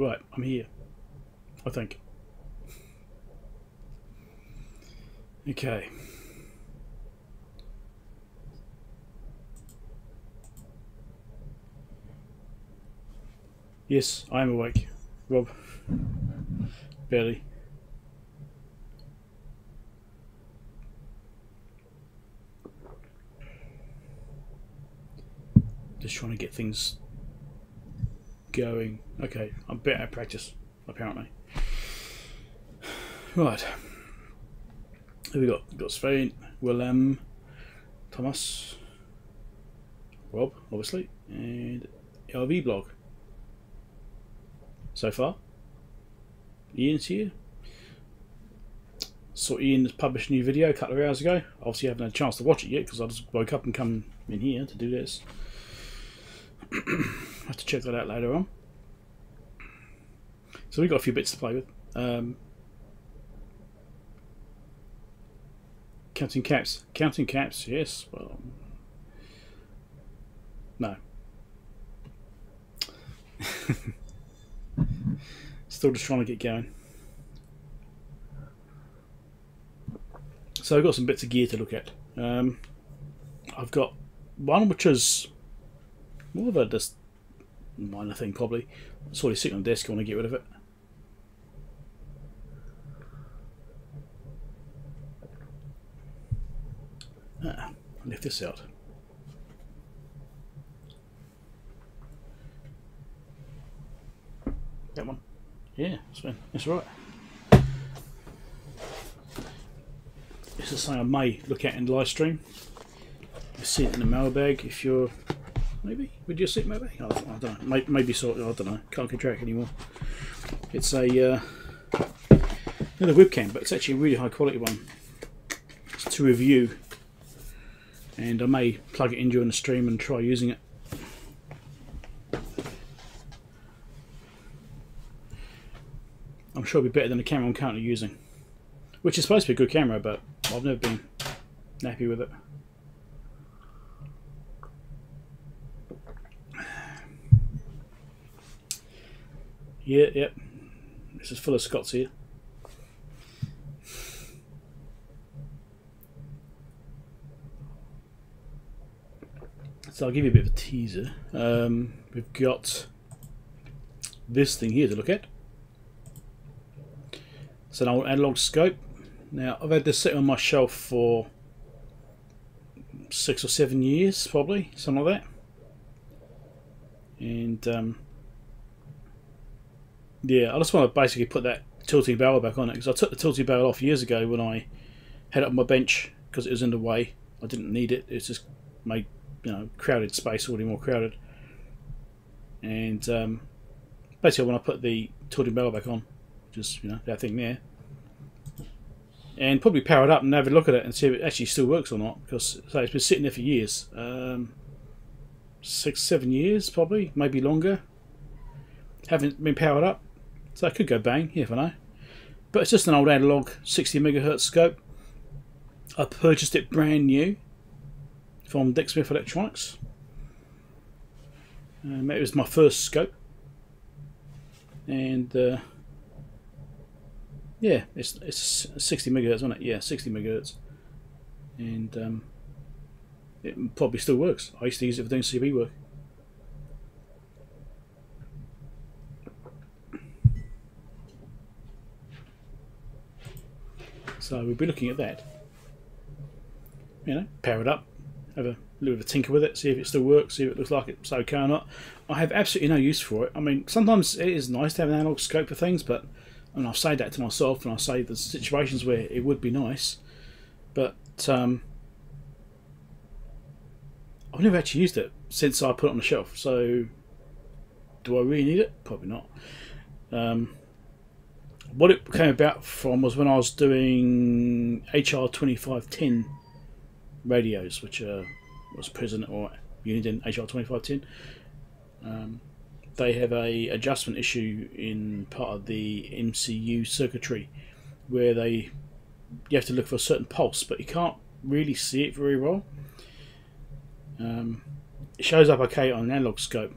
Right, I'm here. I think. Okay. Yes, I am awake. Rob. Barely. Just trying to get things going. Okay, I'm better at practice, apparently. Right. Who we got? We've got Svein, Willem, Thomas, Rob, obviously, and LV blog. So far. Ian's here. Saw Ian published a new video a couple of hours ago. Obviously, I haven't had a chance to watch it yet because I just woke up and come in here to do this. have to check that out later on. So we've got a few bits to play with. Um, counting caps. Counting caps, yes. Well, no. Still just trying to get going. So I've got some bits of gear to look at. Um, I've got one which is more of a just minor thing probably. It's already sitting on the desk, I want to get rid of it. Ah, I left this out. That one. Yeah, that's, fine. that's right. This is something I may look at in live stream. You see it in the mailbag if you're maybe? Would you see it maybe? I, I don't know. Maybe sort of, I don't know. Can't keep track anymore. It's a uh, another webcam but it's actually a really high quality one. It's to review. And I may plug it in during the stream and try using it. I'm sure it'll be better than the camera I'm currently using. Which is supposed to be a good camera but I've never been happy with it Yeah, yep. This is full of Scots here. So I'll give you a bit of a teaser. Um, we've got this thing here to look at. It's an old analog scope. Now I've had this sitting on my shelf for six or seven years, probably something like that. And um, yeah, I just want to basically put that tilting barrel back on it because I took the tilting barrel off years ago when I had on my bench because it was in the way. I didn't need it. It's just made you know crowded space already more crowded. And um, basically, when I put the tilting barrel back on, just you know that thing there, and probably power it up and have a look at it and see if it actually still works or not because so it's been sitting there for years, um, six seven years probably, maybe longer. Haven't been powered up so I could go bang, you never know. But it's just an old analog 60 megahertz scope. I purchased it brand new from Dick Smith Electronics. Um, it was my first scope. And uh, yeah, it's, it's 60 megahertz, isn't it? Yeah, 60 megahertz. And um, it probably still works. I used to use it for doing CB work. So we'll be looking at that. You know, power it up, have a little bit of a tinker with it, see if it still works, see if it looks like it's okay or not. I have absolutely no use for it. I mean, sometimes it is nice to have an analog scope for things, but and I've said that to myself, and I say there's situations where it would be nice, but um, I've never actually used it since I put it on the shelf. So, do I really need it? Probably not. Um, what it came about from was when I was doing HR twenty five ten radios, which uh, was present or Uniden HR twenty five ten. Um, they have a adjustment issue in part of the MCU circuitry where they you have to look for a certain pulse, but you can't really see it very well. Um, it shows up okay on an analog scope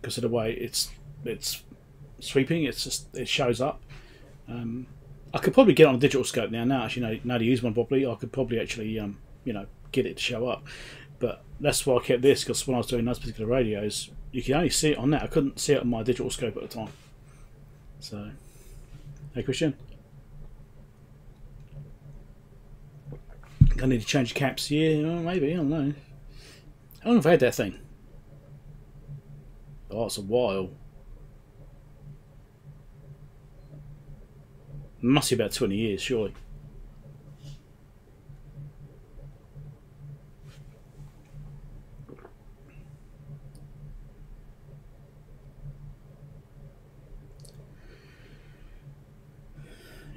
because of the way it's it's sweeping. It's just it shows up. Um, I could probably get on a digital scope now. Now, actually, know, know to use one properly, I could probably actually, um, you know, get it to show up. But that's why I kept this because when I was doing those particular radios, you can only see it on that. I couldn't see it on my digital scope at the time. So, hey Christian, I need to change caps. Yeah, well, maybe I don't know. How long have I had that thing? Oh, it's a while. Must be about 20 years, surely.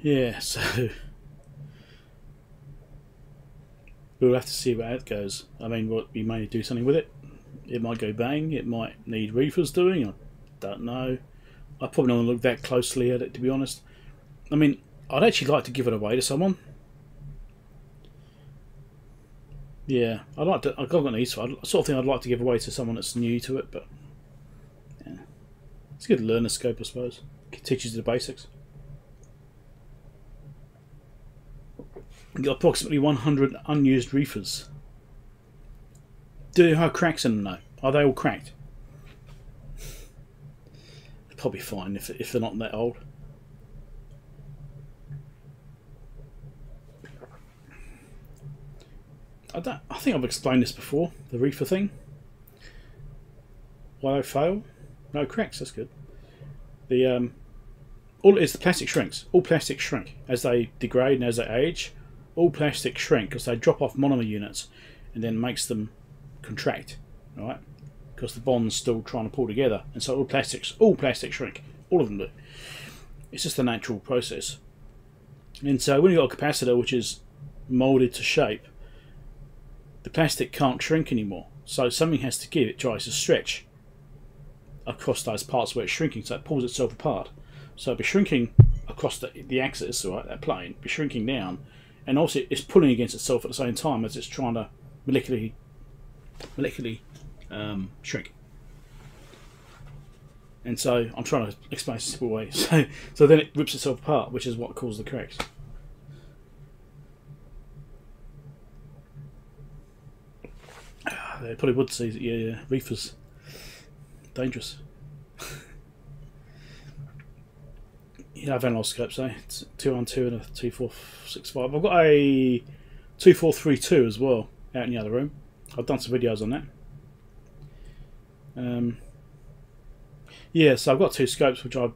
Yeah, so we'll have to see where it goes. I mean, what we may do something with it. It might go bang. It might need RIFAs doing. I don't know. I probably don't want to look that closely at it to be honest. I mean, I'd actually like to give it away to someone. Yeah, I'd like to. I've got an Easter. I sort of thing I'd like to give away to someone that's new to it, but yeah, it's a good learner scope, I suppose. It teaches you the basics. got approximately 100 unused RIFAs. Do they have cracks in them though? Are they all cracked? Probably fine if, if they're not that old. I, don't, I think I've explained this before, the RIFA thing. Why I fail? No cracks, that's good. The um, all it is the plastic shrinks. All plastic shrink as they degrade and as they age. All plastic shrink because they drop off monomer units, and then makes them contract, right? Because the bond's still trying to pull together, and so all plastics, all plastic shrink, all of them do. It's just a natural process. And so when you've got a capacitor which is molded to shape, the plastic can't shrink anymore. So something has to give. It tries to stretch across those parts where it's shrinking, so it pulls itself apart. So it'll be shrinking across the, the axis, right, that plane, be shrinking down, and also it's pulling against itself at the same time as it's trying to molecularly, molecularly um, shrink. And so I'm trying to explain this a simple way. So, so then it rips itself apart, which is what causes the cracks. They probably would see that, yeah, yeah, RIFAs dangerous. you have analog scopes, eh? It's two on two and a two four six five. I've got a two four three two as well out in the other room. I've done some videos on that. Um, yeah, so I've got two scopes which I,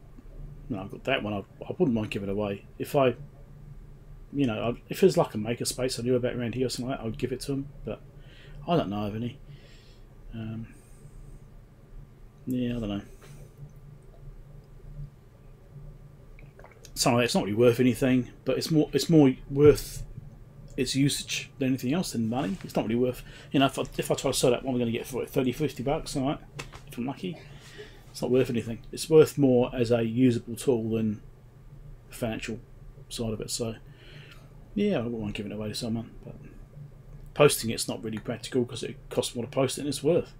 no, I've got that one. I, I wouldn't mind giving away if I, you know, I, if there's like a maker space I knew about around here or something like that, I would give it to them. But I don't know of any. Um, yeah, I don't know. Of it's not really worth anything, but it's more it's more worth its usage than anything else than money. It's not really worth, you know, if I, if I try to sell that one, I'm going to get for 30, 50 bucks, all right, if I'm lucky. It's not worth anything. It's worth more as a usable tool than the financial side of it. So, yeah, I wouldn't mind giving it away to someone, but posting it's not really practical because it costs more to post than it's worth.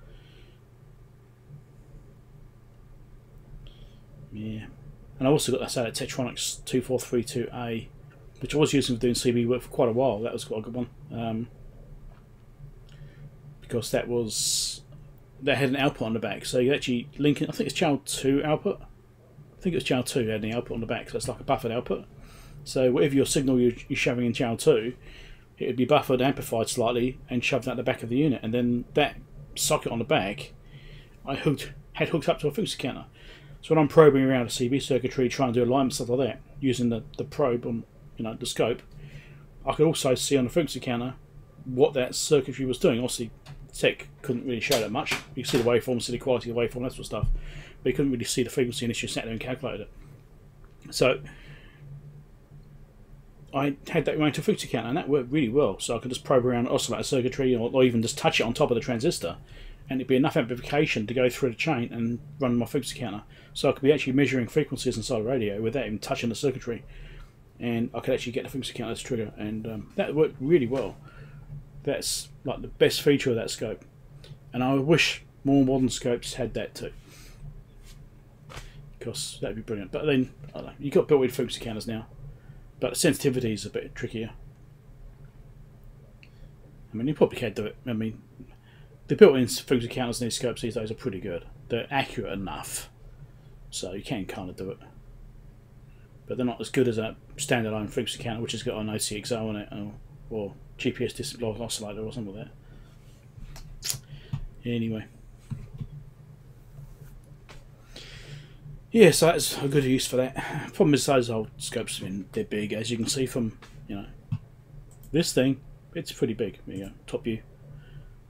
Yeah. And I also got that out of Tektronix 2432A, which I was using for doing CB work for quite a while. That was quite a good one. Um, because that was that had an output on the back, so you actually link it. I think it's channel two output. I think it was channel two had an output on the back, so it's like a buffered output. So whatever your signal you're, you're shoving in channel two, it would be buffered, amplified slightly, and shoved out the back of the unit. And then that socket on the back, I hooked had hooked up to a frequency counter. So when I'm probing around a CB circuitry, trying to do alignment stuff like that, using the, the probe on you know the scope, I could also see on the frequency counter what that circuitry was doing. Obviously, tech couldn't really show that much. You could see the waveform, see the quality of the waveform, that sort of stuff, but you couldn't really see the frequency unless you sat there and calculated it. So I had that running to frequency counter, and that worked really well. So I could just probe around oscillator circuitry, or, or even just touch it on top of the transistor, and it'd be enough amplification to go through the chain and run my frequency counter. So I could be actually measuring frequencies inside a radio without even touching the circuitry, and I could actually get the frequency counter to trigger, and um, that worked really well. That's like the best feature of that scope, and I wish more modern scopes had that too. because that'd be brilliant. But then I don't know, you've got built-in frequency counters now, but the sensitivity is a bit trickier. I mean, you probably can do it. I mean, the built-in frequency counters in these scopes these days are pretty good. They're accurate enough, so you can kind of do it. But they're not as good as a standalone frequency counter, which has got an OCXO on it, or, or GPS disciplined oscillator or something like that. Anyway. Yeah, so that's a good use for that. Problem is those old scopes, I mean, they're big, as you can see from, you know, this thing, it's pretty big. There you go, top view.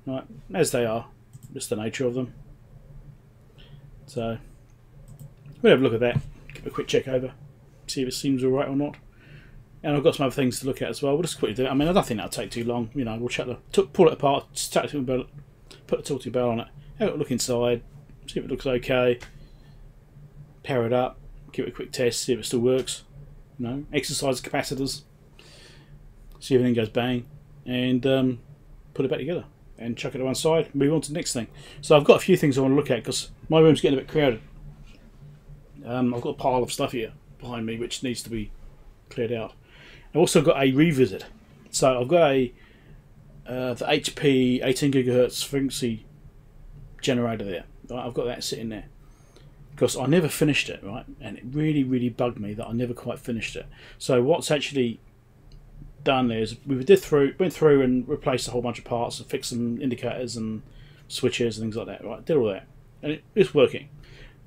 Right, as they are, just the nature of them. So, we'll have a look at that, give a quick check over, see if it seems alright or not. And I've got some other things to look at as well. We'll just quickly do it. I mean, I don't think that'll take too long. You know, we'll check the, pull it apart, put the tilting bell on it, have a look inside, see if it looks okay power it up, give it a quick test, see if it still works. You know, exercise capacitors, see if everything goes bang, and um, put it back together and chuck it to one side, move on to the next thing. So I've got a few things I want to look at because my room's getting a bit crowded. Um, I've got a pile of stuff here behind me which needs to be cleared out. I've also got a revisit. So I've got a uh, the HP 18 gigahertz frequency generator there. I've got that sitting there because I never finished it, right? And it really, really bugged me that I never quite finished it. So what's actually done is we did through, went through and replaced a whole bunch of parts and fixed some indicators and switches and things like that, right? Did all that, and it, it's working.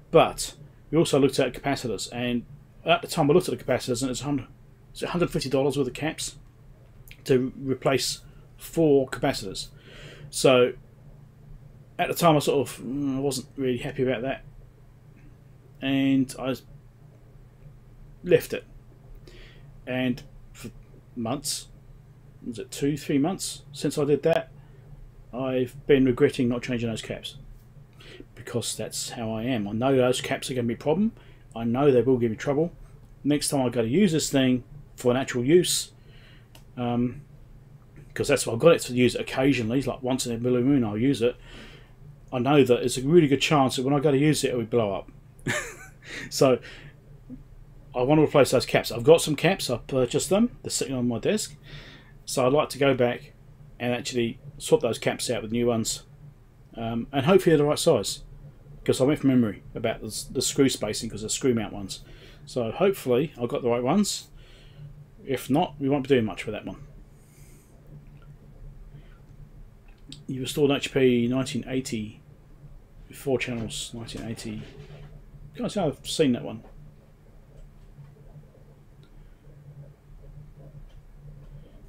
But we also looked at capacitors, and at the time I looked at the capacitors, and it's it's $150 worth of caps to replace four capacitors. So at the time I sort of mm, wasn't really happy about that and I left it. And for months, was it two, three months since I did that, I've been regretting not changing those caps because that's how I am. I know those caps are going to be a problem. I know they will give me trouble. Next time I go to use this thing for an actual use, because um, that's what I've got it to use it occasionally, like once in a blue moon I'll use it. I know that it's a really good chance that when I go to use it, it will blow up. so I want to replace those caps. I've got some caps. I've purchased them. They're sitting on my desk. So I'd like to go back and actually swap those caps out with new ones. Um, and hopefully they're the right size. Because I went from memory about the, the screw spacing because they're screw mount ones. So hopefully I've got the right ones. If not, we won't be doing much for that one. You installed HP 1980 four channels 1980 can't say I've seen that one.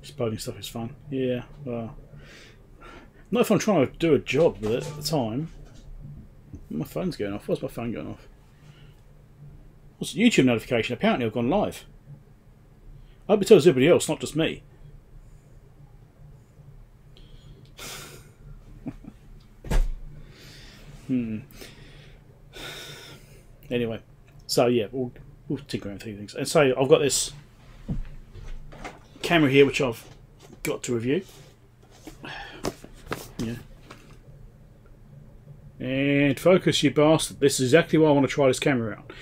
Exploding stuff is fun. Yeah, well. Not if I'm trying to do a job with it at the time. My phone's going off. Why's my phone going off? What's the YouTube notification? Apparently I've gone live. I hope it tells everybody else, not just me. hmm anyway, so yeah, we'll, we'll tinker around with things. And so I've got this camera here, which I've got to review. Yeah. And focus, you bastard. This is exactly why I want to try this camera out.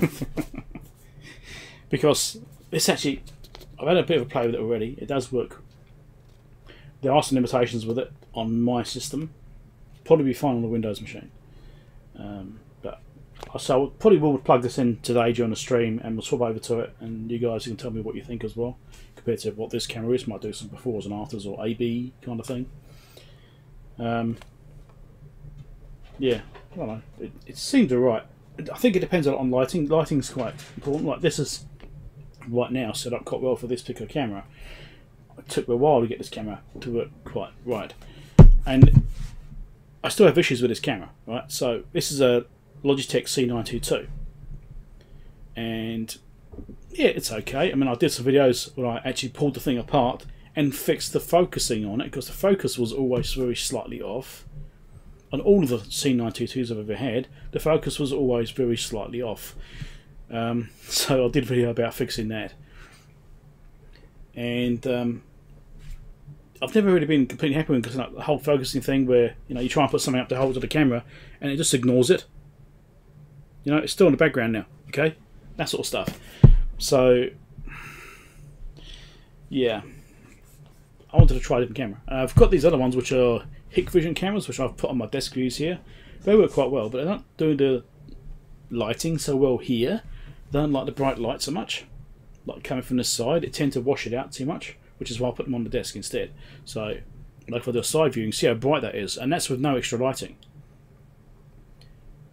because it's actually, I've had a bit of a play with it already. It does work. There are some limitations with it on my system. Probably be fine on the Windows machine. Um, so I probably will plug this in today during the stream and we'll swap over to it and you guys can tell me what you think as well compared to what this camera is. Might do some befores and afters or AB kind of thing. Um, yeah, I don't know. It, it seemed alright. I think it depends a lot on lighting. Lighting's quite important. Like this is right now set up quite well for this particular camera. It took me a while to get this camera to work quite right. And I still have issues with this camera, right? So this is a Logitech C922. And yeah, it's okay. I mean, I did some videos where I actually pulled the thing apart and fixed the focusing on it because the focus was always very slightly off. On all of the C922s I've ever had, the focus was always very slightly off. Um, so I did a video about fixing that. And um, I've never really been completely happy with the whole focusing thing where you know you try and put something up to hold to the camera and it just ignores it You know, it's still in the background now. Okay, that sort of stuff. So, yeah, I wanted to try a different camera. Uh, I've got these other ones which are Hikvision cameras, which I've put on my desk views here. They work quite well, but they're not doing the lighting so well here. They don't like the bright light so much, like coming from the side. It tends to wash it out too much, which is why I put them on the desk instead. So, like do a side view, you can see how bright that is, and that's with no extra lighting.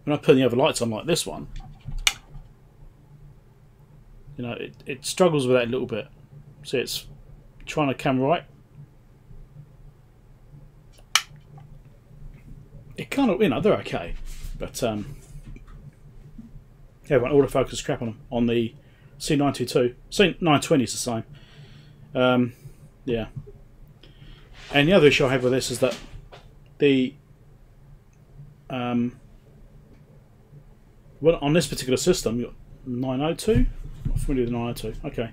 When I put the other lights on like this one, you know, it, it struggles with that a little bit. See, it's trying to come right. It kind of, you know, they're okay, but um, yeah, autofocus crap on them on the C922. C920 is the same. Um, yeah. And the other issue I have with this is that the um, well, on this particular system, you've got 902. Not familiar with 902. Okay.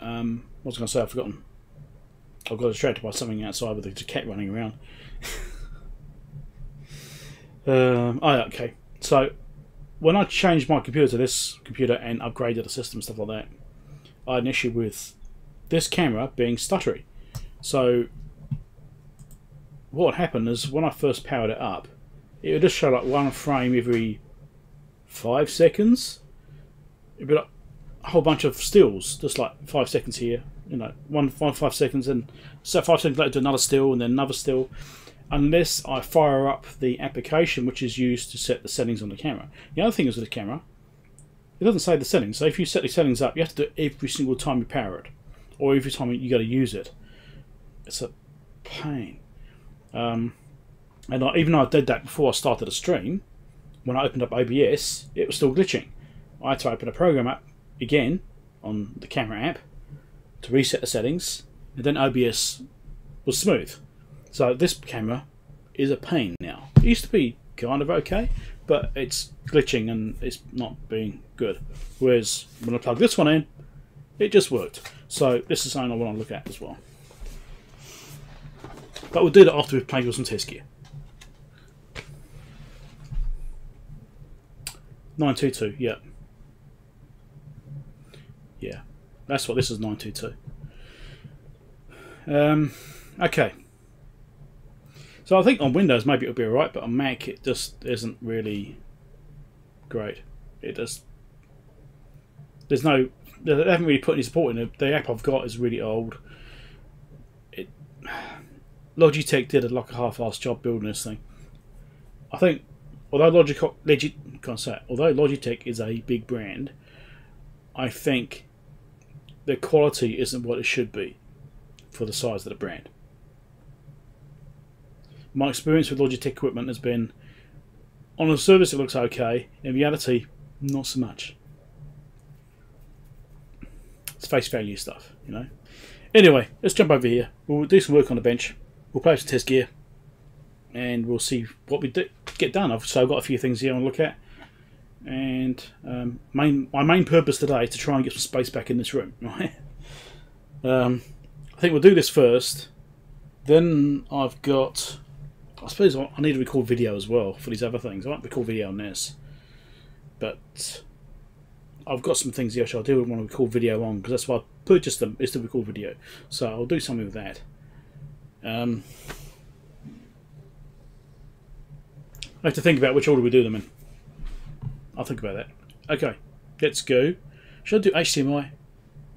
Um, what was I going to say? I've forgotten. I got distracted by something outside with the cat running around. um, oh, okay. So, when I changed my computer to this computer and upgraded the system, stuff like that, I had an issue with this camera being stuttery. So, what happened is when I first powered it up, it would just show like one frame every five seconds. It'd be like a whole bunch of stills, just like five seconds here, you know, one five five seconds, and so five seconds later do another still, and then another still, unless I fire up the application which is used to set the settings on the camera. The other thing is with the camera, it doesn't say the settings. So if you set the settings up, you have to do it every single time you power it, or every time you got to use it. It's a pain. Um, and I, even though I did that before I started the stream, when I opened up OBS, it was still glitching. I had to open a program up again on the camera app to reset the settings, and then OBS was smooth. So this camera is a pain now. It used to be kind of okay, but it's glitching and it's not being good. Whereas when I plug this one in, it just worked. So this is something I want to look at as well. But we'll do that after we've played with some test gear. 922, yeah. Yeah, that's what this is 922. Um, okay. So I think on Windows maybe it'll be alright, but on Mac it just isn't really great. It just there's no they haven't really put any support in it. The app I've got is really old. It Logitech did a, like a half-assed job building this thing. I think although Logitech, can't say although Logitech is a big brand, I think the quality isn't what it should be for the size of the brand. My experience with Logitech equipment has been on the surface it looks okay, in reality, not so much. It's face value stuff, you know. Anyway, let's jump over here. We'll do some work on the bench. We'll play some test gear, and we'll see what we do, get done. I've, so I've got a few things here I want to look at, and um, main my main purpose today is to try and get some space back in this room. Right. Um, I think we'll do this first. Then I've got. I suppose I need to record video as well for these other things. I won't record video on this, but I've got some things here which I do want to record video on because that's why I purchased them is to record video. So I'll do something with that. Um, I have to think about which order we do them in. I'll think about that. Okay, let's go. Should I do HDMI?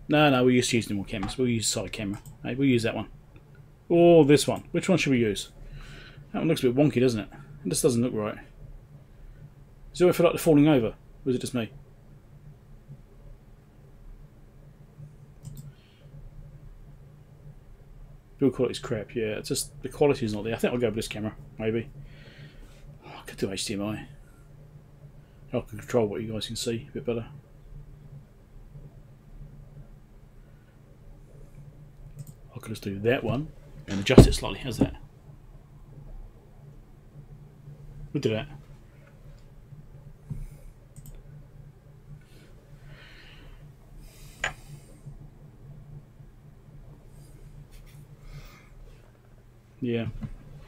No, no, we'll just use normal cameras. We'll use side camera. Hey, we'll use that one. Or this one. Which one should we use? That one looks a bit wonky, doesn't it? It just doesn't look right. Does it feel like they're falling over? Or is it just me? Build quality's crap, yeah. It's just the quality's not there. I think I'll go with this camera, maybe. Oh, I could do HDMI. I can control what you guys can see a bit better. I could just do that one and adjust it slightly. How's that? We'll do that. Yeah.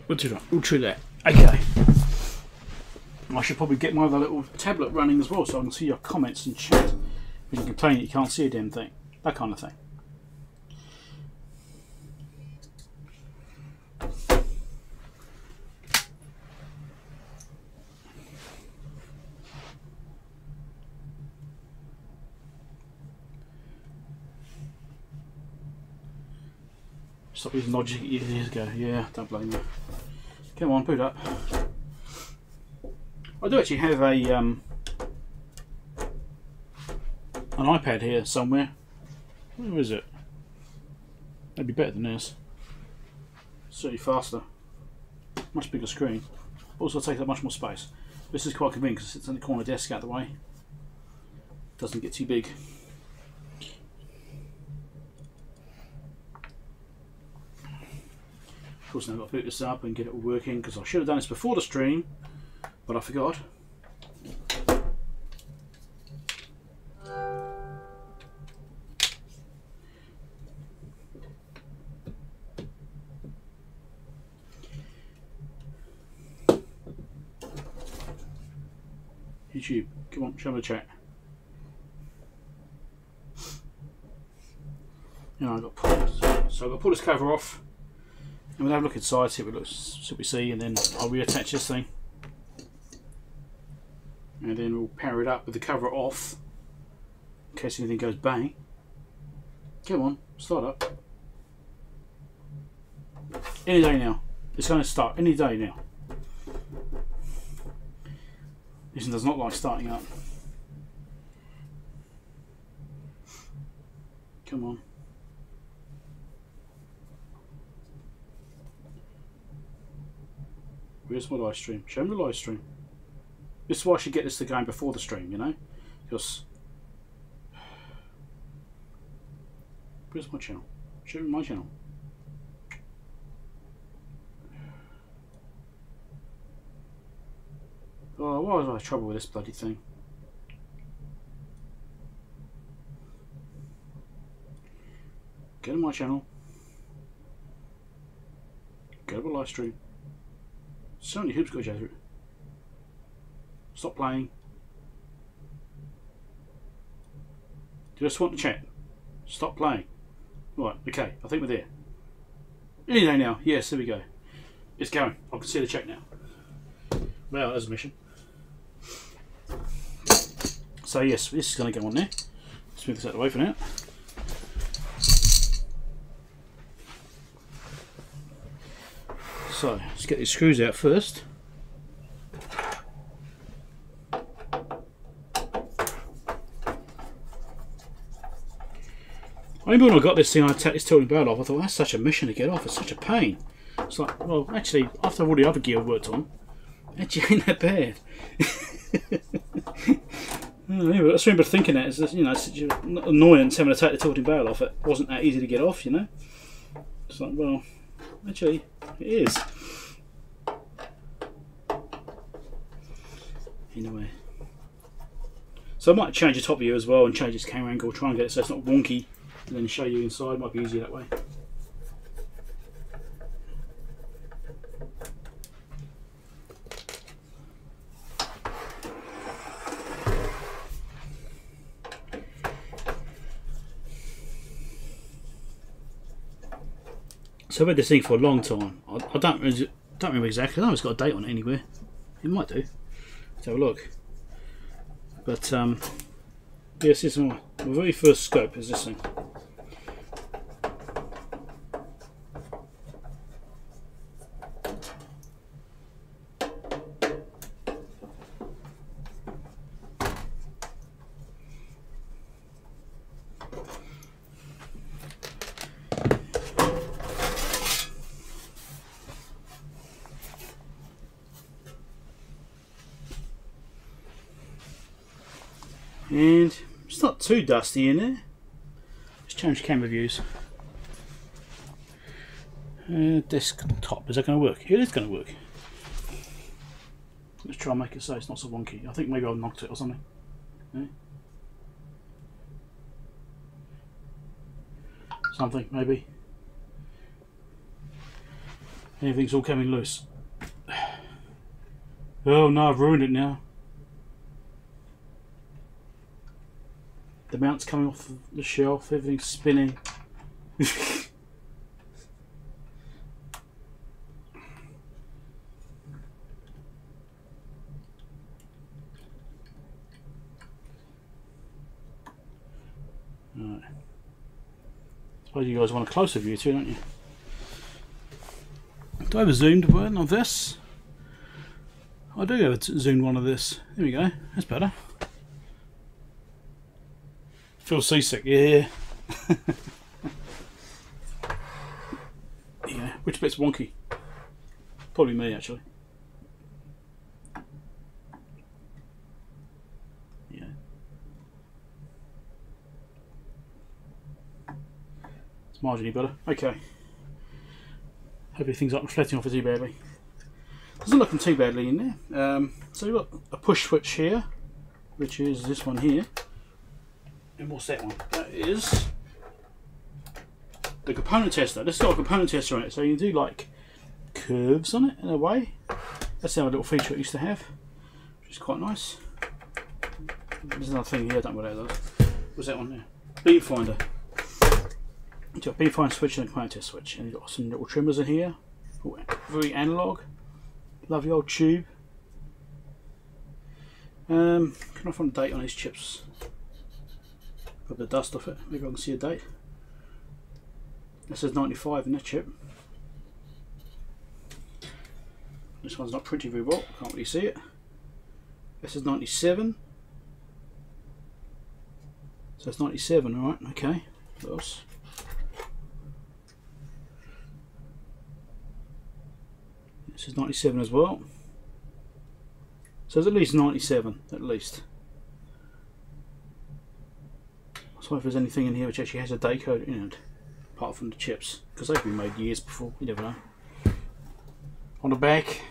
We'll do that. We'll do that. Okay. I should probably get my other little tablet running as well so I can see your comments and chat. If you can complain that you can't see a damn thing. That kind of thing. Stop using logic years ago. Yeah, don't blame you. Come on, boot up. I do actually have a um, an iPad here somewhere. Where is it? That'd be better than this. Certainly faster. Much bigger screen. Also takes up much more space. This is quite convenient because it's in the corner desk out the way. Doesn't get too big. Course now I've got to boot this up and get it working because I should have done this before the stream but I forgot. YouTube, come on, show me the chat. Know, I've got to pull, so I've got to pull this cover off and we'll have a look inside, see what, looks, see what we see, and then I'll reattach this thing and then we'll power it up with the cover off in case anything goes bang. Come on, start up. Any day now. It's going to start any day now. This one does not like starting up. Come on. Where's my live stream? Show me the live stream. This is why I should get this to going before the stream, you know? Because... Where's my channel? Show me my channel. Oh, why was I trouble with this bloody thing? Get on my channel. Go to a live stream. Certainly Hoops got through. Stop playing. Just want to chat? Stop playing. Right, okay, I think we're there. Any day now. Yes, there we go. It's going. I can see the check now. Well, there's a mission. So yes, this is going to go on there. Let's move this out of the way for now. So, let's get these screws out first. I remember when I got this thing, I take this tilting barrel off, I thought, that's such a mission to get off, it's such a pain. It's like, well, actually, after all the other gear I worked on, actually ain't that bad. Oh, I remember thinking that, it's, you know, it's annoyance having to take the tilting barrel off, it wasn't that easy to get off, you know. It's like, well, actually, it is. Anyway. So I might change the top view as well and change its camera angle, try and get it so it's not wonky and then show you inside might be easier that way. So I've had this thing for a long time. I, I don't don't remember exactly. I know it's got a date on it anywhere. It might do. Let's have a look. But um, yes, this is my, my very first scope is this thing. And it's not too dusty in there. Let's change camera views. Uh, desktop, is that going to work? It is going to work. Let's try and make it so it's not so wonky. I think maybe I'll knocked it or something. Yeah. Something, maybe. Everything's all coming loose. Oh no, I've ruined it now. The mount's coming off the shelf, everything's spinning. Right. Suppose you guys want a closer view too, don't you? Do I have a zoomed one of this? Oh, I do have a zoomed one of this. There we go. That's better. Feel seasick, yeah. yeah, which bit's wonky? Probably me, actually. Yeah. It's marginally better. Okay. Hopefully things aren't reflecting off it too badly. Doesn't look too badly in there. Um, so you've got a push switch here, which is this one here. And what's that one? That is the component tester. This has got a component tester on it, so you can do like curves on it in a way. That's our little feature it used to have, which is quite nice. There's another thing here, I don't know what that is. What's that one there? Beam finder. You've got a beam finder switch and a component test switch, and you've got some little trimmers in here. Very analog. Lovely old tube. Um, can I find a date on these chips? Got the dust off it. Maybe I can see a date. This says 95 in that chip. This one's not pretty very well. Can't really see it. This is 97. So it's 97, alright, okay. What else? This is 97 as well. So it's at least 97, at least. So if there's anything in here which actually has a day code in it, apart from the chips, because they've been made years before, you never know. On the back,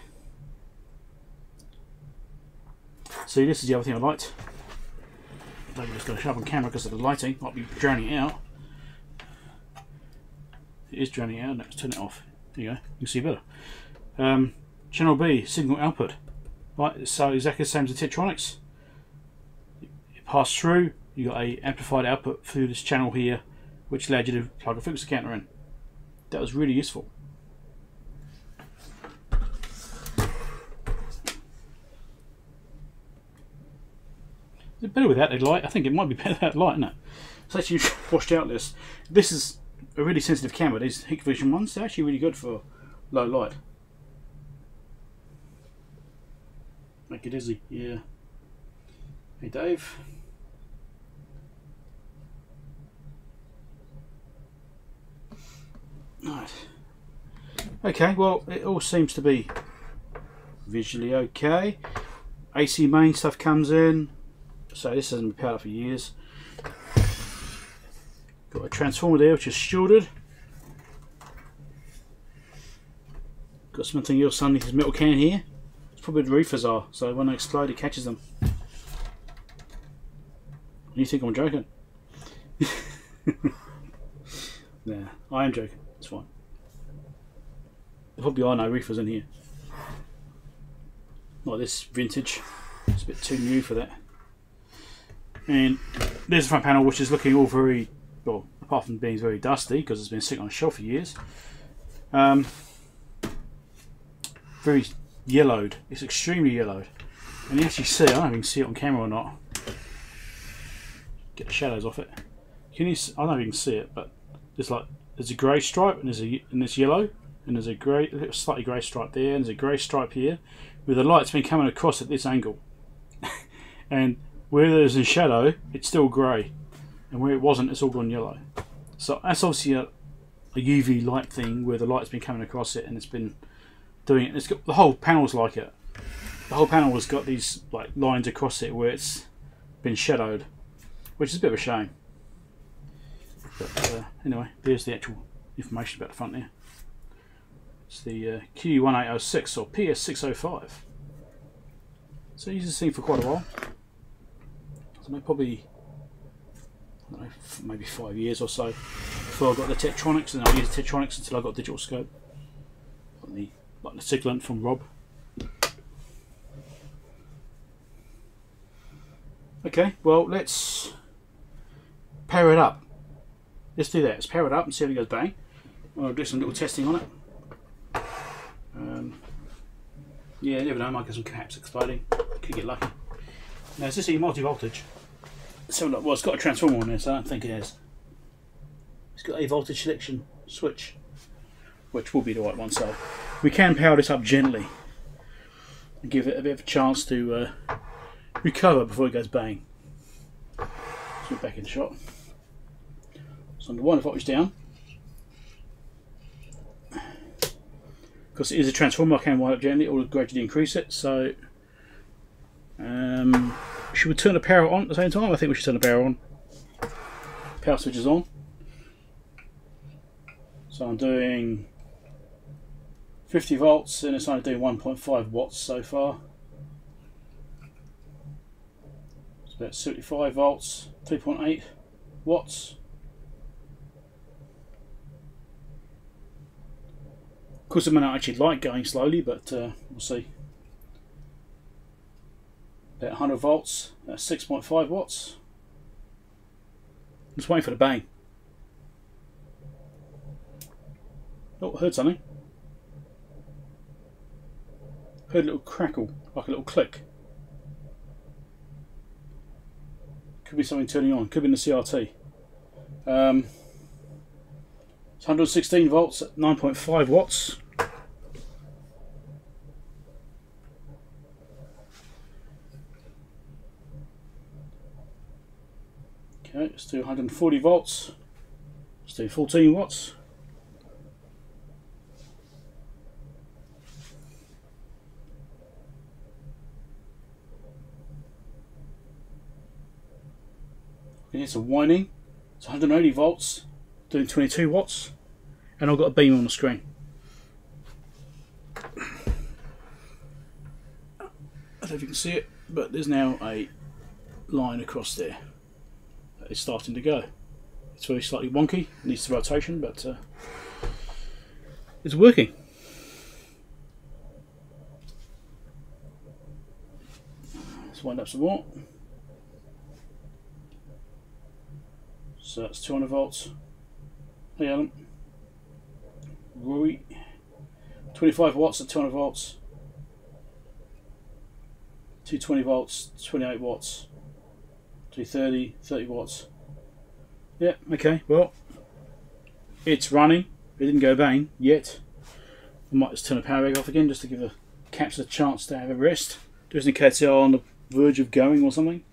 see this is the other thing I liked. Maybe just got to shove on camera because of the lighting, might be drowning it out. It is drowning out, let's turn it off. There you go, you can see better. Um, channel B, signal output. Right, so exactly the same as the Tektronix. It passed through, you got a amplified output through this channel here, which allowed you to plug a frequency counter in. That was really useful. Is it better without the light? I think it might be better without light, isn't it? It's actually washed out this. This is a really sensitive camera. These Hikvision ones, they're actually really good for low light. Make it easy, yeah. Hey Dave. Right. Okay, well, it all seems to be visually okay. AC main stuff comes in. So this hasn't been powered for years. Got a transformer there which is shielded. Got something else underneath this metal can here. It's probably the RIFAs are, so when they explode it catches them. You think I'm joking? nah, I am joking. Probably are no RIFAs in here. Not this vintage. It's a bit too new for that. And there's the front panel, which is looking all very well, apart from being very dusty because it's been sitting on a shelf for years. Um, very yellowed. It's extremely yellowed. And you actually see, I don't know if you can see it on camera or not. Get the shadows off it. Can you? I don't know if you can see it, but there's like there's a grey stripe and there's a and there's yellow and there's a grey, slightly grey stripe there and there's a grey stripe here, with the light's been coming across at this angle. and where there's in shadow, it's still grey, and where it wasn't, it's all gone yellow. So that's obviously a, a UV light thing where the light's been coming across it and it's been doing it. It's got the whole panel's like it. The whole panel has got these like lines across it where it's been shadowed, which is a bit of a shame. But uh, anyway, there's the actual information about the front there. It's the uh, Q1806 or PS605. So I used this thing for quite a while. So probably know, maybe five years or so before I got the Tektronix, and I used Tektronix until I got digital scope. Like the like the Siglent from Rob. Okay, well, let's power it up. Let's do that. Let's power it up and see if it goes bang. I'll do some little testing on it. Um, yeah, never know, might get some caps exploding. Could get lucky. Now, is this a multi voltage? So, well, it's got a transformer on there, so I don't think it is. It's got a voltage selection switch, which will be the right one. So, we can power this up gently and give it a bit of a chance to uh, recover before it goes bang. So, back in shot. So, I'm one voltage down. Because it is a transformer I can wind up gently or gradually increase it so um, should we turn the power on at the same time? I think we should turn the power on. Power switch is on. So I'm doing 50 volts and it's only doing 1.5 watts so far. It's about 75 volts 3.8 watts course, I may not actually like going slowly, but uh, we'll see. About 100 volts, that's 6.5 watts. Just waiting for the bang. Oh, I heard something. Heard a little crackle, like a little click. Could be something turning on, could be in the CRT. Um, 116 volts at 9.5 watts. Okay, let's do 140 volts. Let's do 14 watts. Okay, it's a winding. It's 180 volts doing 22 watts and I've got a beam on the screen. I don't know if you can see it, but there's now a line across there is starting to go. It's very slightly wonky, needs the rotation, but uh, it's working. Let's wind up some more. So that's 200 volts. Hey Alan. Roy. 25 watts at 200 volts. 220 volts, 28 watts. 230, 30 watts. Yeah, okay, well, it's running. It didn't go bang yet. I might just turn the power back off again just to give the caps a chance to have a rest. Just in case they're on the verge of going or something.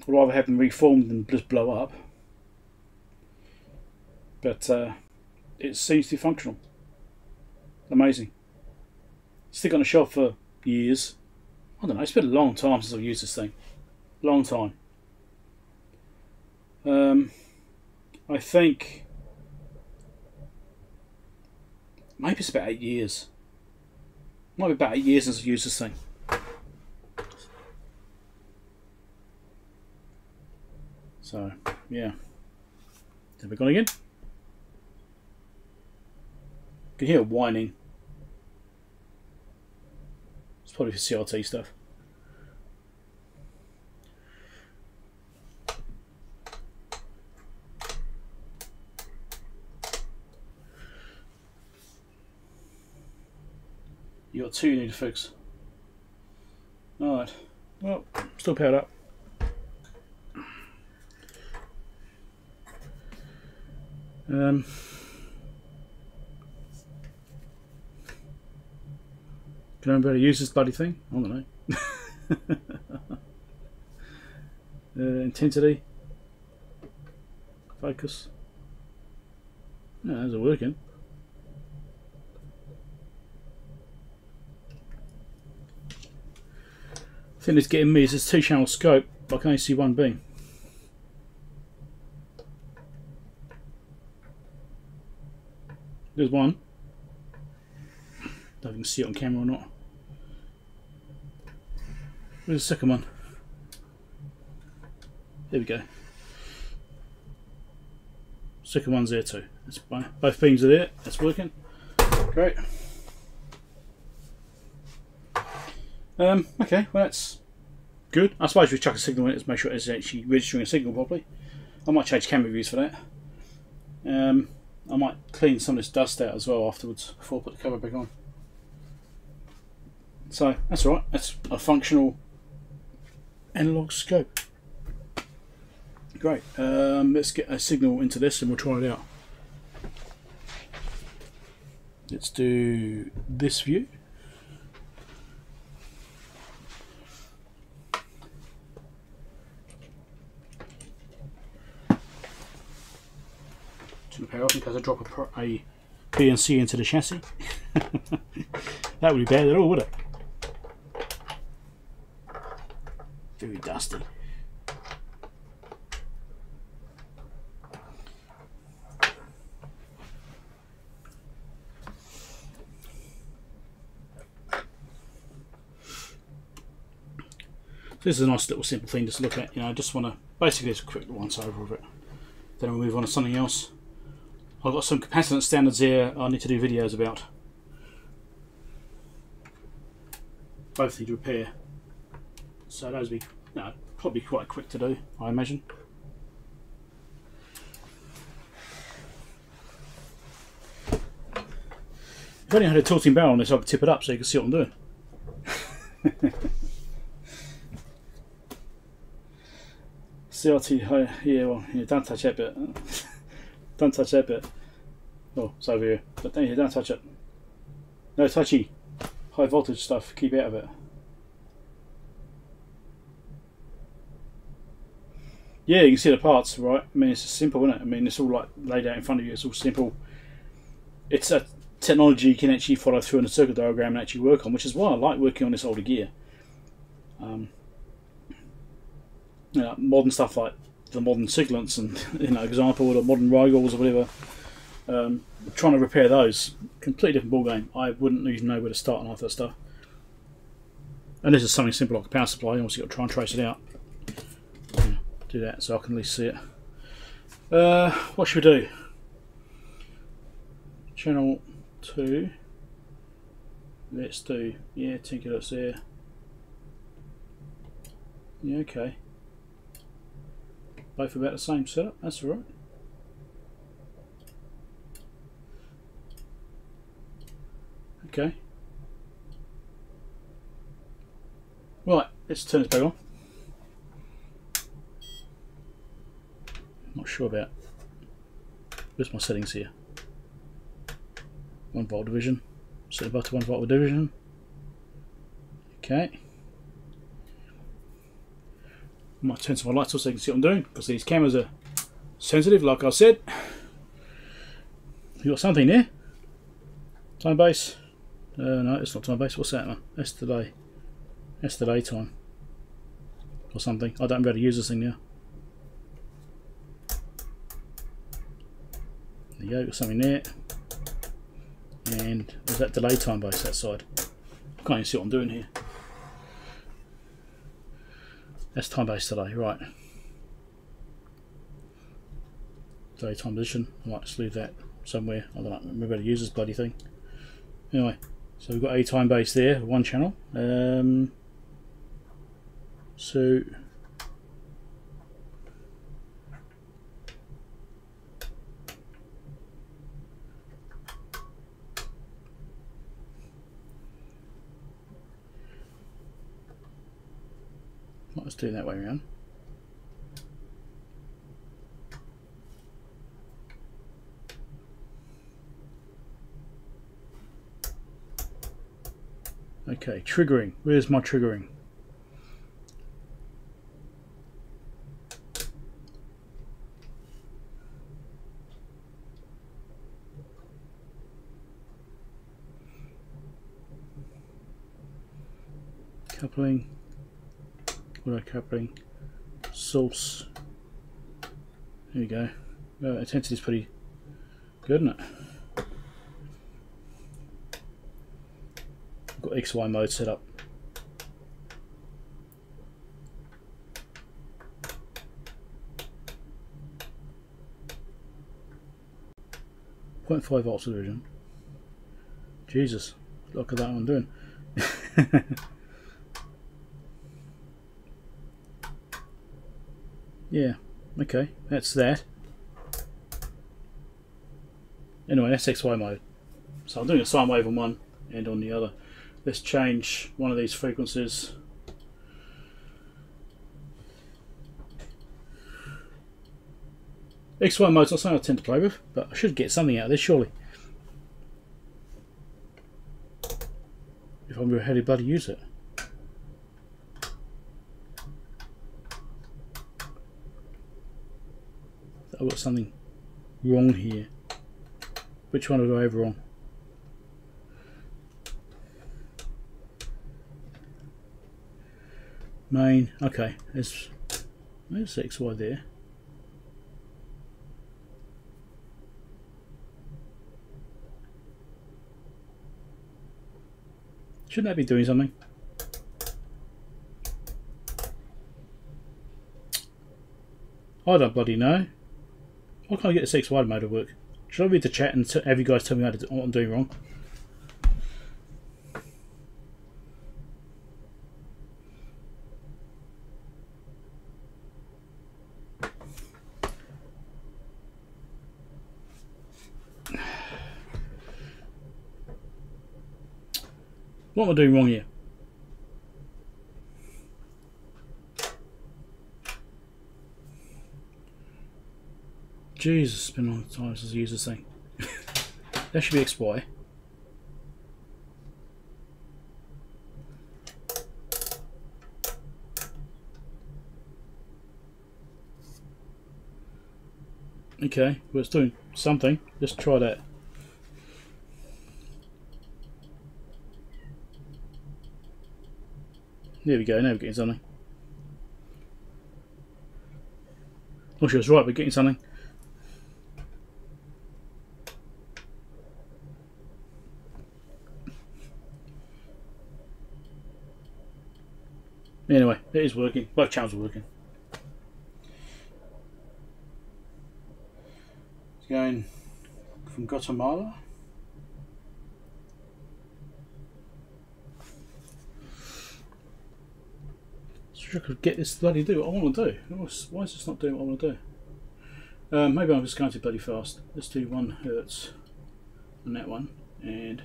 I'd rather have them reformed than just blow up but uh, it seems to be functional. Amazing. Stick on the shelf for years. I don't know. It's been a long time since I've used this thing. Long time. Um, I think maybe it's about eight years. Might be about eight years since I've used this thing. So, yeah. Have we gone again? You can hear whining. It's probably for CRT stuff. You got two you need to fix. Alright. Well, still powered up. Um Can anybody use this bloody thing? I don't know. uh, intensity. Focus. Yeah, those are working. Thing that's getting me is this two channel scope, but I can only see one beam. There's one. Don't can see it on camera or not. Where's the second one? There we go. Second one's there too. Both beams are there. That's working. Great. Um, okay, well that's good. I suppose we chuck a signal in it to make sure it's actually registering a signal properly. I might change camera views for that. Um, I might clean some of this dust out as well afterwards before I put the cover back on. So that's all right. That's a functional analog scope. Great. Um, let's get a signal into this and we'll try it out. Let's do this view. Power off in I drop a, a BNC into the chassis. that would be bad at all, would it? Very dusty. this is a nice little simple thing just to look at. You know, I just want to basically just quick once over of it. Then we'll move on to something else. I've got some capacitance standards here I need to do videos about. Both need repair. So those will be no, probably quite quick to do, I imagine. If I only had a tilting barrel on this, I could tip it up so you can see what I'm doing. CRT, oh, yeah, well, yeah, don't touch that bit. don't touch that bit. Oh, it's over here. But don't, don't touch it. No touchy. High voltage stuff, keep out of it. Yeah, you can see the parts, right? I mean, it's simple, isn't it? I mean, it's all like laid out in front of you. It's all simple. It's a technology you can actually follow through in a circuit diagram and actually work on, which is why I like working on this older gear. Um, you know, modern stuff like the modern Siglents and you know example or modern Rigols or whatever. Um, trying to repair those completely different ball game. I wouldn't even know where to start on half that stuff. And this is something simple like a power supply. You obviously got to try and trace it out. Do that so I can at least see it. Uh, what should we do? Channel two. Let's do yeah, tinker that's there. Yeah, okay. Both about the same setup, that's alright. Okay. Right, let's turn this back on. Not sure about. Where's my settings here? One volt division. Set it to one volt division. Okay might turn some lights off so you can see what I'm doing because these cameras are sensitive like I said. You got something there? Time base? Uh, no it's not time base. What's that? One that's today. That's today time. Or something. I don't know how to use this thing now. There you go got something there. And there's that delay time base that side? I can't even see what I'm doing here that's time based today, right. Daytime position. I might just leave that somewhere. I don't know, remember to use this bloody thing. Anyway, so we've got a time base there, one channel. Um, so let's do it that way around. Okay, triggering. Where's my triggering? Coupling auto coupling source. There you go. Uh, intensity is pretty good isn't it? I've got XY mode set up. Point five volts of division. Jesus, look at that one doing. Yeah, okay, that's that. Anyway, that's XY mode. So I'm doing a sine wave on one and on the other. Let's change one of these frequencies. XY mode's not something I tend to play with, but I should get something out of this surely. If I'm to bloody use it. I've got something wrong here. Which one do I have wrong? Main, okay, there's, there's XY there. Shouldn't that be doing something? I don't bloody know. Why can't I get the XY mode to work? Should I read the chat and have you guys tell me how to, what I'm doing wrong? What am I doing wrong here? Jesus, it's been a long time since I used this thing. that should be XY. Okay, well it's doing something. Let's try that. There we go, now we're getting something. Not sure it's right, but getting something. Anyway, it is working. Both channels are working. It's going from Guatemala. I could get this bloody do what I want to do. Why is this not doing what I want to do? Um, maybe I'm just going too bloody fast. Let's do one hertz on that one and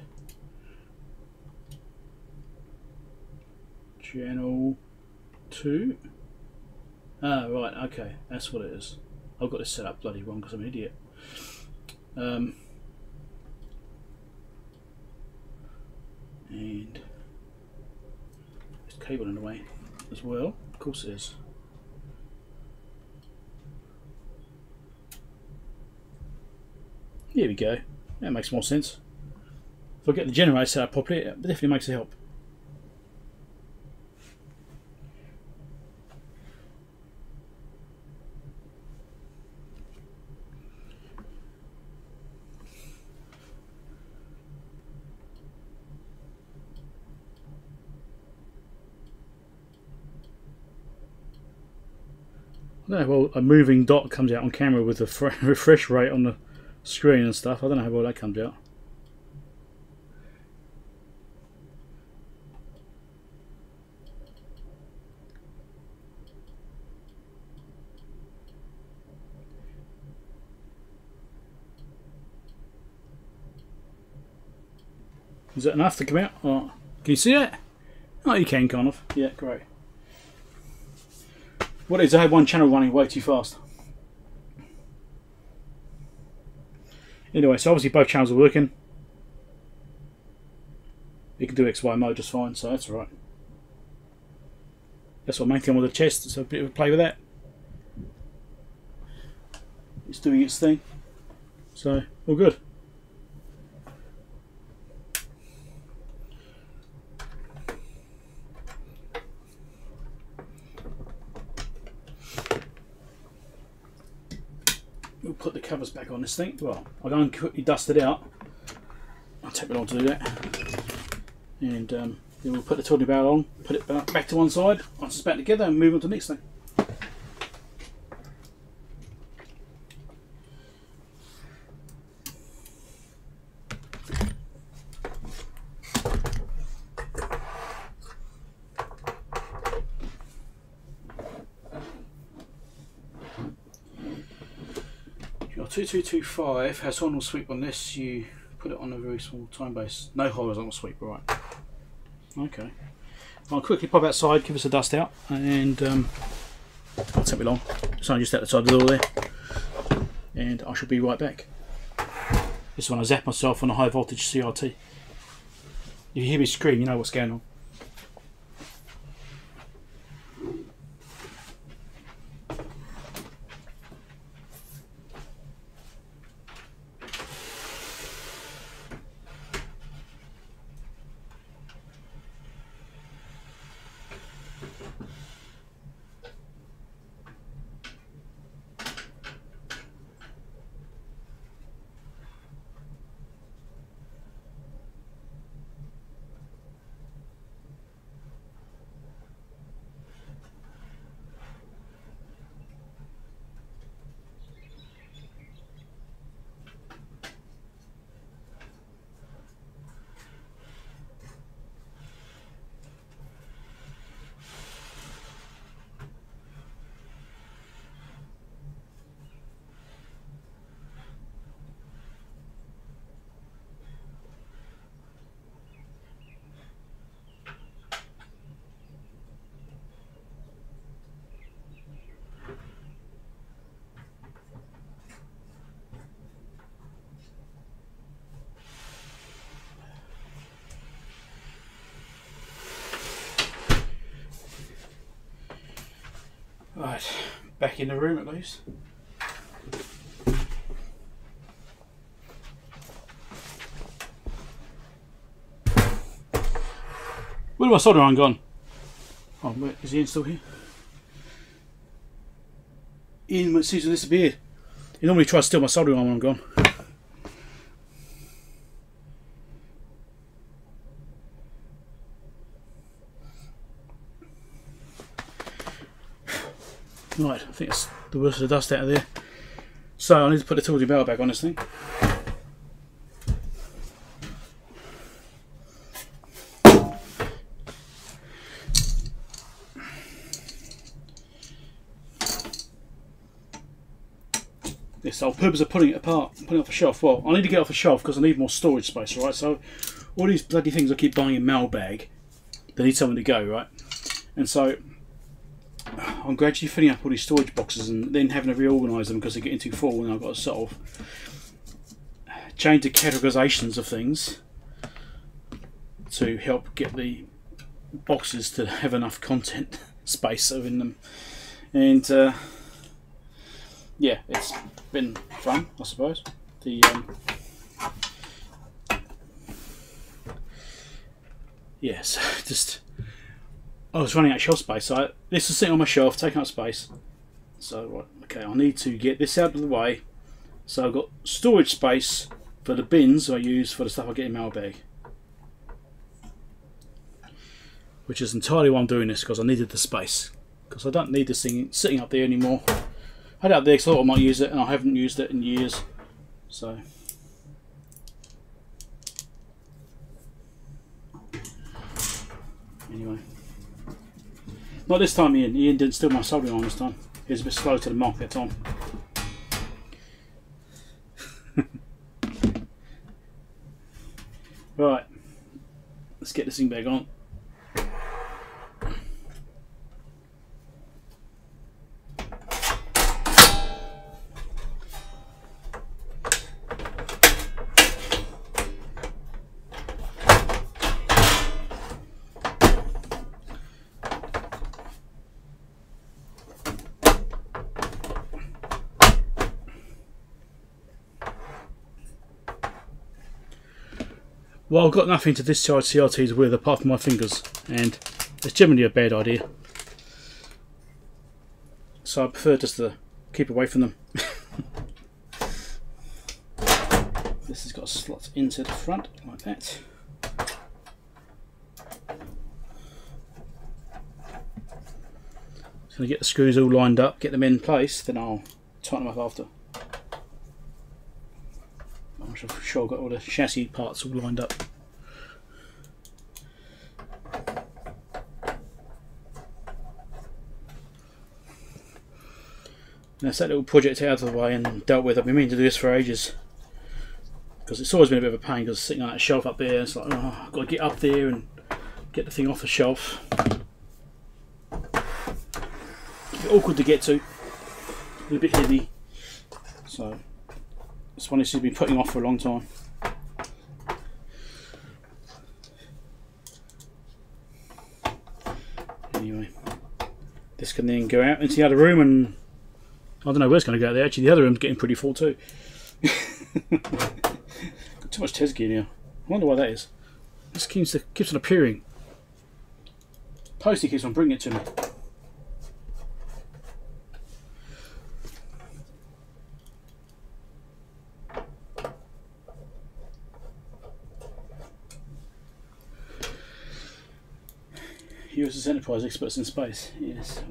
channel two. Ah, right, okay, that's what it is. I've got this set up bloody wrong because I'm an idiot. Um, and there's cable in the way as well. Of course it is. Here we go. That makes more sense. If I get the generator set up properly, it definitely makes a help. Don't well a moving dot comes out on camera with the refresh rate on the screen and stuff. I don't know how well that comes out. Is that enough to come out? Oh, can you see it? Oh, you can, kind of. Yeah, great. What is, I had one channel running way too fast. Anyway, so obviously both channels are working. You can do XY mode just fine, so that's alright. That's what main thing with the chest, so a bit of a play with that. It's doing its thing. So, all good. Put the covers back on this thing. Well, I'll go and quickly dust it out. I'll take me long to do that. And um, then we'll put the tilting barrel on, put it back to one side, once it's back together, and move on to the next thing. 2225 has horizontal sweep unless you put it on a very small time base. No horizontal sweep, right. Okay. I'll quickly pop outside, give us a dust out, and um, won't take me long. So I'm just outside the door there, and I shall be right back. This is when I zap myself on a high voltage CRT. If you hear me scream, you know what's going on. Right, back in the room at least. Where my soldering iron gone? Oh, wait, is Ian still here? Ian seems to have disappeared. He normally tries to steal my soldering iron when I'm gone. Right, I think it's the worst of the dust out of there. So I need to put the tilting bail back on this thing. This whole purpose of putting it apart, putting it off a shelf. Well, I need to get off a shelf because I need more storage space, right? So all these bloody things I keep buying in mail bag, they need somewhere to go, right? And so I'm gradually filling up all these storage boxes and then having to reorganise them because they're getting too full and I've got to sort of change the categorisations of things to help get the boxes to have enough content space in them. And uh, yeah, it's been fun, I suppose. The um, yes, just Oh, I was running out of shelf space. So I, this is sitting on my shelf, taking up space. So right, okay, I need to get this out of the way. So I've got storage space for the bins I use for the stuff I get in my bag. Which is entirely why I'm doing this because I needed the space. Because I don't need this thing sitting up there anymore. I had it up there because I thought I might use it and I haven't used it in years. So anyway. Not this time, Ian. Ian didn't steal my soldering iron this time. He was a bit slow to the mark that time. right. Let's get this thing back on. Well, I've got nothing to discharge CRTs with apart from my fingers, and it's generally a bad idea. So I prefer just to keep away from them. this has got a slot into the front, like that. Just going to get the screws all lined up, get them in place, then I'll tighten them up after. I'm sure I've got all the chassis parts all lined up. that's that little project out of the way and dealt with. I've been meaning to do this for ages because it's always been a bit of a pain because sitting on that shelf up there, it's like oh, I've got to get up there and get the thing off the shelf. awkward to get to, a bit heavy, so it's one has been putting off for a long time. Anyway, this can then go out into the other room and I don't know where it's going to go there. Actually, the other room's getting pretty full too. Got too much test gear now. I wonder why that is. This keeps, keeps on appearing. Posty keeps on bringing it to me. USS Enterprise experts in space. Yes.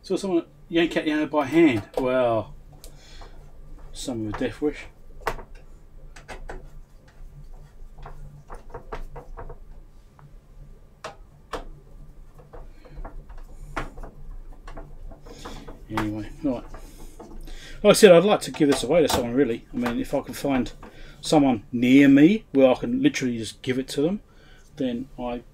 So someone yank out the ammo by hand. Well, some of a death wish. Anyway, right. Like I said, I'd like to give this away to someone really. I mean, if I can find someone near me where I can literally just give it to them, then I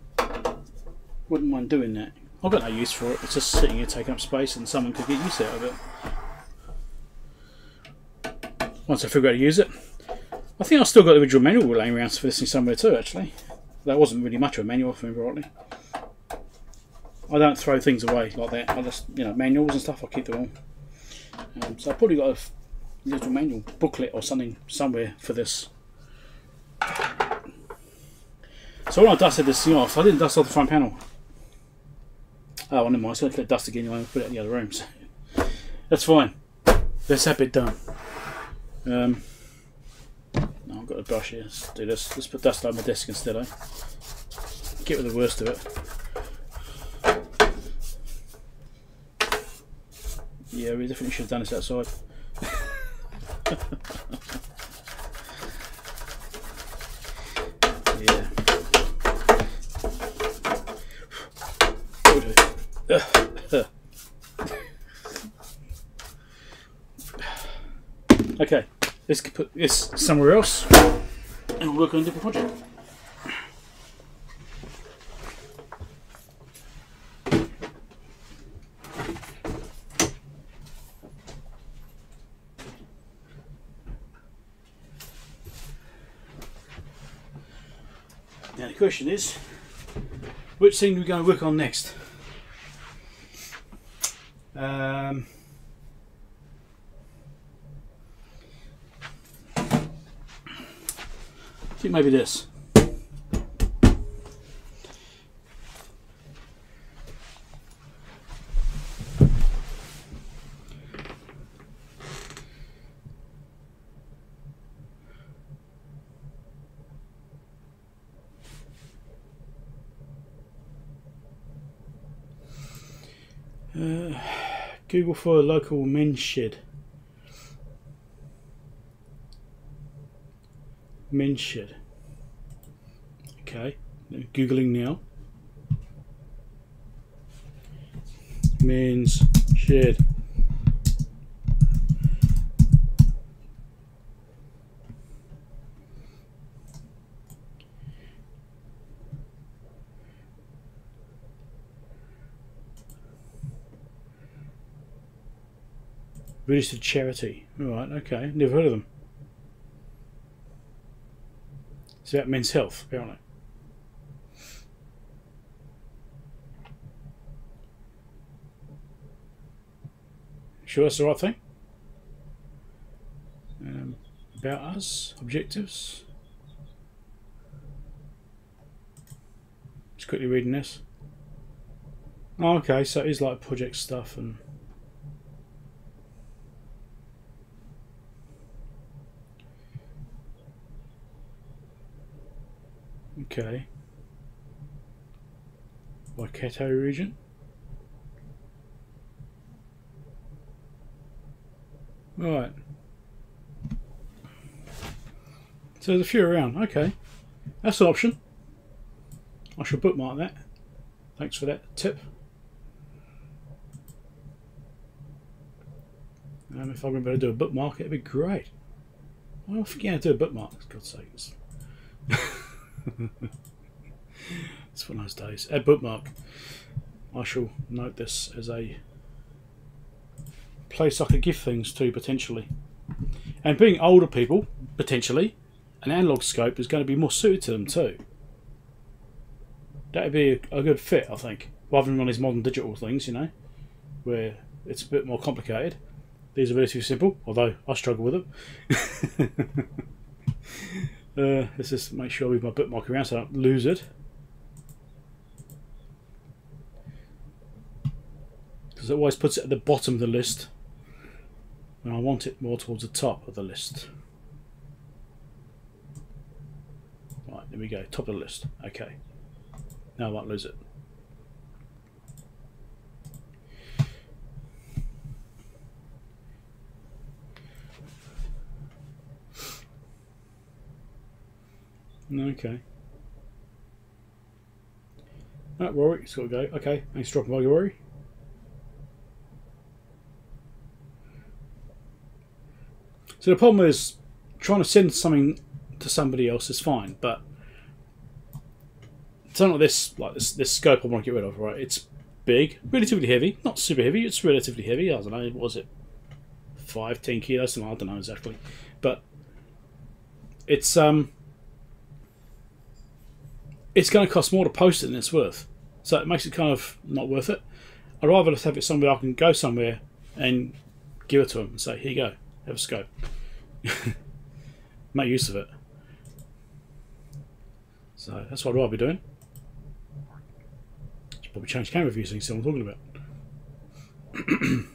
wouldn't mind doing that. I've got no use for it. It's just sitting here taking up space and someone could get use out of it. Once I figure out how to use it. I think I've still got the original manual laying around for this thing somewhere too, actually. That wasn't really much of a manual, if I remember rightly. I don't throw things away like that. I just, you know, manuals and stuff, I keep them all. Um, so I've probably got a little manual booklet or something somewhere for this. So when I dusted this thing off, I didn't dust off the front panel. Oh, never mind. I was going to let dust again anyway and put it in the other rooms. That's fine. That's that bit done. Um, no, I've got a brush here. Let's do this. Let's put dust on my desk instead. Eh? Get rid of the worst of it. Yeah, we definitely should have done this outside. Yeah. okay, let's put this somewhere else and we'll work on a different project. Now the question is, which thing are we going to work on next? Um, I think maybe this. Uh, For a local men's shed. Men's shed. Okay, googling now. Men's shed. Registered charity. Alright, okay. Never heard of them. It's about men's health, apparently. Sure that's the right thing? Um, about us, objectives. Just quickly reading this. Oh, okay, so it is like project stuff and Okay. Waikato region. Right. So there's a few around. Okay. That's an option. I shall bookmark that. Thanks for that tip. Um, if I remember to do a bookmark, it'd be great. I don't forget how to do a bookmark, for God's sakes. it's one of those days. A bookmark. I shall note this as a place I could give things to potentially. And being older people, potentially, an analog scope is going to be more suited to them too. That'd be a, a good fit, I think, rather than on these modern digital things, you know, where it's a bit more complicated. These are relatively simple, although I struggle with them. uh, let's just make sure I move my bookmark around so I don't lose it. Because it always puts it at the bottom of the list. And I want it more towards the top of the list. Right, there we go, top of the list. Okay. Now I won't lose it. Okay. Rory, it's got to go. Okay, thanks for dropping by, Rory. So the problem is trying to send something to somebody else is fine, but something like this, like this, this scope I want to get rid of, right? It's big, relatively heavy, not super heavy. It's relatively heavy. I don't know, what was it five, ten kilos? I don't know exactly, but it's um it's going to cost more to post it than it's worth. So it makes it kind of not worth it. I'd rather just have it somewhere I can go somewhere and give it to them and say, here you go, have a scope. Make use of it. So that's what I'd rather be doing. Should probably change camera view so you see what I'm talking about.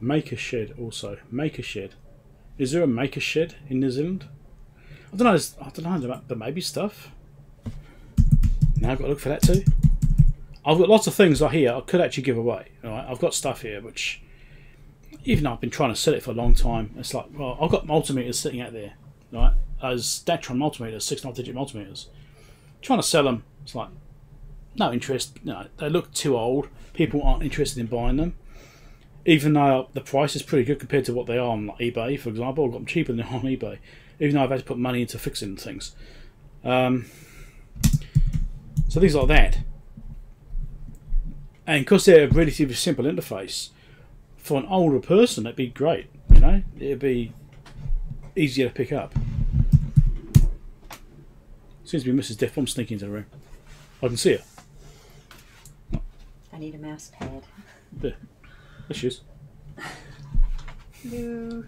Maker shed also. Maker shed. Is there a maker shed in New Zealand? I don't know. I don't know. There may be stuff. Now I've got to look for that too. I've got lots of things I here I could actually give away. Right? I've got stuff here which, even though I've been trying to sell it for a long time, it's like, well, I've got multimeters sitting out there, right? As Datron multimeters, six and digit multimeters. Trying to sell them, it's like, no interest. No, they look too old. People aren't interested in buying them even though the price is pretty good compared to what they are on like eBay, for example, I've got them cheaper than on eBay, even though I've had to put money into fixing things. Um, so things like that. And because they're a relatively simple interface, for an older person, it'd be great. You know, it'd be easier to pick up. Seems to be Mrs. Deaf. I'm sneaking into the room. I can see her. I need a mouse pad. There. Issues. No.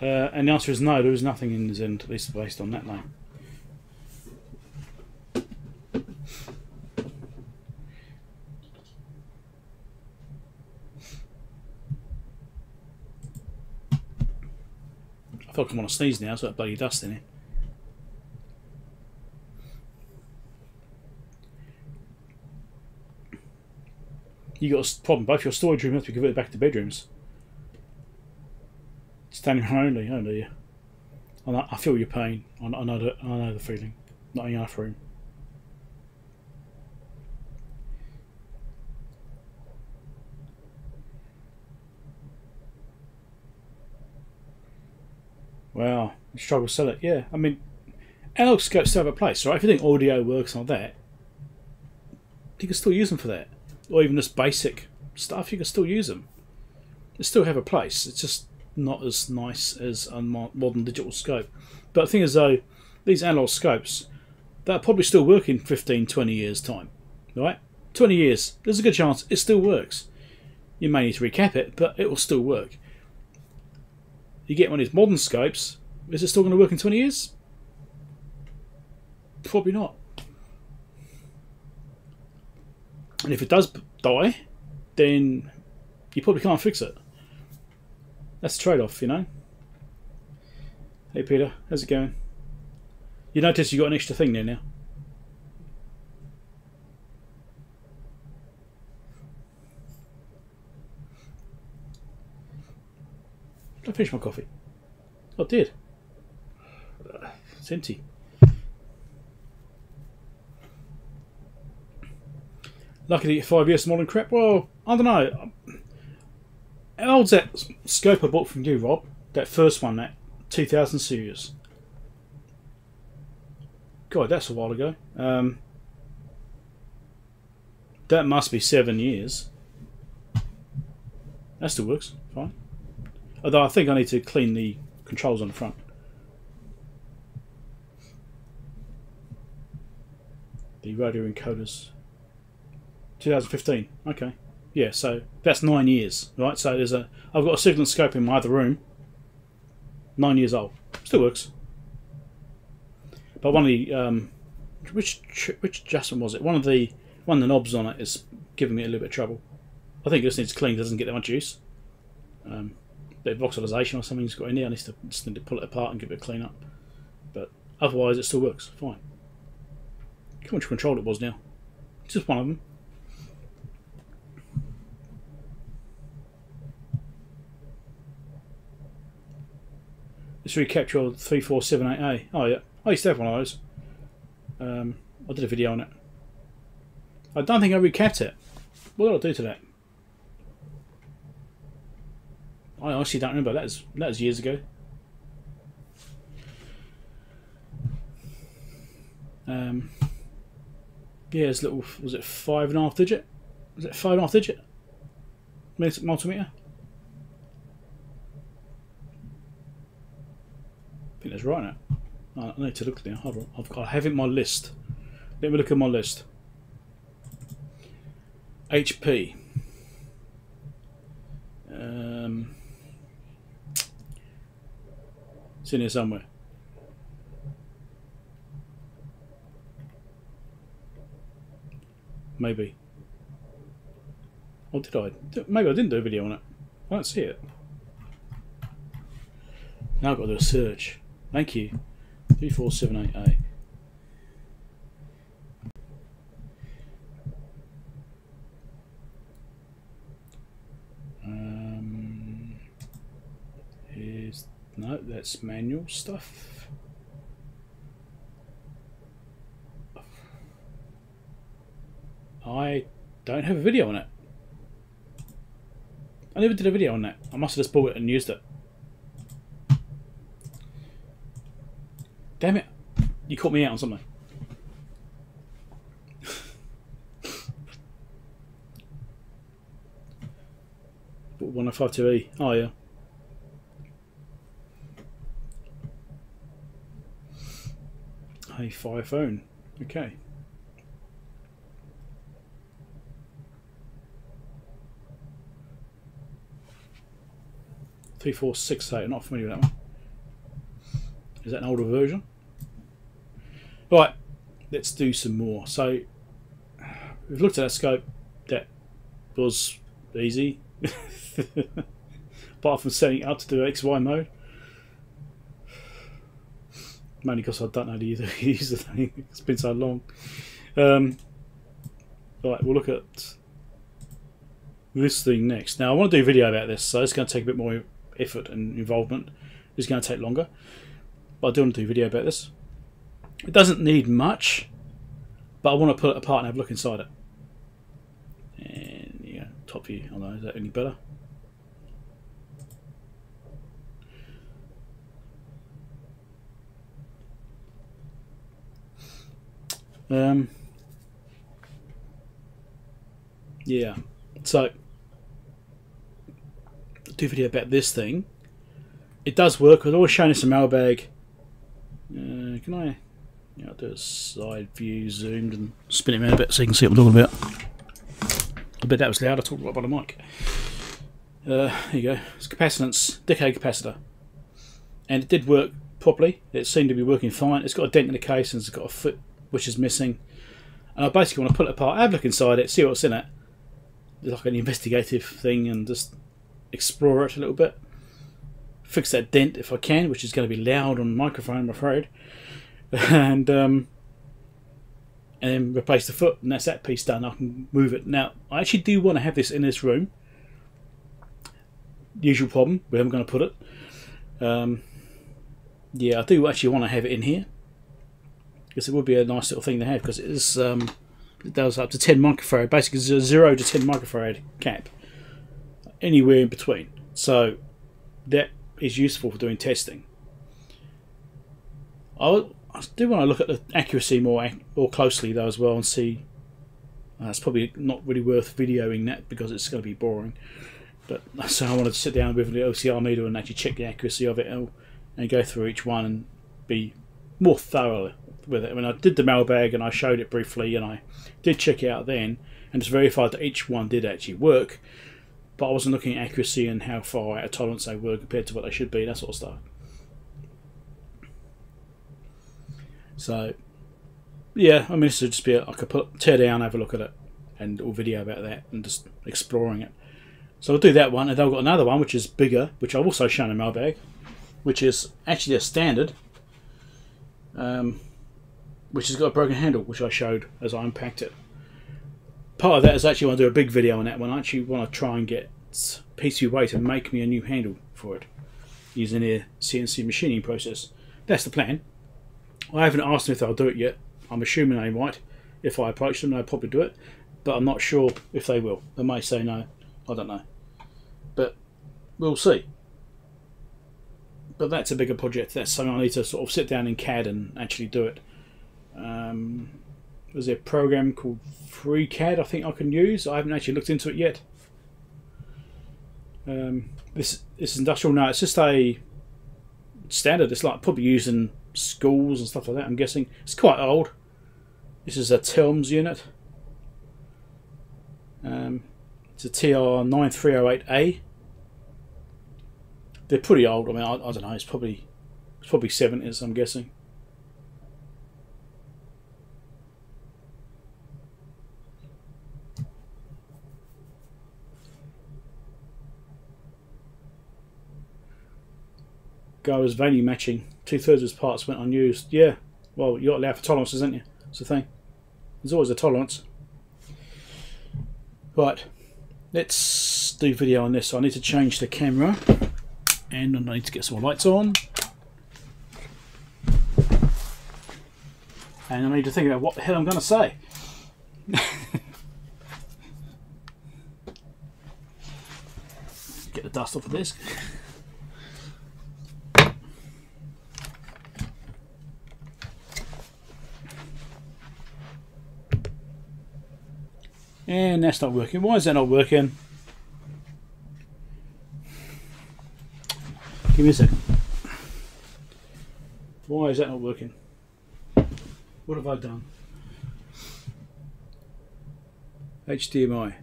Uh, and the answer is no, there is nothing in the end, at least based on that name. I feel like I'm on a sneeze now, so that bloody dust in it. You got a problem. Both your storage room have to be converted back to bedrooms. Standing room only, oh dear. I, feel your pain. I, I know the, I know the feeling. Not enough room. You struggle to sell it. Yeah, I mean, analog scopes still have a place, right? If you think audio works like that, you can still use them for that or even just basic stuff, you can still use them. They still have a place. It's just not as nice as a modern digital scope. But the thing is, though, these analog scopes, they'll probably still work in 15, 20 years' time. Right? 20 years, there's a good chance it still works. You may need to recap it, but it will still work. You get one of these modern scopes, is it still going to work in 20 years? Probably not. And if it does die, then you probably can't fix it. That's the trade-off, you know. Hey Peter, how's it going? You notice you've got an extra thing there now. Did I finished my coffee. I did. It's empty. Get five years modern crap. Well, I don't know. How old's that scope I bought from you, Rob? That first one, that 2000 series. God, that's a while ago. Um, that must be seven years. That still works fine. Although I think I need to clean the controls on the front. The radio encoders. 2015. Okay. Yeah, so that's nine years, right? So there's a I've got a Siglent scope in my other room. Nine years old. Still works. But one of the um, which which adjustment was it? One of the one of the knobs on it is giving me a little bit of trouble. I think it just needs clean. Doesn't get that much use. Um, bit of oxidization or something's got in there. I need to just need to pull it apart and give it a clean up. But otherwise, it still works fine. How much control it was now? It's just one of them. It's recapture 3478A. Oh yeah, I used to have one of those. Um, I did a video on it. I don't think I recapped it. What did I do to that? I honestly don't remember. That was that was years ago. Um, yeah, it's little. Was it five and a half digit? Was it five and a half digit? Multimeter. I think that's right now. I need to look now. Hold on. I've got, I have it in my list. Let me look at my list. HP. Um, it's in here somewhere. Maybe. Or did I? Maybe I didn't do a video on it. I don't see it. Now I've got to do a search. Thank you. 3478A. Um, here's, no, that's manual stuff. I don't have a video on it. I never did a video on that. I must have just bought it and used it. Damn it. You caught me out on something. but 1052E. Oh, yeah. A fire phone. Okay. Three four six eight. I'm Not familiar with that one. Is that an older version? Right, let's do some more. So we've looked at that scope. That was easy, apart from setting up to do XY mode. Mainly because I don't know how to use the thing. It's been so long. Um, right, we'll look at this thing next. Now I want to do a video about this, so it's going to take a bit more effort and involvement. It's going to take longer. But I do want to do a video about this. It doesn't need much, but I want to pull it apart and have a look inside it. And yeah, top view. I don't know, is that any better? Um, yeah, so do video about this thing. It does work. I've always shown this in mailbag uh, can I? Yeah, I'll do a side view, zoomed, and spin it around a bit so you can see what I'm talking about. I bet that was loud. I talked right by the mic. Uh, here you go. It's capacitance, decay capacitor, and it did work properly. It seemed to be working fine. It's got a dent in the case and it's got a foot which is missing. And I basically want to pull it apart, have a look inside it, see what's in it. It's like an investigative thing, and just explore it a little bit fix that dent if I can, which is going to be loud on the microphone, I'm afraid, and um, and then replace the foot, and that's that piece done. I can move it. Now, I actually do want to have this in this room. Usual problem, where I'm going to put it. Um, yeah, I do actually want to have it in here because it would be a nice little thing to have because it is um, it does up to 10 microfarad, basically it's a 0 to 10 microfarad cap, anywhere in between. So that is useful for doing testing. I, I do want to look at the accuracy more more closely though as well and see. Uh, it's probably not really worth videoing that because it's going to be boring. But so I wanted to sit down with the LCR meter and actually check the accuracy of it and, and go through each one and be more thorough with it. I mean, I did the mailbag and I showed it briefly and I did check it out then and just verified that each one did actually work. But I wasn't looking at accuracy and how far out of tolerance they were compared to what they should be, that sort of stuff. So, yeah, I mean, this would just be a, I could put tear down, have a look at it, and or video about that and just exploring it. So I'll do that one, and then I've got another one which is bigger, which I've also shown in mailbag, which is actually a standard, um, which has got a broken handle, which I showed as I unpacked it. Part of that is actually I want to do a big video on that one. I actually want to try and get PCBWay to make me a new handle for it using their CNC machining process. That's the plan. I haven't asked them if they'll do it yet. I'm assuming they might. If I approach them, they'll probably do it. But I'm not sure if they will. They may say no. I don't know. But we'll see. But that's a bigger project. That's something I need to sort of sit down in CAD and actually do it. Um, there's a program called FreeCAD I think I can use. I haven't actually looked into it yet. Um, this this industrial now it's just a standard. It's like probably using schools and stuff like that. I'm guessing it's quite old. This is a Telms unit. Um, it's a TR9308A. They're pretty old. I mean, I, I don't know. It's probably it's probably 70s. I'm guessing. Goes value matching. Two thirds of his parts went unused. Yeah. Well, you're allowed for tolerances, aren't you? It's the thing. There's always a tolerance. Right. Let's do video on this. So I need to change the camera. And I need to get some more lights on. And I need to think about what the hell I'm going to say. get the dust off the disc. And that's not working. Why is that not working? Give me a second. Why is that not working? What have I done? HDMI.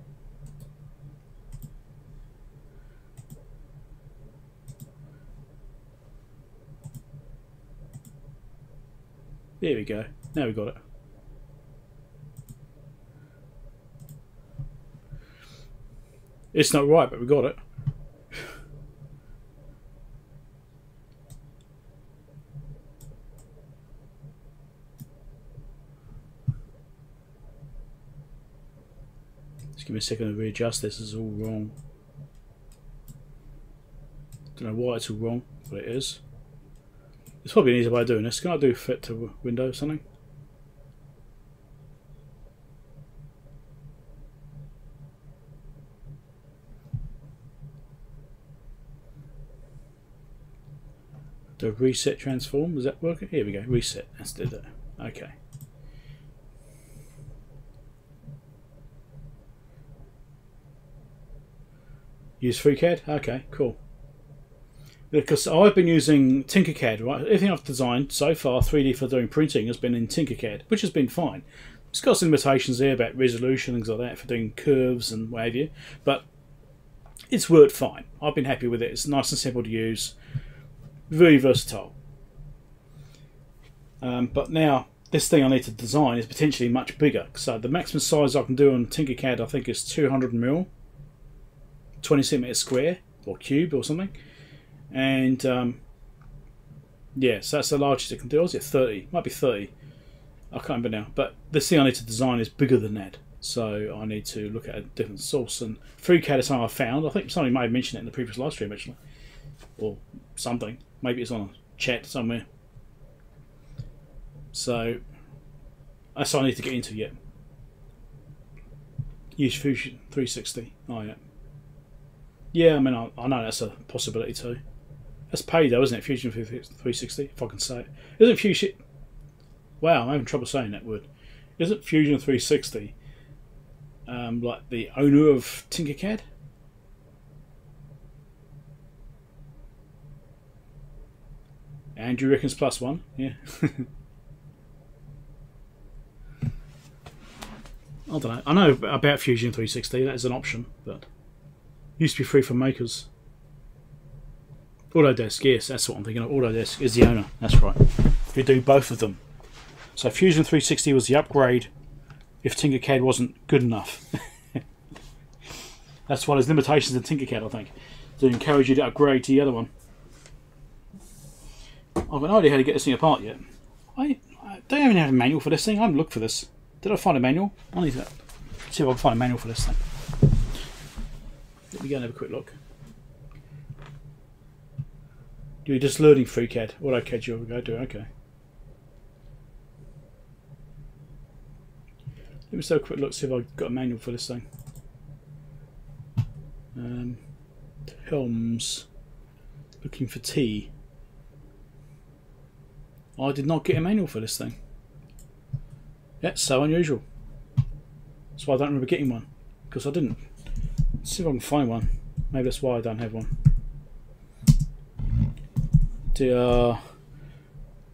There we go. Now we got it. It's not right, but we got it. Just give me a second to readjust this. This is all wrong. Don't know why it's all wrong, but it is. It's probably an easier way of doing this. Can I do fit to window or something? The reset transform, does that work? Here we go, reset, let's do that. Okay. Use FreeCAD? Okay, cool. Because I've been using Tinkercad, right? Everything I've designed so far, 3D for doing printing, has been in Tinkercad, which has been fine. It's got some limitations there about resolution, things like that, for doing curves and what have you. But it's worked fine. I've been happy with it. It's nice and simple to use very versatile. Um, but now this thing I need to design is potentially much bigger. So the maximum size I can do on Tinkercad I think is 200 mil, 20 centimeters square or cube or something. And um, yeah, so that's the largest it can do. Is it 30? Might be 30. I can't remember now. But this thing I need to design is bigger than that. So I need to look at a different source. And FreeCAD is something I found. I think somebody may have mentioned it in the previous live stream actually. Or something. Maybe it's on a chat somewhere. So that's what I need to get into yet. Use Fusion 360. Oh yeah. Yeah, I mean I, I know that's a possibility too. That's paid though, isn't it? Fusion 360, if I can say it. Isn't Fusion Wow, I'm having trouble saying that word. Isn't Fusion 360 um, like the owner of Tinkercad? Andrew reckons plus one, yeah. I don't know. I know about Fusion 360. That is an option, but used to be free for makers. Autodesk, yes, that's what I'm thinking of. Autodesk is the owner. That's right. You do both of them. So Fusion 360 was the upgrade if Tinkercad wasn't good enough. that's one of there's limitations in Tinkercad, I think, to encourage you to upgrade to the other one. I've got no idea how to get this thing apart yet. I, I don't even have a manual for this thing. I haven't looked for this. Did I find a manual? I need to see if I can find a manual for this thing. Let me go and have a quick look. You're just learning FreeCAD. AutoCAD you'll go do, okay. Let me just have a quick look, see if I've got a manual for this thing. Um, Helms. Looking for T. I did not get a manual for this thing. That's so unusual. That's why I don't remember getting one. Because I didn't. Let's see if I can find one. Maybe that's why I don't have one. TR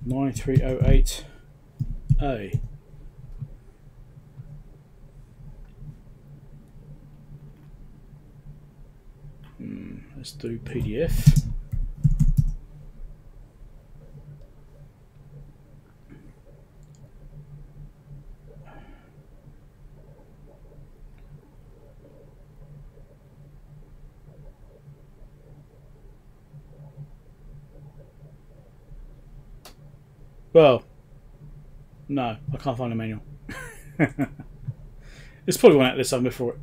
9308A. Hmm, let's do PDF. Well, no, I can't find a manual. it's probably one out there somewhere for it.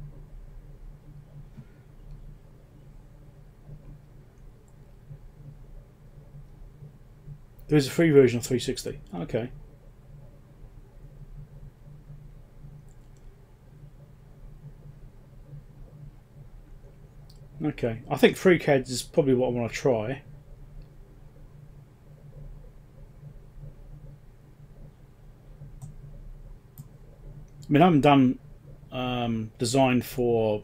There is a free version of 360. Okay. Okay. I think FreeCAD is probably what I want to try. I mean, I haven't done um, design for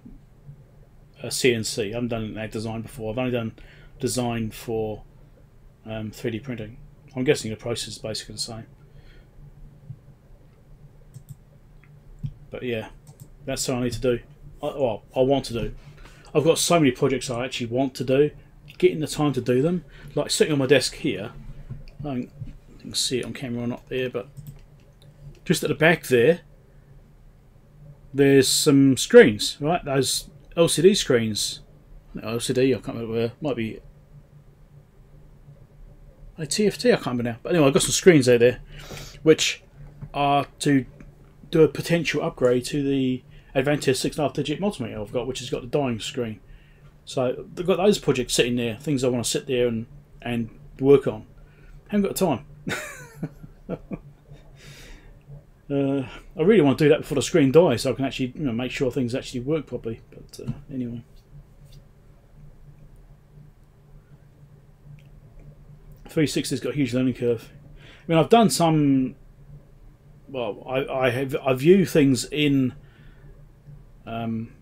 a CNC. I haven't done that design before. I've only done design for um, 3D printing. I'm guessing the process is basically the same. But yeah, that's what I need to do. I, well, I want to do. I've got so many projects I actually want to do. Getting the time to do them, like sitting on my desk here. I can see it on camera or not there, but just at the back there, there's some screens, right? Those LCD screens. LCD, I can't remember where. Might be a TFT, I can't remember now. But anyway, I've got some screens out there, which are to do a potential upgrade to the Advantest 6.5 digit multimeter I've got, which has got the dying screen. So I've got those projects sitting there, things I want to sit there and, and work on. haven't got the time. Uh, I really want to do that before the screen dies, so I can actually you know, make sure things actually work properly. But uh, anyway. Three sixty's got a huge learning curve. I mean, I've done some. Well, I, I have I view things in. Um,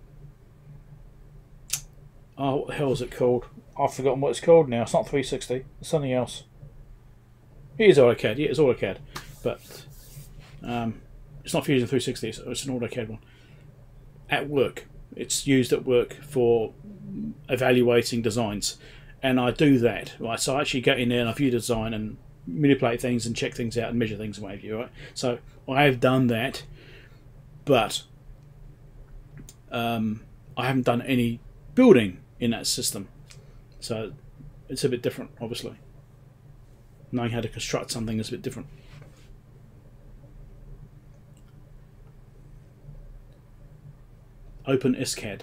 oh, what the hell is it called? I've forgotten what it's called now. It's not 360. It's something else. It is AutoCAD. Yeah, it's AutoCAD. But um, it's not Fusion 360, it's, it's an AutoCAD one. At work. It's used at work for evaluating designs. And I do that, right? So I actually get in there and I view design and manipulate things and check things out and measure things and what have you, right? So I have done that, but um, I haven't done any building in that system. So it's a bit different, obviously. Knowing how to construct something is a bit different. Open ISCAD.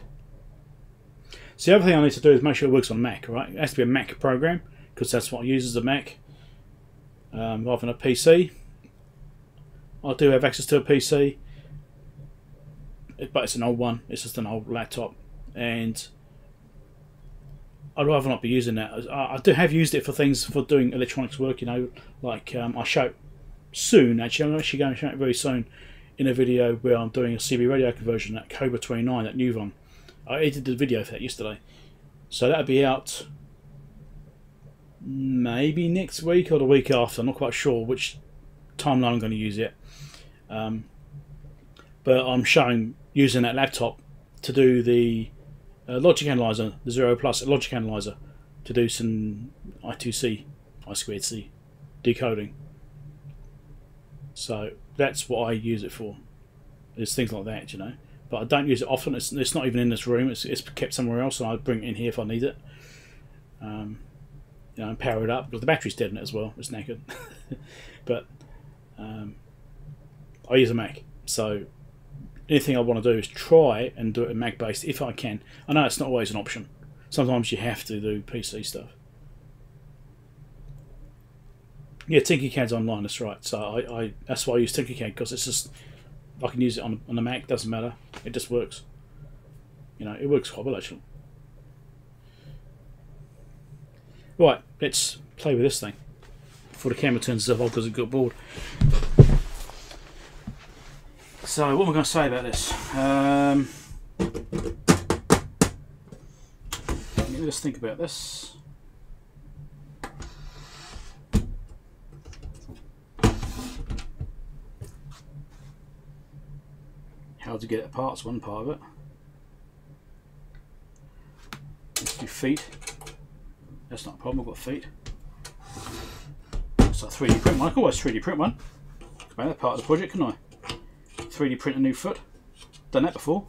So the other thing I need to do is make sure it works on Mac, right? It has to be a Mac program because that's what I use as a Mac um, rather than a PC. I do have access to a PC, but it's an old one. It's just an old laptop, and I'd rather not be using that. I, I do have used it for things for doing electronics work. You know, like um, I show soon. Actually, I'm actually going to show it very soon in a video where I'm doing a CB radio conversion at Cobra 29 at Nuvon. I edited the video for that yesterday, so that'll be out maybe next week or the week after. I'm not quite sure which timeline I'm going to use it. Um, but I'm showing using that laptop to do the uh, logic analyzer, the Zero Plus logic analyzer, to do some I2C, I squared C decoding. So that's what I use it for. There's things like that, you know. But I don't use it often. It's, it's not even in this room. It's, it's kept somewhere else, and I bring it in here if I need it. Um, you know, and power it up because the battery's dead in it as well. It's knackered. but um, I use a Mac, so anything I want to do is try and do it in Mac based if I can. I know it's not always an option. Sometimes you have to do PC stuff. Yeah, Tinkercad's online. That's right. So I, I that's why I use Tinkercad because it's just I can use it on on the Mac. Doesn't matter. It just works. You know, it works quite well actually. Right, let's play with this thing before the camera turns itself off because it got bored. So, what am I going to say about this? Um, let me just think about this. How to get it apart is one part of it. Let's do feet. That's not a problem, I've got feet. So 3D print one, I can always 3D print one. Come that part of the project, can I? 3D print a new foot. Done that before.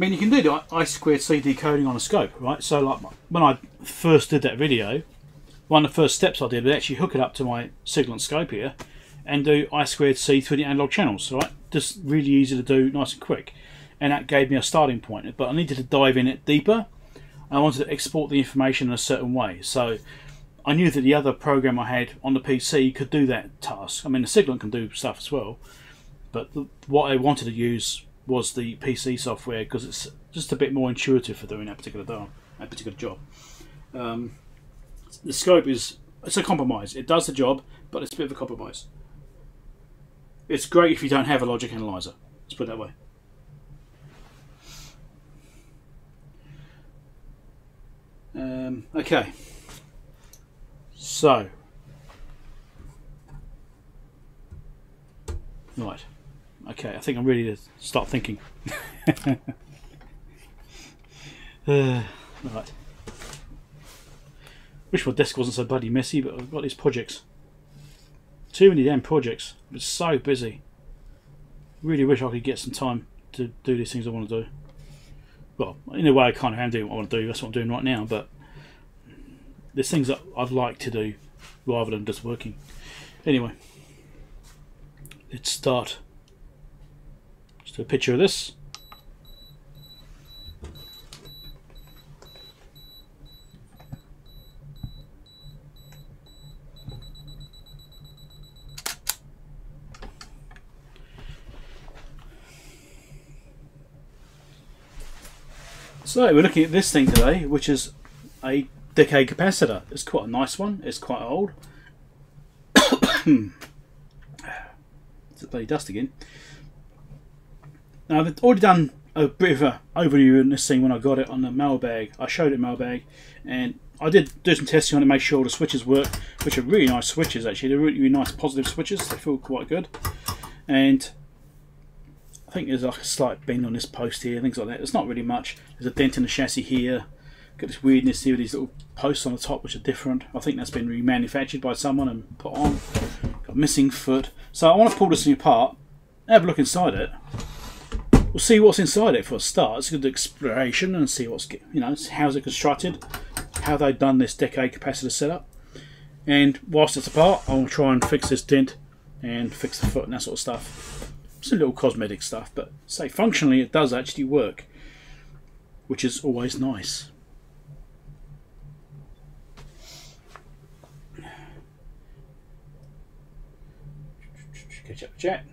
I mean, you can do the I squared C decoding on a scope, right? So, like when I first did that video, one of the first steps I did was actually hook it up to my Siglent scope here and do I squared C through the analog channels, right? Just really easy to do, nice and quick. And that gave me a starting point, but I needed to dive in it deeper. I wanted to export the information in a certain way. So I knew that the other program I had on the PC could do that task. I mean, the Siglent can do stuff as well, but what I wanted to use was the PC software because it's just a bit more intuitive for doing that particular job. that particular job. Um, the scope is it's a compromise. It does the job, but it's a bit of a compromise. It's great if you don't have a logic analyzer. Let's put it that way. Um, okay. So. Right. Okay, I think I'm ready to start thinking. uh, right. Wish my desk wasn't so bloody messy, but I've got these projects. Too many damn projects. I'm so busy. Really wish I could get some time to do these things I want to do. Well, in a way, I kind of am doing what I want to do. That's what I'm doing right now. But there's things that I'd like to do rather than just working. Anyway, let's start. A picture of this. So we're looking at this thing today, which is a decade capacitor. It's quite a nice one. It's quite old. it's a bloody dust again. Now I've already done a bit of an overview in this thing when I got it on the mailbag. I showed it mailbag, and I did do some testing on it, make sure the switches work, which are really nice switches actually. They're really, really nice positive switches. They feel quite good, and I think there's like a slight bend on this post here, things like that. It's not really much. There's a dent in the chassis here. Got this weirdness here with these little posts on the top which are different. I think that's been remanufactured by someone and put on. Got missing foot. So I want to pull this thing apart, have a look inside it, we'll see what's inside it for a start. It's a good exploration and see what's you know how's it constructed, how they've done this decade capacitor setup, and whilst it's apart, I'll try and fix this dent and fix the foot and that sort of stuff. Some little cosmetic stuff, but say functionally it does actually work, which is always nice. Catch up chat.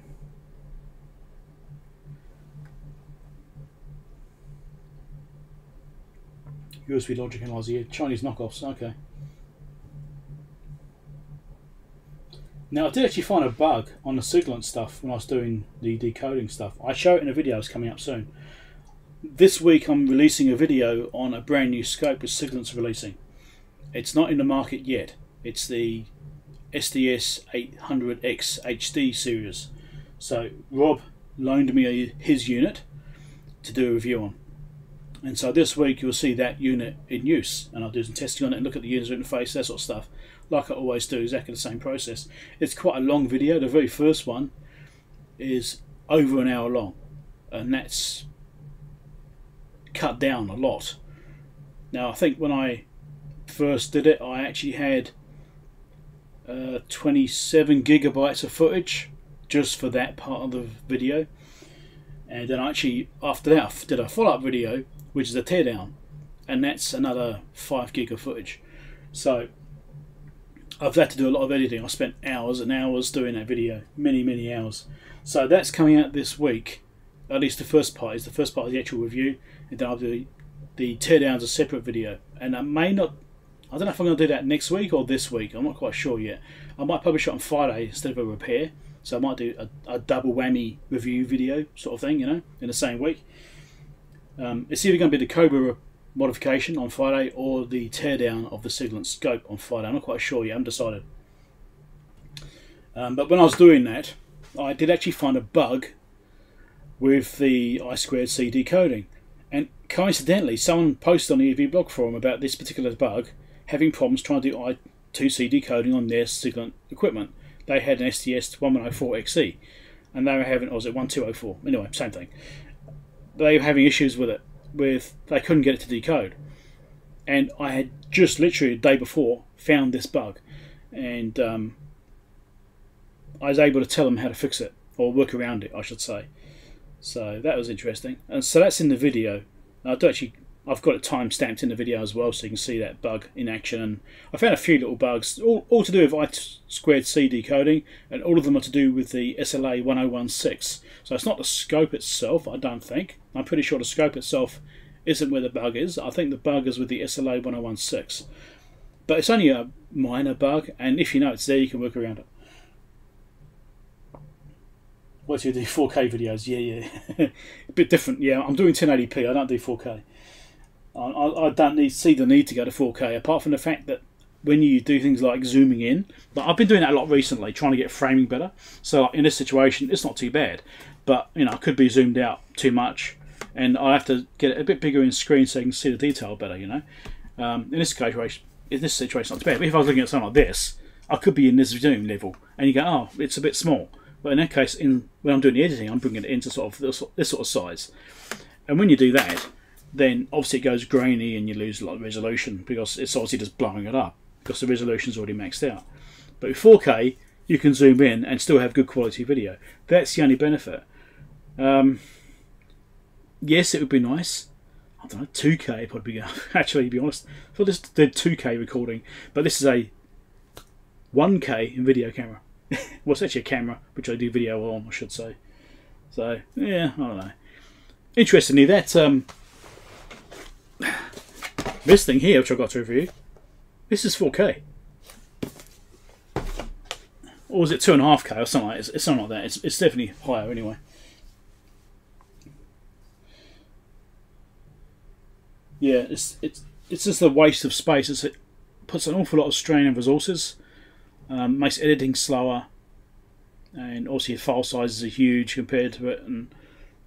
USB logic Aussie Chinese knockoffs. Okay. Now I did actually find a bug on the Siglent stuff when I was doing the decoding stuff. I show it in a video that's coming up soon. This week I'm releasing a video on a brand new scope that Siglent's releasing. It's not in the market yet. It's the SDS 800X HD series. So Rob loaned me his unit to do a review on. And so this week you'll see that unit in use, and I'll do some testing on it and look at the user interface, that sort of stuff, like I always do, exactly the same process. It's quite a long video. The very first one is over an hour long, and that's cut down a lot. Now I think when I first did it, I actually had uh, 27 gigabytes of footage just for that part of the video. And then actually after that I did a follow-up video which is a teardown, and that's another five gig of footage. So I've had to do a lot of editing. I spent hours and hours doing that video, many many hours. So that's coming out this week. At least the first part is the first part of the actual review, and then I'll do the teardowns a separate video. And I may not. I don't know if I'm going to do that next week or this week. I'm not quite sure yet. I might publish it on Friday instead of a repair. So I might do a, a double whammy review video sort of thing, you know, in the same week. Um, it's either going to be the Cobra modification on Friday or the teardown of the Siglent scope on Friday. I'm not quite sure yet, I haven't decided. Um, but when I was doing that, I did actually find a bug with the I squared C decoding. And coincidentally, someone posted on the EEVblog forum about this particular bug having problems trying to do I2C decoding on their Siglent equipment. They had an SDS 1104XE and they were having, or was it 1204? Anyway, same thing they were having issues with it, with they couldn't get it to decode. And I had just literally a day before found this bug, and um, I was able to tell them how to fix it or work around it, I should say. So that was interesting, and so that's in the video. I do actually I've got it time stamped in the video as well, so you can see that bug in action. And I found a few little bugs, all, all to do with I squared C decoding, and all of them are to do with the SLA 1016. So it's not the scope itself, I don't think. I'm pretty sure the scope itself isn't where the bug is. I think the bug is with the SLA 1016. But it's only a minor bug, and if you know it's there, you can work around it. What do you do? 4K videos? Yeah, yeah. a bit different. Yeah, I'm doing 1080p. I don't do 4K. I, I don't need see the need to go to 4K apart from the fact that when you do things like zooming in, like I've been doing that a lot recently, trying to get framing better. So in this situation, it's not too bad, but you know I could be zoomed out too much, and I have to get it a bit bigger in screen so you can see the detail better. You know, um, in this situation, in this situation, not bad. But if I was looking at something like this, I could be in this zoom level, and you go, oh, it's a bit small. But in that case, in when I'm doing the editing, I'm bringing it into sort of this, this sort of size. And when you do that, then obviously it goes grainy and you lose a lot of resolution because it's obviously just blowing it up because the resolution's already maxed out. But with 4K, you can zoom in and still have good quality video. That's the only benefit. Um, yes, it would be nice. I don't know, 2K probably be actually, to be honest. I thought this did 2K recording, but this is a 1K in video camera. well, it's actually a camera, which I do video on, I should say. So, yeah, I don't know. Interestingly, that um, this thing here, which I've got to review, this is 4K. Or is it 2.5K or something like? It's, it's something like that. It's, it's definitely higher anyway. Yeah, it's it's it's just a waste of space. It's, it puts an awful lot of strain on resources, um, makes editing slower, and also your file sizes are huge compared to it, and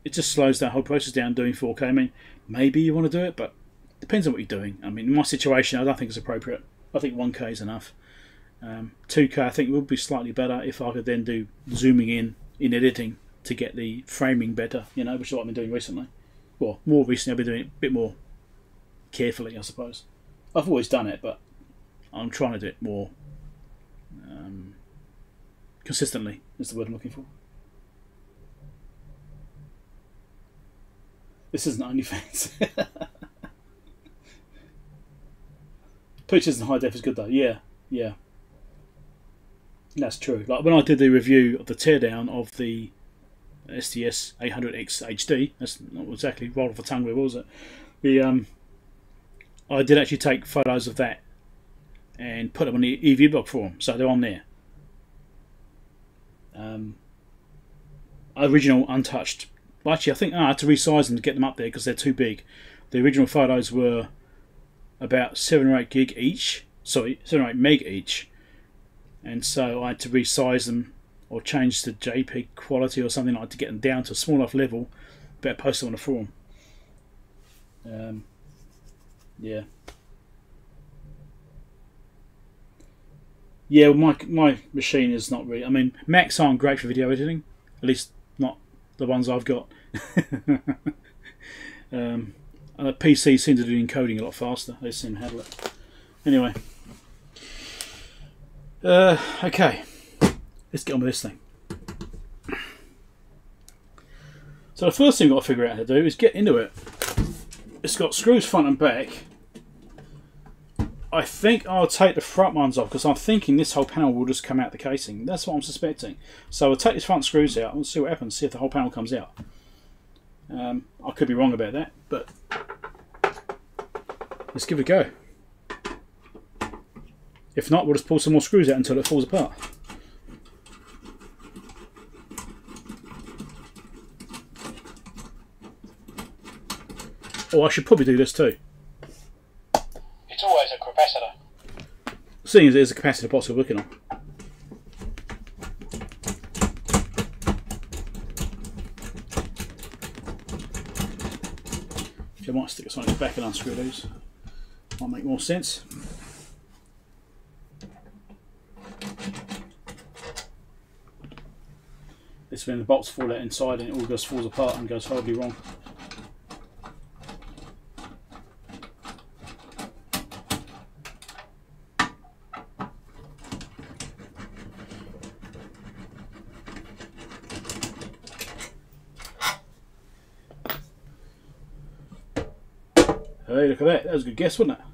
it just slows that whole process down doing 4K. I mean, maybe you want to do it, but depends on what you're doing. I mean, in my situation, I don't think it's appropriate. I think 1K is enough. Um, 2K, I think would be slightly better if I could then do zooming in in editing to get the framing better, you know, which is what I've been doing recently. Well, more recently, I've been doing it a bit more carefully, I suppose. I've always done it, but I'm trying to do it more um, consistently, is the word I'm looking for. This isn't OnlyFans. Pictures in high def is good though. Yeah, yeah. That's true. Like when I did the review of the teardown of the SDS 800X HD, that's not exactly roll off the tongue, was it? The um, I did actually take photos of that and put them on the EV forum, so they're on there. Um, original untouched. Well, actually, I think oh, I had to resize them to get them up there because they're too big. The original photos were about seven or eight gig each, sorry, seven or eight meg each, and so I had to resize them or change the JPEG quality or something like to get them down to a small enough level. Better post them on the forum. Um, yeah. Yeah, my my machine is not really. I mean, Macs aren't great for video editing, at least not the ones I've got. um, and the PC seem to do encoding a lot faster. They seem to handle it. Anyway, uh, okay, let's get on with this thing. So the first thing we've got to figure out how to do is get into it. It's got screws front and back I think I'll take the front ones off because I'm thinking this whole panel will just come out the casing. That's what I'm suspecting. So I'll take these front screws out and see what happens, see if the whole panel comes out. Um, I could be wrong about that, but let's give it a go. If not, we'll just pull some more screws out until it falls apart. Oh, I should probably do this too. Seeing as there's a capacitor box we're working on. I might stick something back and unscrew those. Might make more sense. This when the bolts fall out inside and it all just falls apart and goes horribly wrong. Hey, look at that. That was a good guess, wasn't it?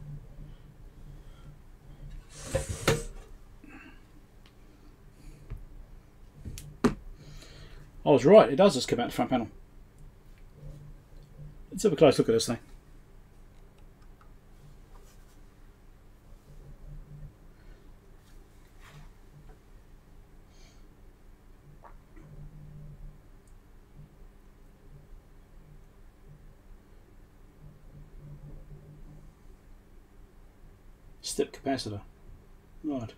I was right. It does just come out the front panel. Let's have a close look at this thing. step capacitor. Right.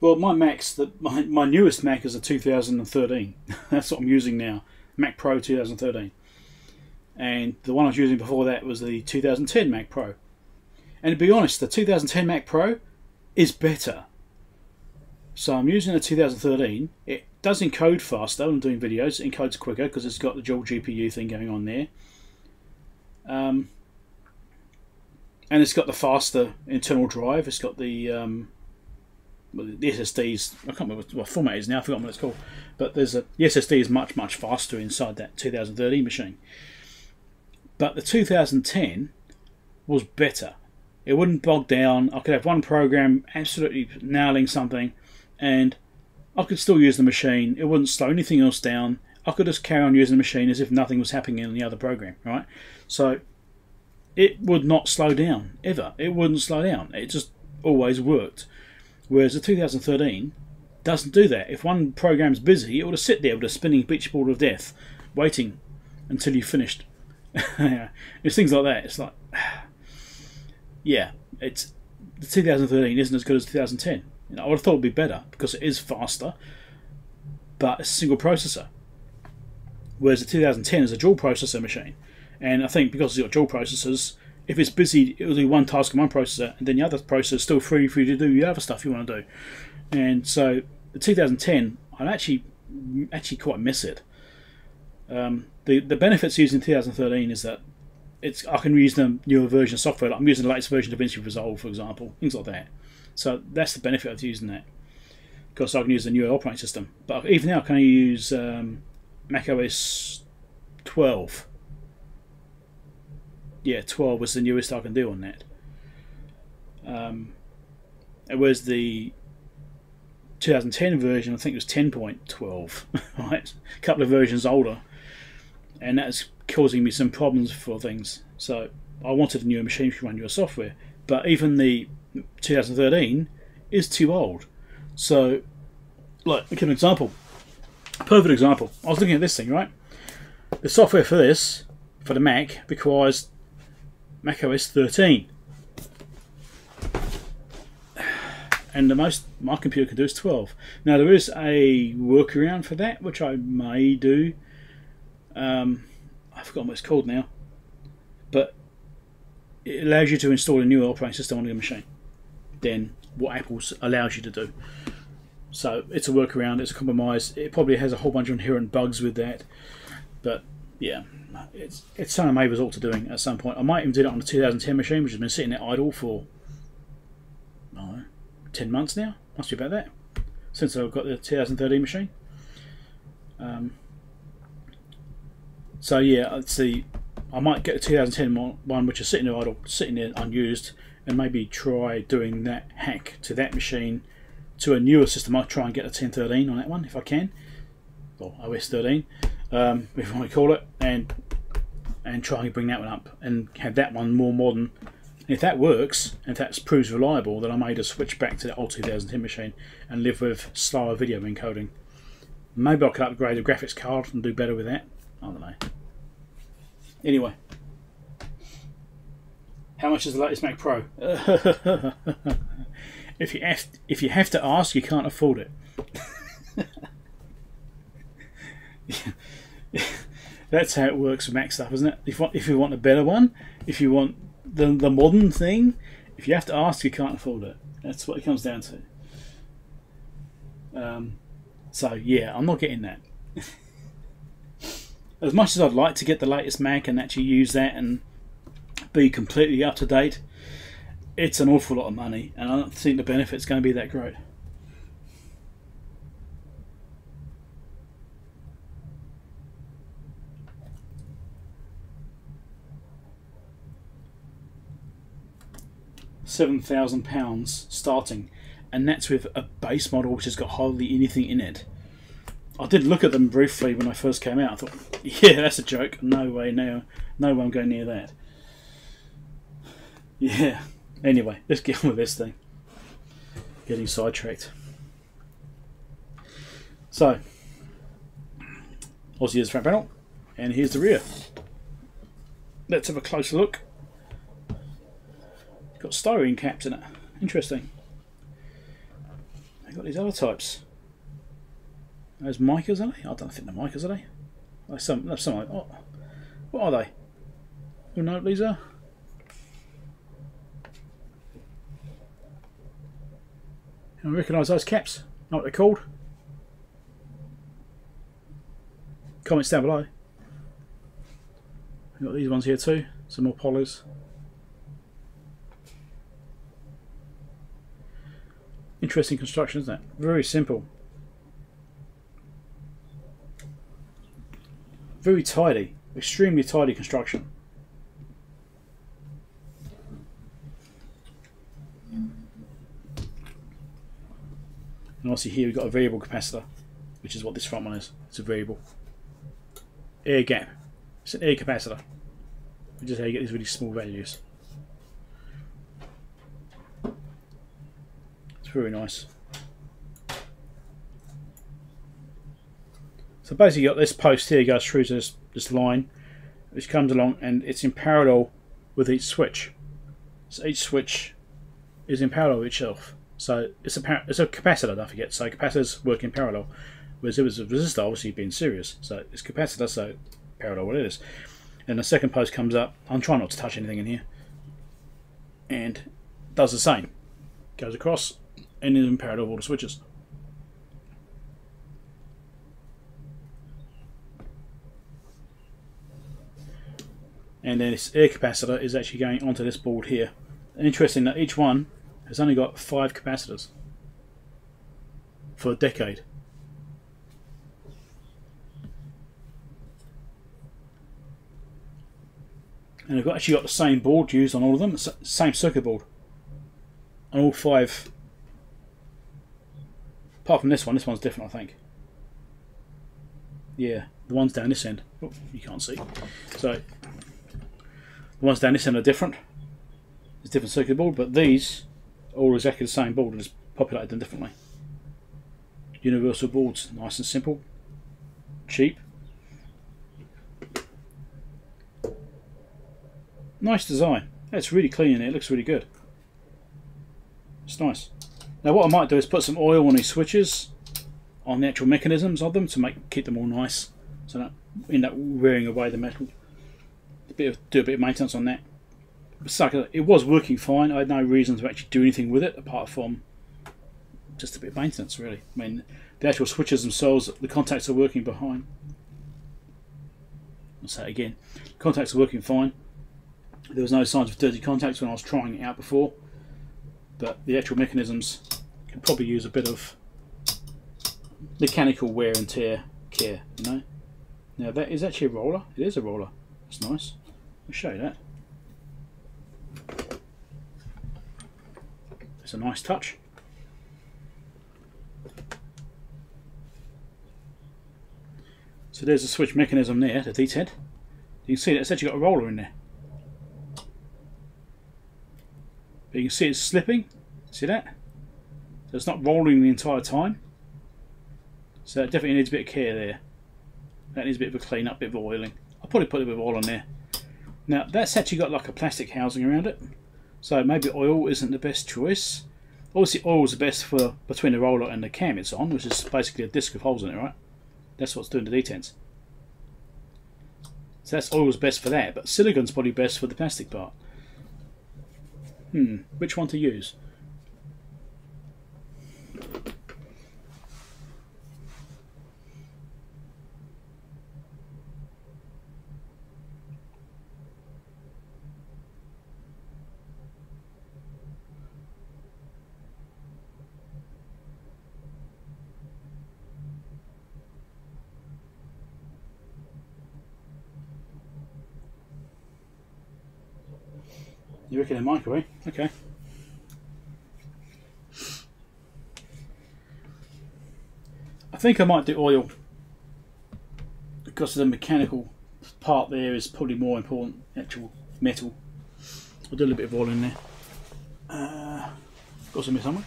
Well, my Mac's the my, my newest Mac is a 2013. That's what I'm using now, Mac Pro 2013. And the one I was using before that was the 2010 Mac Pro. And to be honest, the 2010 Mac Pro is better. So I'm using the 2013. It does encode faster when I'm doing videos. It encodes quicker because it's got the dual GPU thing going on there. Um, and it's got the faster internal drive. It's got the um, well, the SSDs. I can't remember what format it is now. I forgot what it's called. But there's a the SSD is much much faster inside that 2013 machine. But the 2010 was better. It wouldn't bog down. I could have one program absolutely nailing something, and I could still use the machine. It wouldn't slow anything else down. I could just carry on using the machine as if nothing was happening in the other program, right? So it would not slow down ever. It wouldn't slow down. It just always worked. Whereas the 2013 doesn't do that. If one program's busy, it will sit there with a spinning beach ball of death, waiting until you finished. it's things like that. It's like, yeah, it's the 2013 isn't as good as 2010. You know, I would have thought it'd be better because it is faster, but it's a single processor. Whereas the 2010 is a dual processor machine. And I think because it's got dual processors, if it's busy, it'll do one task on one processor, and then the other processor is still free for you to do the other stuff you want to do. And so the 2010, I actually actually quite miss it. Um, the the benefits using 2013 is that it's I can use the newer version of software. Like I'm using the latest version of DaVinci Resolve, for example, things like that. So that's the benefit of using that. Because I can use the newer operating system. But even now, I can use um, Mac OS 12. Yeah, 12 was the newest I can do on that. Um, was the 2010 version, I think it was 10.12, right? A couple of versions older, and that's causing me some problems for things. So I wanted a newer machine to run newer software, but even the 2013 is too old. So, like, give an example. Perfect example. I was looking at this thing, right? The software for this, for the Mac, requires Mac OS 13. And the most my computer can do is 12. Now, there is a workaround for that, which I may do. Um, I've forgotten what it's called now. But it allows you to install a new operating system on your machine than what Apple allows you to do. So it's a workaround, it's a compromise. It probably has a whole bunch of inherent bugs with that. But yeah, it's it's something I may resort to doing at some point. I might even do it on the 2010 machine, which has been sitting there idle for know, 10 months now. Must be about that. Since I've got the 2013 machine. Um, so yeah, let's see. I might get the 2010 one, which is sitting there idle, sitting there unused, and maybe try doing that hack to that machine to a newer system. I'll try and get a 1013 on that one if I can, or OS 13, um, if to call it, and and try and bring that one up and have that one more modern. if that works, and if that proves reliable, then I may just switch back to the old 2010 machine and live with slower video encoding. Maybe I could upgrade the graphics card and do better with that. I don't know. Anyway, how much is the latest Mac Pro? if you have if you have to ask, you can't afford it. That's how it works with Mac stuff, isn't it? If if you want a better one, if you want the the modern thing, if you have to ask, you can't afford it. That's what it comes down to. Um, so yeah, I'm not getting that. as much as I'd like to get the latest Mac and actually use that and be completely up to date, it's an awful lot of money, and I don't think the benefit's going to be that great. Seven thousand pounds starting, and that's with a base model which has got hardly anything in it. I did look at them briefly when I first came out. I thought, yeah, that's a joke. No way, no, no one go near that. Yeah. Anyway, let's get on with this thing. Getting sidetracked. So, Aussie is front panel, and here's the rear. Let's have a closer look. Got styrene caps in it. Interesting. They've got these other types. Those micas, are they? I don't think they're micas, are they? Like some, some like, oh, what are they? You know what these are? I recognise those caps. Know what they're called? Comments down below. We've got these ones here too. Some more polys. Interesting construction, isn't it? Very simple. Very tidy. Extremely tidy construction. And obviously here we've got a variable capacitor, which is what this front one is. It's a variable. Air gap. It's an air capacitor. Which is how you get these really small values. It's very nice. So basically you got this post here goes through to this, this line which comes along and it's in parallel with each switch. So each switch is in parallel with itself. So it's a it's a capacitor, don't forget. So capacitors work in parallel. Whereas it was a resistor, obviously being series. So it's capacitor, so parallel what it is. And the second post comes up. I'm trying not to touch anything in here. And does the same. Goes across and is imperitable to switches. And then this air capacitor is actually going onto this board here. Interesting that each one has only got five capacitors for a decade. And I've actually got the same board used on all of them, same circuit board on all five Apart from this one, this one's different, I think. Yeah, the ones down this end. Oh, you can't see. So, the ones down this end are different. It's different circuit board, but these are all exactly the same board. Just populated them differently. Universal boards, nice and simple, cheap. Nice design. It's really clean in it looks really good. It's nice. Now what I might do is put some oil on these switches, on the actual mechanisms of them to make keep them all nice, so that end up wearing away the metal. A bit of, do a bit of maintenance on that. It was working fine. I had no reason to actually do anything with it apart from just a bit of maintenance, really. I mean, the actual switches themselves, the contacts are working behind. I'll say it again. Contacts are working fine. There was no signs of dirty contacts when I was trying it out before, but the actual mechanisms can probably use a bit of mechanical wear and tear care, you know. Now that is actually a roller. It is a roller. That's nice. I'll show you that. It's a nice touch. So there's the switch mechanism there, the detent. You can see that it's actually got a roller in there. But you can see it's slipping. See that? So it's not rolling the entire time. So it definitely needs a bit of care there. That needs a bit of a clean up, bit of oiling. I'll probably put a bit of oil on there. Now that's actually got like a plastic housing around it. So maybe oil isn't the best choice. Obviously oil is the best for between the roller and the cam it's on, which is basically a disc of holes in it, right? That's what's doing the detents. So that's oil's best for that, but silicon's probably best for the plastic part. Hmm, which one to use? You reckon a microwave? Okay. I think I might do oil because the mechanical part there is probably more important. Actual metal. I'll do a little bit of oil in there. Uh, got some here somewhere.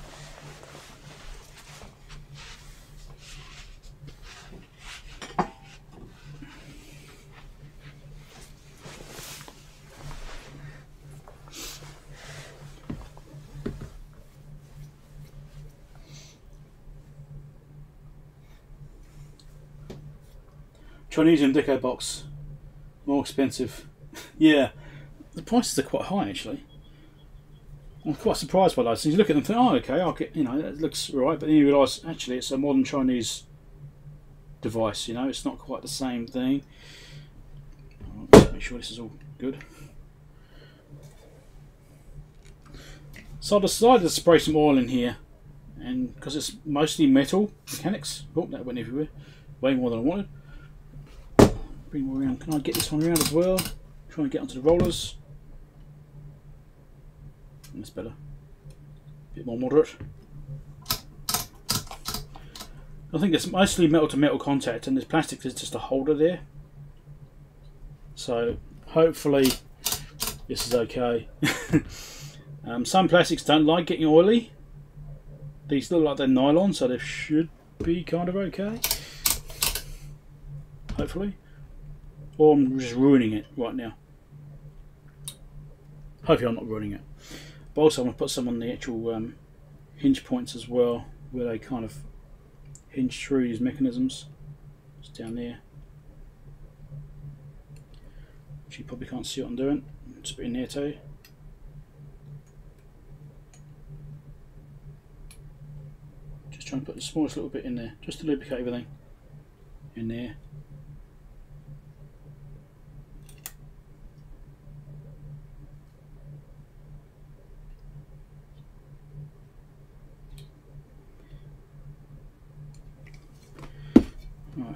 Trinesium decade box. More expensive. yeah, the prices are quite high actually. I'm quite surprised by those things. You look at them and think, oh, okay, I'll get, you know, that looks right, but then you realise actually it's a modern Chinese device, you know, it's not quite the same thing. make sure this is all good. So I decided to spray some oil in here, and because it's mostly metal mechanics, oh, that went everywhere, way more than I wanted bring more around. Can I get this one around as well? Try and get onto the rollers. That's better. A bit more moderate. I think it's mostly metal to metal contact and this plastic is just a holder there. So hopefully this is okay. um, some plastics don't like getting oily. These look like they're nylon so they should be kind of okay. Hopefully. Or I'm just ruining it right now. Hopefully I'm not ruining it. But also I'm going to put some on the actual um, hinge points as well, where they kind of hinge through these mechanisms. It's down there. Which you probably can't see what I'm doing. Just put in there too. Just trying to put the smallest little bit in there, just to lubricate everything in there. Right.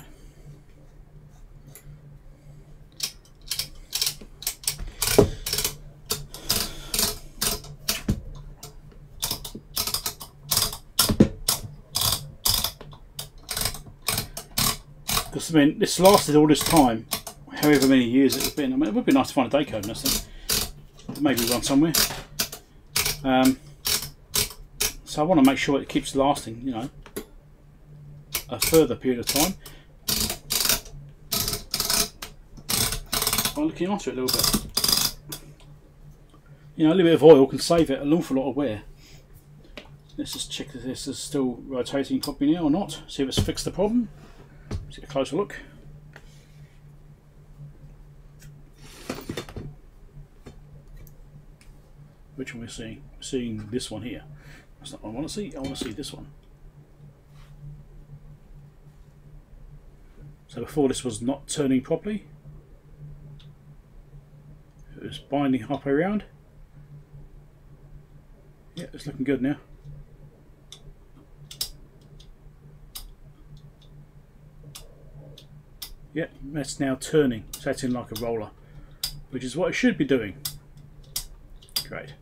Because I mean, this lasted all this time, however many years it's been. I mean, it would be nice to find a day code in this. Maybe one somewhere. Um, so I want to make sure it keeps lasting, you know a further period of time. By looking after it a little bit. You know, a little bit of oil can save it an awful lot of wear. Let's just check that this is still rotating properly now or not. See if it's fixed the problem. Let's get a closer look. Which one we're seeing? Seeing this one here. That's not what I want to see. I want to see this one. So before this was not turning properly. It was binding halfway around. Yeah, it's looking good now. Yeah, that's now turning. In like a roller, which is what it should be doing. Great.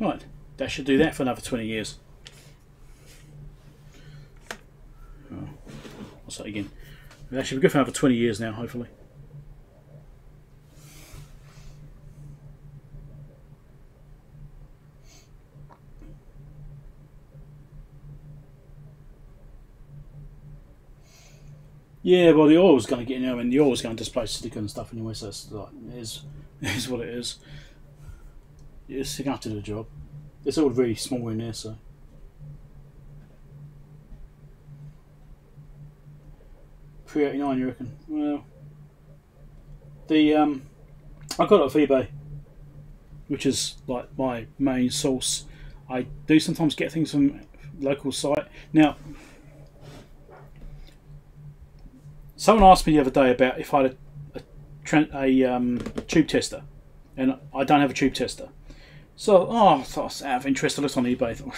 Right, that should do that for another 20 years. Oh, what's that again? Should be good for another 20 years now, hopefully. Yeah, well, the oil's going to get, you know, and the oil's going to displace sticker and stuff anyway, so it's like, it is, it is what it is. It's going to have to do the job. It's all really small in there, so. Three eighty nine, you reckon? Well, the um, I got it off eBay, which is like my main source. I do sometimes get things from local site. Now, someone asked me the other day about if I had a, a, a um, tube tester, and I don't have a tube tester. So, oh, I thought out of interest, I looked on eBay,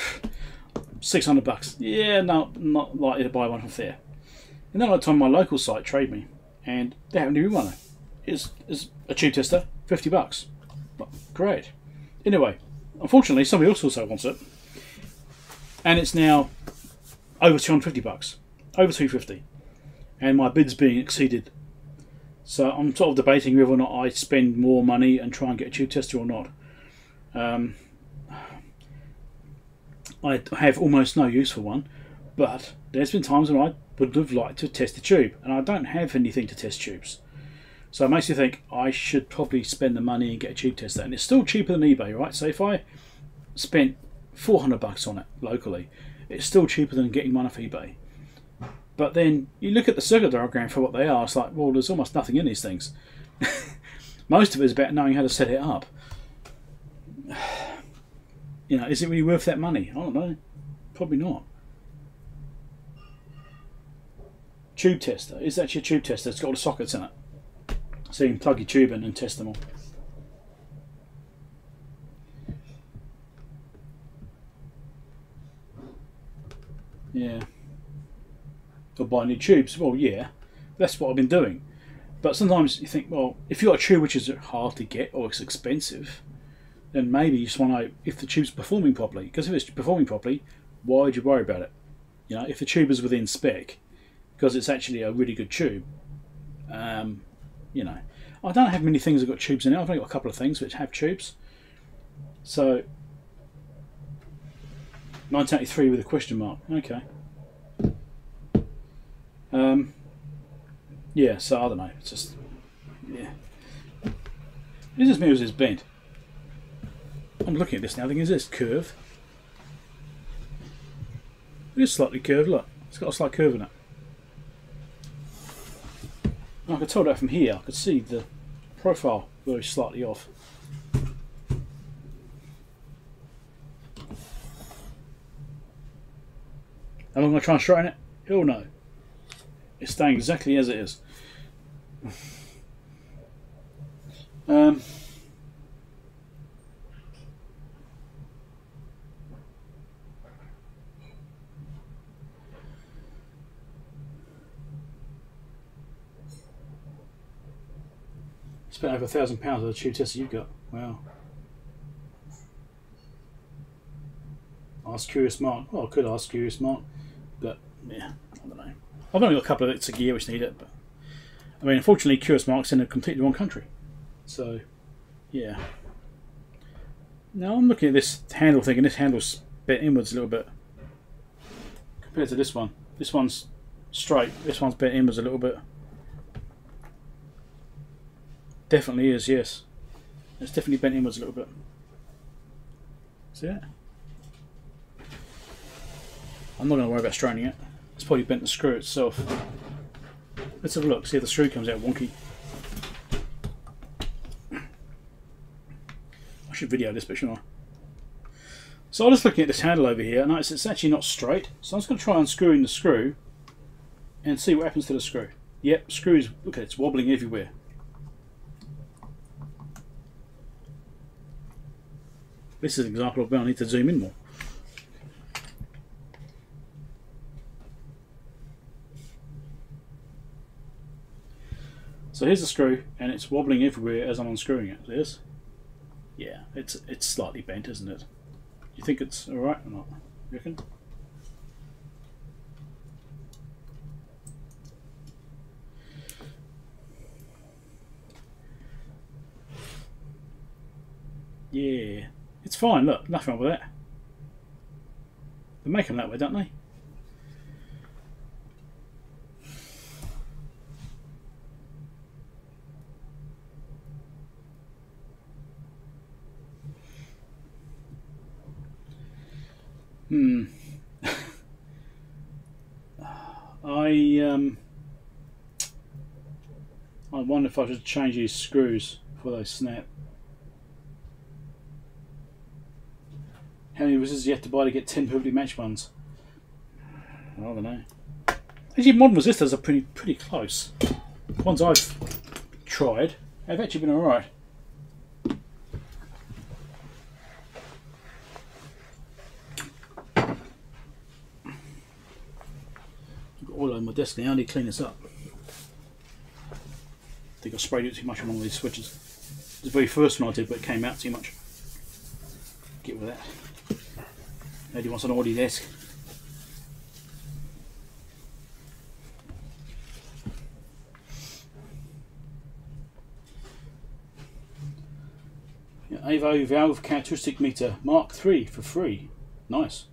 six hundred bucks. Yeah, no, not likely to buy one off there. And then I looked my local site, Trade Me, and they happen to be one. Is is a tube tester, fifty bucks. Well, great. Anyway, unfortunately, somebody else also wants it, and it's now over two hundred fifty bucks, over two fifty, and my bid's being exceeded. So I'm sort of debating whether or not I spend more money and try and get a tube tester or not. Um, I have almost no use for one, but there's been times when I would have liked to test the tube, and I don't have anything to test tubes. So it makes you think I should probably spend the money and get a tube tester, and it's still cheaper than eBay, right? So if I spent 400 bucks on it locally, it's still cheaper than getting one off eBay. But then you look at the circuit diagram for what they are, it's like, well, there's almost nothing in these things. Most of it is about knowing how to set it up you know, is it really worth that money? I don't know. Probably not. Tube tester. Is that your tube tester? It's got all the sockets in it. So you can plug your tube in and test them all. Yeah. Or buy new tubes. Well, yeah. That's what I've been doing. But sometimes you think, well, if you've got a tube which is hard to get or it's expensive, then maybe you just want to know if the tube's performing properly. Because if it's performing properly, why would you worry about it? You know, if the tube is within spec, because it's actually a really good tube, um, you know, I don't have many things that got tubes in it. I've only got a couple of things which have tubes. So, 1983 with a question mark. Okay. Um, yeah, so I don't know. It's just, yeah. It just means it's bent. I'm looking at this now thinking, is this curve? It is slightly curved, look. It's got a slight curve in it. And I could tell that from here. I could see the profile very slightly off. Am I going to try and straighten it? Hell no. It's staying exactly as it is. um, Spent over a thousand pounds on the tube tester you've got. Wow. Ask CuriousMarc. Well, I could ask CuriousMarc, but yeah, I don't know. I've only got a couple of bits of gear which need it, but I mean, unfortunately, CuriousMarc's in a completely wrong country. So, yeah. Now I'm looking at this handle thing, and this handle's bent inwards a little bit compared to this one. This one's straight. This one's bent inwards a little bit. Definitely is, yes. It's definitely bent inwards a little bit. See it? I'm not going to worry about straining it. It's probably bent the screw itself. Let's have a look, see if the screw comes out wonky. I should video this, but shouldn't I? So I'm just looking at this handle over here, and notice it's actually not straight. So I'm just going to try unscrewing the screw and see what happens to the screw. Yep, screws, look at it, it's wobbling everywhere. This is an example of where I need to zoom in more. So here's the screw, and it's wobbling everywhere as I'm unscrewing it. This, yeah, it's it's slightly bent, isn't it? You think it's all right or not? You reckon? Yeah, it's fine. Look, nothing wrong with that. They make them that way, don't they? Hmm. I um. I wonder if I should change these screws before they snap. How many resistors you have to buy to get 10 perfectly matched ones? I don't know. Actually, modern resistors are pretty pretty close. The ones I've tried have actually been alright. all over my desk now. I need to clean this up. I think I sprayed it too much on all these switches. The very first one I did, but it came out too much. Get with that. Nobody wants an Audi. Yeah, Avo valve characteristic meter Mark 3 for free. Nice.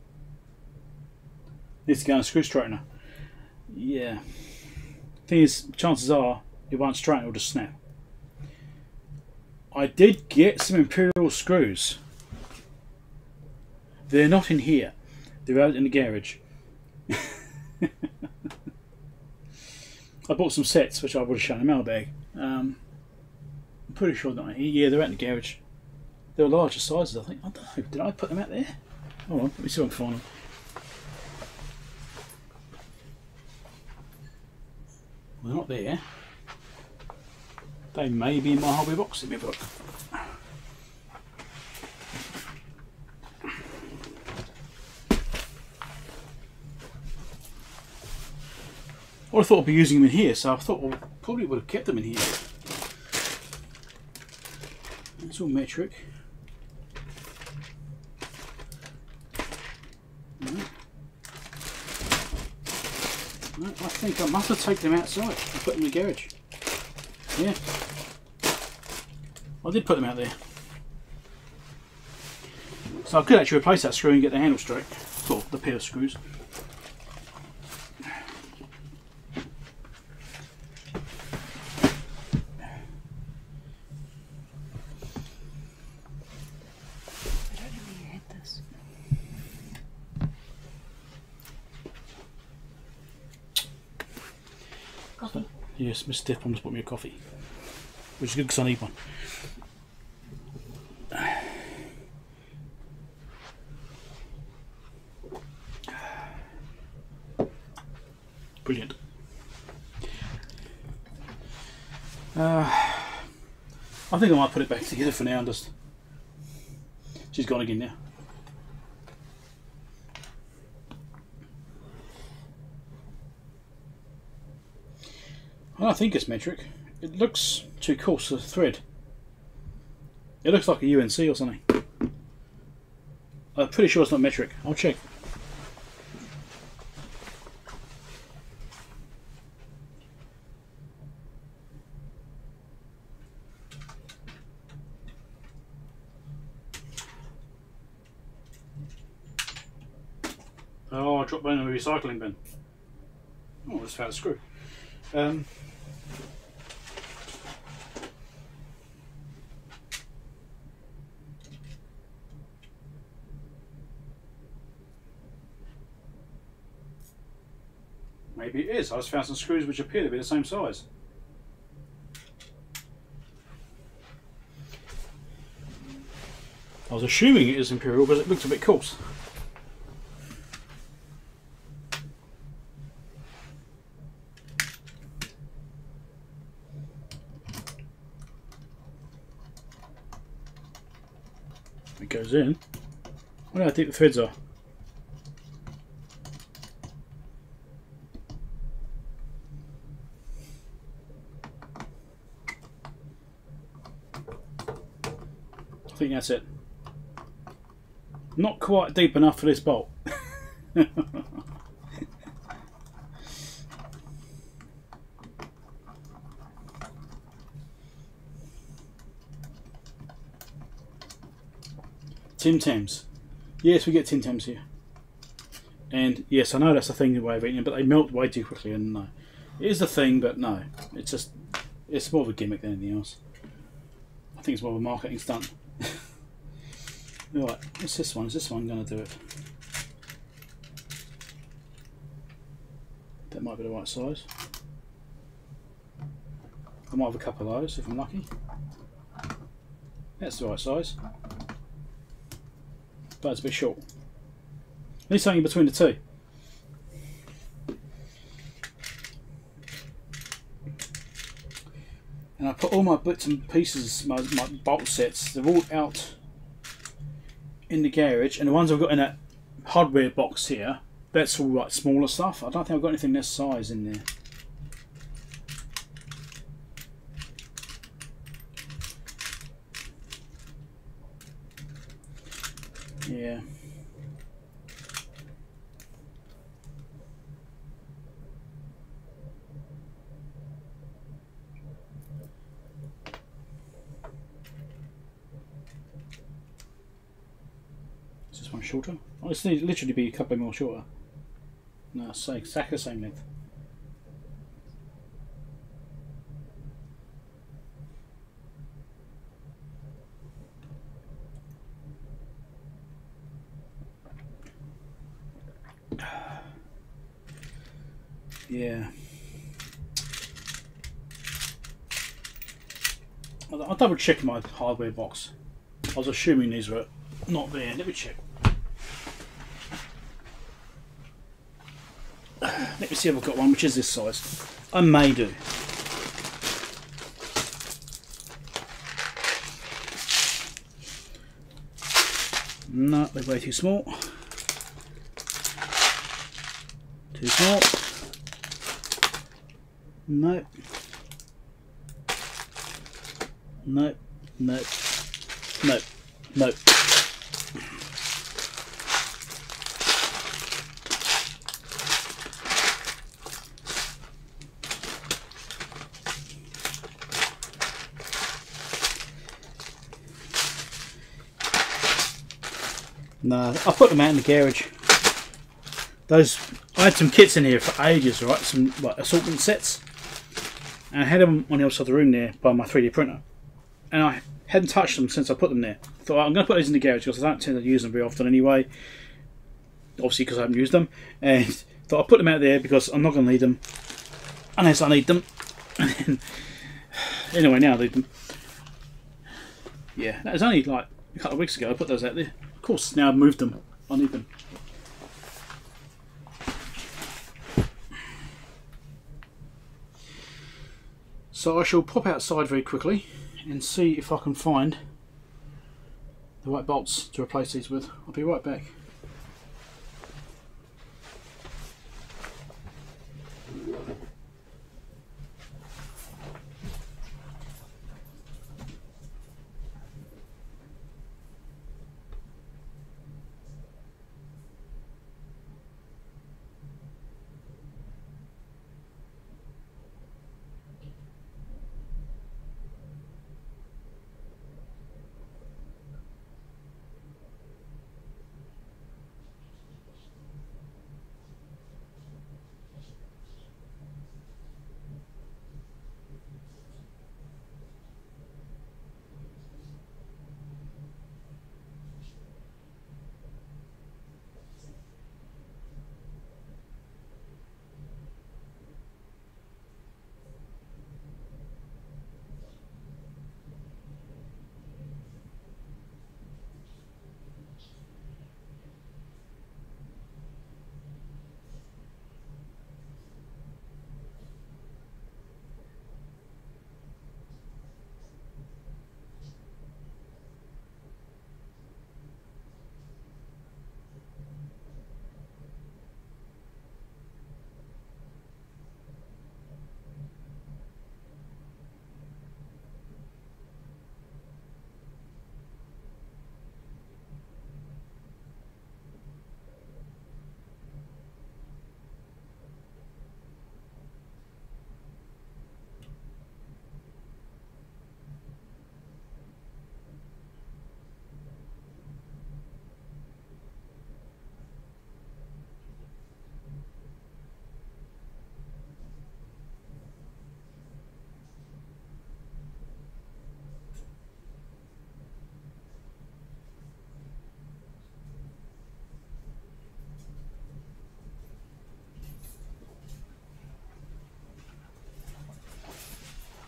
Needs to go on a screw straightener. Yeah. Thing is, chances are it won't straighten, it'll just snap. I did get some Imperial screws. They're not in here. They're out in the garage. I bought some sets, which I would have shown in mailbag. Um, I'm pretty sure that yeah, they're out in the garage. They're larger sizes, I think. I don't know. Did I put them out there? Hold on, let me see if I can find them. They're not there. They may be in my hobby box. Let me have a look. I thought I'd be using them in here, so I thought I probably would have kept them in here. It's all metric. I think I must have taken them outside and put them in the garage. Yeah. I did put them out there. So I could actually replace that screw and get the handle straight. Or the pair of screws. Miss Stiff just bought me a coffee. Which is good because I need one. Brilliant. Uh, I think I might put it back together for now and just. She's gone again now. I think it's metric. It looks too coarse a thread. It looks like a UNC or something. I'm pretty sure it's not metric. I'll check. Oh, I dropped one in the recycling bin. Oh, I just a screw. Um, maybe it is. I just found some screws which appear to be the same size. I was assuming it is Imperial, but it looked a bit coarse. In. I wonder how deep the threads are. I think that's it. Not quite deep enough for this bolt. Tim Tams. Yes, we get Tim Tams here. And yes, I know that's a thing the way of eating but they melt way too quickly. And no, it is the thing, but no, it's just it's more of a gimmick than anything else. I think it's more of a marketing stunt. right, what's this one? Is this one going to do it? That might be the right size. I might have a couple of those if I'm lucky. That's the right size but it's a bit short. Need something between the two. And I put all my bits and pieces, my, my bolt sets, they're all out in the garage, and the ones I've got in that hardware box here, that's all like smaller stuff. I don't think I've got anything this size in there. Yeah. Is this one this literally be a couple more shorter. No, say exactly the same length. Yeah. I'll double check my hardware box. I was assuming these were not there. Let me check. Let me see if I've got one which is this size. I may do. No, they're way too small. Too small. Nope. Nope. Nope. Nope. Nope. No, I put them out in the garage. Those I had some kits in here for ages, right? Some like assortment sets. And I had them on the other side of the room there by my 3D printer. And I hadn't touched them since I put them there. thought I'm going to put these in the garage because I don't tend to use them very often anyway. Obviously because I haven't used them. And thought I'll put them out there because I'm not going to need them unless I need them. anyway, now I need them. Yeah, that was only like a couple of weeks ago I put those out there. Course, now I've moved them. Them. So I shall pop outside very quickly and see if I can find the right bolts to replace these with. I'll be right back.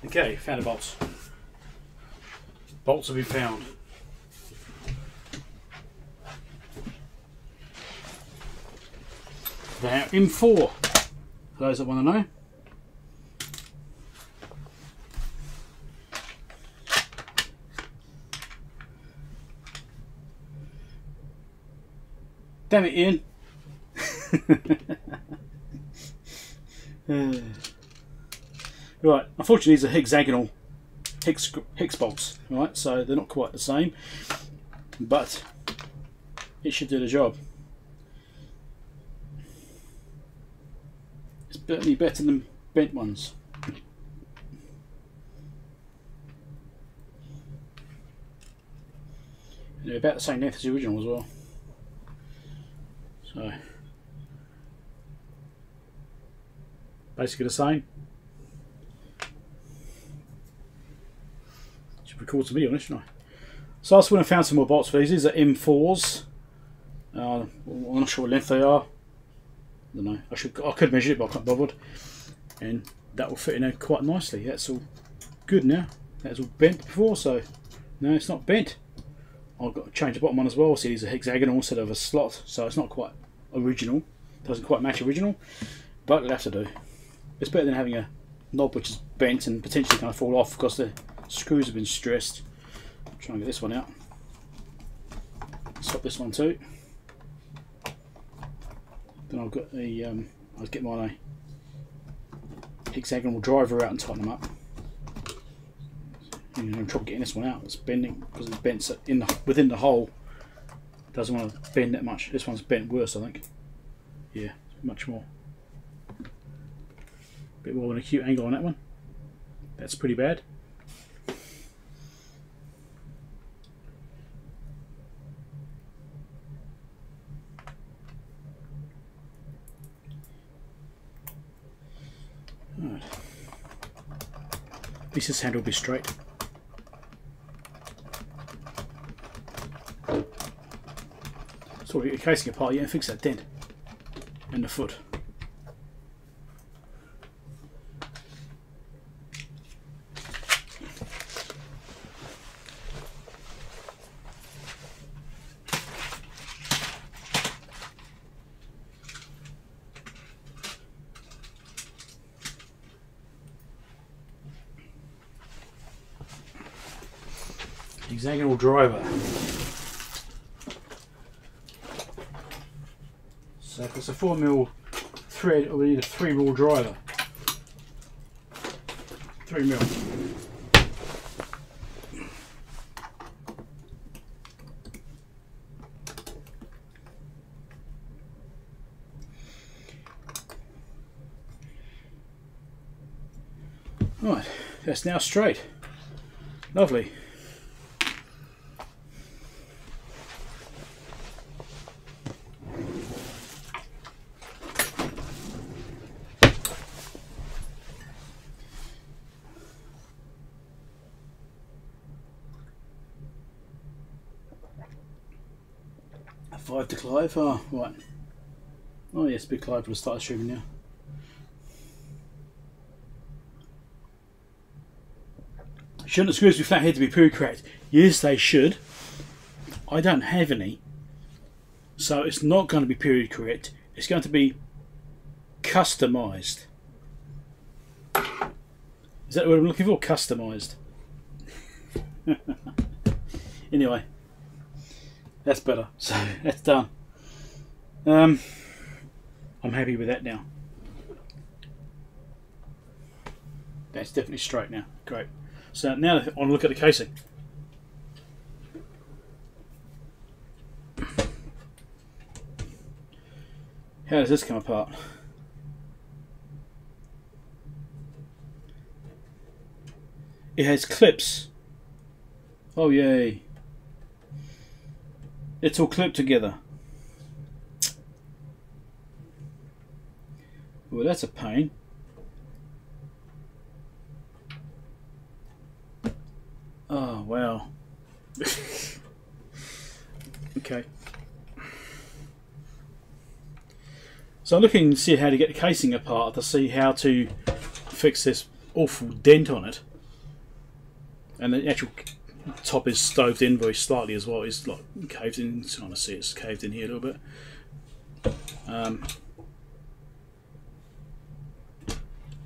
Okay, found the bolts. Bolts have been found. They're M4, for those that want to know. Damn it, Ian. Right, unfortunately, these are hexagonal hex, hex bolts, right? So they're not quite the same, but it should do the job. It's certainly better than bent ones. And they're about the same length as the original as well. So basically the same. Record some video on this, shouldn't I? So I also went and found some more bolts for these. These are M4s. Uh, I'm not sure what length they are. I don't know. I should I could measure it, but I can't bothered. And that will fit in there quite nicely. That's all good now. That's all bent before, so no, it's not bent. I've got to change the bottom one as well. See, these are hexagonal instead of a slot, so it's not quite original. Doesn't quite match original, but it'll have to do. It's better than having a knob which is bent and potentially going to fall off because the screws have been stressed. Try and get this one out. Stop this one too. Then I've got the um, I'll get my hexagonal driver out and tighten them up. I'm having trouble getting this one out. It's bending because it's bent in the, within the hole. Doesn't want to bend that much. This one's bent worse, I think. Yeah, much more. Bit more of an acute angle on that one. That's pretty bad. Right. At this handle will be straight. So you're casing apart, you fix that dent in the foot. Hexagonal driver. So if it's a 4 mil thread, we need a 3 mil driver. 3 mil. Right, that's now straight. Lovely. Five to Clive. Oh, right. Oh, yes, Big Clive will start streaming now. Shouldn't the screws be flathead to be period correct? Yes, they should. I don't have any. So it's not going to be period correct. It's going to be customized. Is that what I'm looking for? Customized. anyway. That's better. So that's done. Um, I'm happy with that now. That's definitely straight now. Great. So now I want to look at the casing. How does this come apart? It has clips. Oh yay. It's all clipped together. Well, that's a pain. Oh, wow. okay. So I'm looking to see how to get the casing apart to see how to fix this awful dent on it, and the actual top is stoved in very slightly as well. It's like caved in. Trying to see it's caved in here a little bit. Um,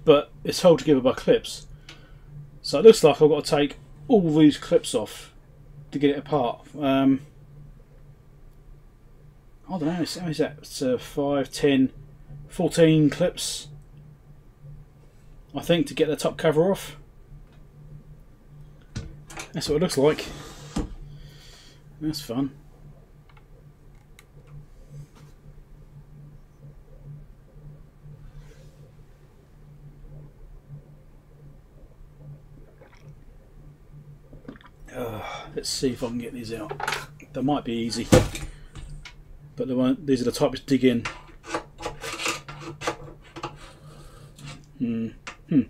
but it's held together by clips. So it looks like I've got to take all these clips off to get it apart. Um, I don't know, how is that? It's uh, 5, 10, 14 clips, I think, to get the top cover off. That's what it looks like. That's fun. Uh, let's see if I can get these out. That might be easy, but the one, these are the types to dig in. Hmm. Hmm.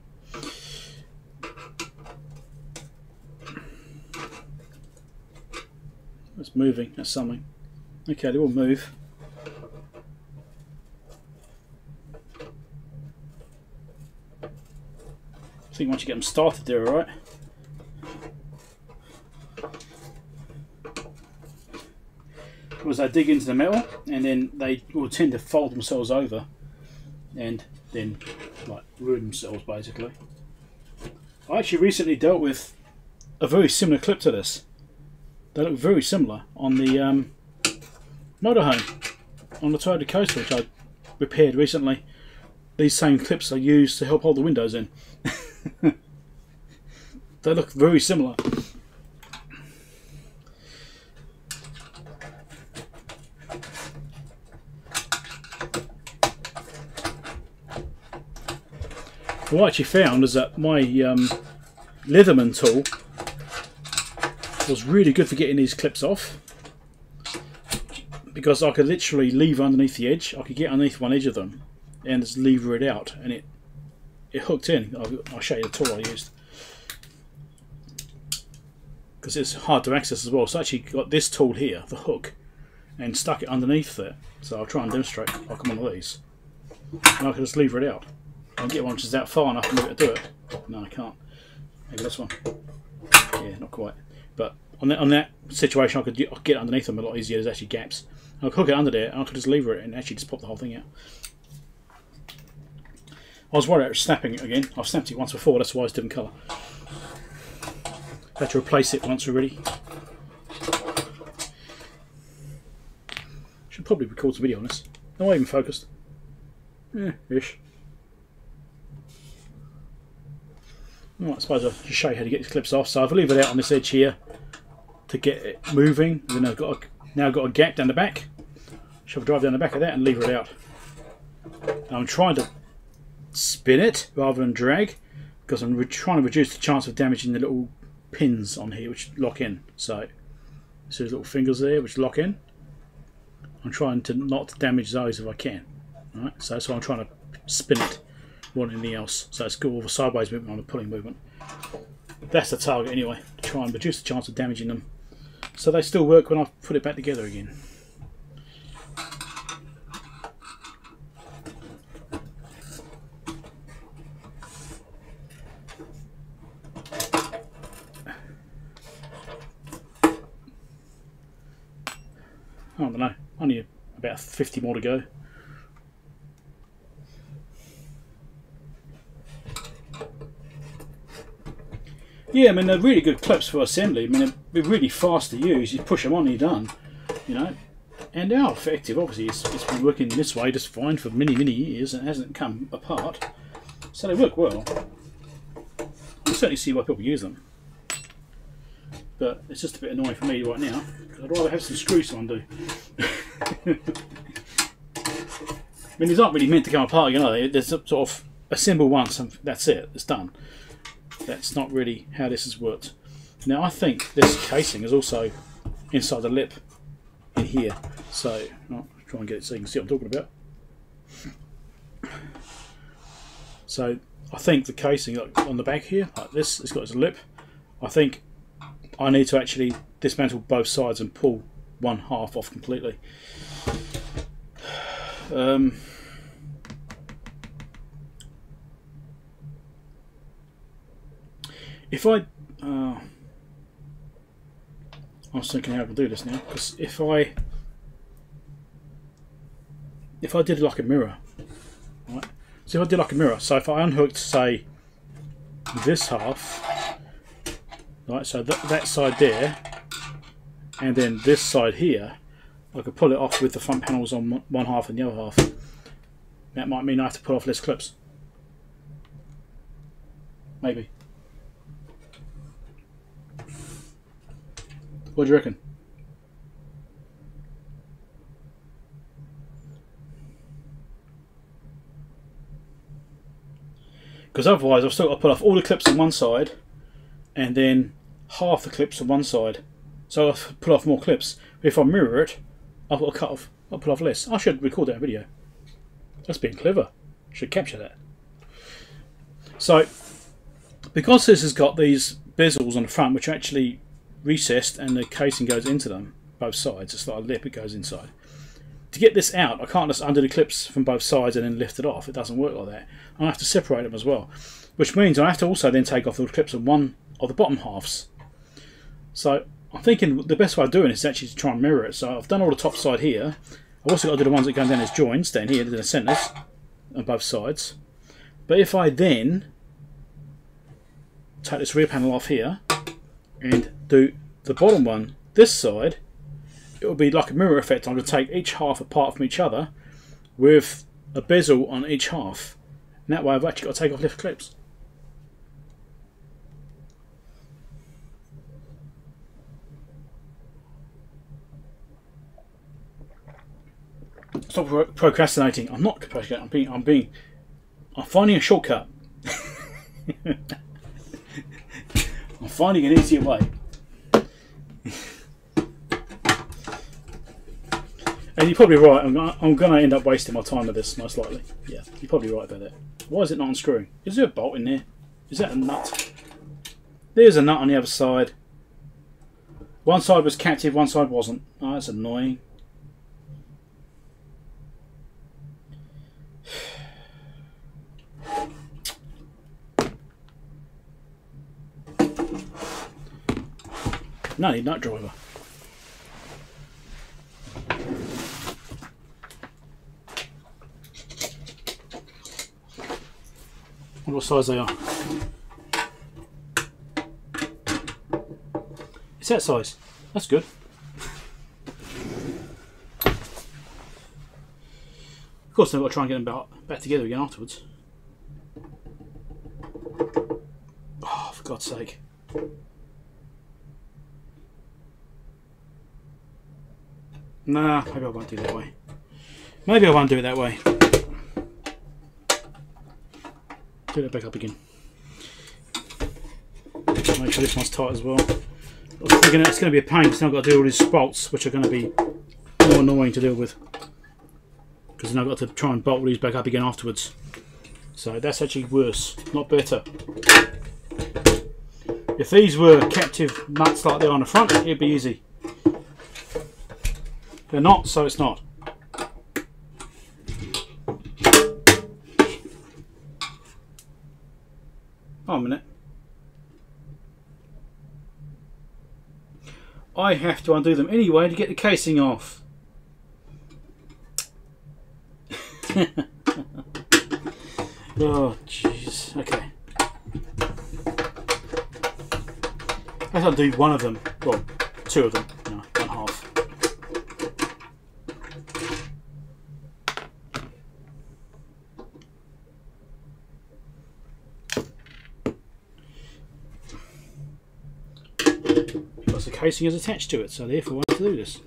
It's moving. That's something. Okay, they will move. I think once you get them started, they're alright. Was they dig into the metal and then they will tend to fold themselves over and then like ruin themselves basically. I actually recently dealt with a very similar clip to this. They look very similar on the um, motorhome on the Toyota Coaster which I repaired recently. These same clips are used to help hold the windows in. they look very similar. What I actually found is that my um, Leatherman tool was really good for getting these clips off because I could literally leave underneath the edge. I could get underneath one edge of them and just lever it out and it it hooked in. I'll, I'll show you the tool I used because it's hard to access as well. So I actually got this tool here, the hook, and stuck it underneath there. So I'll try and demonstrate I'm one of these. And I can just lever it out. I get one which is out far enough to do it. No, I can't. Maybe this one. Yeah, not quite. But on that, on that situation, I could I get underneath them a lot easier. There's actually gaps. I could hook it under there, and I could just lever it and actually just pop the whole thing out. I was worried about snapping it again. I've snapped it once before, that's why it's different colour. Had to replace it once already. Should probably record some video on this. Am Not even focused. Yeah, ish. Well, I suppose I'll just show you how to get these clips off. So I've leave it out on this edge here to get it moving. Then I've got a, now I've got a gap down the back. Shove a drive down the back of that and lever it out. Now I'm trying to spin it rather than drag because I'm trying to reduce the chance of damaging the little pins on here which lock in. So see those little fingers there which lock in. I'm trying to not damage those if I can. Right, so that's why I'm trying to spin it want anything else. So it's good with a sideways movement on a pulling movement. That's the target anyway, to try and reduce the chance of damaging them. So they still work when I put it back together again. I don't know, only about 50 more to go. Yeah, I mean they're really good clips for assembly. I mean they're really fast to use. You push them on, and you're done. You know, and they are effective. Obviously, it's, it's been working this way just fine for many many years and hasn't come apart. So they work well. I certainly see why people use them. But it's just a bit annoying for me right now I'd rather have some screws to undo. I mean, these aren't really meant to come apart, you know. They're sort of assemble once and that's it. It's done that's not really how this has worked. Now I think this casing is also inside the lip in here. So I'll try and get it so you can see what I'm talking about. So I think the casing on the back here, like this, it's got its lip. I think I need to actually dismantle both sides and pull one half off completely. Um, if I, uh, I was thinking how to do this now because if I, if I did like a mirror, right? So if I did like a mirror, so if I unhooked, say, this half, right? So that that side there, and then this side here, I could pull it off with the front panels on one half and the other half. That might mean I have to pull off less clips. Maybe. What do you reckon? Because otherwise I've still got to put off all the clips on one side and then half the clips on one side. So I've put off more clips. If I mirror it, I've got to cut off, I'll put off less. I should record that video. That's being clever. Should capture that. So, because this has got these bezels on the front, which are actually recessed and the casing goes into them, both sides, it's like a lip, it goes inside. To get this out, I can't just undo the clips from both sides and then lift it off. It doesn't work like that. I have to separate them as well, which means I have to also then take off the clips on one of the bottom halves. So I'm thinking the best way of doing it is actually to try and mirror it. So I've done all the top side here. I've also got to do the ones that go down as joins down here, in the centres on both sides. But if I then take this rear panel off here and do the bottom one this side, it will be like a mirror effect. I'm going to take each half apart from each other with a bezel on each half. And that way I've actually got to take off lift clips. Stop procrastinating. I'm not procrastinating. I'm being. I'm being. I'm finding a shortcut. I'm finding an easier way. And you're probably right. I'm, to end up wasting my time with this, most likely. Yeah, you're probably right about that. Why is it not unscrewing? Is there a bolt in there? Is that a nut? There's a nut on the other side. One side was captive, one side wasn't. Oh, that's annoying. No, need nut driver. What size they are. It's that size. That's good. Of course, I've got to try and get them back, back together again afterwards. Oh, for God's sake. Nah, maybe I won't do it that way. Maybe I won't do it that way. Do it back up again. Make sure this one's tight as well. it's going to be a pain because now I've got to do all these bolts, which are going to be more annoying to deal with. Because then I've got to try and bolt these back up again afterwards. So that's actually worse, not better. If these were captive nuts like they're on the front, it'd be easy. They're not, so it's not. Oh, a minute. I have to undo them anyway to get the casing off. oh, jeez. Okay. Let's undo one of them. Well, two of them. Casing is attached to it, so therefore I to do this.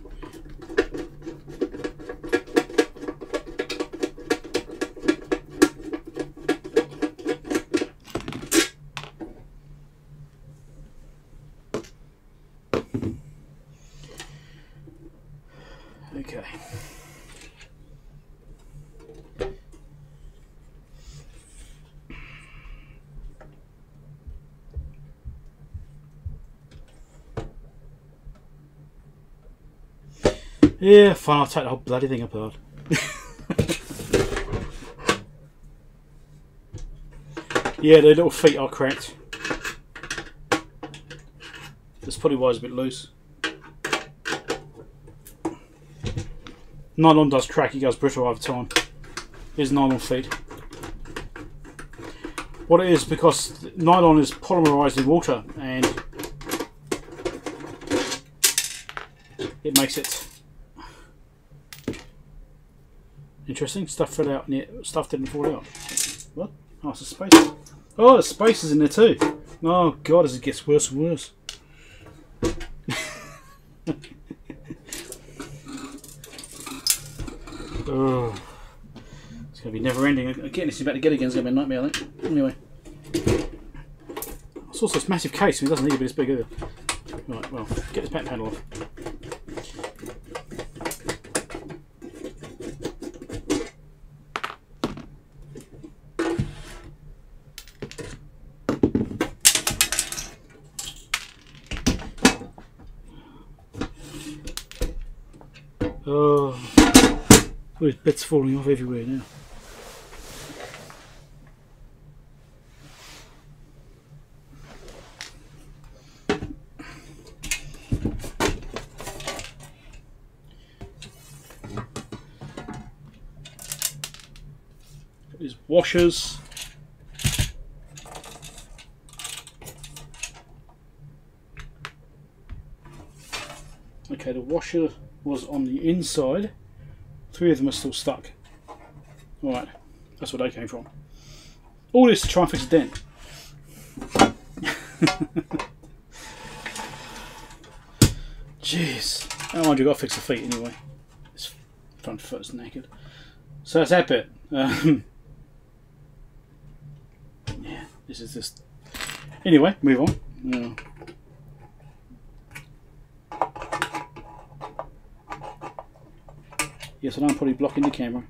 Yeah, fine, I'll take the whole bloody thing apart. yeah, the little feet are cracked. This pulley wire is a bit loose. Nylon does crack, it goes brittle over time. Here's nylon feed. What it is, because nylon is polymerized in water and it makes it interesting. Stuff fell out it, stuff didn't fall out. What? Oh, it's a space. Oh, the space is in there too. Oh god, as it gets worse and worse. oh. It's to be never ending. Getting this is about to get again going to be a nightmare, I think. Anyway. It's also this massive case, it doesn't need to be this big either. Right, well, get this back panel off. Oh, bits falling off everywhere now. These washers. Okay, the washer was on the inside. Three of them are still stuck. Alright, that's where they came from. All this to try and fix a dent. Jeez. Oh, mind you, got to fix the feet anyway. This front foot's naked. So that's that bit. Um, yeah, this is just. Anyway, move on. Yes, and I'm probably blocking the camera.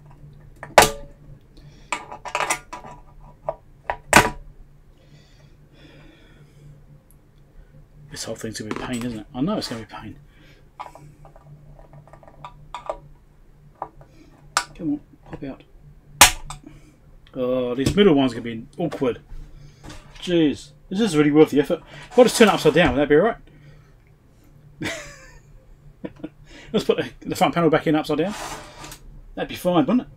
This whole thing's going to be pain, isn't it? I know it's going to be pain. Come on, pop out. Oh, these middle ones are going to be awkward. Jeez, this is really worth the effort. If I just turn it upside down, would that be alright? Let's put the front panel back in upside down. That'd be fine, wouldn't it?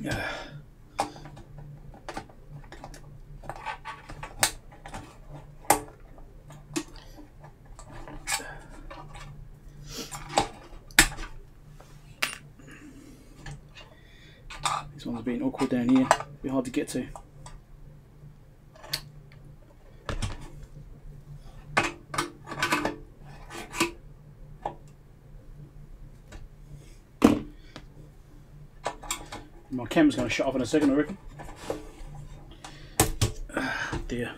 Yeah. This one's being awkward down here. Be hard to get to. Camera's going to shut off in a second, I reckon. Ah, dear.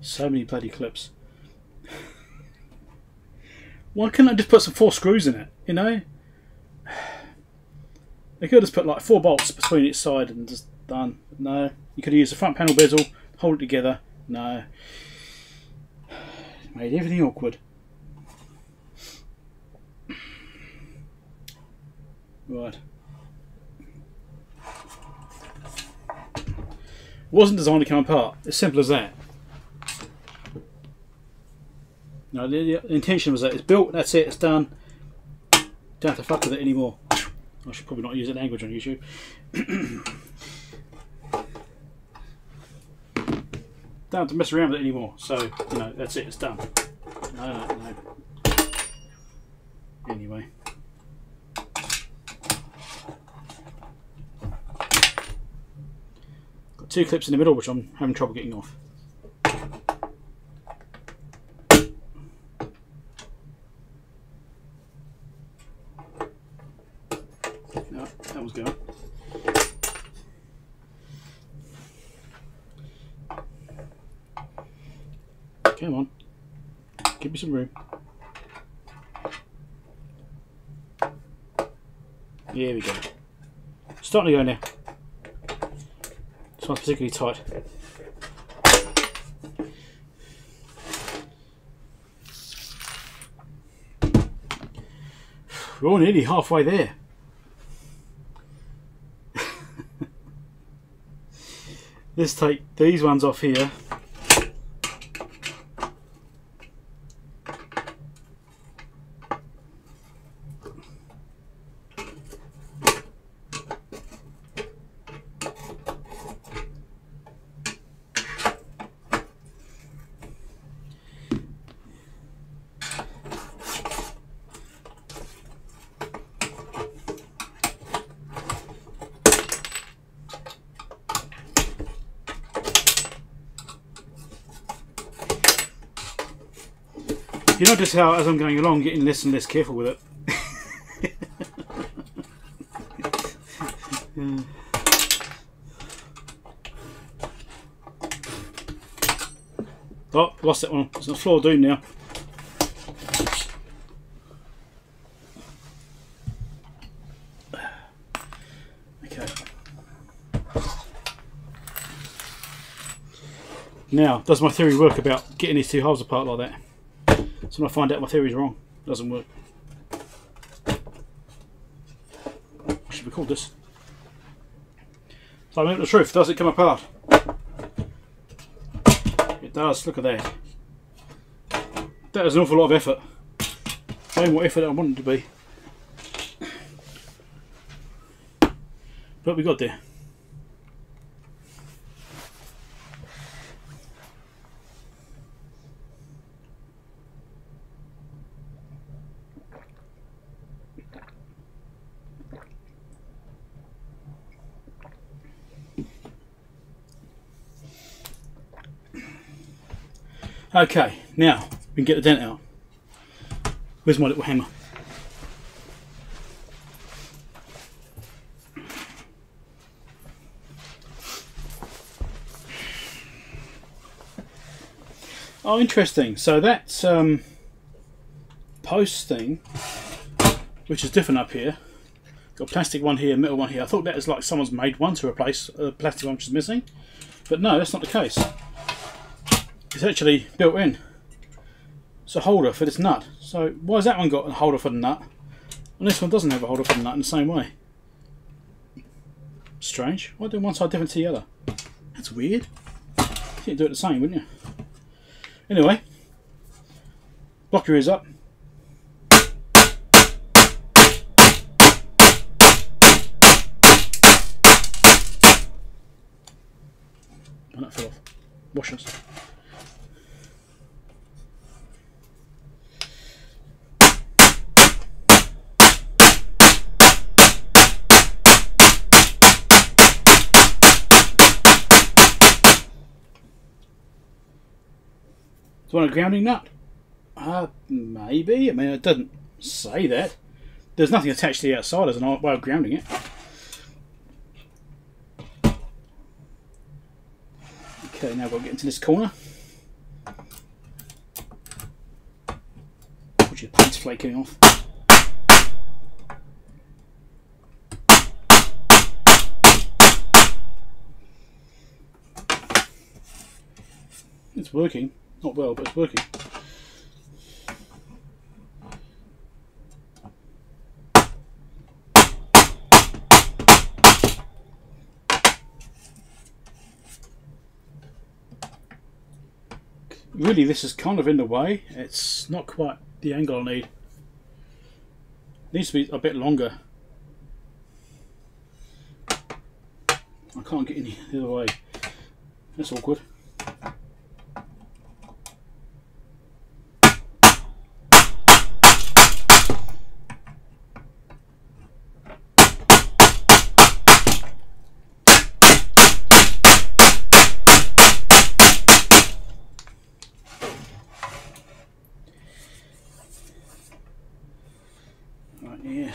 So many bloody clips. Why couldn't I just put some four screws in it, you know? They could have just put like four bolts between each side and just done. No. You could have used the front panel bezel, hold it together. No. Made everything awkward. Right. Wasn't designed to come apart. As simple as that. No, the, the intention was that it's built, that's it, it's done. Don't have to fuck with it anymore. I should probably not use that language on YouTube. Don't have to mess around with it anymore. So, you know, that's it, it's done. No, no, no. Anyway. Two clips in the middle which I'm having trouble getting off. No, that was going. Come on. Give me some room. Here we go. Starting to go now. One's particularly tight. We're all nearly halfway there. Let's take these ones off here. You notice how, as I'm going along, getting less and less careful with it. oh, lost that one. It's on the floor doom now. Okay. Now, does my theory work about getting these two holes apart like that? So when I find out my theory's wrong, it doesn't work. What should we call this? So I mean the truth, does it come apart? It does, look at that. That is an awful lot of effort. Way more effort than I wanted to be. But we got there. Okay, now we can get the dent out. Where's my little hammer? Oh, interesting. So that's um, post thing, which is different up here. Got a plastic one here, metal one here. I thought that was like someone's made one to replace a plastic one which is missing. But no, that's not the case. It's actually built in. It's a holder for this nut. So why has that one got a holder for the nut? And this one doesn't have a holder for the nut in the same way. Strange. Why do one side different to the other? That's weird. You'd do it the same, wouldn't you? Anyway, block your ears up. And that fell off. Washers. Do want a grounding nut? Uh, maybe. I mean, it doesn't say that. There's nothing attached to the outside as an way of grounding it. Okay, now to get into this corner. Watch your paint's flaking off. It's working. Not well, but it's working. Really, this is kind of in the way. It's not quite the angle I need. It needs to be a bit longer. I can't get any the other way. That's awkward.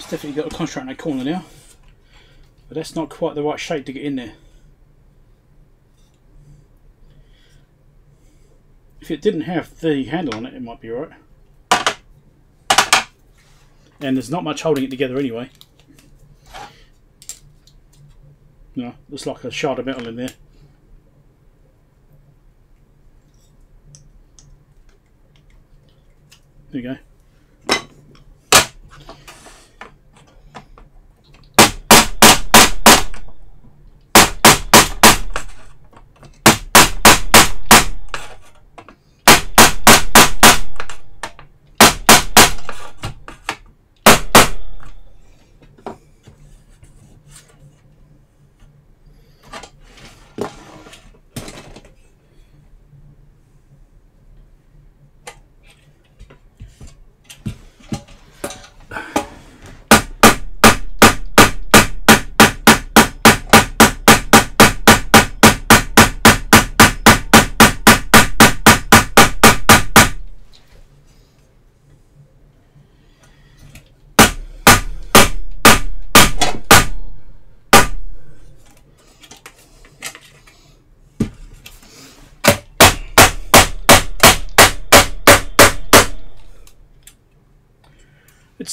definitely got a concentrate in that corner now. But that's not quite the right shape to get in there. If it didn't have the handle on it, it might be right. And there's not much holding it together anyway. Know, looks like a shard of metal in there. There you go.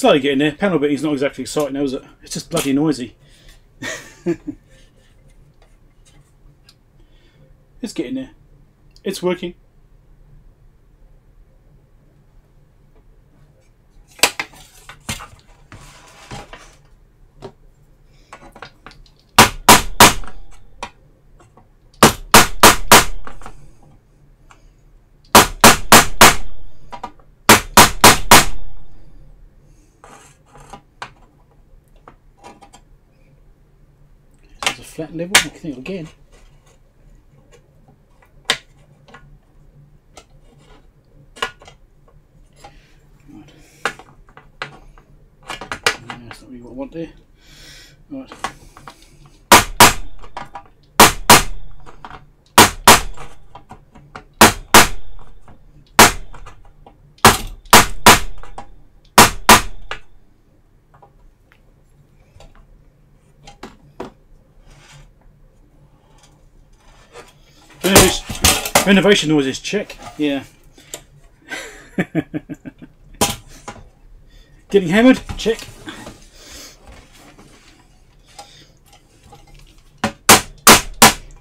Slowly getting there. Panel beating's not exactly exciting, is it? It's just bloody noisy. it's getting there. It's working. There's a flat level. I think again. Right. Yeah, That's not really what I want there. Right. Renovation, noises, check. Yeah. Getting hammered, check.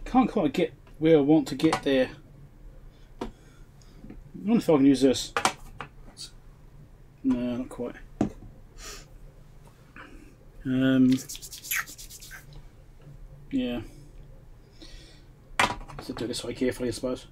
Can't quite get where I want to get there. I wonder if I can use this. No, not quite. Um, yeah. Do this way carefully, I suppose.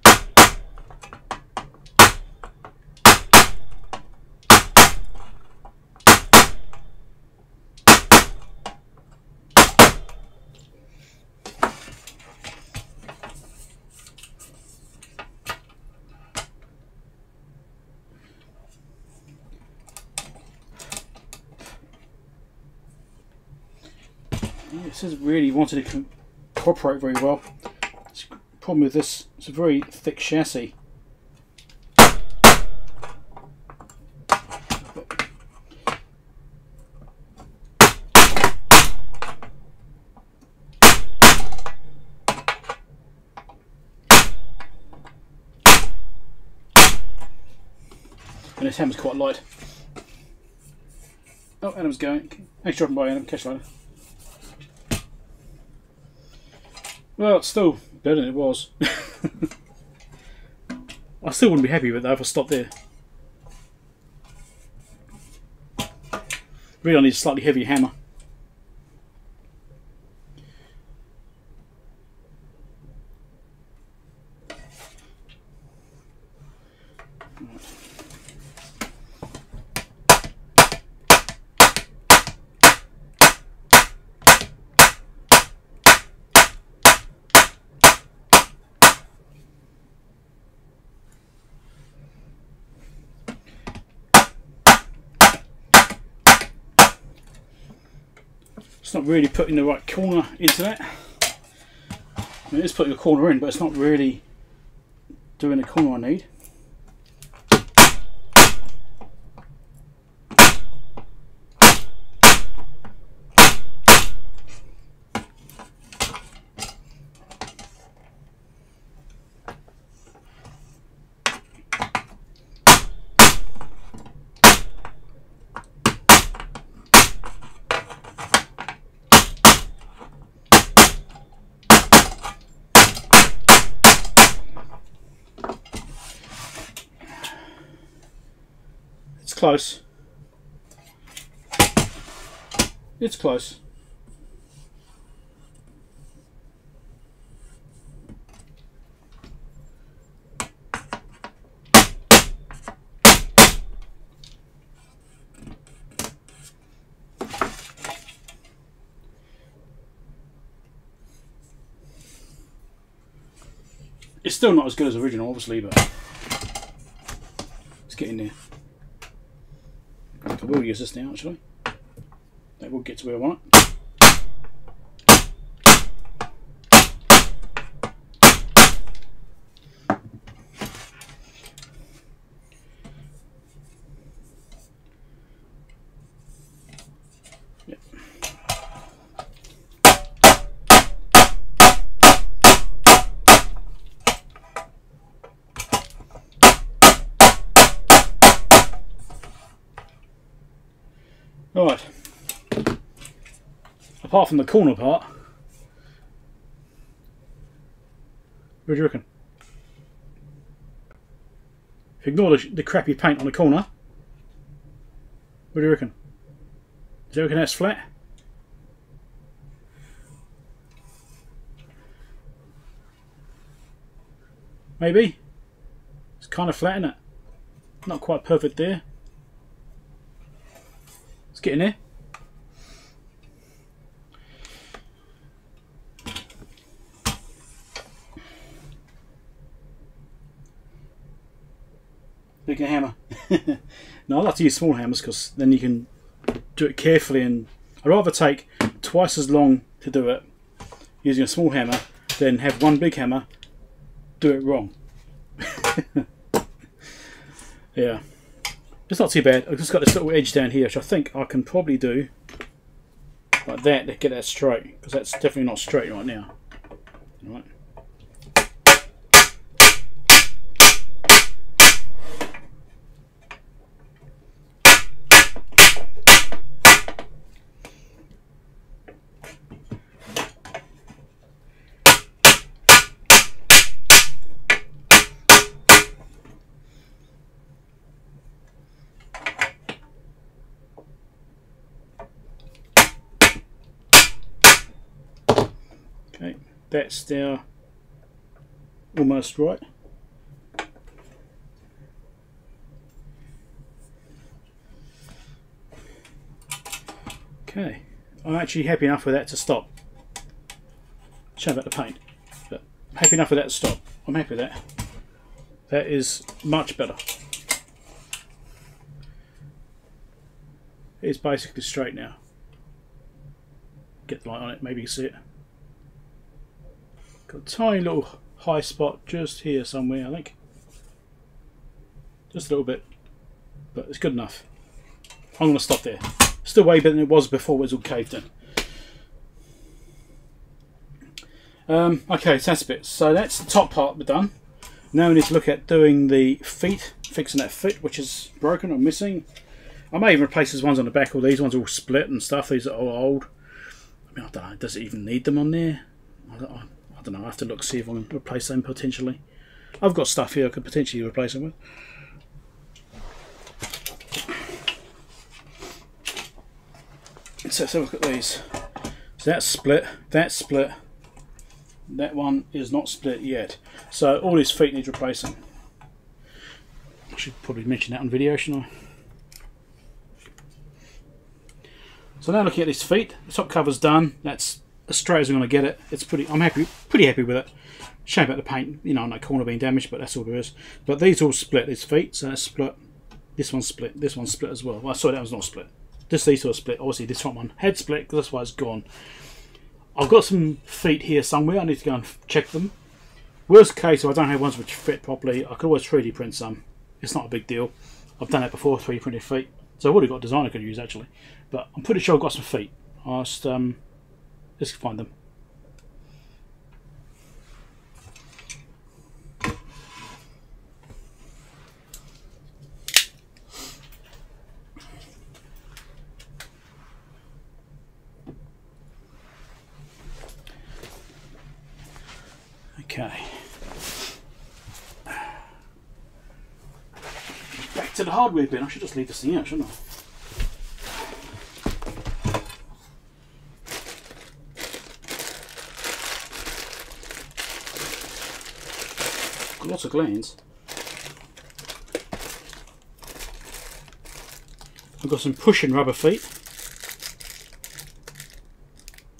This is really wanted to cooperate very well. Problem with this, it's a very thick chassis. And this hammer's quite light. Oh, Adam's going. Thanks for dropping by, Adam. Catch you later. Well, it's still better than it was. I still wouldn't be happy with that if I stopped there. Really, I need a slightly heavier hammer. It's not really putting the right corner into that. I mean, it is putting a corner in, but it's not really doing the corner I need. It's close. It's close. It's still not as good as original, obviously, but it's getting there. I will use this now, actually. That will get to where I want it. Right. Apart from the corner part, what do you reckon? If you ignore the, the crappy paint on the corner, what do you reckon? Do you reckon that's flat? Maybe? It's kind of flat, isn't it? Not quite perfect there. It's getting there. Bigger hammer. no, I like to use small hammers because then you can do it carefully and I'd rather take twice as long to do it using a small hammer than have one big hammer do it wrong. yeah. It's not too bad. I've just got this little edge down here which I think I can probably do like that to get that straight because that's definitely not straight right now. Right. Okay, that's now almost right. Okay, I'm actually happy enough with that to stop. Shame about the paint, but happy enough with that to stop. I'm happy with that. That is much better. It's basically straight now. Get the light on it, maybe you see it. Got a tiny little high spot just here somewhere, I think. Just a little bit, but it's good enough. I'm going to stop there. Still way better than it was before it was all caved in. Um, okay, that's bit. So that's the top part we're done. Now we need to look at doing the feet, fixing that foot which is broken or missing. I may even replace these ones on the back, or these ones are all split and stuff. These are all old. I mean, I don't know. Does it even need them on there? I don't, I don't know. I have to look see if I can replace them potentially. I've got stuff here I could potentially replace them with. So let's have a look at these. So that's split. That's split. That one is not split yet. So all his feet need replacing. I should probably mention that on video, shouldn't I? So now looking at his feet, the top cover's done. That's as straight as going to get it. It's pretty. I'm happy, pretty happy with it. Shame about the paint, you know, no corner being damaged, but that's all there is. But these all split. His feet, so that's split. This one's split. This one's split as well. Well, sorry, that was not split. Just these two are split. Obviously, this front one head split that's why it's gone. I've got some feet here somewhere. I need to go and check them. Worst case, if I don't have ones which fit properly, I could always 3D print some. It's not a big deal. I've done that before, 3D printed feet. So I've already got a design I could use actually. But I'm pretty sure I've got some feet. I'll just, um, just find them. Okay. Back to the hardware bin. I should just leave this out, shouldn't I? Lots of glands. I've got some pushing rubber feet.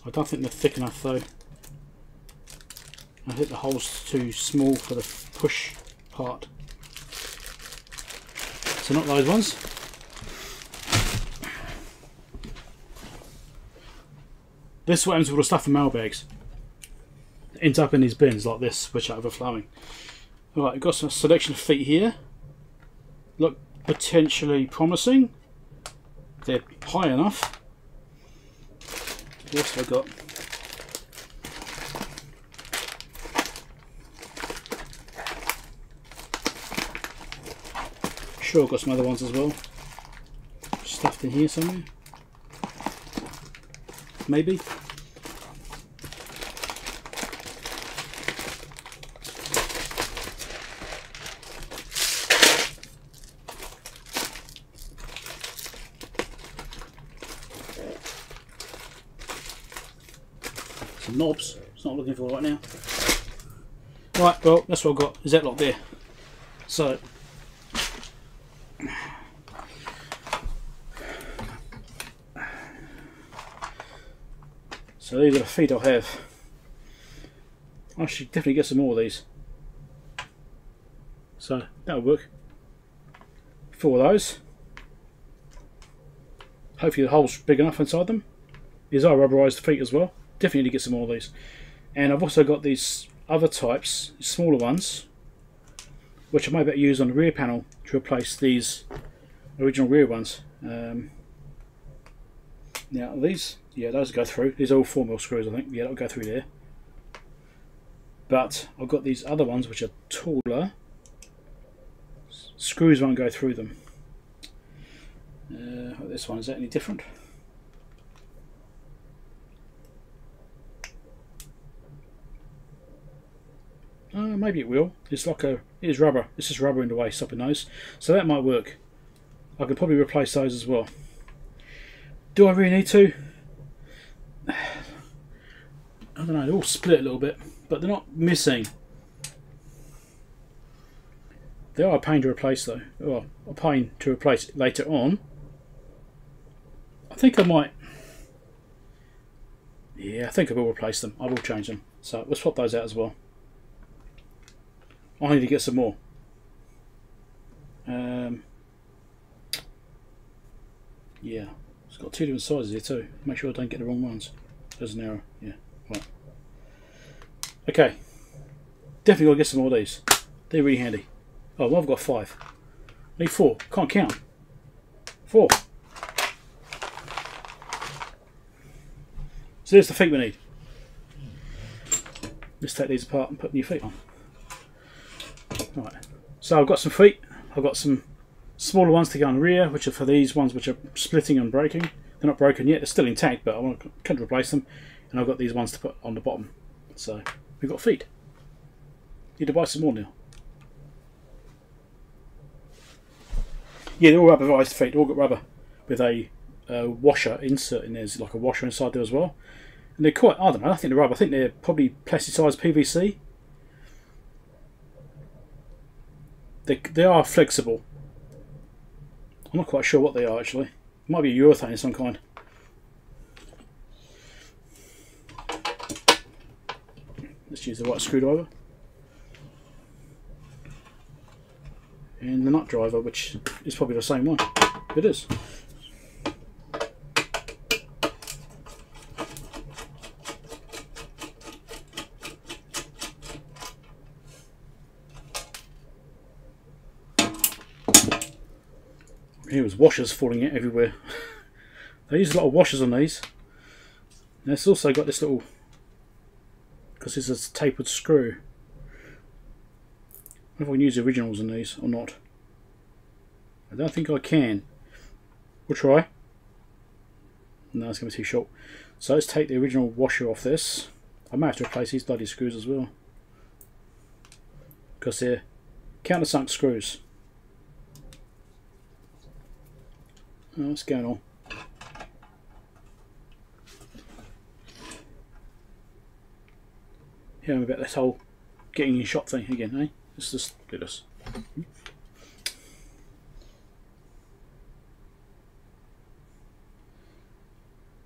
I don't think they're thick enough though. I think the hole's too small for the push part. So not those ones. This is what happens with all the stuff in mailbags. It ends up in these bins like this, which are overflowing. Alright, we've got some selection of feet here. Look potentially promising. They're high enough. What else have I got? Sure, I've got some other ones as well. Stuffed in here somewhere. maybe. Some knobs. For right now. Right, well, that's what I've got. Is that lot there? So, so these are the feet I have. I should definitely get some more of these. So that'll work. Four of those. Hopefully the hole's big enough inside them. These are rubberized feet as well. Definitely need to get some more of these. And I've also got these other types, smaller ones, which I might better use on the rear panel to replace these original rear ones. Um, now these, yeah, those go through. These are all 4 mil screws, I think. Yeah, that'll go through there. But I've got these other ones which are taller. Screws won't go through them. Uh, this one, is that any different? Uh, maybe it will. It's like a, it is rubber. This is rubber in the way, stopping those. So that might work. I could probably replace those as well. Do I really need to? I don't know, they're all split a little bit, but they're not missing. They are a pain to replace though. Well, a pain to replace later on. I think I might... Yeah, I think I will replace them. I will change them. So we'll swap those out as well. I need to get some more. Um, yeah, it's got two different sizes here too. Make sure I don't get the wrong ones. There's an error. Yeah, right. Okay, definitely got to get some more of these. They're really handy. Oh, well, I've got five. I need four. Can't count. Four. So there's the feet we need. Let's take these apart and put new feet on. Right. So I've got some feet. I've got some smaller ones to go on rear, which are for these ones which are splitting and breaking. They're not broken yet. They're still intact, but I want to replace them. And I've got these ones to put on the bottom. So we've got feet. Need to buy some more now. Yeah, they're all rubberized feet. All got rubber with a uh, washer insert in there. There's like a washer inside there as well. And they're quite, I don't know, I think they're rubber. I think they're probably plasticized PVC. They, they are flexible. I'm not quite sure what they are actually. It might be urethane of some kind. Let's use the right screwdriver. And the nut driver, which is probably the same one. It is. Here was washers falling out everywhere. they use a lot of washers on these. And it's also got this little, because it's a tapered screw. I don't know if I can use the originals in these or not. I don't think I can. We'll try. No, it's going to be too short. So let's take the original washer off this. I might have to replace these bloody screws as well. Because they're countersunk screws. Oh, what's going on? Hear about this whole getting your shot thing again, eh? Let's just.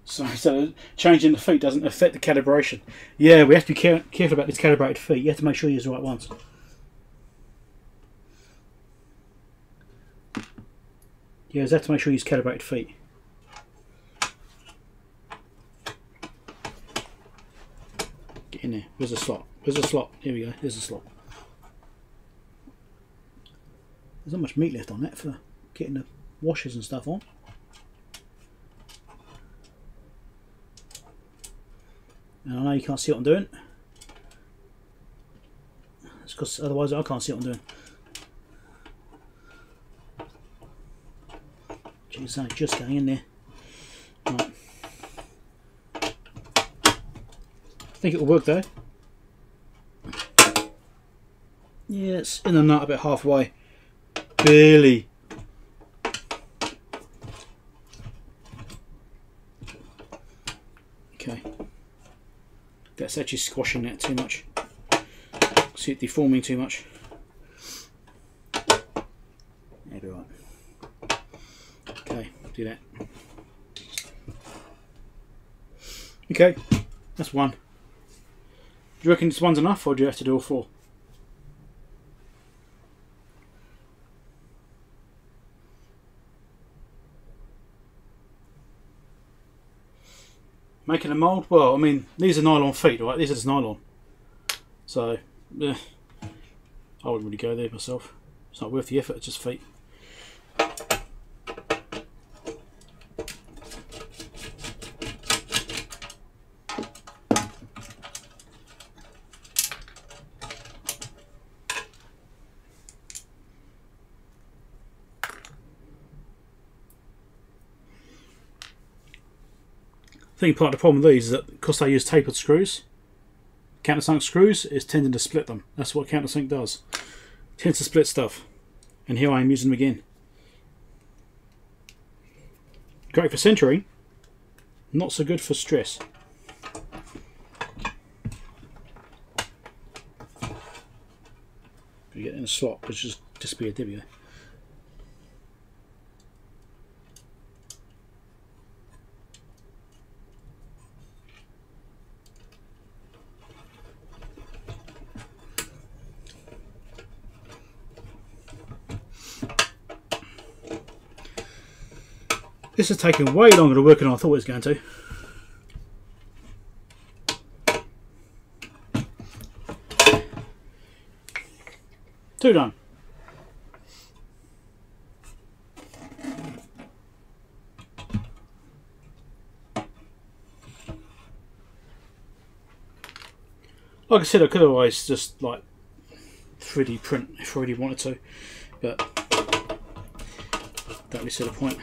Sorry, so changing the feet doesn't affect the calibration. Yeah, we have to be care careful about these calibrated feet. You have to make sure you use the right ones. Yeah, you have to make sure you use calibrated feet. Get in there. Where's the slot? Where's the slot? Here we go. There's the slot. There's not much meat left on that for getting the washers and stuff on. And I know you can't see what I'm doing. It's because otherwise I can't see what I'm doing. Just going in there. Right. I think it will work though. Yeah, it's in the nut about halfway. Barely. Okay. That's actually squashing that too much. See it deforming too much. Yeah, be right. Do that. Okay, that's one. Do you reckon this one's enough, or do you have to do all four? Making a mould? Well, I mean, these are nylon feet, right? These are just nylon. So, eh, I wouldn't really go there myself. It's not worth the effort, it's just feet. I think part of the problem with these is that because they use tapered screws, countersunk screws, is tending to split them. That's what countersunk does. tends to split stuff. And here I am using them again. Great for centering, not so good for stress. You get in a slot, which just just be a divvy. Eh? This is taking way longer to work than I thought it was going to. Two done. Like I said, I could always just like 3D print if I really wanted to, but don't really see the point.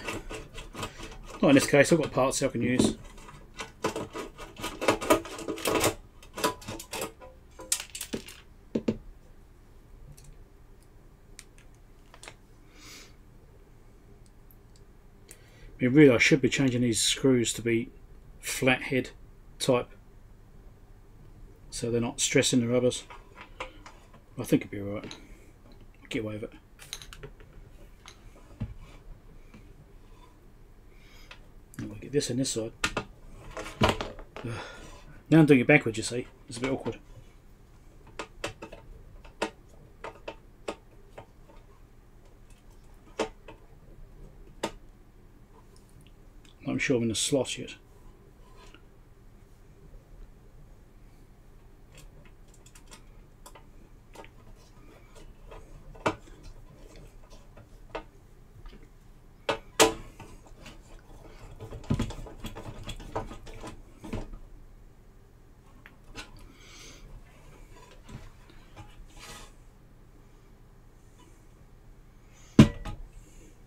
Not in this case, I've got parts I can use. I mean, really, I should be changing these screws to be flathead type so they're not stressing the rubbers. I think it'd be alright. Get away with it. we'll get this and this side. Now I'm doing it backwards, you see. It's a bit awkward. I'm sure I'm in the slot yet.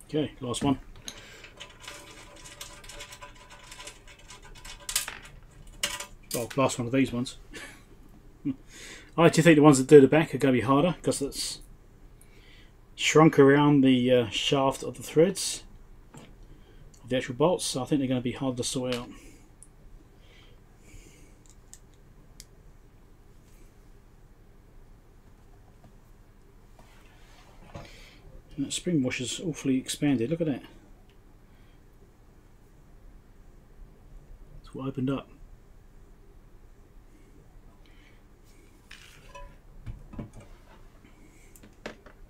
Okay, last one. Well, last one of these ones. I actually think the ones that do the back are going to be harder because it's shrunk around the uh, shaft of the threads of the actual bolts, so I think they're going to be hard to sort out. Spring washer's awfully expanded. Look at that. It's all opened up.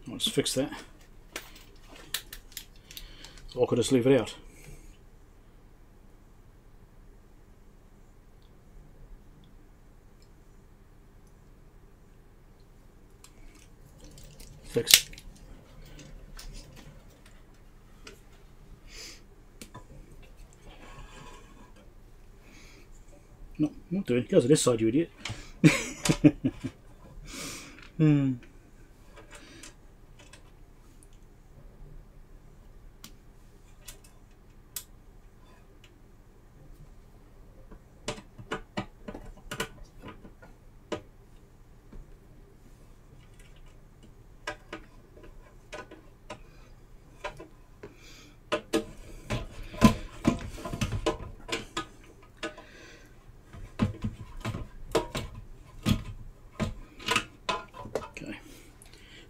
Let's fix that. Or could just leave it out. Fix. No, I'm not doing it. Goes on this side, you idiot. hmm.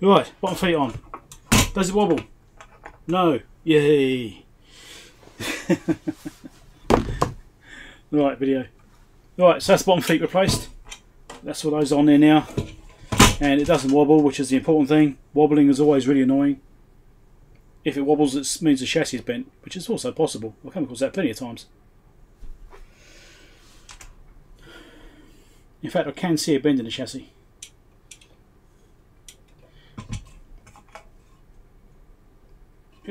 Right, bottom feet on. Does it wobble? No. Yay. right, video. Right, so that's bottom feet replaced. That's what those on there now. And it doesn't wobble, which is the important thing. Wobbling is always really annoying. If it wobbles, it means the chassis is bent, which is also possible. I've come across that plenty of times. In fact, I can see a bend in the chassis.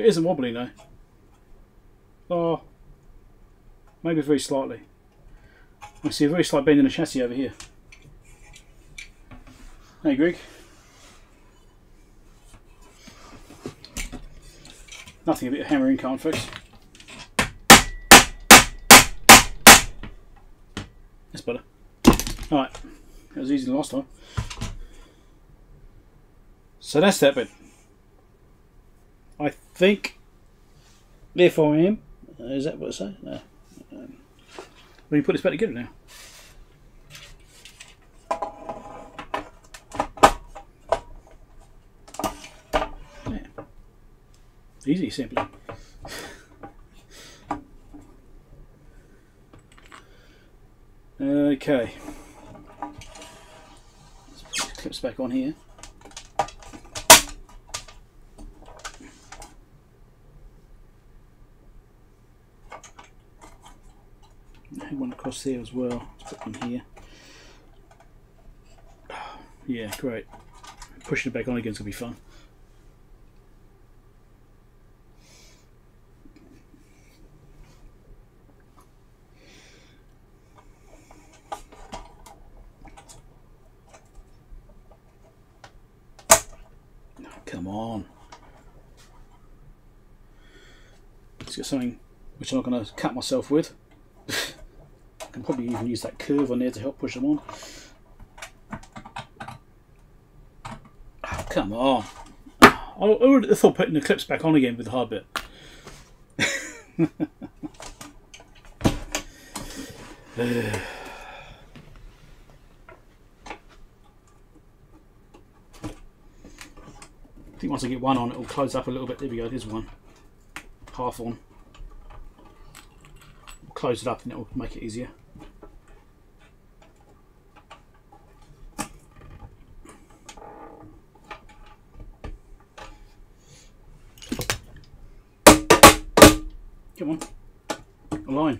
Isn't wobbly though. Oh, maybe very slightly. I see a very slight bend in the chassis over here. Hey Greg. Nothing a bit of hammering can't fix. That's better. Alright, that was easy the last time. So that's that bit. I think, if I am, is that what I say? No. Um, let me put this back together now. Yeah. Easy, simply. Okay. Let's put clips back on here. There as well. Put them here. Yeah, great. Pushing it back on again is going to be fun. Come on. Let's get something which I'm not going to cut myself with probably even use that curve on there to help push them on. Oh, come on. I would have thought putting the clips back on again with the hard bit. I think once I get one on, it'll close up a little bit. There we go, there's one. Half on. close it up and it'll make it easier. Come on. A line.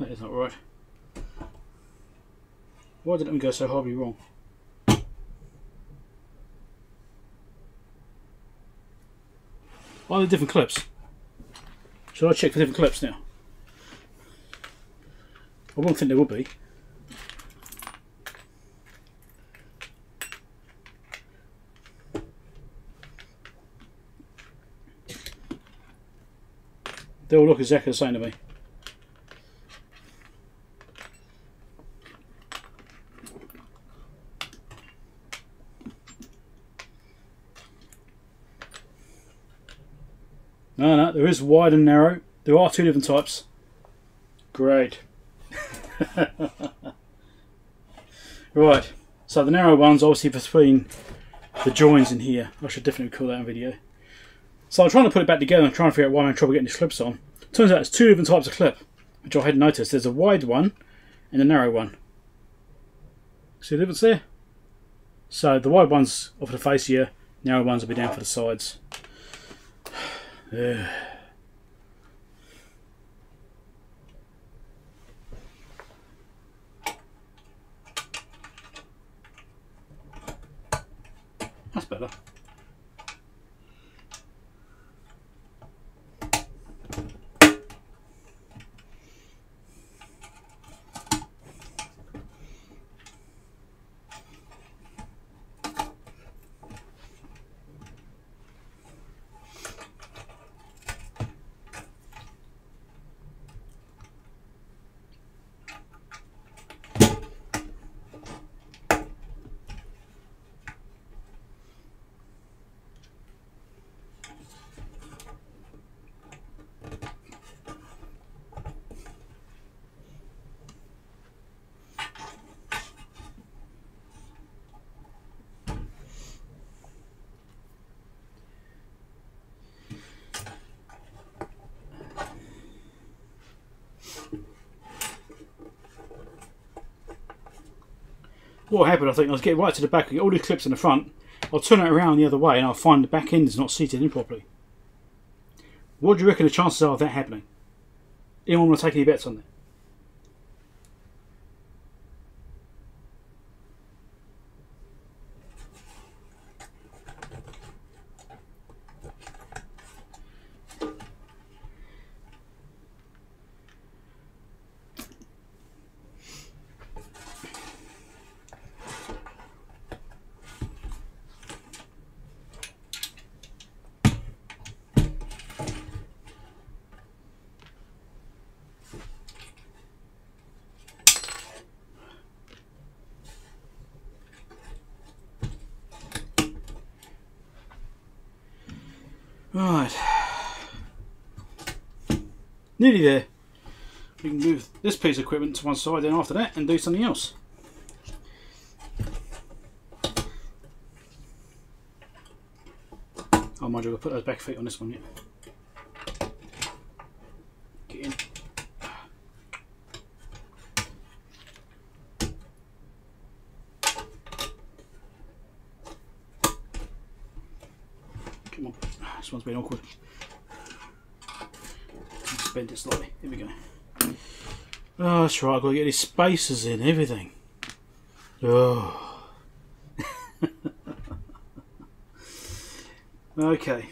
That is not right. Did it go so horribly wrong? Why are there different clips? Should I check for different clips now? I wouldn't think there would be. They all look exactly the same to me. No, no, there is wide and narrow. There are two different types. Great. right, so the narrow one's obviously between the joins in here. I should definitely call that in video. So I'm trying to put it back together and trying to figure out why I'm having trouble getting these clips on. Turns out it's two different types of clip, which I hadn't noticed. There's a wide one and a narrow one. See the difference there? So the wide one's off the face here, narrow ones will be down for the sides. That's better. What happened, I think, I was getting right to the back, get all the clips in the front, I'll turn it around the other way and I'll find the back end is not seated in properly. What do you reckon the chances are of that happening? Anyone want to take any bets on that? Right. Nearly there. We can move this piece of equipment to one side then after that and do something else. Oh I'll put those back feet on this one yeah. Get in. Come on. This one's been awkward. Let's bend it slightly. Here we go. Oh, that's right. I've got to get these spacers in, everything. Oh. okay.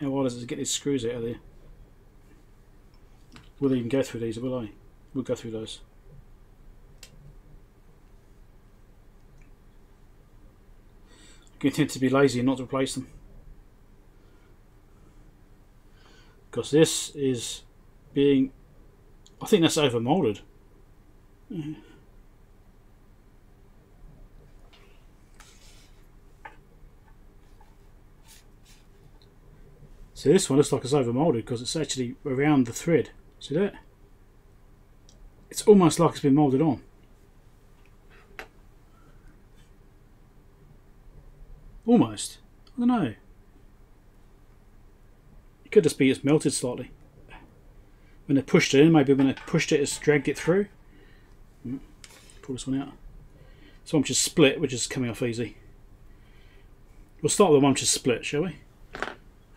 How hard is it to get these screws out of there? Will they even go through these, will I? We'll go through those. I tend to be lazy and not to replace them. Because this is being, I think that's over moulded. So this one looks like it's over moulded because it's actually around the thread. See that? It's almost like it's been moulded on. Almost. I don't know. It could just be it's melted slightly. When they pushed it in, maybe when they pushed it, it's dragged it through. Hmm. Pull this one out. So I'm just split, which is coming off easy. We'll start with the one is split, shall we?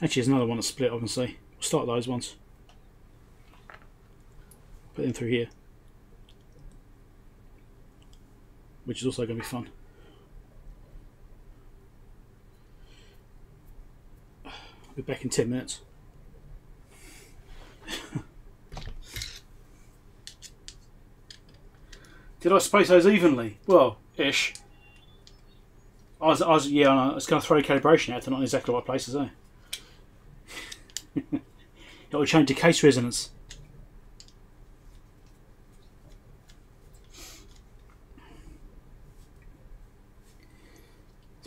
Actually, there's another one that's split, I see. We'll start those ones. Put them through here. Which is also going to be fun. I'll Be back in 10 minutes. Did I space those evenly? Well, ish. I was, I was yeah, I was going to throw calibration out to not in exactly right places, eh? Got to change the case resonance.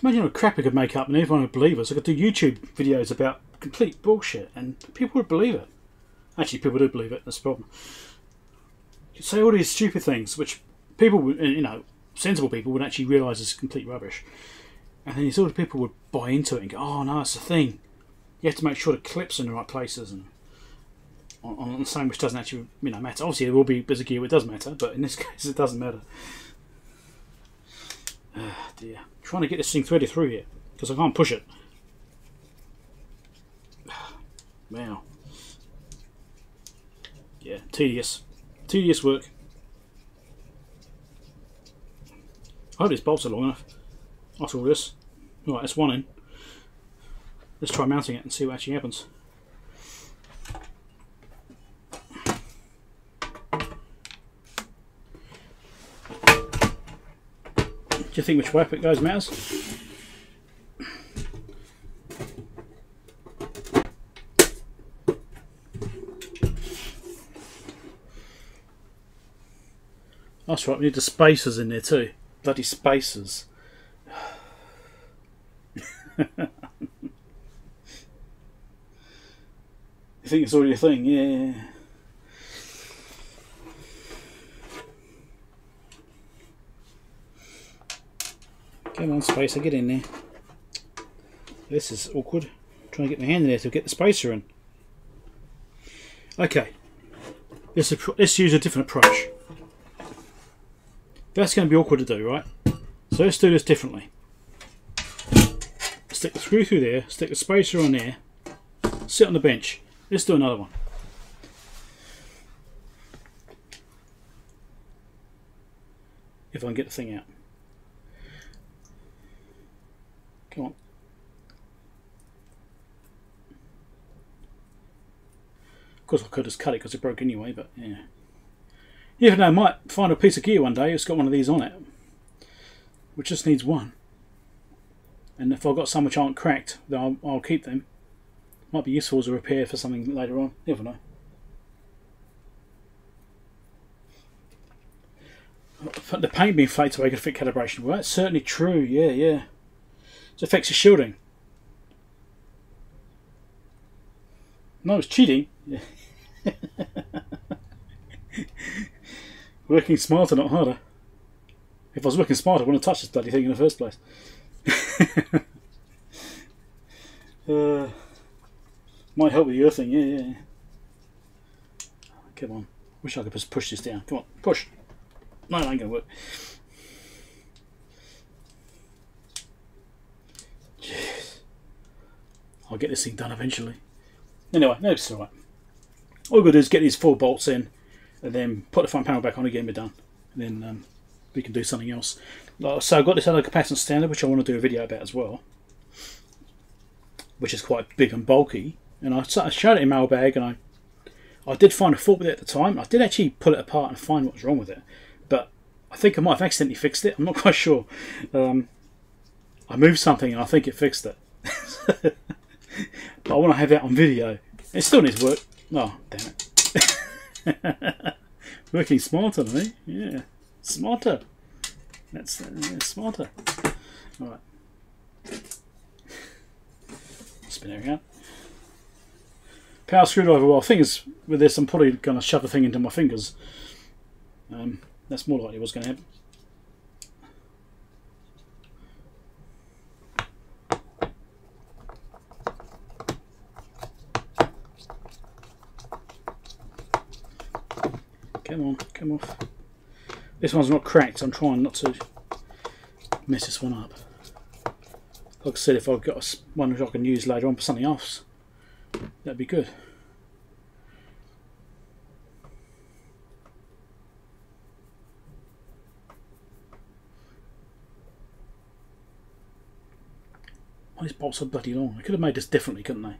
Imagine what crap I could make up and everyone would believe us. I could do YouTube videos about complete bullshit and people would believe it. Actually, people do believe it. That's the problem. You say all these stupid things, which people, would, you know, sensible people would actually realise it's complete rubbish. And then these sort of people would buy into it and go, oh no, it's a thing. You have to make sure the clips in the right places and on, on the same which doesn't actually you know matter. Obviously, there will be of gear it does matter, but in this case, it doesn't matter. Ah, dear trying to get this thing threaded through here because I can't push it. Wow. Yeah, tedious. Tedious work. I hope these bolts are long enough after all this. Right, that's one in. Let's try mounting it and see what actually happens. Do you think which way it goes matters? That's right, we need the spacers in there too. Bloody spacers. you think it's all your thing? Yeah. Come on, spacer, get in there. This is awkward. trying to get my hand in there to get the spacer in. Okay. let's, let's use a different approach. That's going to be awkward to do, right? So let's do this differently. Stick the screw through there, stick the spacer on there, sit on the bench. Let's do another one. If I can get the thing out. Come on. Of course I could just cut it because it broke anyway, but yeah. Never know, I might find a piece of gear one day it's got one of these on it. Which just needs one. And if I've got some which aren't cracked, then I'll, I'll keep them. Might be useful as a repair for something later on. Never know. The paint being faked away could fit calibration. Well, that's certainly true. Yeah, yeah. It affects your shielding. No, it's cheating. Yeah. working smarter, not harder. If I was working smarter, I wouldn't have touched this bloody thing in the first place. uh, might help with your thing, yeah, yeah. Come on. Wish I could just push this down. Come on, push. No, it ain't gonna work. Jeez. I'll get this thing done eventually. Anyway, no, it's alright. All we've got to do is get these four bolts in and then put the front panel back on again, we're done. And then um, we can do something else. So I've got this other capacitance standard, which I want to do a video about as well, which is quite big and bulky. And I showed it in Mailbag, and I I did find a fault with it at the time. I did actually pull it apart and find what was wrong with it, but I think I might have accidentally fixed it. I'm not quite sure. Um, I moved something and I think it fixed it. but I want to have that on video. It still needs work. Oh, damn it. Working smarter me. Yeah. Smarter. That's uh, smarter. Alright. Spin it around. Power screwdriver. Well, fingers with this, I'm probably going to shove the thing into my fingers. Um, that's more likely what's going to happen. Come on, come off. This one's not cracked, I'm trying not to mess this one up. Like I said, if I've got one which I can use later on for something else, that'd be good. Why these bolts so bloody long? I could have made this differently, couldn't they?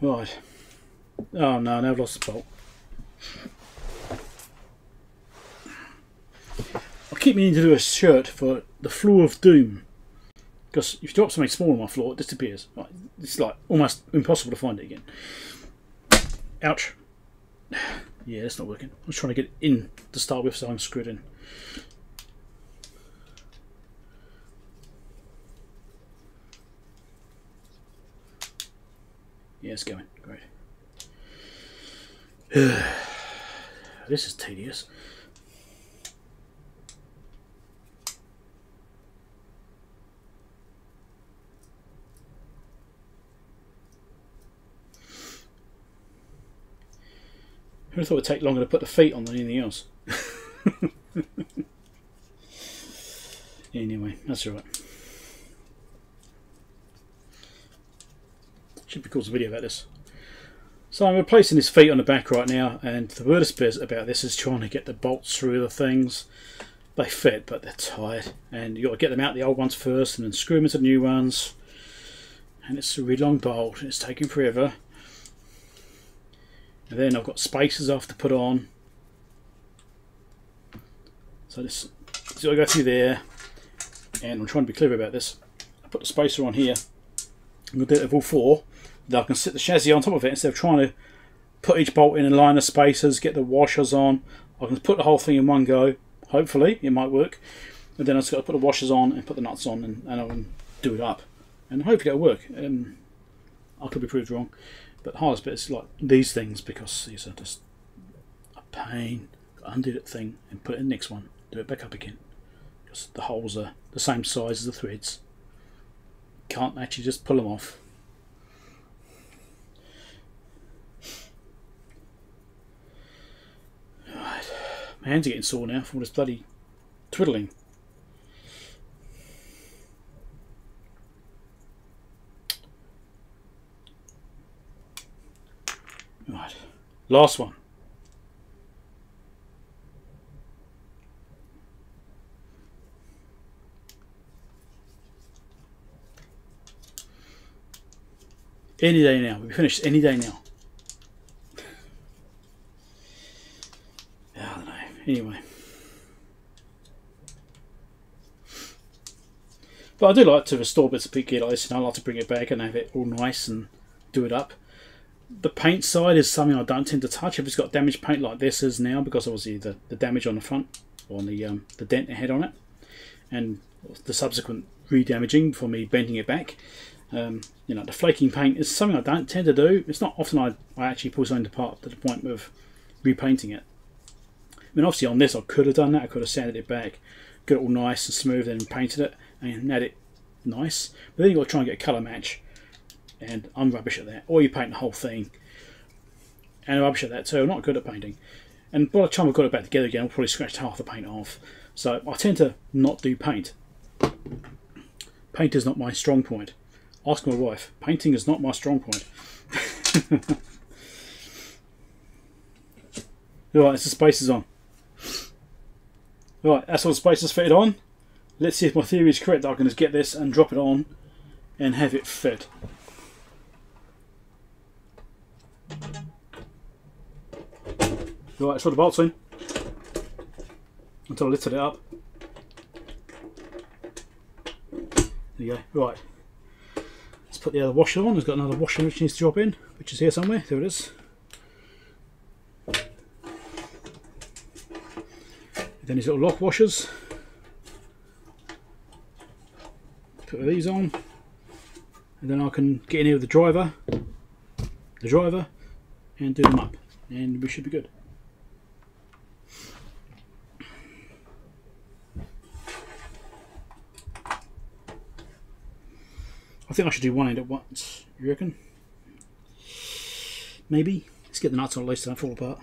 Right. Oh no, now I've lost the bolt. I keep meaning to do a shirt for the floor of doom. Because if you drop something small on my floor, it disappears. It's like almost impossible to find it again. Ouch. Yeah, it's not working. I'm trying to get in to start with, so I'm screwed in. Yeah, it's going. Great. this is tedious. Who thought it would take longer to put the feet on than anything else? anyway, that's alright. Should be cool to video about this. So I'm replacing his feet on the back right now, and the worst bit about this is trying to get the bolts through the things. They fit, but they're tight, and you got to get them out the old ones first, and then screw them into the new ones. And it's a really long bolt, it's taking forever. And then I've got spacers have to put on. So this, so I go through there, and I'm trying to be clever about this. I put the spacer on here. I'm going to do it with all four that I can sit the chassis on top of it instead of trying to put each bolt in and line the spacers, get the washers on. I can put the whole thing in one go. Hopefully, it might work. And then I've just got to put the washers on and put the nuts on and, and I can do it up. And hopefully it'll work. Um, I could be proved wrong. But the hardest bit is like these things because these are just a pain. Undo that thing and put it in the next one. Do it back up again. Because the holes are the same size as the threads. Can't actually just pull them off. My hands are getting sore now from all this bloody twiddling. Right, last one. Any day now. We finish any day now. I don't know. Anyway. But I do like to restore bits of gear like this, and I like to bring it back and have it all nice and do it up. The paint side is something I don't tend to touch if it's got damaged paint like this is now, because obviously the, the damage on the front, on the um, the dent it had on it, and the subsequent re-damaging for me bending it back. Um, you know, the flaking paint is something I don't tend to do. It's not often I, I actually pull something apart to the point of repainting it. I mean, obviously on this I could have done that. I could have sanded it back, got it all nice and smooth, and painted it and had it nice. But then you've got to try and get a colour match, and I'm rubbish at that. Or you paint the whole thing, and I'm rubbish at that too. I'm not good at painting. And by the time I've got it back together again, I'll probably scratch half the paint off. So I tend to not do paint. Paint is not my strong point. Ask my wife. Painting is not my strong point. right, it's the spacers on. Right, that's all the spacers fitted on. Let's see if my theory is correct that I can just get this and drop it on and have it fit. Right, let's the bolts in until I lifted it up. There you go. Right. Let's put the other washer on. There's got another washer which needs to drop in, which is here somewhere. There it is. Then these little lock washers. Put these on. And then I can get in here with the driver, the driver, and do them up. And we should be good. I think I should do one end at once. You reckon? Maybe. Let's get the nuts on at least so they don't fall apart.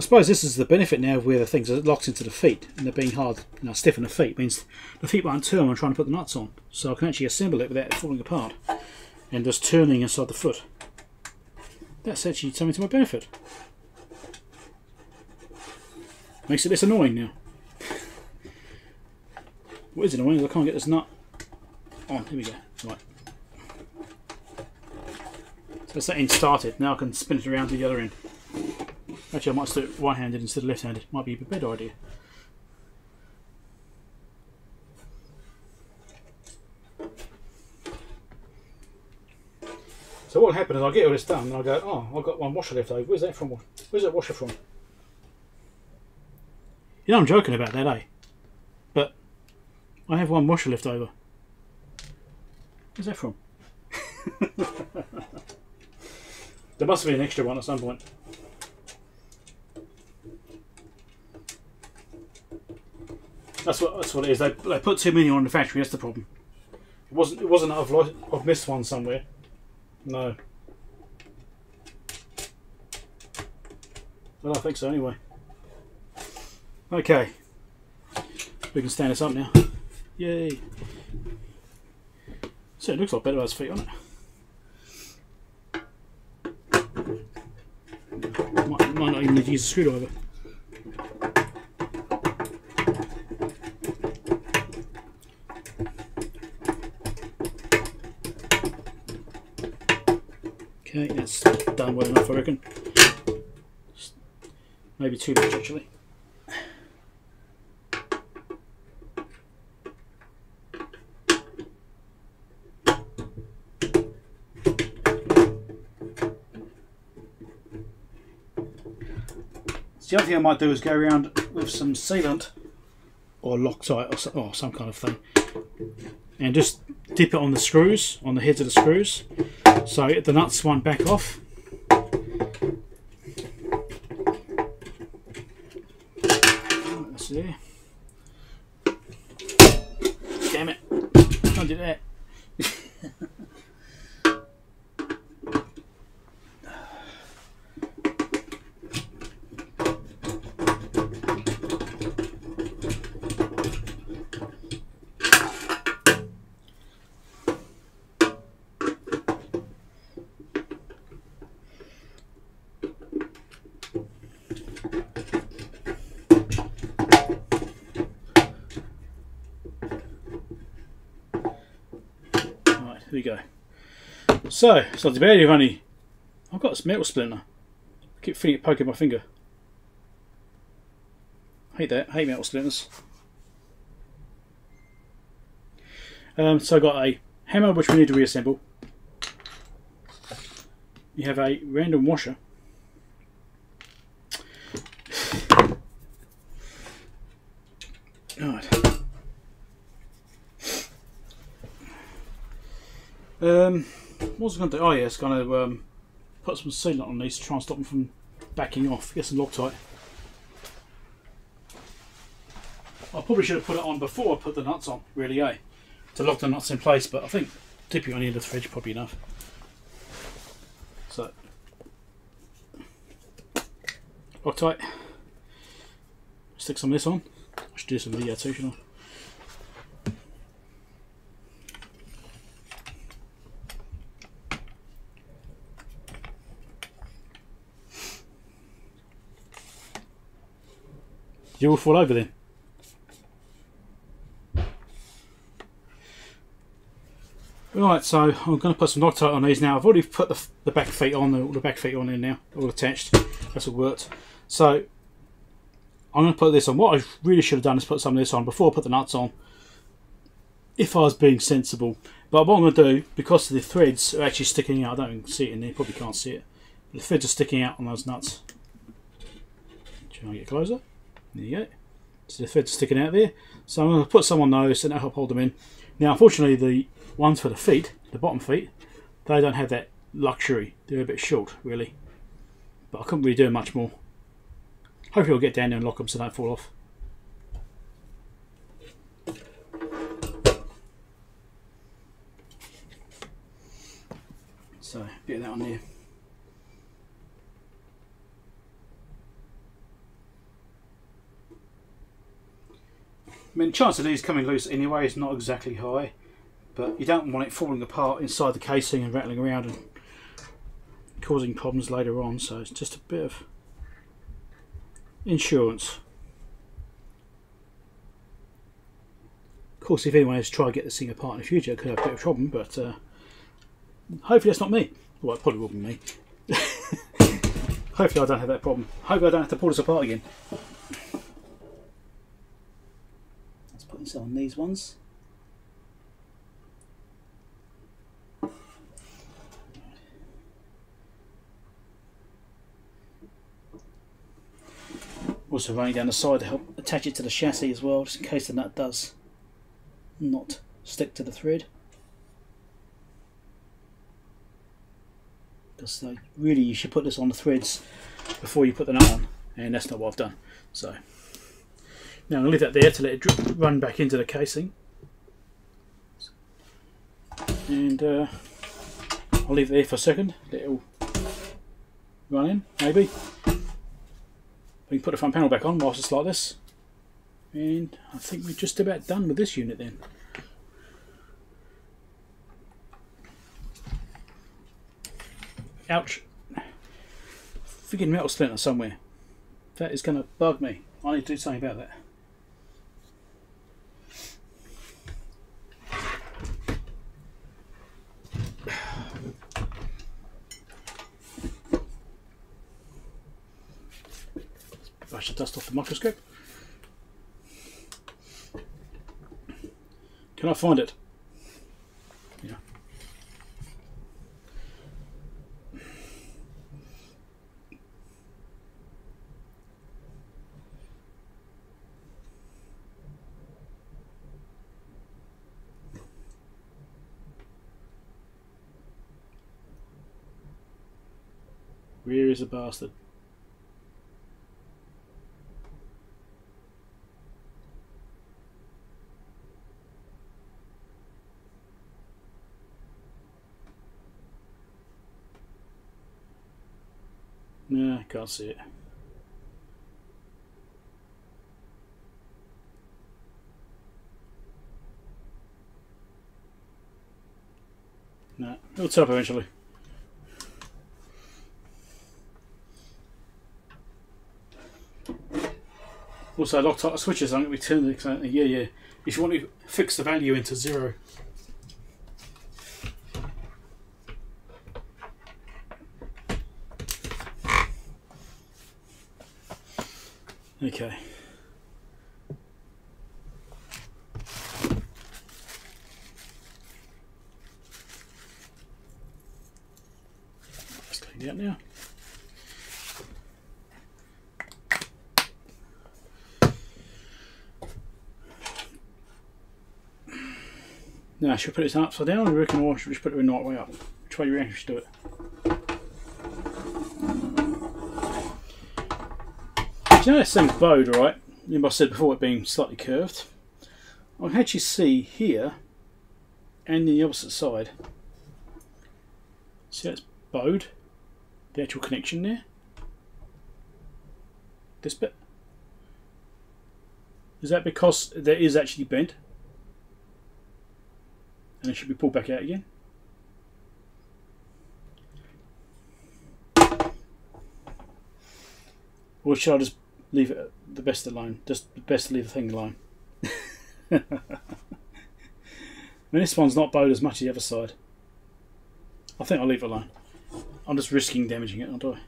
I suppose this is the benefit now of where the things are locked into the feet and they're being hard, you know, stiff in the feet means the feet won't turn when I'm trying to put the nuts on. So I can actually assemble it without it falling apart and just turning inside the foot. That's actually something to my benefit. Makes it less annoying now. What is annoying? I can't get this nut on. Here we go. Right. So that end started. Now I can spin it around to the other end. Actually, I might do it right-handed instead of left-handed. Might be a better idea. So what'll happen is I'll get all this done and I'll go, oh, I've got one washer left over. Where's that from? Where's that washer from? You know I'm joking about that, eh? But I have one washer left over. Where's that from? there must have been an extra one at some point. That's what that's what it is. They, they put too many on the factory. That's the problem. It wasn't. It wasn't. I've lost, I've missed one somewhere. No. Well, I think so anyway. Okay. We can stand this up now. Yay. So it looks a like better has feet on it. Might, might not even need to use a screwdriver. Okay, that's done well enough I reckon. Maybe too much actually. the other thing I might do is go around with some sealant or Loctite or some, or some kind of thing and just dip it on the screws, on the heads of the screws so the nuts won't back off. So, it's not bad. You've only. I've got this metal splinter. I keep feeling it poking my finger. Hate that. Hate metal splinters. Um, so I've got a hammer which we need to reassemble. You have a random washer. Right. Um, was I going to do? Oh yeah, it's going to um, put some sealant on these to try and stop them from backing off. Get some Loctite. I probably should have put it on before I put the nuts on, really, eh? To lock the nuts in place, but I think dipping on the end of the fridge probably enough. So, Loctite. Stick some of this on. I should do some video too, shouldn't I? You will fall over then. Right, so I'm going to put some Loctite on these now. I've already put the, the back feet on, all the back feet on in now, all attached. That's all worked. So I'm going to put this on. What I really should have done is put some of this on before I put the nuts on. If I was being sensible. But what I'm going to do, because the threads are actually sticking out, I don't even see it in there, probably can't see it. The threads are sticking out on those nuts. Try and get closer. There you go. So the threads sticking out there. So I'm going to put some on those and that'll help hold them in. Now, unfortunately, the ones for the feet, the bottom feet, they don't have that luxury. They're a bit short, really. But I couldn't really do much more. Hopefully I'll get down there and lock them so they don't fall off. So, a bit of that on there. I mean, chance of these coming loose anyway is not exactly high, but you don't want it falling apart inside the casing and rattling around and causing problems later on. So it's just a bit of insurance. Of course, if anyone has tried to get this thing apart in the future, it could have a bit of a problem, but uh, hopefully that's not me. Well, it probably will be me. hopefully I don't have that problem. Hopefully I don't have to pull this apart again. This on these ones. Also running down the side to help attach it to the chassis as well, just in case the nut does not stick to the thread. Because really you should put this on the threads before you put the nut on, and that's not what I've done. So. Now I'm going to leave that there to let it run back into the casing. And uh, I'll leave it there for a second, let it all run in, maybe. We can put the front panel back on whilst it's like this. And I think we're just about done with this unit then. Ouch. Freaking metal splinter somewhere. That is going to bug me. I need to do something about that. Brush the dust off the microscope. Can I find it? Yeah. Where is the bastard? No, can't see it. No, it'll up eventually. Also, Loctite switches aren't going to be turned. Yeah, yeah. If you want to fix the value into zero, Okay. Let's clean up now. Now, should we put this upside down or you reckon, should we just put it in the right way up? Which way do you reckon we should do it? You know this bowed, right? Remember I said before it being slightly curved? I can actually see here and the opposite side. See that's bowed? The actual connection there? This bit? Is that because there is actually bent? And it should be pulled back out again? Or should I just leave it the best alone? Just the best leave the thing alone. I mean, this one's not bowed as much as the other side. I think I'll leave it alone. I'm just risking damaging it, aren't I?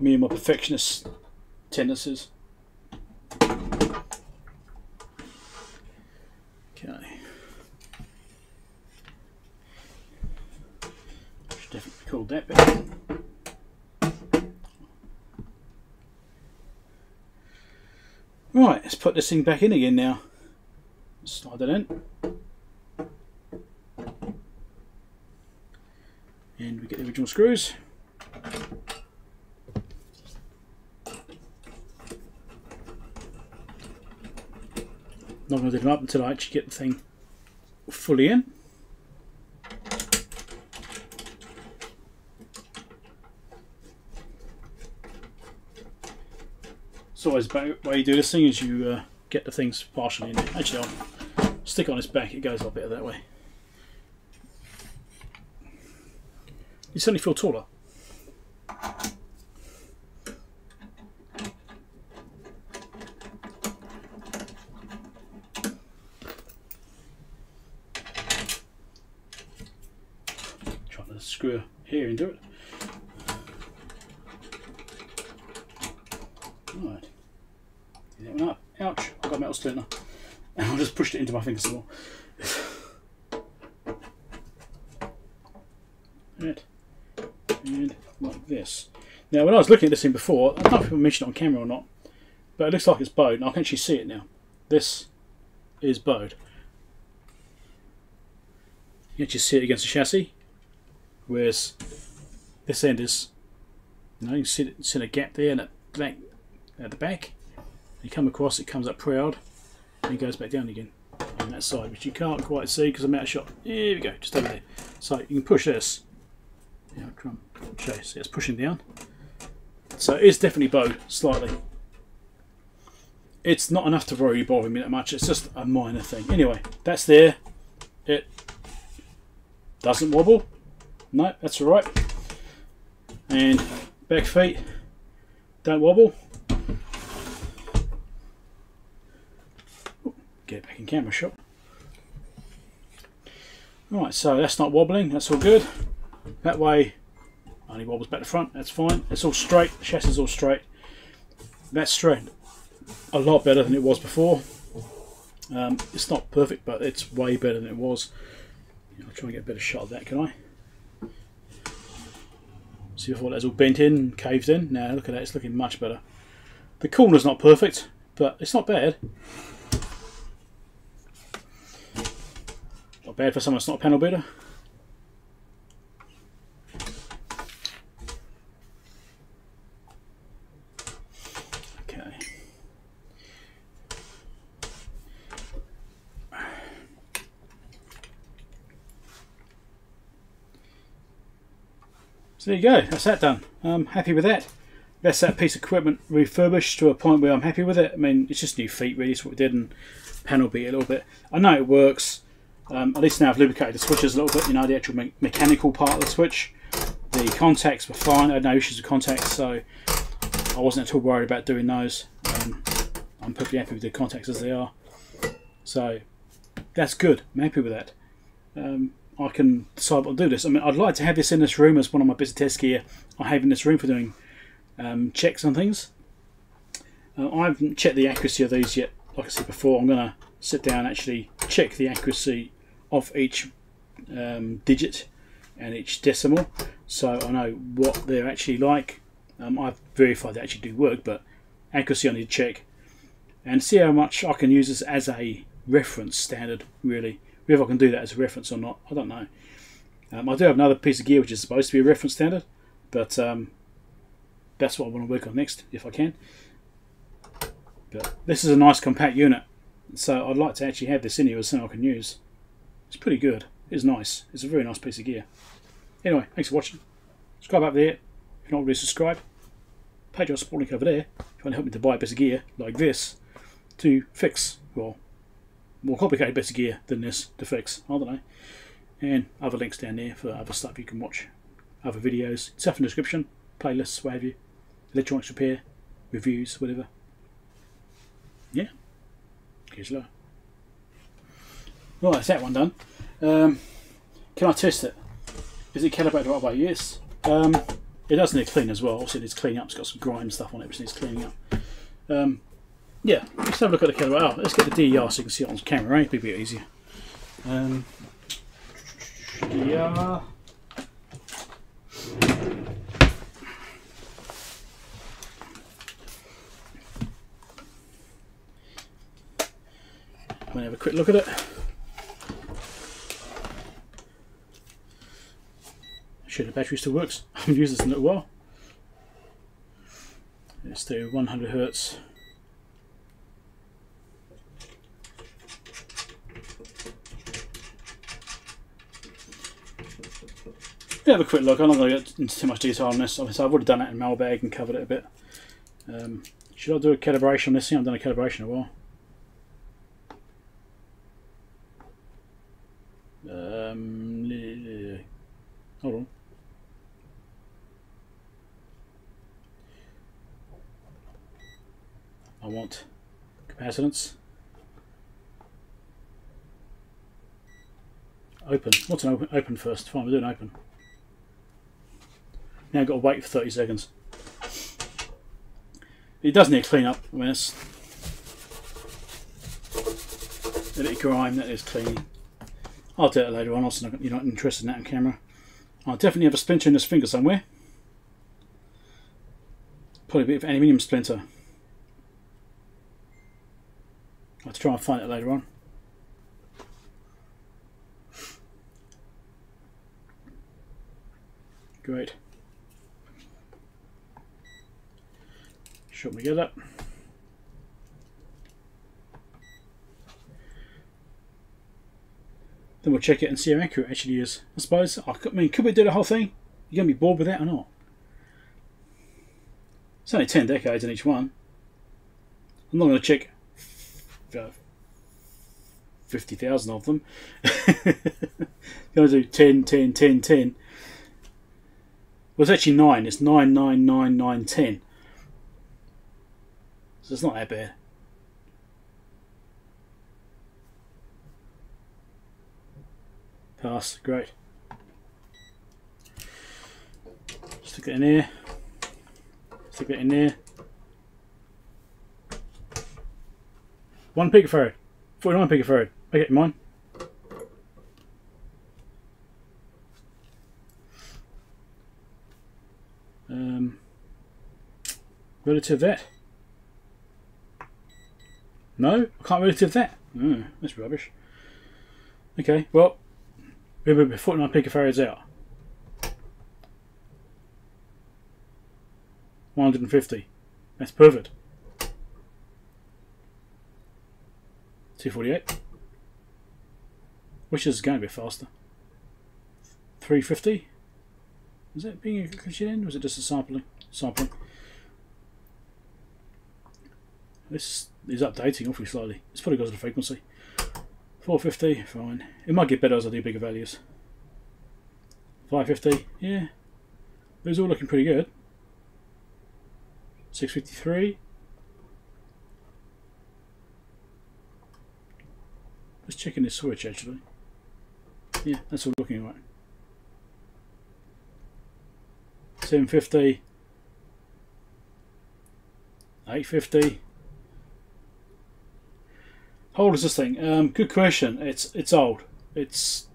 Me and my perfectionist tendencies. Okay. Should definitely call that bit. Right, let's put this thing back in again now. Slide it in. And we get the original screws. Not going to do them up until I actually get the thing fully in. It's always the way you do this thing is you uh, get the things partially in. it. Actually, I'll stick on its back, it goes a bit that way. You suddenly feel taller. Trying to screw here into it. Right. Get that one up. Metal splinter. And I just pushed it into my finger some more. Right. And like this. Now, when I was looking at this thing before, I don't know if I mentioned it on camera or not, but it looks like it's bowed, and I can actually see it now. This is bowed. You actually see it against the chassis, whereas this end is, you know, you see, see a gap there and a blank at the back. You come across, it comes up proud, and it goes back down again on that side, which you can't quite see because I'm out of shot. Here we go, just over there. So you can push this. Yeah, you. See, it's pushing down. So it's definitely bowed slightly. It's not enough to worry bother me that much. It's just a minor thing. Anyway, that's there. It doesn't wobble. No, that's all right. And back feet don't wobble. Get back in camera shot. Right, so that's not wobbling. That's all good. That way, only wobbles back to front. That's fine. It's all straight. The chassis is all straight. That's straight. A lot better than it was before. Um, it's not perfect, but it's way better than it was. I'll try and get a better shot of that, can I? See before that's all bent in, caved in. Now look at that, it's looking much better. The corner's not perfect, but it's not bad. Not bad for someone that's not a panel beater. Okay. So there you go, that's that done. I'm happy with that. That's that piece of equipment refurbished to a point where I'm happy with it. I mean, it's just new feet really, it's what we did, and panel beat a little bit. I know it works. Um, at least now I've lubricated the switches a little bit, you know, the actual me mechanical part of the switch. The contacts were fine, I had no issues with contacts, so I wasn't at all worried about doing those. Um, I'm perfectly happy with the contacts as they are. So that's good, I'm happy with that. Um, I can decide what to do this. I mean, I'd like to have this in this room as one of my bits of test gear I have in this room for doing um, checks on things. Uh, I haven't checked the accuracy of these yet. Like I said before, I'm going to sit down and actually check the accuracy of each um, digit and each decimal so I know what they're actually like. Um, I've verified they actually do work, but accuracy I need to check and see how much I can use this as a reference standard, really. Whether I can do that as a reference or not, I don't know. Um, I do have another piece of gear which is supposed to be a reference standard, but um, that's what I want to work on next, if I can. But this is a nice compact unit, so I'd like to actually have this in here as something I can use. It's pretty good. It's nice. It's a very nice piece of gear. Anyway, thanks for watching. Subscribe up there if you're not already subscribed. Patreon support link over there if you want to help me to buy a piece of gear like this to fix, well, more complicated bits of gear than this to fix. I don't know. And other links down there for other stuff you can watch. Other videos, stuff in the description, playlists, what have you. Electronics repair, reviews, whatever. Yeah. Here's low. Right, that's that one done. Um, can I test it? Is it calibrated right way? Yes. Um, it does need clean as well. Obviously, it needs cleaning up. It's got some grime stuff on it, which needs cleaning up. Um, yeah, let's have a look at the calibrator. Oh, let's get the DER so you can see it on camera, right? It'll be a bit easier. Um, DER. I'm going to have a quick look at it. Sure the battery still works. I haven't used this in a little while. Let's do 100 hertz. have a quick look. I'm not going to get into too much detail on this. Obviously, I've already done it in mailbag and covered it a bit. Um, should I do a calibration on this thing? I've done a calibration in a while. Um, hold on. I want capacitance. Open. What's an open? Open first. Fine, we're doing open. Now I've got to wait for 30 seconds. It does need clean up. I mean, it's a bit of grime that is clean. I'll do it later on. Also, you're not interested in that on camera. I'll definitely have a splinter in this finger somewhere. Probably a bit of aluminium splinter. I'll try and find it later on. Great. Shut we get it. Then we'll check it and see how accurate it actually is. I suppose. I mean, could we do the whole thing? You're going to be bored with that or not? It's only 10 decades in each one. I'm not going to check uh, 50,000 of them. going to do 10, 10, 10, 10. Well, it's actually 9. It's 9, 9, 9, 9, 10. So it's not that bad. Pass, great. Stick it in there. Stick it in there. One picofarad. 49 picofarad. Okay, mine. Um, relative that. No, I can't relative that. That's rubbish. Okay, well, we're 49 picofarads out. 150. That's perfect. 248. Which is going to be faster. 350. Is it being a glitched in or is it just a sampling? Sampling. This is updating awfully slightly. It's probably because of the frequency. 450, fine. It might get better as I do bigger values. 550, yeah. Those are all looking pretty good. 653. Let's check in the switch actually. Yeah, that's all looking right. 750. 850. How old is this thing? Um, good question. It's it's old. It's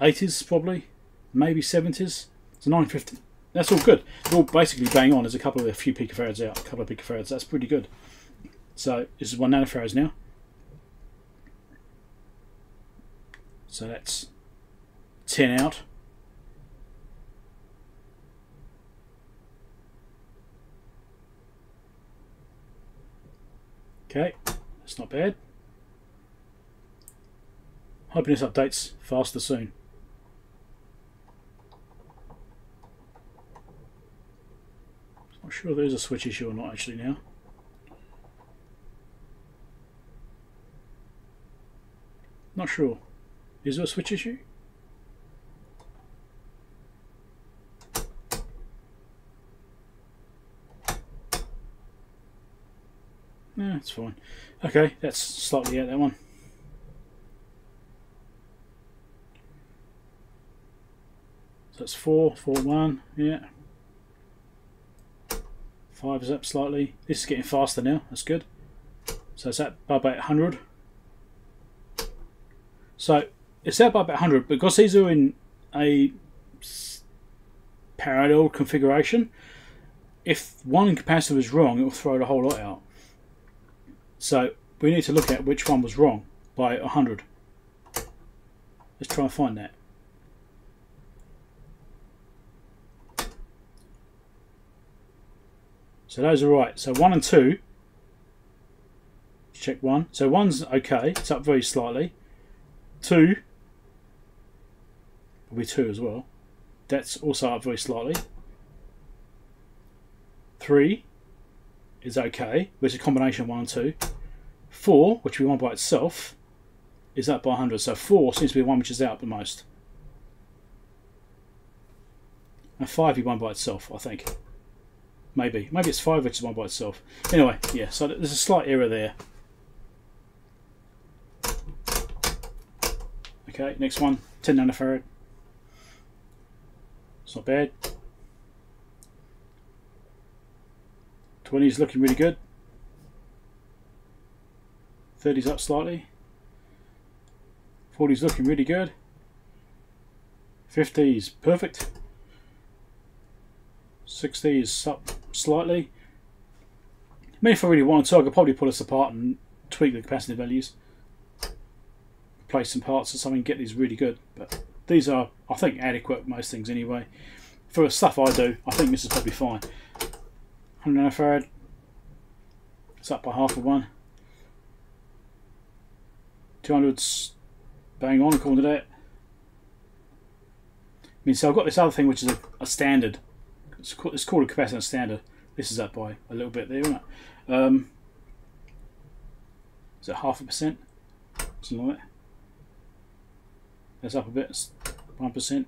80s probably, maybe 70s. It's a 950. That's all good. They're all basically bang on. There's a couple of a few picofarads out, a couple of picofarads. That's pretty good. So this is one nanofarads now. So that's 10 out. Okay, that's not bad. Hoping this updates faster soon. Not sure there's a switch issue or not actually now. Not sure. Is there a switch issue? No, it's fine. Okay, that's slightly out that one. So that's four, four, one, yeah. Five is up slightly. This is getting faster now, that's good. So it's at about 100. So it's at about 100 because these are in a parallel configuration. If one capacitor is wrong, it will throw the whole lot out. So we need to look at which one was wrong by 100. Let's try and find that. So those are right. So 1 and 2. Check 1. So 1's okay. It's up very slightly. 2 will be 2 as well. That's also up very slightly. 3 is okay, which is a combination of 1 and 2. 4, which we want by itself, is up by 100. So 4 seems to be the one which is out the most. And 5 be one by itself, I think. Maybe. Maybe it's 5 which is one by itself. Anyway, yeah, so there's a slight error there. Okay, next one, 10 nanofarad. It's not bad. 20 is looking really good. 30's up slightly. 40's looking really good. 50's perfect. 60 is up slightly. I mean, if I really wanted to, I could probably pull this apart and tweak the capacity values. Replace some parts or something, get these really good. But these are, I think, adequate most things anyway. For stuff I do, I think this is probably fine. 100 nanofarad. It's up by half of one. 200's bang on according to that. I mean, so I've got this other thing which is a, a standard. It's called, it's called a capacitance standard. This is up by a little bit there, isn't it? Um, is it half a percent? Something like that. That's up a bit, one percent.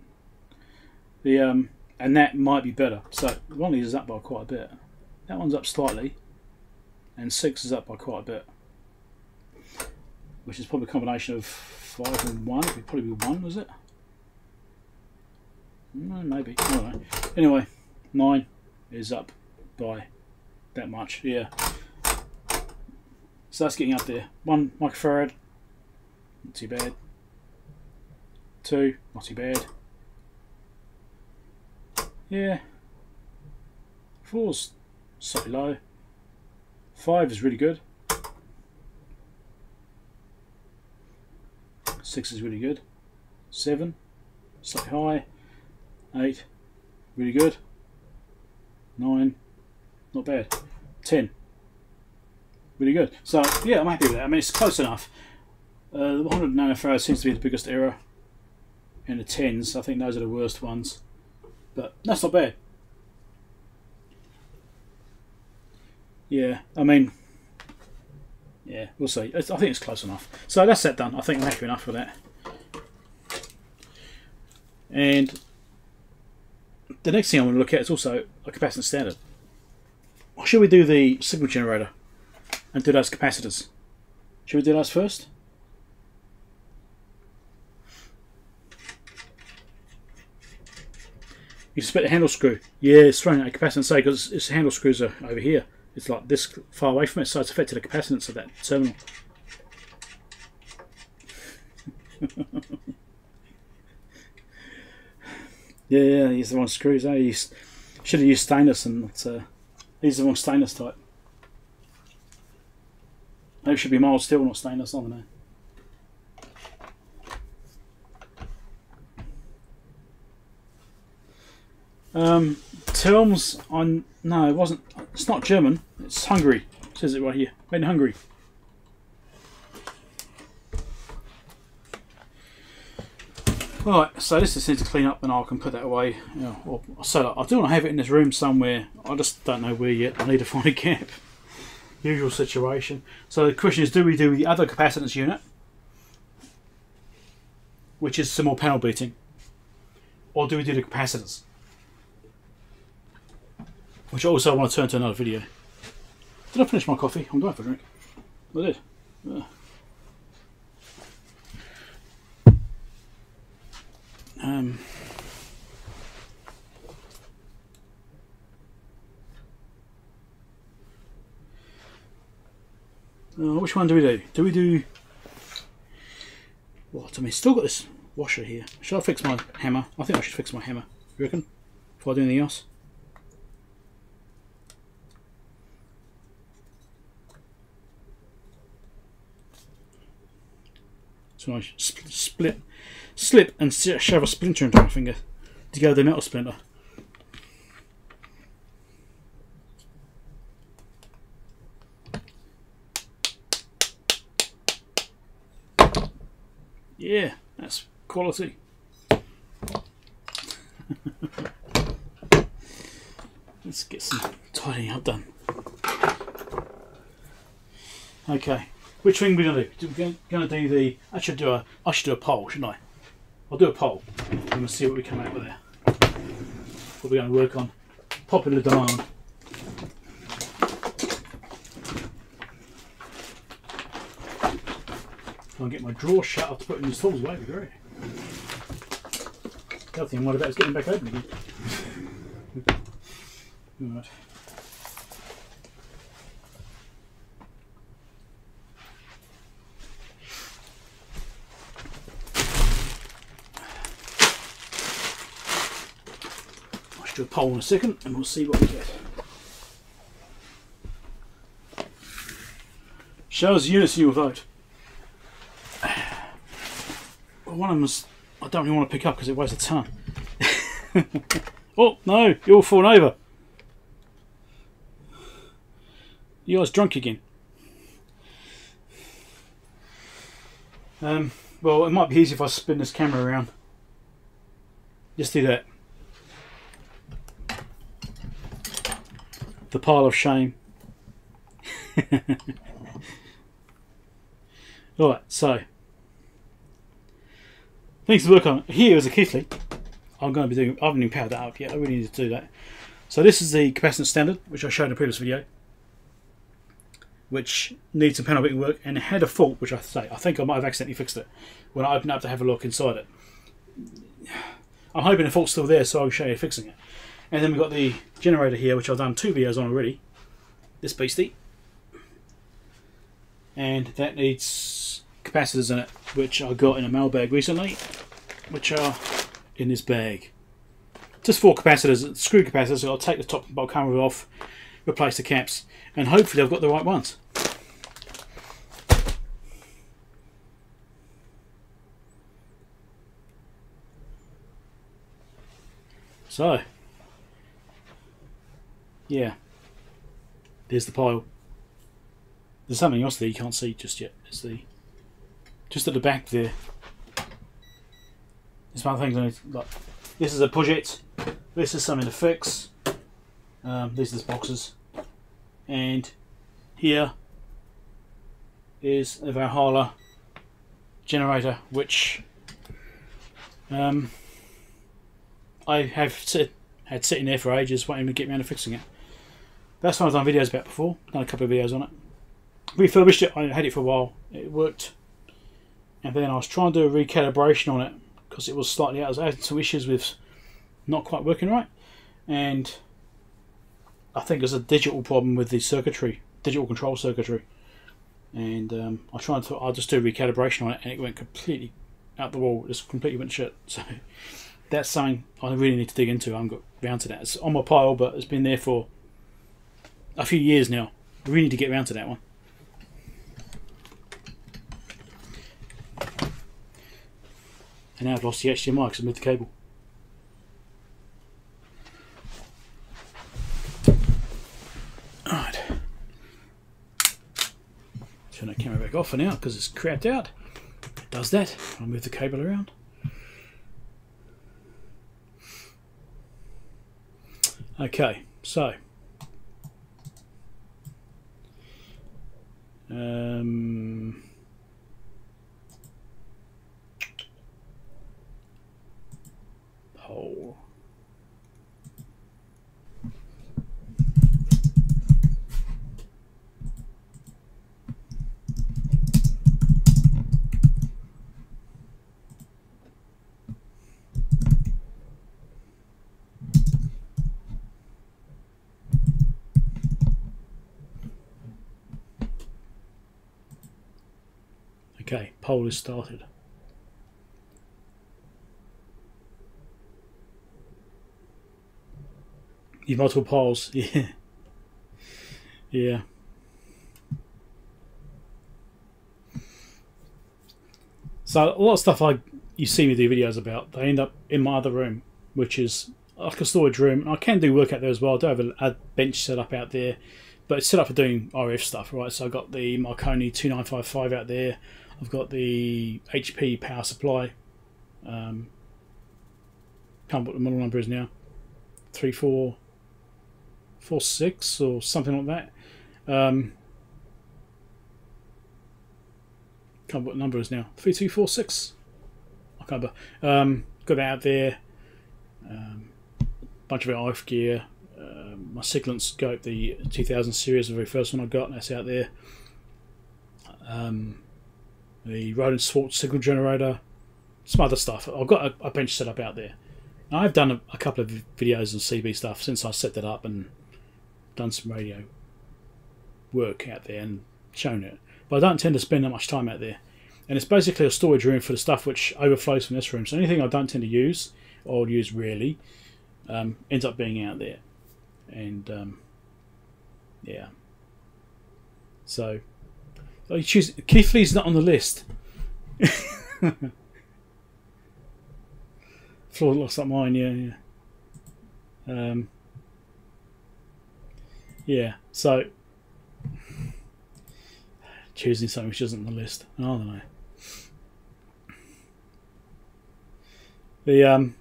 The um, and that might be better. So one is up by quite a bit. That one's up slightly, and six is up by quite a bit which is probably a combination of five and one. It would probably be one, was it? No, maybe. Anyway, anyway, nine is up by that much. Yeah. So that's getting up there. One microfarad, not too bad. Two, not too bad. Yeah. Four's slightly low. Five is really good. Six is really good. Seven, slightly high. Eight, really good. Nine, not bad. Ten, really good. So yeah, I'm happy with that. I mean, it's close enough. Uh, the 100 nanofarad seems to be the biggest error. And the tens, I think those are the worst ones. But that's not bad. Yeah, I mean, yeah, we'll see. I think it's close enough. So that's that done. I think I'm happy enough with that. And the next thing I want to look at is also a capacitance standard. Or should we do the signal generator and do those capacitors? Should we do those first? You suspect the handle screw. Yeah, it's thrown at a capacitance A because its handle screws are over here it's like this far away from it, so it's affected the capacitance of that terminal. yeah, he's the one screws. Eh? He should have used stainless and not. Uh, these are the wrong stainless type. It should be mild steel, not stainless. I don't know. Um, Tilms on no, it wasn't. It's not German. It's Hungary. It says it right here. Made in Hungary. Right, so this just needs to clean up and I can put that away. Or, so I do want to have it in this room somewhere. I just don't know where yet. I need to find a gap. Usual situation. So the question is, do we do the other capacitance unit, which is some more panel beating, or do we do the capacitors? Which also I want to turn to another video. Did I finish my coffee? I'm going for a drink. I did. Um, uh, which one do we do? Do we do what? I mean, still got this washer here. Should I fix my hammer? I think I should fix my hammer. You reckon? Before I do anything else. So I split slip and shove a splinter into my finger to go the metal splinter. Yeah, that's quality. Let's get some tidying up done. Okay, which thing are we gonna do? We're gonna do the. I should do a. I should do a poll, shouldn't I? I'll do a poll and we'll see what we come out with there. What we're going to work on. Popular demand. I'll get my drawer shut up to put in these tools away, would be great. The other thing I'm worried about is getting back open again. right. Do a poll in a second and we'll see what we get. Shows units you vote. Well, one of them was, I don't really want to pick up because it weighs a ton. oh, no, you're all falling over. You guys drunk again. Um, well, it might be easy if I spin this camera around. Just do that. The pile of shame. Alright, so things to work on. Here is a Keithley. I'm going to be doing, I haven't even powered that up yet, I really need to do that. So this is the capacitance standard, which I showed in a previous video, which needs some panel beating work and had a fault, which I say, I think I might have accidentally fixed it when I opened up to have a look inside it. I'm hoping the fault's still there so I'll show you fixing it. And then we've got the generator here, which I've done two videos on already. This beastie. And that needs capacitors in it, which I got in a mail bag recently, which are in this bag. Just four capacitors, screw capacitors, so I'll take the top bottom cover off, replace the caps, and hopefully I've got the right ones. So, yeah. There's the pile. There's something else there you can't see just yet. It's the just at the back there. There's one thing I need. Like, this is a project. This is something to fix. Um, these are the boxes, and here is a Valhalla generator, which um, I have sit, had sitting there for ages, waiting to get around to fixing it. That's one I've done videos about before. Done a couple of videos on it. Refurbished it. I had it for a while. It worked. And then I was trying to do a recalibration on it because it was slightly out. I had some issues with not quite working right. And I think there's a digital problem with the circuitry, digital control circuitry. And um, I tried to, I'll just do a recalibration on it, and it went completely out the wall. It's completely went shit. So that's something I really need to dig into. I haven't got round to that. It's on my pile, but it's been there for a few years now. We really need to get around to that one. And now I've lost the HDMI because I moved the cable. Alright. Turn the camera back off for now because it's crapped out. It does that. I'll move the cable around. Okay, so um, pole. Okay, poll is started. You've multiple polls, yeah. Yeah. So a lot of stuff I you see me do videos about, they end up in my other room, which is like a storage room. I can do work out there as well. I do have a, bench set up out there, but it's set up for doing RF stuff, right? So I've got the Marconi 2955 out there. I've got the HP power supply. Um, can't what the model number is now. Three four four six or something like that. Um, can't what number is now. Three two four six. I can't remember. Um, got that out there. Um, bunch of RF gear. Uh, my Siglent scope, the 2000 series, the very first one I got, that's out there. Um, the Rohde Schwarz signal generator, some other stuff. I've got a, a bench set up out there. Now, I've done a, a, couple of videos of CB stuff since I set that up and done some radio work out there and shown it. But I don't tend to spend that much time out there. And it's basically a storage room for the stuff which overflows from this room. So anything I don't tend to use, or use rarely, um, ends up being out there. And um, yeah. So Oh, you choose Keithley's not on the list. Floor looks like mine, yeah, yeah. Um, yeah, so choosing something which isn't on the list. I don't know. The um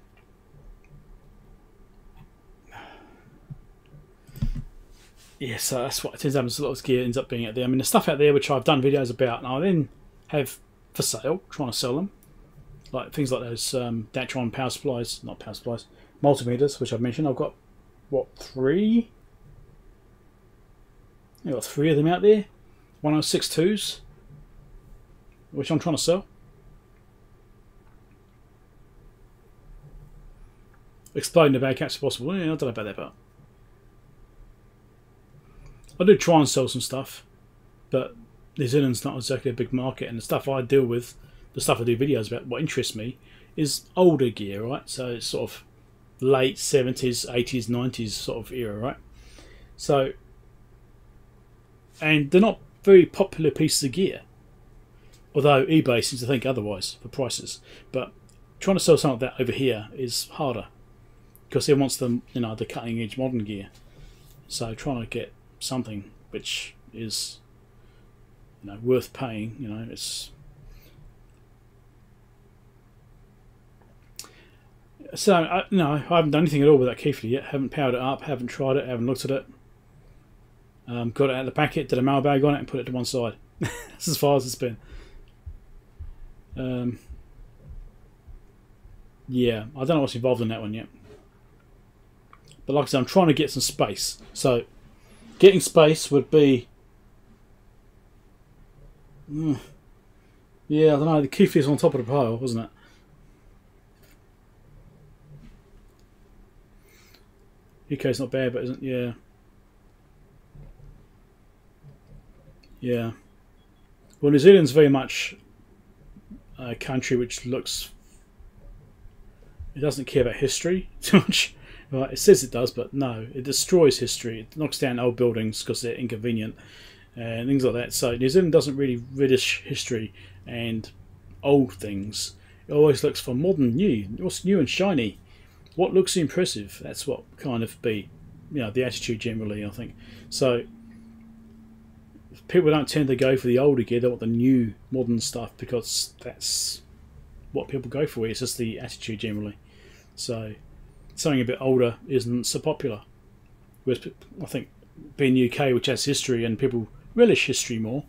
yeah, so that's what it turns out. A lot of gear ends up being out there. I mean, the stuff out there which I've done videos about, and I then have for sale, trying to sell them, like things like those um, Datron power supplies, not power supplies, multimeters, which I've mentioned. I've got what three? I've got three of them out there. 1062s, which I'm trying to sell. Exploding the bad caps if possible. Yeah, I don't know about that part. I do try and sell some stuff, but New Zealand's not exactly a big market, and the stuff I deal with, the stuff I do videos about, what interests me is older gear, right? So it's sort of late 70s, 80s, 90s sort of era, right? So, and they're not very popular pieces of gear, although eBay seems to think otherwise for prices. But trying to sell something like that over here is harder because he wants the you know the cutting edge modern gear. So trying to get something which is you know worth paying. You know, it's so I, no, I haven't done anything at all with that Keithley yet. Haven't powered it up. Haven't tried it. Haven't looked at it. Um, got it out of the packet. Did a mailbag on it and put it to one side. That's as far as it's been. Um, yeah, I don't know what's involved in that one yet. But like I said, I'm trying to get some space. So Getting space would be. Mm, yeah, I don't know. The Keithley's on top of the pile, wasn't it? UK's not bad, but isn't. Yeah. Yeah. Well, New Zealand's very much a country which looks it doesn't care about history too much. Well, it says it does, but no, it destroys history. It knocks down old buildings because they're inconvenient and things like that. So New Zealand doesn't really relish history and old things. It always looks for modern, new. What's new and shiny? What looks impressive? That's what kind of be, you know, the attitude generally. I think so. People don't tend to go for the older gear; they want the new, modern stuff because that's what people go for. It's just the attitude generally. So something a bit older isn't so popular. Whereas I think being UK, which has history and people relish history more,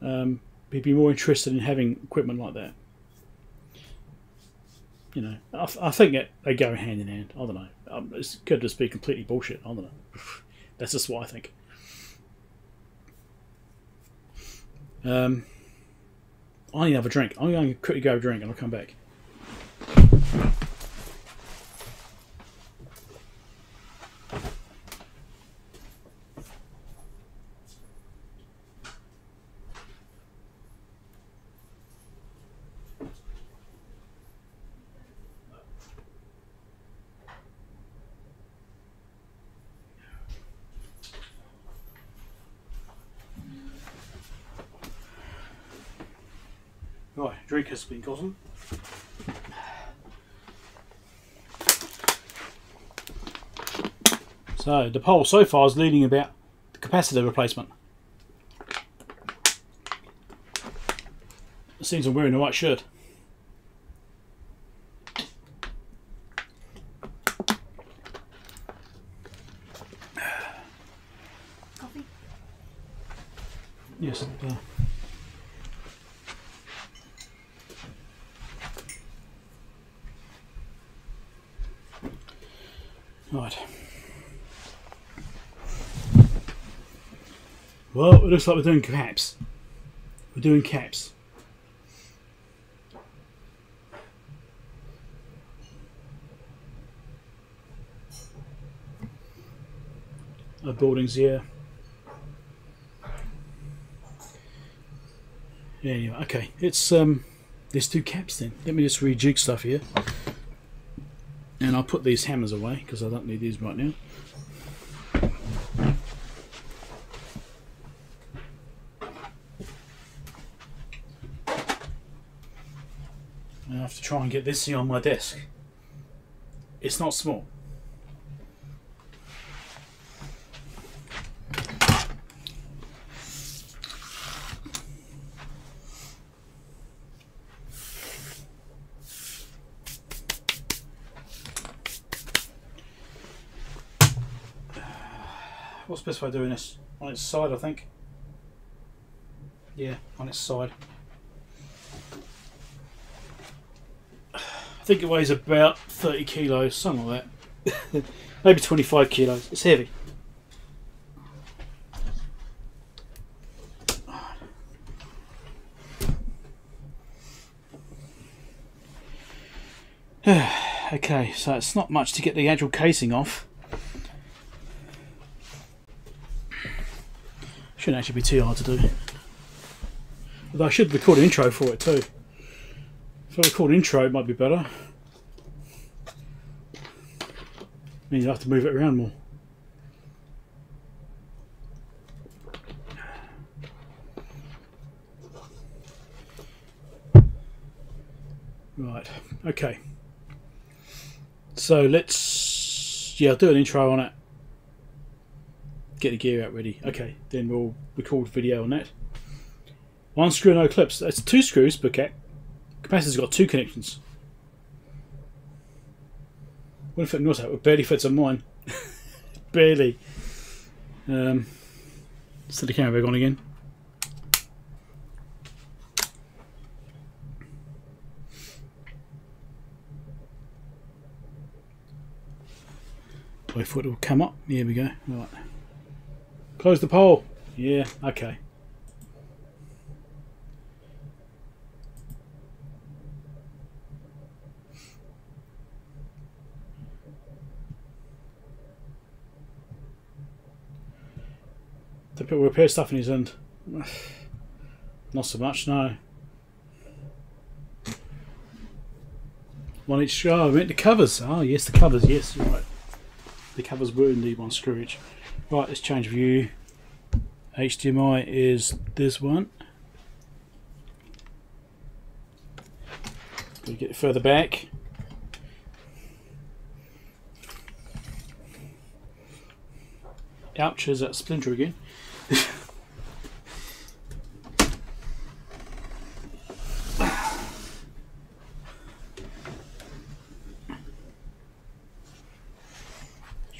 um, be more interested in having equipment like that. You know, I, I think it, they go hand in hand. I don't know. Um, it could just be completely bullshit. I don't know. That's just what I think. Um, I need to have a drink. I'm going to quickly go drink and I'll come back. So the poll so far is leading about the capacitor replacement. It seems I'm wearing the right shirt. Coffee? Yes. Uh, right. Well, it looks like we're doing caps. We're doing caps. The buildings here. Anyway, okay, it's um, there's two caps then. Let me just rejig stuff here, and I'll put these hammers away because I don't need these right now. I have to try and get this thing on my desk. It's not small. What's best of doing this? On its side, I think. Yeah, on its side. I think it weighs about 30 kilos, something like that. Maybe 25 kilos. It's heavy. okay, so it's not much to get the actual casing off. Shouldn't actually be too hard to do. Although I should record an intro for it too. If I record an intro, it might be better. I have to move it around more. Right, okay. So let's, yeah, I'll do an intro on it. Get the gear out ready. Okay, then we'll record video on that. One screw, no clips. That's two screws cap. Capacitor's got two connections. Wouldn't it yours out. It barely fits on mine. barely. Um, set the camera back on again. For it to come up. Here we go. Right. Close the pole. Yeah, okay. People repair stuff in his end. Not so much, no. One each. Oh, I meant the covers. Oh, yes, the covers. Yes, you're right. The covers were indeed one screw each. Right, let's change view. HDMI is this one. Got to get further back. Ouch, is that splinter again.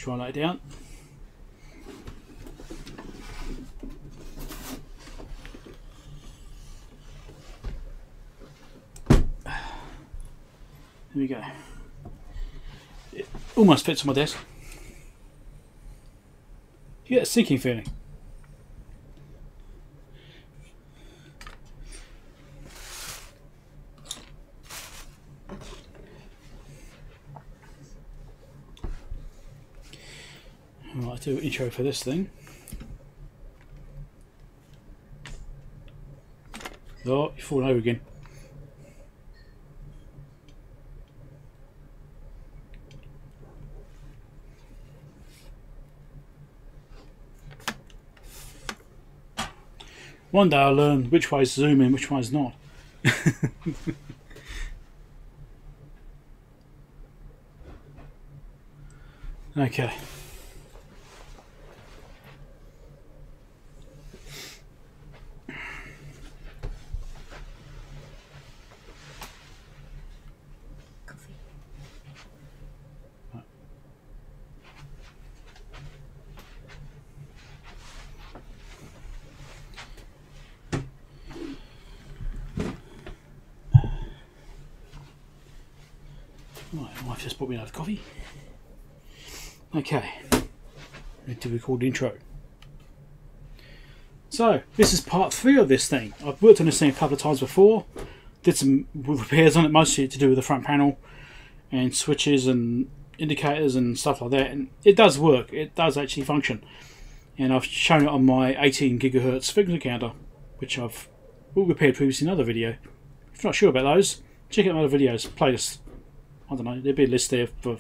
Try that down. There we go. It almost fits on my desk. You get a sinking feeling. Right, do intro for this thing. Oh, you're falling over again. One day I'll learn which way is zoom in, which way is not. okay. Coffee. Right, my wife just brought me another coffee. Okay, the intro. So, this is part three of this thing. I've worked on this thing a couple of times before, did some repairs on it, mostly to do with the front panel and switches and indicators and stuff like that. And it does work, it does actually function. And I've shown it on my 18 gigahertz figure counter, which I've repaired previously in another video. If you're not sure about those, check out my other videos, playlist. I don't know, there'd be a list there for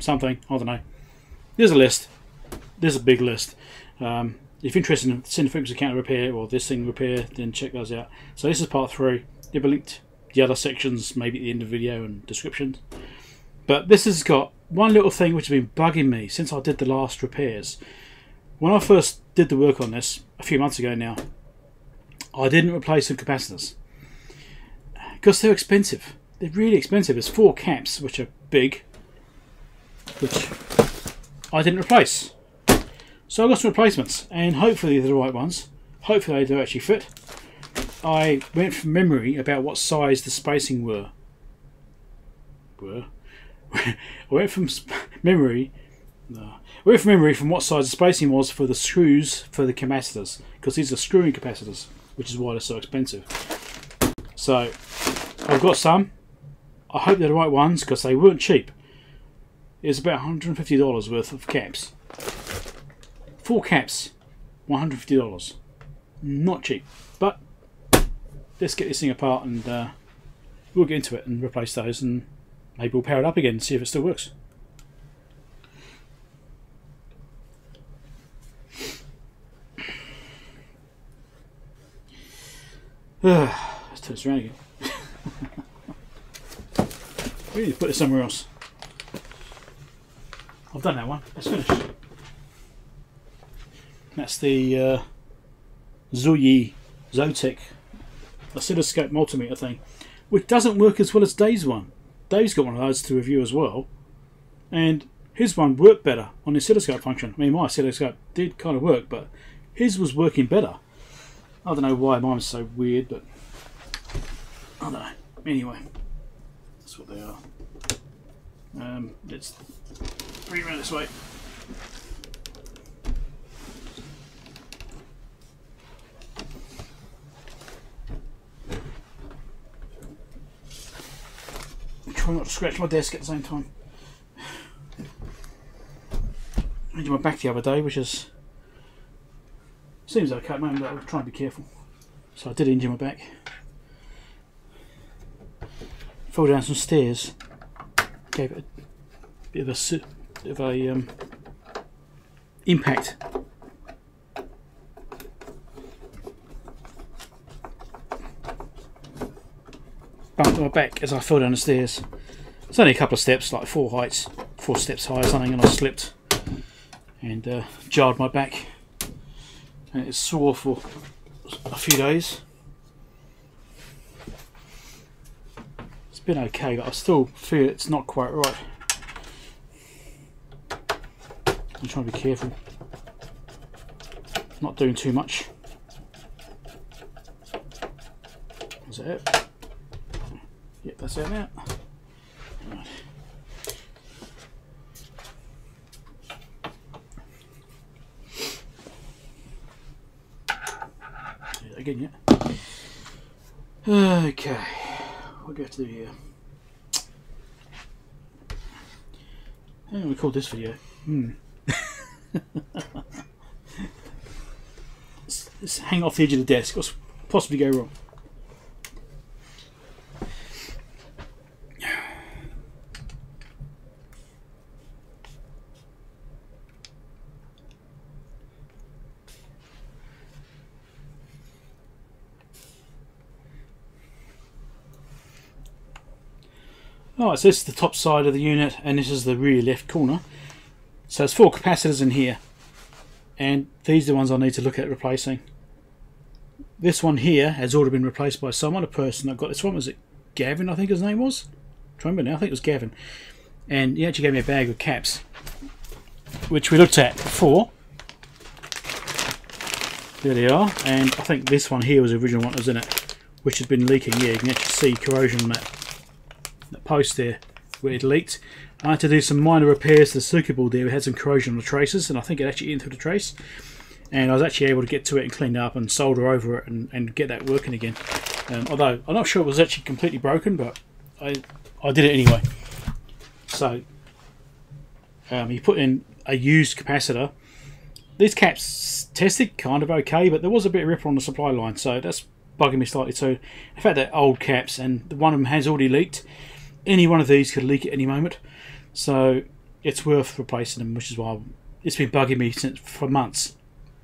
something, I don't know. There's a list. There's a big list. Um, if you're interested in Cinder account repair or this thing repair, then check those out. So this is part three. They'll be linked the other sections maybe at the end of the video and description. But this has got one little thing which has been bugging me since I did the last repairs. When I first did the work on this a few months ago now, I didn't replace some capacitors because they're expensive. They're really expensive. There's four caps which are big, which I didn't replace. So I got some replacements, and hopefully they're the right ones. Hopefully they do actually fit. I went from memory about what size the spacing were. Were. I went from memory. No. I went from memory from what size the spacing was for the screws for the capacitors, because these are screwing capacitors, which is why they're so expensive. So I've got some. I hope they're the right ones because they weren't cheap. It's about $150 worth of caps. Four caps, $150. Not cheap, but let's get this thing apart and uh, we'll get into it and replace those and maybe we'll power it up again and see if it still works. Let's turn this around again. we need to put it somewhere else. I've done that one. It's finished. That's the uh, Zoyi Zotek oscilloscope multimeter thing, which doesn't work as well as Dave's one. Dave's got one of those to review as well, and his one worked better on the oscilloscope function. I mean, my oscilloscope did kind of work, but his was working better. I don't know why mine's so weird, but I don't know. Anyway, that's what they are. Um, let's bring it around this way. Try not to scratch my desk at the same time. I injured my back the other day, which is seems okay at the moment, but I'll try and be careful. So I did injure my back. Fell down some stairs gave it a bit of a bit of a um, impact. Bumped my back as I fell down the stairs. It's only a couple of steps, like four heights, four steps high or something, and I slipped and uh, jarred my back. And it sore for a few days. It's been okay, but I still feel it's not quite right. I'm trying to be careful. Not doing too much. Is that it? Yep, that's it now. Right. Again, yeah. Okay, what do we have to here? How do we record this video? Hmm. let's, let's hang off the edge of the desk. What's possibly go wrong? Alright, so this is the top side of the unit and this is the rear left corner. So there's four capacitors in here. And these are the ones I need to look at replacing. This one here has already been replaced by someone, a person that got this one. Was it Gavin, I think his name was? I remember now, I think it was Gavin. And he actually gave me a bag of caps, which we looked at before. There they are, and I think this one here was the original one that was in it, which has been leaking. Yeah, you can actually see corrosion on that post there where it leaked. I had to do some minor repairs to the circuit board there. We had some corrosion on the traces, and I think it actually entered the trace. And I was actually able to get to it and clean it up and solder over it and, and get that working again. Um, although I'm not sure it was actually completely broken, but I I did it anyway. So um, you put in a used capacitor. These caps tested kind of okay, but there was a bit of ripple on the supply line, so that's bugging me slightly too. In fact, they're old caps, and the one of them has already leaked. Any one of these could leak at any moment, so it's worth replacing them, which is why it's been bugging me since for months.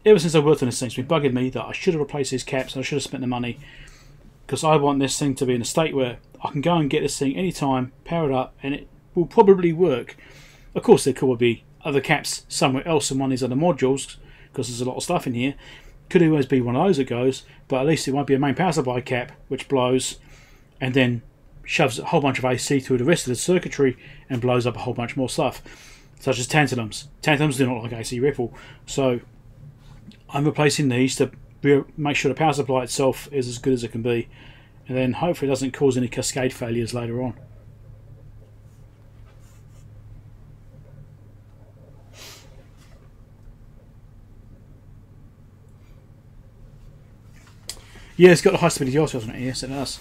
Ever since I worked on this thing, it's been bugging me that I should have replaced these caps and I should have spent the money because I want this thing to be in a state where I can go and get this thing anytime, power it up, and it will probably work. Of course, there could be other caps somewhere else in one of these other modules because there's a lot of stuff in here. Could always be one of those that goes, but at least it won't be a main power supply cap which blows and then shoves a whole bunch of AC through the rest of the circuitry and blows up a whole bunch more stuff, such as tantalums. Tantalums do not like AC ripple, so I'm replacing these to make sure the power supply itself is as good as it can be, and then hopefully it doesn't cause any cascade failures later on. Yeah, it's got a high speed exhaust on it. Yes, it does.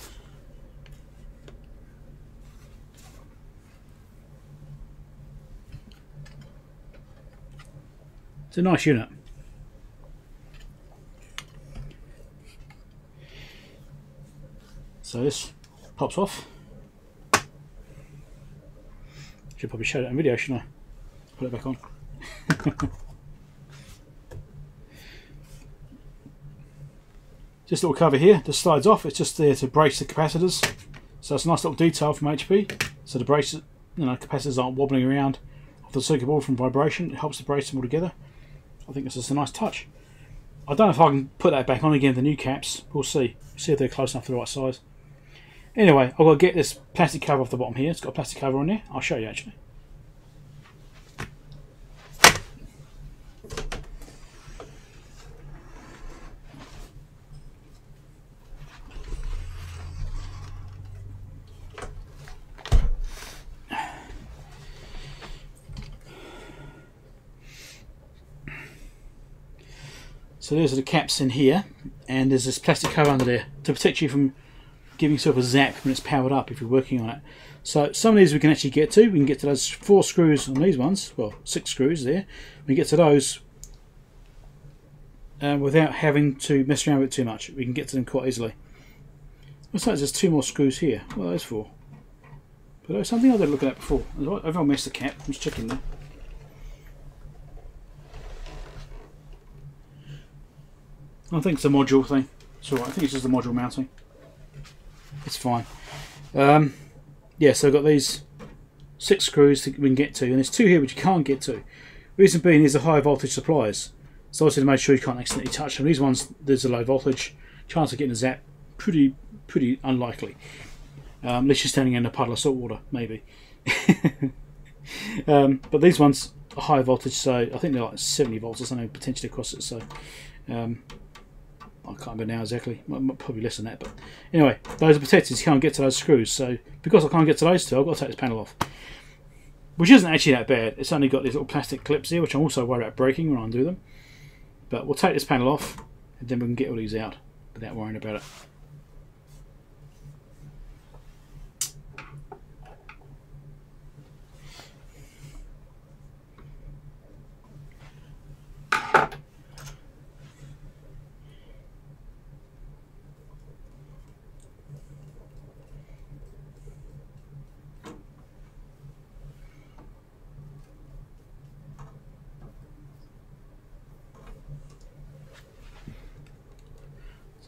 It's a nice unit. So this pops off. Should probably show that in video, shouldn't I? Put it back on. Just a little cover here, this slides off, it's just there to brace the capacitors. So it's a nice little detail from HP. So the braces, you know, capacitors aren't wobbling around off the circuit board from vibration. It helps to brace them all together. I think this is a nice touch. I don't know if I can put that back on again with the new caps. We'll see. See if they're close enough to the right size. Anyway, I've got to get this plastic cover off the bottom here. It's got a plastic cover on there. I'll show you actually. So those are the caps in here, and there's this plastic cover under there to protect you from giving yourself a zap when it's powered up if you're working on it. So some of these we can actually get to. We can get to those four screws on these ones, well, six screws there. We get to those uh, without having to mess around with it too much. We can get to them quite easily. Looks like there's two more screws here. Are those for? But there was something I did look at before. Everyone missed the cap. I'm just checking there. I think it's a module thing. Alright. I think it's just the module mounting. It's fine. Um, yeah, so I've got these six screws we can get to, and there's two here which you can't get to. Reason being is the high voltage supplies. So wanted to make sure you can't accidentally touch them. These ones, there's a low voltage. Chance of getting a zap, pretty pretty unlikely. Um, unless you're standing in a puddle of salt water, maybe. um, but these ones are high voltage, so I think they're like 70 volts or something potentially across it. So um, I can't remember now exactly, probably less than that. But anyway, those are protected. You can't get to those screws. So because I can't get to those two, I've got to take this panel off. Which isn't actually that bad. It's only got these little plastic clips here, which I'm also worried about breaking when I undo them. But we'll take this panel off, and then we can get all these out without worrying about it.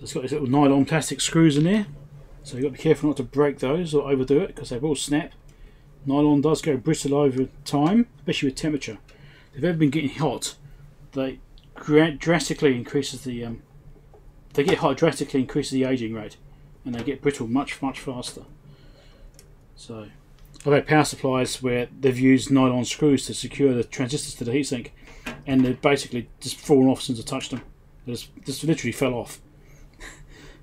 It's got these little nylon plastic screws in there. So you've got to be careful not to break those or overdo it because they will snap. Nylon does go brittle over time especially with temperature. If they've ever been getting hot they drastically increases the um, they get hot drastically increases the aging rate and they get brittle much much faster. So I've had power supplies where they've used nylon screws to secure the transistors to the heatsink and they've basically just fallen off since I touched them. They just, just literally fell off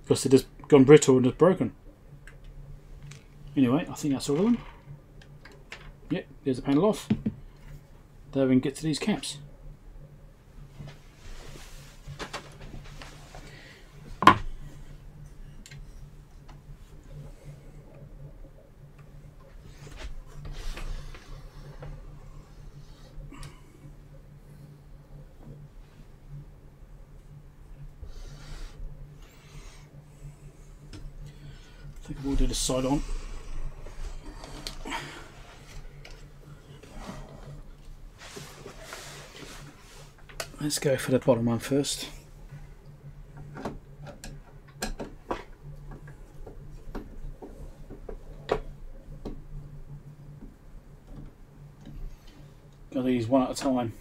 because it has gone brittle and just broken. Anyway, I think that's all of them. Yep, there's the panel off. There we can get to these caps. We'll do the side on. Let's go for the bottom one first. Got these one at a time.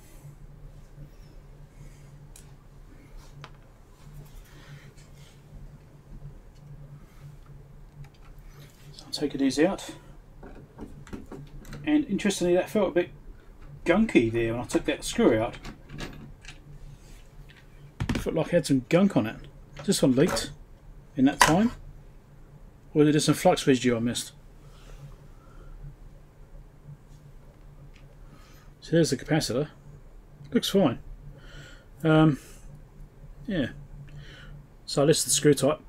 Taking these out. And interestingly, that felt a bit gunky there when I took that screw out. It felt like I had some gunk on it. This one leaked in that time. Or was it some flux residue I missed? So there's the capacitor. Looks fine. Um, yeah. So this is the screw type.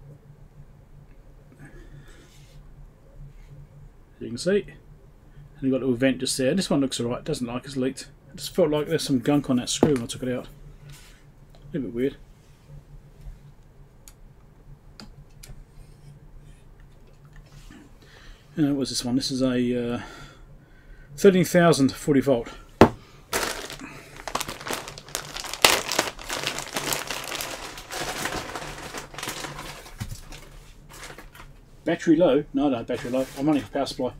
You can see. And you've got a little vent just there. This one looks alright, doesn't like it's leaked. It just felt like there's some gunk on that screw when I took it out. A little bit weird. And what was this one? This is a uh, 13,040 volt. Battery low? No, no, battery low. I'm running for power supply.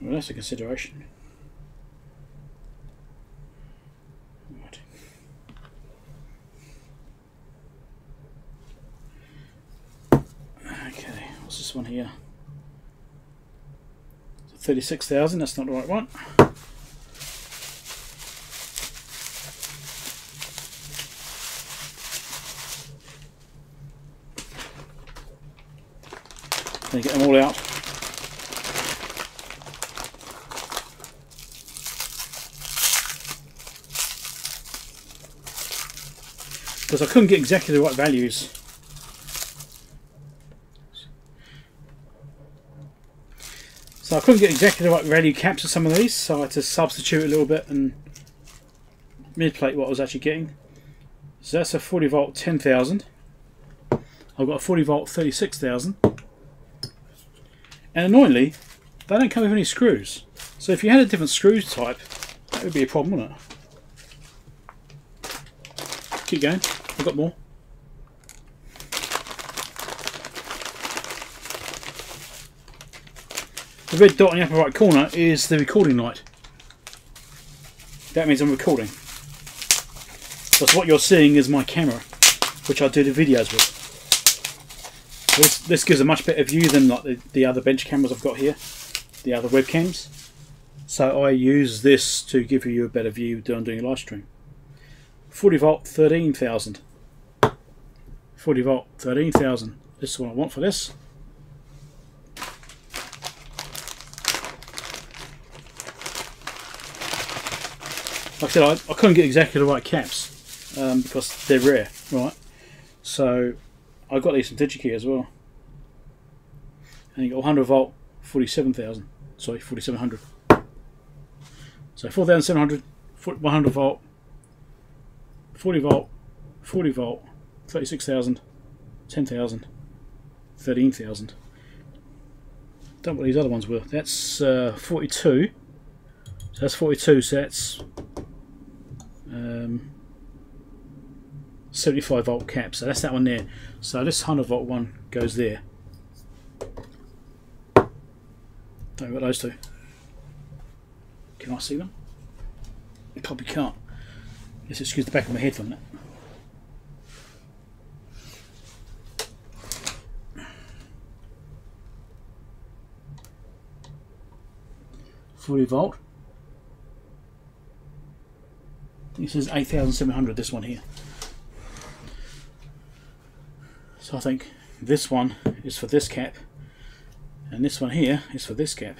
Well, that's a consideration. this one here. 36,000, that's not the right one. Then get them all out. Because I couldn't get exactly the right values So I couldn't get exactly the right value caps of some of these, so I had to substitute a little bit and manipulate what I was actually getting. So that's a 40 volt 10,000. I've got a 40 volt 36,000. And annoyingly, they don't come with any screws. So if you had a different screw type, that would be a problem, wouldn't it? Keep going. I've got more. Red dot in the upper right corner is the recording light. That means I'm recording. Because what you're seeing is my camera, which I do the videos with. This, this gives a much better view than like the, the other bench cameras I've got here, the other webcams. So I use this to give you a better view I'm doing a live stream. 40 volt 13,000. 40 volt 13,000. This is what I want for this. Like I said, I, I couldn't get exactly the right caps um, because they're rare, right? So I got these from DigiKey as well. And you got 100 volt, 47,000. Sorry, 4700. So 4,700, 100 volt, 40 volt, 40 volt, 36,000, 10,000, 13,000. Don't know what these other ones were. That's uh, 42. So that's 42, so that's um, 75 volt cap. So that's that one there. So this 100 volt one goes there. Don't got those two. Can I see them? Probably can't. Let's excuse the back of my head from that. Forty volt. This is 8700 this one here. So I think this one is for this cap and this one here is for this cap.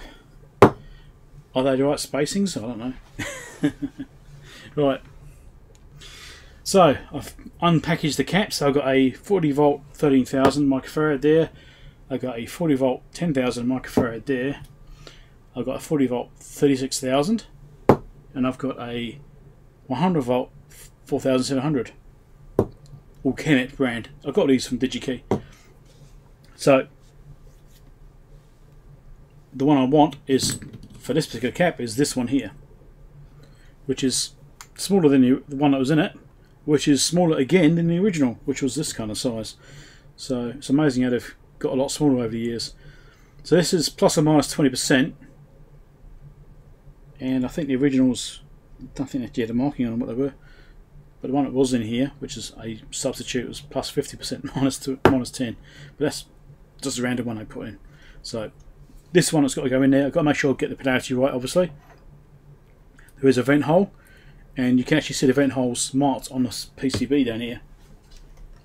Are they the right spacings? I don't know. right. So I've unpackaged the caps. I've got a 40 volt 13,000 microfarad there. I've got a 40 volt 10,000 microfarad there. I've got a 40 volt 36,000 and I've got a 100 volt 4700 all Kemet brand. I got these from DigiKey. So the one I want is for this particular cap is this one here, which is smaller than the, the one that was in it, which is smaller again than the original, which was this kind of size. So it's amazing how they've got a lot smaller over the years. So this is plus or minus 20%, and I think the originals, I don't think they had a marking on what they were, but the one that was in here, which is a substitute, was plus 50% minus, two, minus 10, but that's just a random one I put in. So this one has got to go in there. I've got to make sure I get the polarity right, obviously. There is a vent hole, and you can actually see the vent holes marked on the PCB down here.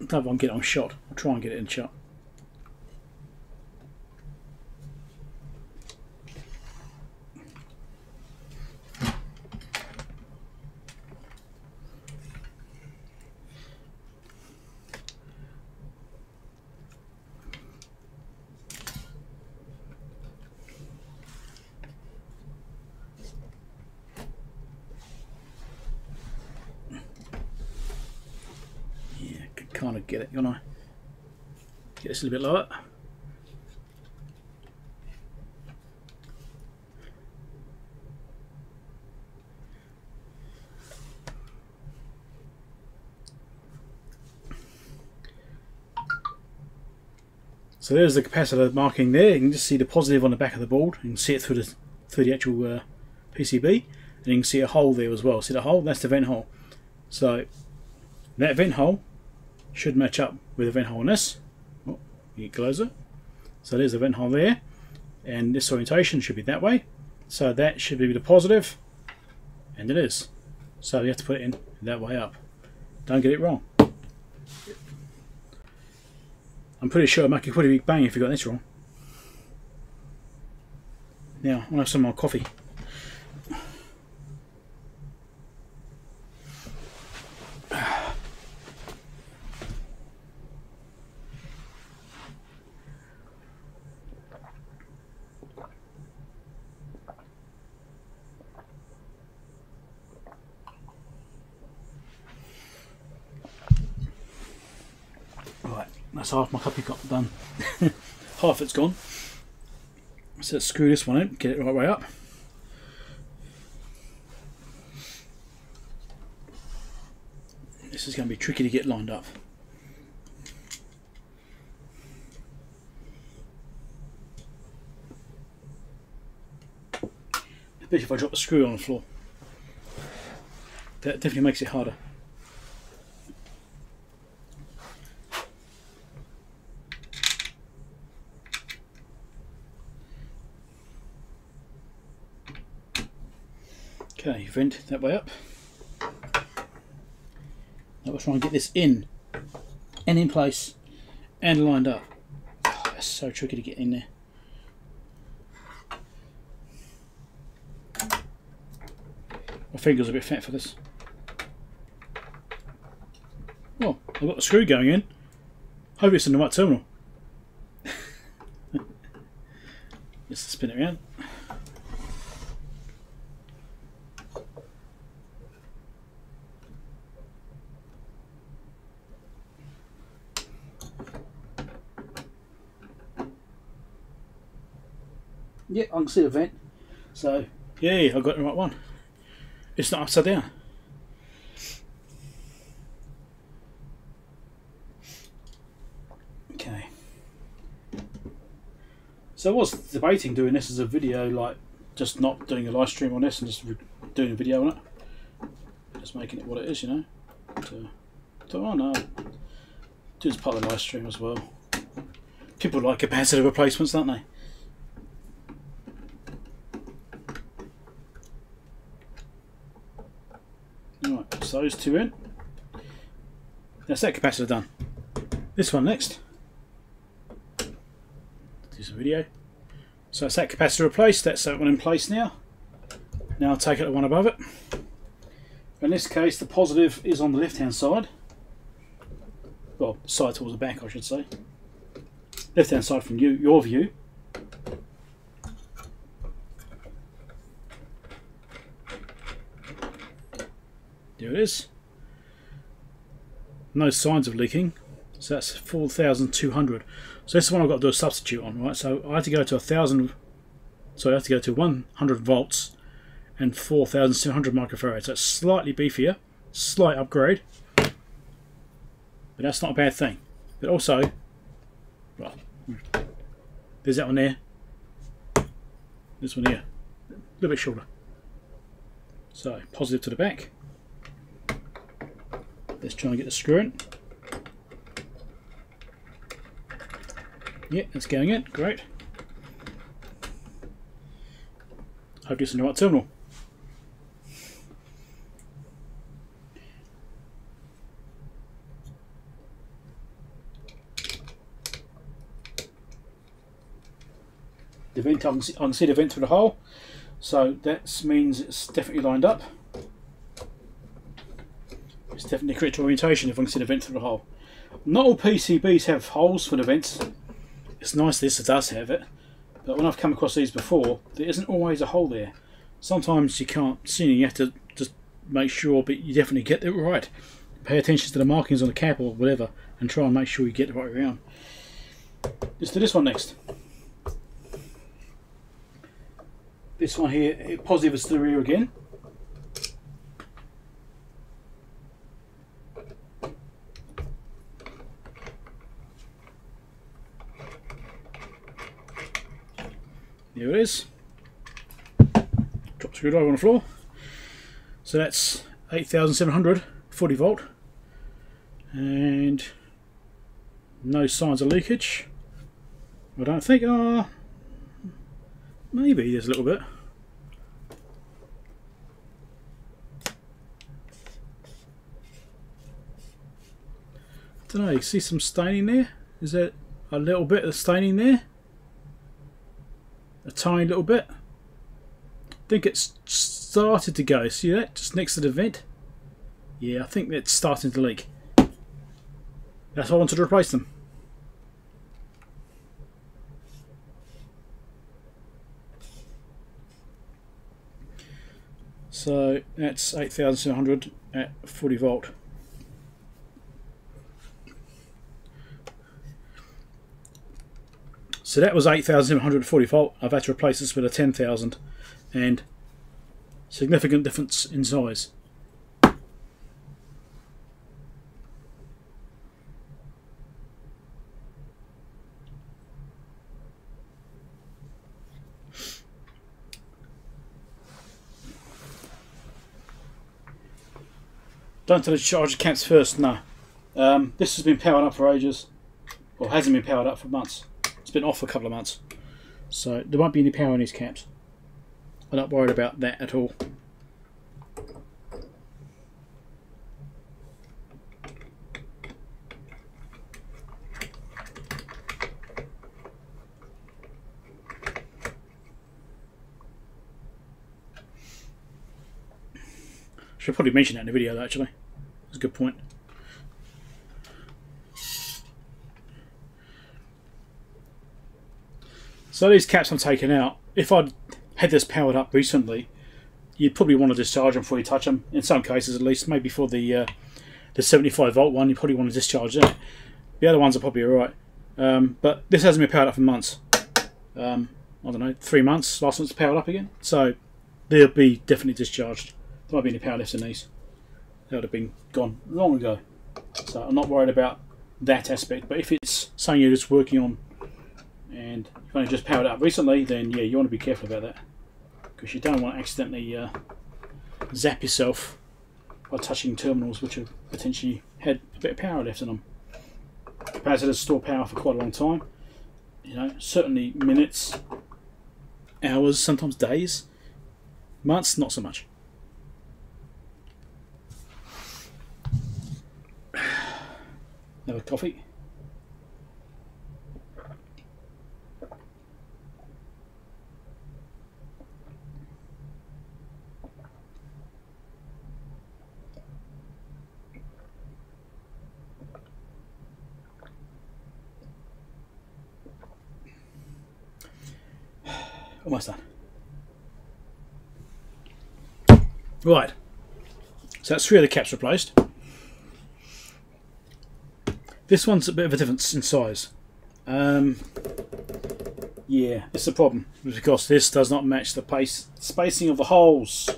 I can get on shot. I'll try and get it in shot. kind of get it, you know. Get this a little bit lower. So there's the capacitor marking there. You can just see the positive on the back of the board. You can see it through the through the actual uh, PCB, and you can see a hole there as well. See the hole? That's the vent hole. So that vent hole should match up with the vent hole in this. You close it. Eh? So there's the vent hole there. And this orientation should be that way. So that should be the positive. And it is. So you have to put it in that way up. Don't get it wrong. I'm pretty sure make a big bang if you got this wrong. Now, I have some more coffee. Right, that's half my copy got done. half it's gone. So screw this one in, get it right way up. This is going to be tricky to get lined up. Especially if I drop the screw on the floor. That definitely makes it harder. Okay, vent that way up. Now we'll try and get this in and in place and lined up. Oh, that's so tricky to get in there. My finger's a bit fat for this. Well, I've got the screw going in. Hope it's in the right terminal. Just spin it around. Yeah, I can see the vent. So, yeah, I got the right one. It's not upside down. Okay. So I was debating doing this as a video, like just not doing a live stream on this and just doing a video on it. Just making it what it is, you know. Uh, so, oh no, do as part of the live stream as well. People like capacitor replacements, don't they? Those two in. That's that capacitor done. This one next. Do some video. So that's that capacitor replaced. That's that one in place now. Now I'll take it to one above it. In this case, the positive is on the left-hand side. Well, side towards the back, I should say. Left-hand side from you, your view. It is. No signs of leaking. So that's 4,200. So this is one I've got to do a substitute on, right? So I have to go to a thousand. So I have to go to 100 volts and 4,700 microfarads. So it's slightly beefier, slight upgrade, but that's not a bad thing. But also, well, there's that one there. This one here, a little bit shorter. So positive to the back. Let's try and get the screw in. Yeah, it's going in. Great. Hope it's in the right terminal. The vent, I can see the vent through the hole, so that means it's definitely lined up. It's definitely correct orientation if I can see the vent through the hole. Not all PCBs have holes for the vents. It's nice this does have it, but when I've come across these before, there isn't always a hole there. Sometimes you can't see and you have to just make sure, but you definitely get it right. Pay attention to the markings on the cap or whatever, and try and make sure you get it right around. Let's do this one next. This one here, positive is to the rear again. There it is. Drop screwdriver on the floor. So that's 8700 40 volt and no signs of leakage. I don't think, uh, maybe there's a little bit. I don't know, you see some staining there? Is there a little bit of staining there? A tiny little bit. I think it's started to go. See that? Just next to the vent. Yeah, I think it's starting to leak. That's why I wanted to replace them. So that's 8700 at 40 volt. So that was 8,740 volt. I've had to replace this with a 10,000 and significant difference in size. Don't tell the charger caps first, no. Um, this has been powered up for ages, or hasn't been powered up for months. Been off for a couple of months, so there won't be any power in these caps. I'm not worried about that at all. Should probably mention that in the video, actually. That's a good point. So these caps I'm taking out, if I'd had this powered up recently, you'd probably want to discharge them before you touch them. In some cases, at least, maybe for the uh, the 75 volt one, you probably want to discharge that. The other ones are probably alright. Um, but this hasn't been powered up for months. Um, I don't know, three months. Last one's powered up again, so they'll be definitely discharged. There won't be any power left in these. They would have been gone long ago. So I'm not worried about that aspect. But if it's something you're just working on and you've only just powered up recently, then yeah, you want to be careful about that because you don't want to accidentally uh, zap yourself by touching terminals which have potentially had a bit of power left in them. Capacitors store power for quite a long time. You know, certainly minutes, hours, sometimes days, months, not so much. Have a coffee. Almost done. Right. So that's three of the caps replaced. This one's a bit of a difference in size. Um, yeah, it's the problem because this does not match the pace spacing of the holes.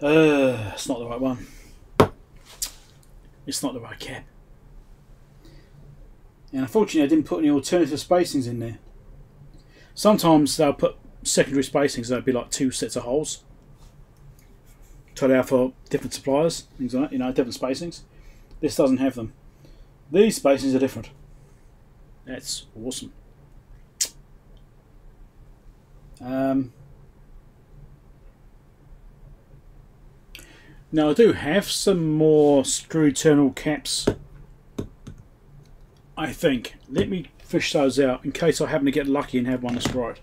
Uh, it's not the right one. It's not the right cap. And unfortunately, I didn't put any alternative spacings in there. Sometimes they'll put secondary spacings, that'd be like two sets of holes. It out for different suppliers, things like that, you know, different spacings. This doesn't have them. These spacings are different. That's awesome. Um, now I do have some more screw terminal caps. I think. Let me fish those out in case I happen to get lucky and have one that's right.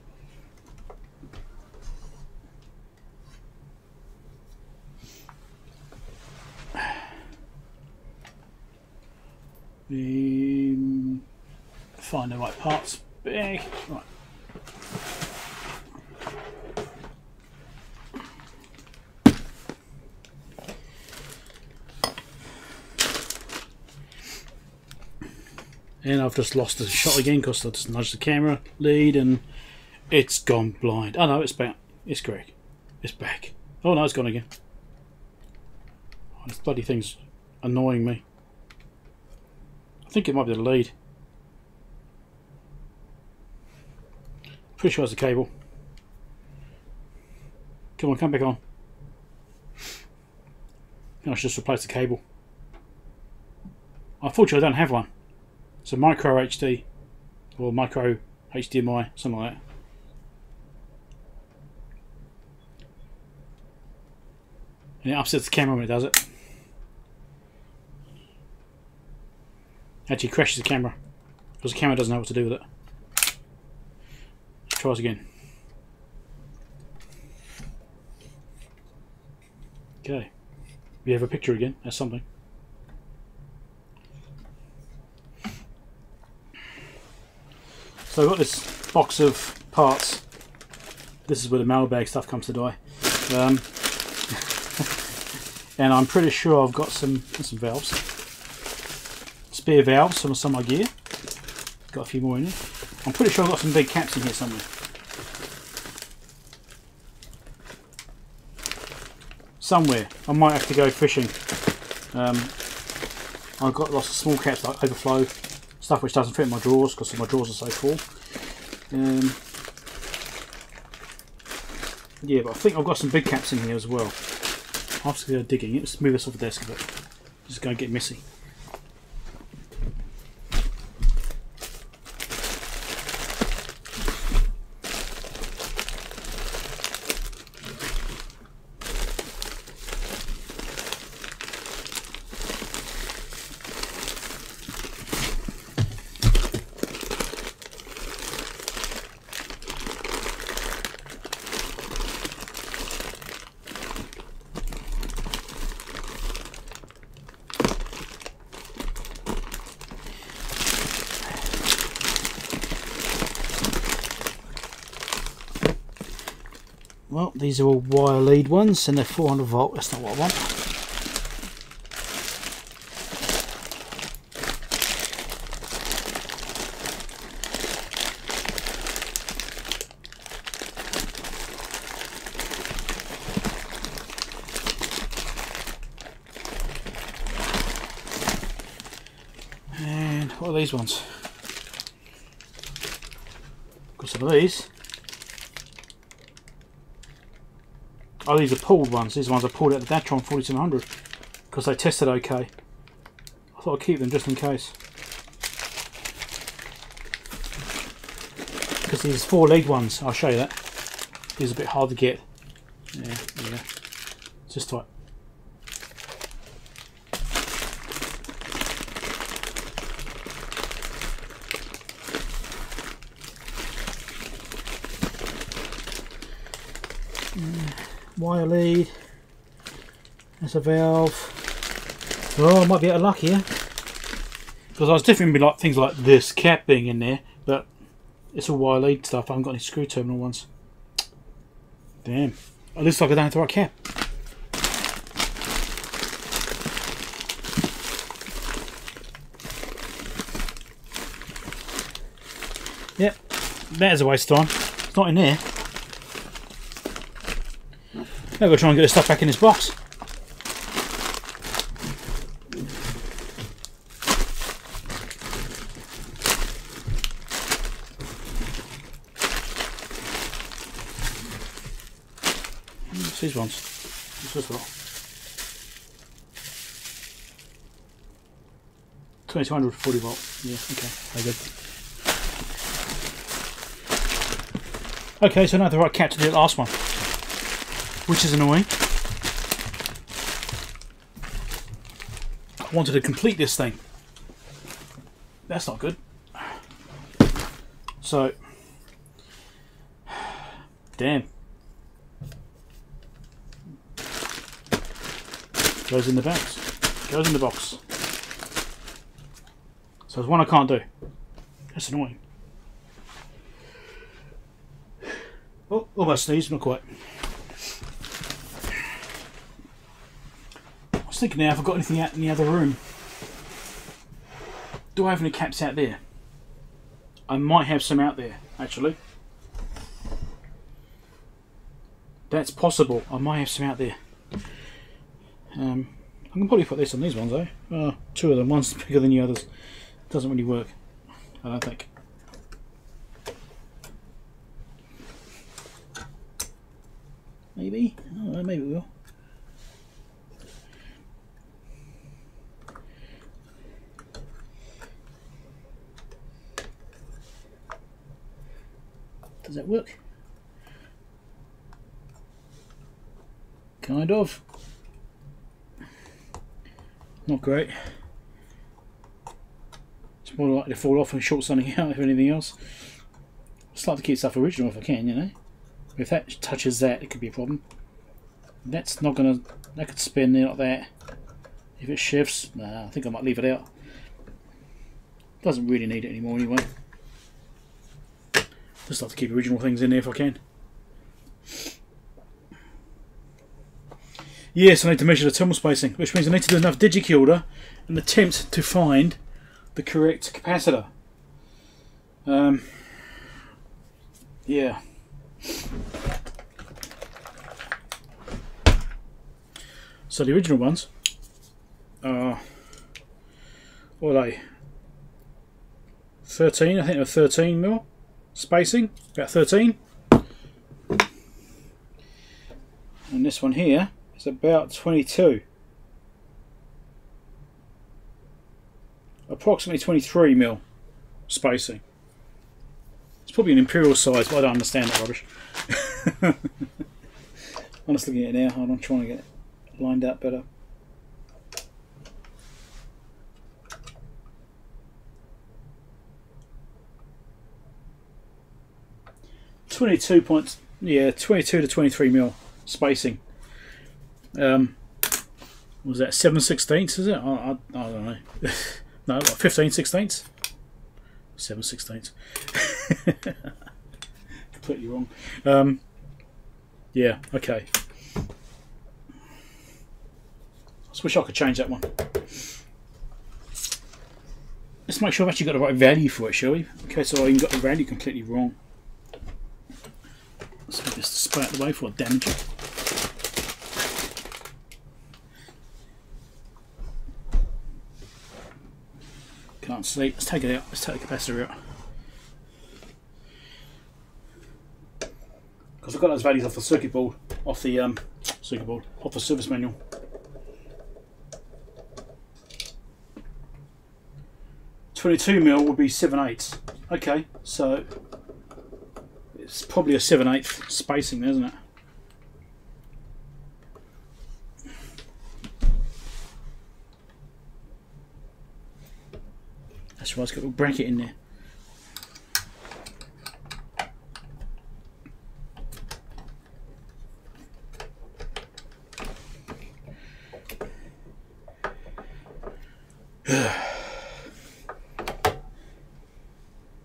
Find the right parts. Big. Right. And I've just lost the shot again because I just nudged the camera lead and it's gone blind. Oh no, it's back. It's Greg. It's back. Oh no, it's gone again. Oh, this bloody thing's annoying me. I think it might be the lead. Pretty sure it's the cable. Come on, come back on. I should just replace the cable. Unfortunately, I don't have one. So micro HD or micro HDMI, something like that. And it upsets the camera when it does it. Actually crashes the camera because the camera doesn't know what to do with it. Tries again. Okay. We have a picture again. That's something. So I've got this box of parts. This is where the mailbag stuff comes to die. Um, and I'm pretty sure I've got some some valves. Spare valves from some of my gear. Got a few more in there. I'm pretty sure I've got some big caps in here somewhere. Somewhere. I might have to go fishing. Um, I've got lots of small caps like overflow, stuff which doesn't fit in my drawers because my drawers are so full. Um, yeah, but I think I've got some big caps in here as well. Go digging. Let's move this off the desk a bit. Just going to get messy. Well, these are all wire lead ones and they're 400 volt. That's not what I want. And what are these ones? Got some of these. Oh, these are pulled ones. These ones I pulled out the Datron 4700 because they tested okay. I thought I'd keep them just in case. Because these four leg ones, I'll show you that. These are a bit hard to get. Yeah, yeah. Just tight. wire lead. There's a valve. Oh, I might be out of luck here. Because I was definitely like things like this cap being in there, but it's all wire lead stuff. I haven't got any screw terminal ones. Damn. It looks like I don't have the right cap. Yep, that is a waste of time. It's not in there. Now go try and get the stuff back in his box. What's these ones? What's this one? 2200 40 volt. Yeah, okay, very good. Okay, so now the right cap to do the last one which is annoying. I wanted to complete this thing. That's not good. So, damn. Goes in the box. Goes in the box. So there's one I can't do. That's annoying. Oh, almost sneezed, not quite. Thinking now if I've got anything out in the other room. Do I have any caps out there? I might have some out there, actually. That's possible. I might have some out there. Um, I can probably put this on these ones though. Oh, two of them. One's bigger than the others. Doesn't really work. I don't think. Maybe. Oh, maybe we will. Does that work? Kind of. Not great. It's more likely to fall off and short something out if anything else. I just like to keep stuff original if I can, you know. If that touches that, it could be a problem. That's not gonna. That could spin there like that. If it shifts, nah, I think I might leave it out. Doesn't really need it anymore anyway. Just like to keep original things in there if I can. Yes, I need to measure the terminal spacing, which means I need to do enough DigiKey order and attempt to find the correct capacitor. Um, yeah. So the original ones are, what are they? 13, I think they're 13 mil spacing, about 13. And this one here is about 22. Approximately 23 mil spacing. It's probably an imperial size, but I don't understand that rubbish. I'm just looking at it now. and I'm trying to get it lined up better. Twenty-two points, yeah, twenty-two to twenty-three mil spacing. Um, was that seven sixteenths? Is it? I, I, I don't know. no, what, fifteen sixteenths. Seven sixteenths. Completely wrong. Um, yeah. Okay. I wish I could change that one. Let's make sure I've actually got the right value for it, shall we? Okay, so I got the value completely wrong. Move this spray out the I damage it. Can't see. Let's take it out. Let's take the capacitor out. Because I've got those values off the circuit board, off the um, circuit board, off the service manual. Twenty-two mil would be seven eighths. Okay, so it's probably a seven eighth spacing, isn't it? That's why it's got a little bracket in there.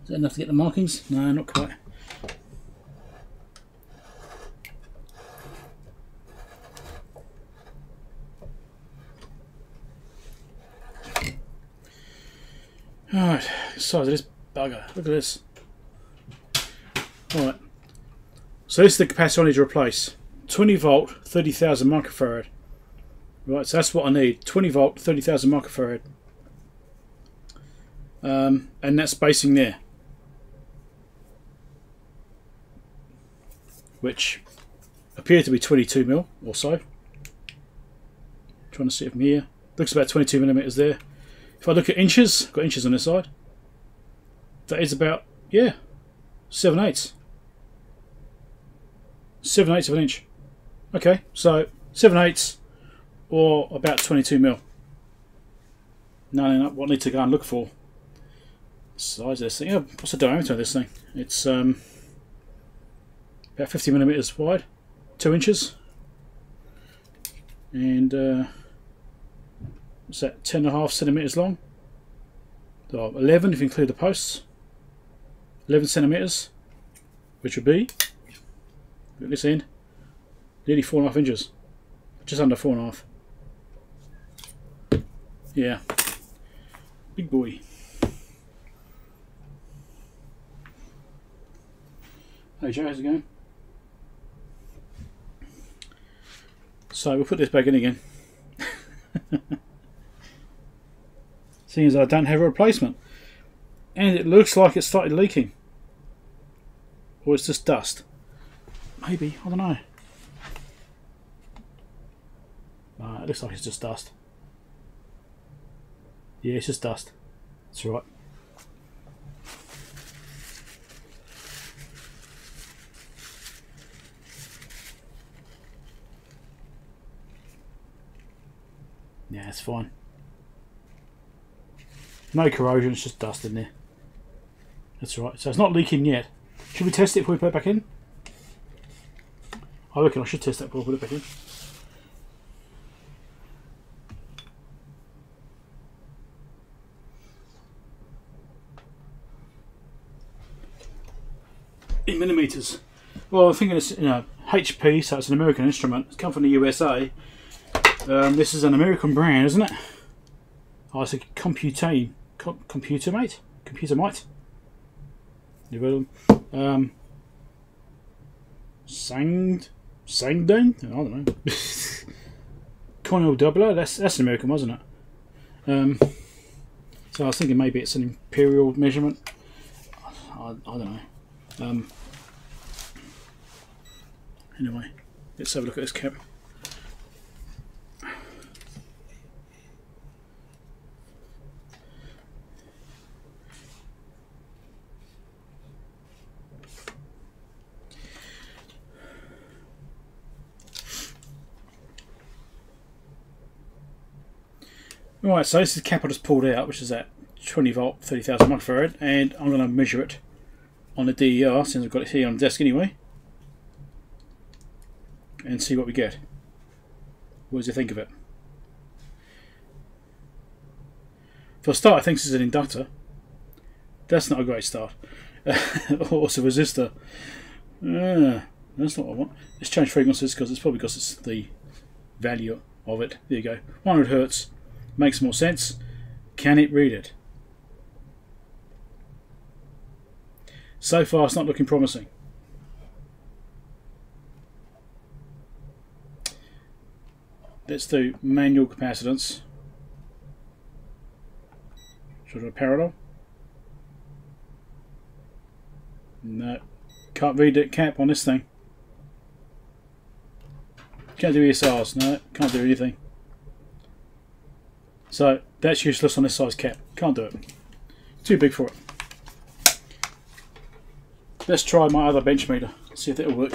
Is that enough to get the markings? No, not quite. Alright, size of this bugger. Look at this. Alright. So this is the capacitor I need to replace. 20 volt, 30,000 microfarad. Right, so that's what I need. 20 volt, 30,000 microfarad. Um, and that spacing there. Which appear to be 22 mil or so. Trying to see it from here. Looks about 22 millimeters there. If I look at inches, got inches on this side. That is about, yeah, 7 eighths. 7 eighths of an inch. Okay, so 7 eighths or about 22 mil. Now, no, what I need to go and look for. Size of this thing. Yeah, what's the diameter of this thing? It's um, about 50 millimeters wide, 2 inches. And uh, what's that, 10 and a half centimeters long? So 11 if you include the posts. 11 centimeters, which would be, at this end, nearly four and a half inches. Just under four and a half. Yeah. Big boy. Hey Joe, how's it going? So we'll put this back in again. Seeing as I don't have a replacement. And it looks like it started leaking. Or it's just dust. Maybe, I don't know. It looks like it's just dust. Yeah, it's just dust. That's right. Yeah, it's fine. No corrosion, it's just dust in there. That's right. So it's not leaking yet. Should we test it before we put it back in? I reckon I should test that before we put it back in. In millimeters. Well, I'm thinking it's you know HP, so it's an American instrument. It's come from the USA. Um, this is an American brand, isn't it? Oh, it's a Computane. Com Computermate? Computermite? You heard of them? Um, Sangd, Sangdon? I don't know. Cornell Dubilier. That's that's an American, wasn't it? Um, so I was thinking maybe it's an imperial measurement. I, I don't know. Um, anyway, let's have a look at this cap. Right, so this is cap I just pulled out, which is at 20 volt, 30,000 microfarad, and I'm going to measure it on the DER since I've got it here on the desk anyway, and see what we get. What do you think of it? For a start, I think this is an inductor. That's not a great start. or it's a resistor. Ah, that's not what I want. Let's change frequencies because it's probably because it's the value of it. There you go. 100 hertz makes more sense. Can it read it? So far, it's not looking promising. Let's do manual capacitance. Should I parallel? No. Can't read it cap on this thing. Can't do ESRs. No, can't do anything. So that's useless on this size cap. Can't do it. Too big for it. Let's try my other bench meter. See if it'll work.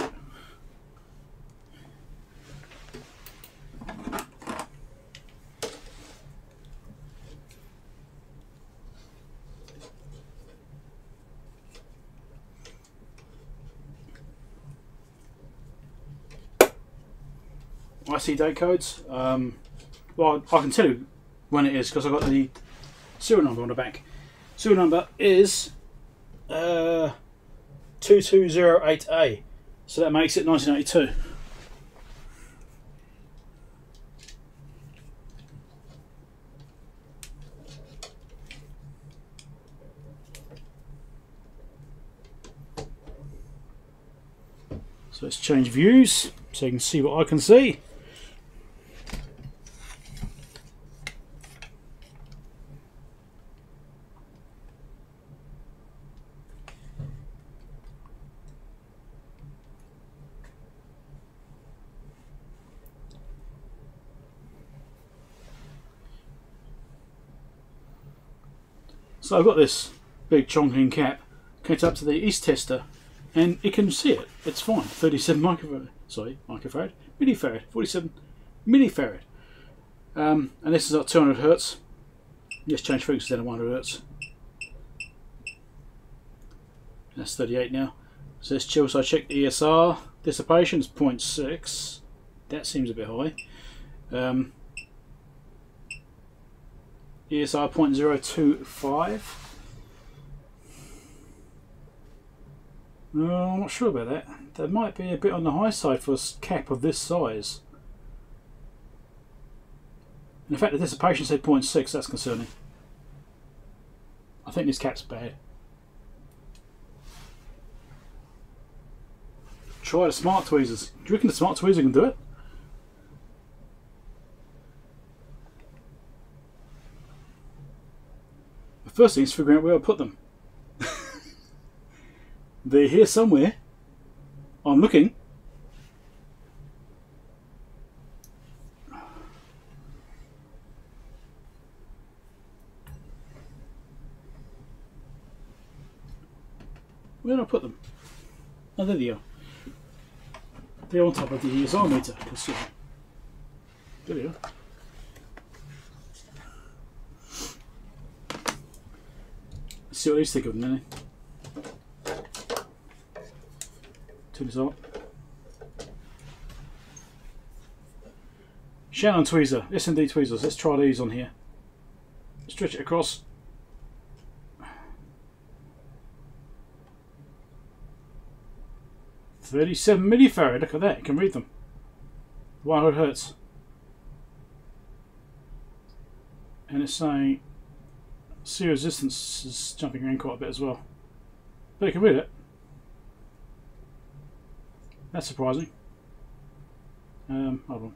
IC date codes. Um, well, I can tell you when it is because I've got the serial number on the back. Serial number is uh, 2208A, so that makes it 1982. So let's change views so you can see what I can see. So I've got this big chonking cap connected up to the EastTester and it can see it. It's fine. 37 microfarad, sorry, microfarad, millifarad, 47 millifarad. Um, and this is at 200 hertz. Let's change frequency down to 100 hertz. That's 38 now. So let's chill. So I check the ESR. Dissipation is 0.6. That seems a bit high. Um, ESR 0.025. No, uh, I'm not sure about that. That might be a bit on the high side for a cap of this size. In fact, the dissipation said 0.6, that's concerning. I think this cap's bad. Try the smart tweezers. Do you reckon the smart tweezer can do it? First thing is figuring out where I put them. They're here somewhere. I'm looking. Where did I put them? Oh, there they are. They're on top of the ESR meter. There they are. See what these think of them then. Turn this on. Shannon tweezer, S&D tweezers. Let's try these on here. Stretch it across. Thirty-seven millifarad. Look at that. You can read them. One hundred hertz. And it's saying sea resistance is jumping around quite a bit as well. But you can read it. That's surprising. Um, hold on.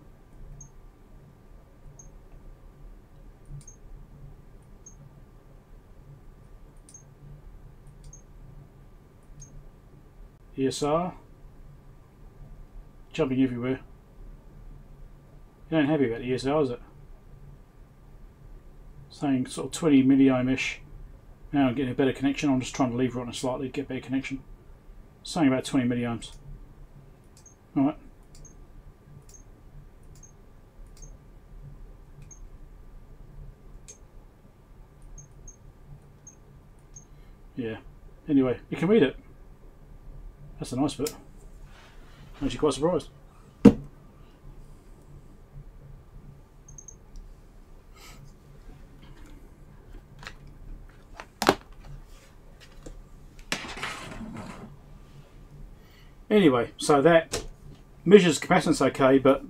ESR. Jumping everywhere. You ain't happy about the ESR, is it? Saying sort of 20 milliohm-ish. Now I'm getting a better connection. I'm just trying to leave it on it slightly, get better connection. Saying about 20 milliohms. Alright. Yeah. Anyway, you can read it. That's a nice bit. I'm actually quite surprised. Anyway, so that measures capacitance okay, but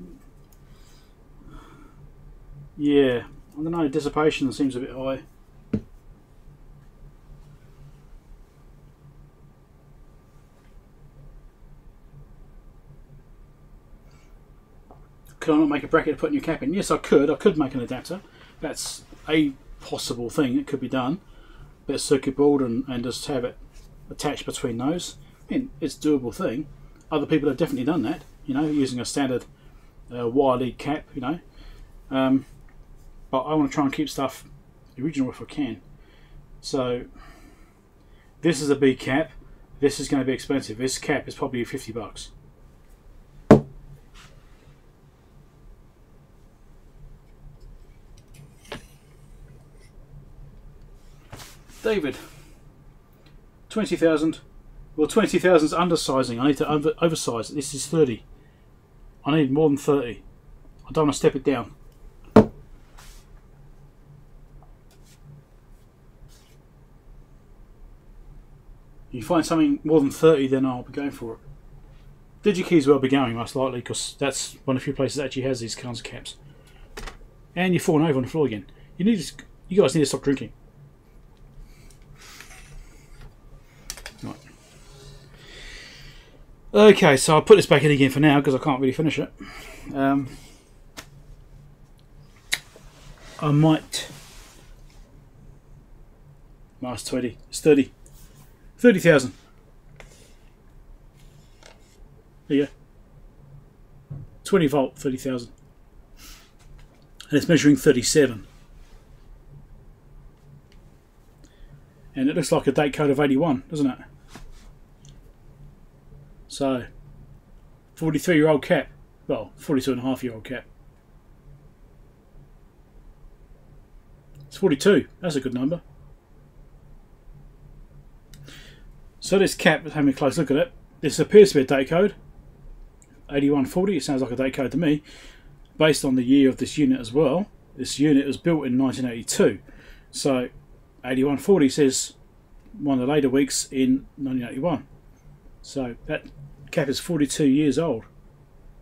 yeah, I don't know, dissipation seems a bit high. Could I not make a bracket to put in your cap in? Yes, I could. I could make an adapter. That's a possible thing. It could be done. Of circuit board and, and just have it attached between those. I mean, it's a doable thing. Other people have definitely done that. You know, using a standard uh, wire lead cap. You know, um, but I want to try and keep stuff original if I can. So this is a B cap. This is going to be expensive. This cap is probably 50 bucks. David, 20,000. Well, 20,000 is undersizing. I need to over oversize it. This is 30. I need more than 30. I don't want to step it down. If you find something more than 30, then I'll be going for it. DigiKeys will be going, most likely, because that's one of the few places that actually has these kinds of caps. And you're falling over on the floor again. You need to, you guys need to stop drinking. Okay, so I'll put this back in again for now because I can't really finish it. Um, I might. Minus 20. It's 30. 30,000. There you go. 20 volt, 30,000. And it's measuring 37. And it looks like a date code of 81, doesn't it? So, 43 year old cap. Well, 42 and a half year old cap. It's 42. That's a good number. So this cap, having a close look at it, this appears to be a date code. 8140, it sounds like a date code to me. Based on the year of this unit as well. This unit was built in 1982. So 8140 says one of the later weeks in 1981. So that cap is 42 years old.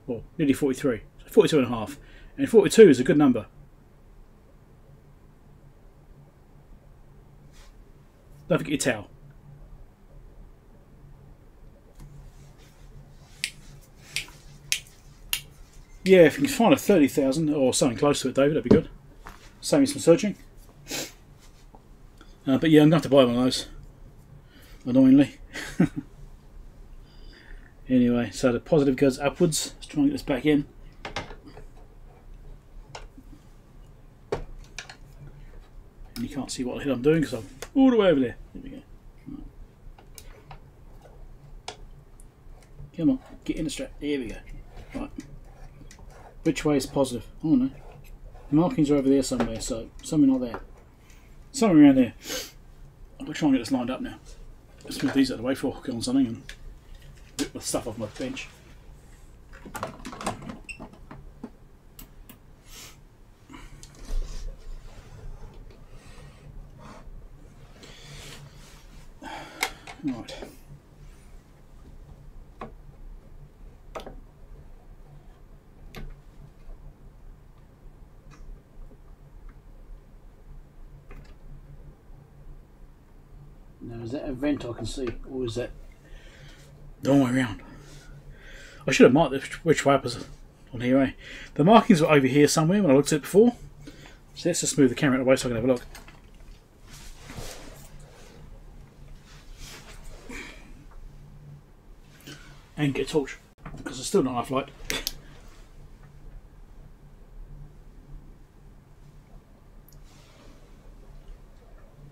Well, nearly 43. 42 and a half. And 42 is a good number. Don't forget your towel. Yeah, if you can find a 30,000 or something close to it, David, that'd be good. Save me some searching. Uh, but yeah, I'm going to have to buy one of those. Annoyingly. anyway, so the positive goes upwards. Let's try and get this back in. And you can't see what the I'm doing because I'm all the way over there. There we go. Come on, get in the strap. There we go. Right. Which way is positive? Oh no. The markings are over there somewhere, so somewhere not there. Somewhere around there. I'll try and get this lined up now. Let's move these out of the way for hook on something and rip the stuff off my bench. Right. Now, is that a vent I can see, or is that the wrong way around? I should have marked which, way up was on here, eh? The markings were over here somewhere when I looked at it before. So let's just move the camera out of the way so I can have a look. And get a torch, because there's still not enough light.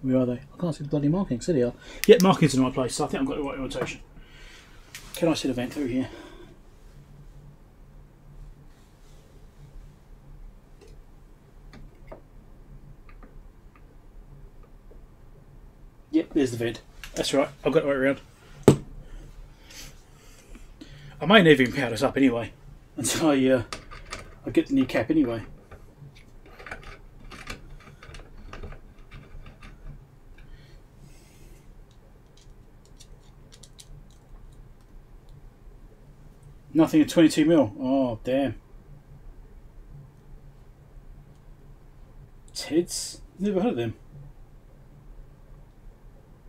Where are they? I can't see the bloody markings. There they are. Yeah, markings in the right place. So I think I've got the right orientation. Can I see the vent through here? Yep, there's the vent. That's right. I've got it right around. I may never even power this up anyway until I uh, I get the new cap anyway. Nothing at 22 mil. Oh, damn. Ted's? Never heard of them.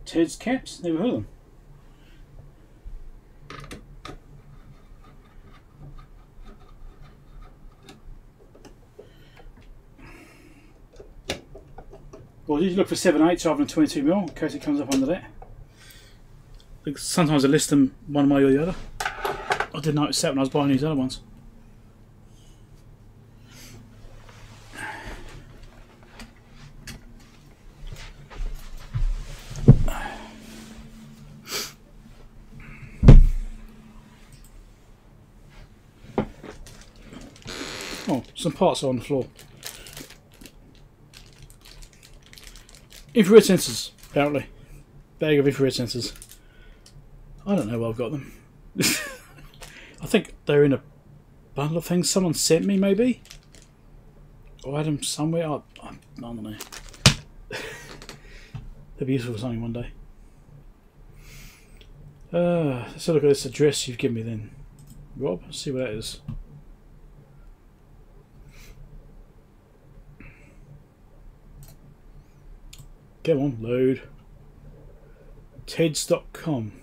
Ted's caps? Never heard of them. Well, did you look for 7 8 rather than 22 mil in case it comes up under that? Sometimes I list them one way or the other. I didn't notice that when I was buying these other ones. Oh, some parts are on the floor. Infrared sensors, apparently. Bag of infrared sensors. I don't know where I've got them. I think they're in a bundle of things someone sent me, maybe? Or had them somewhere. I, I, I don't know. They'll be useful for something one day. Uh, let's have a look at this address you've given me then. Rob, Let's see what that is. Come on, load. Teds.com.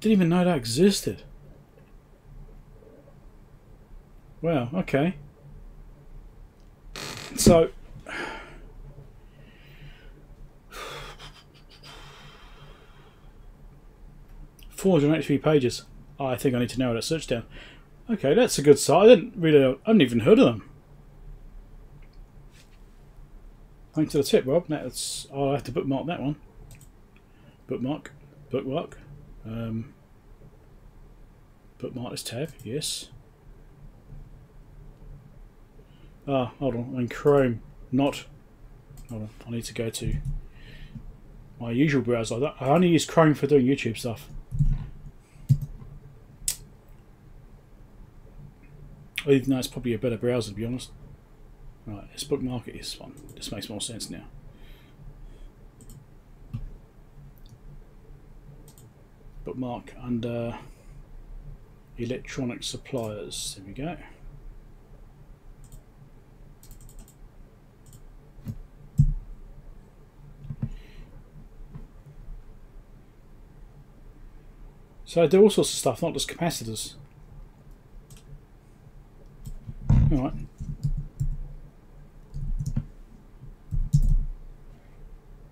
Didn't even know that existed. Wow, okay. So, four hundred eighty-three pages. I think I need to narrow that search down. Okay, that's a good site. I didn't really, I hadn't even heard of them. Thanks to the tip, Rob. That's I'll have to bookmark that one. Bookmark, bookmark, um, bookmark this tab. Yes. Ah, hold on. In Chrome, not. Hold on. I need to go to my usual browser. I only use Chrome for doing YouTube stuff. Even though it's probably a better browser, to be honest. Right, let's bookmark this one. This makes more sense now. Bookmark under electronic suppliers. There we go. So I do all sorts of stuff, not just capacitors. Alright.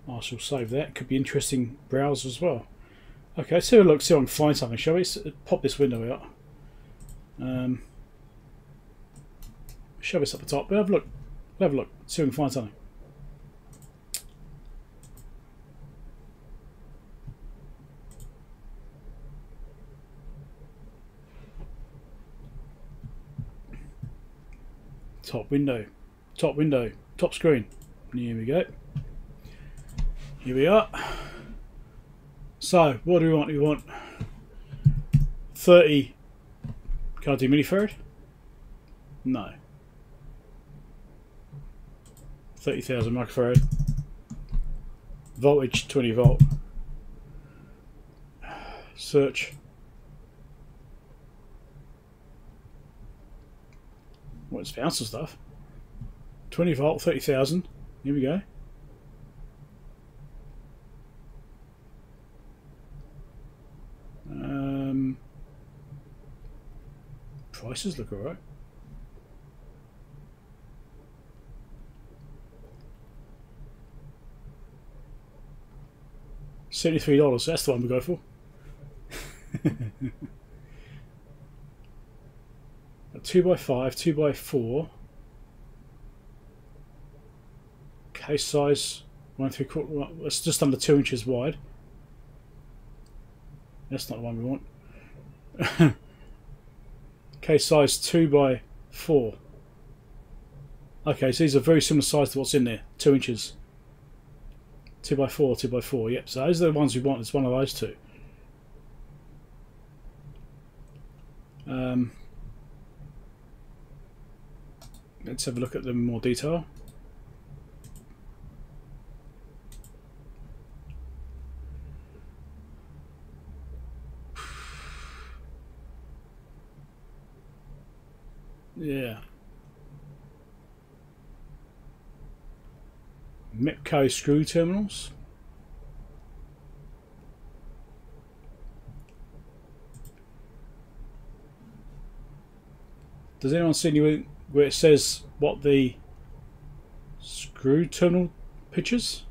I shall save that. Could be interesting browse as well. Okay, let's have a look, see if I can find something, shall we? Pop this window out. Um, shove this up the top. We'll have a look. We'll have a look. See if we can find something. Top window, top window, top screen. Here we go. Here we are. So, what do we want? We want 30 can't do millifarad? No. 30,000 microfarad. Voltage 20 volt. Search Well, it's found some stuff. 20 volt, 30,000. Here we go. Um, prices look alright. $73, that's the one we go for. Two by five, two by four. Case size one three quarter. well, It's just under two inches wide. That's not the one we want. Case size two by four. Okay, so these are very similar size to what's in there. Two inches. Two by four, two by four. Yep. So those are the ones we want. It's one of those two. Um, let's have a look at them in more detail. Yeah. Mepco screw terminals. Does anyone see anywhere where it says what the screw terminal pictures?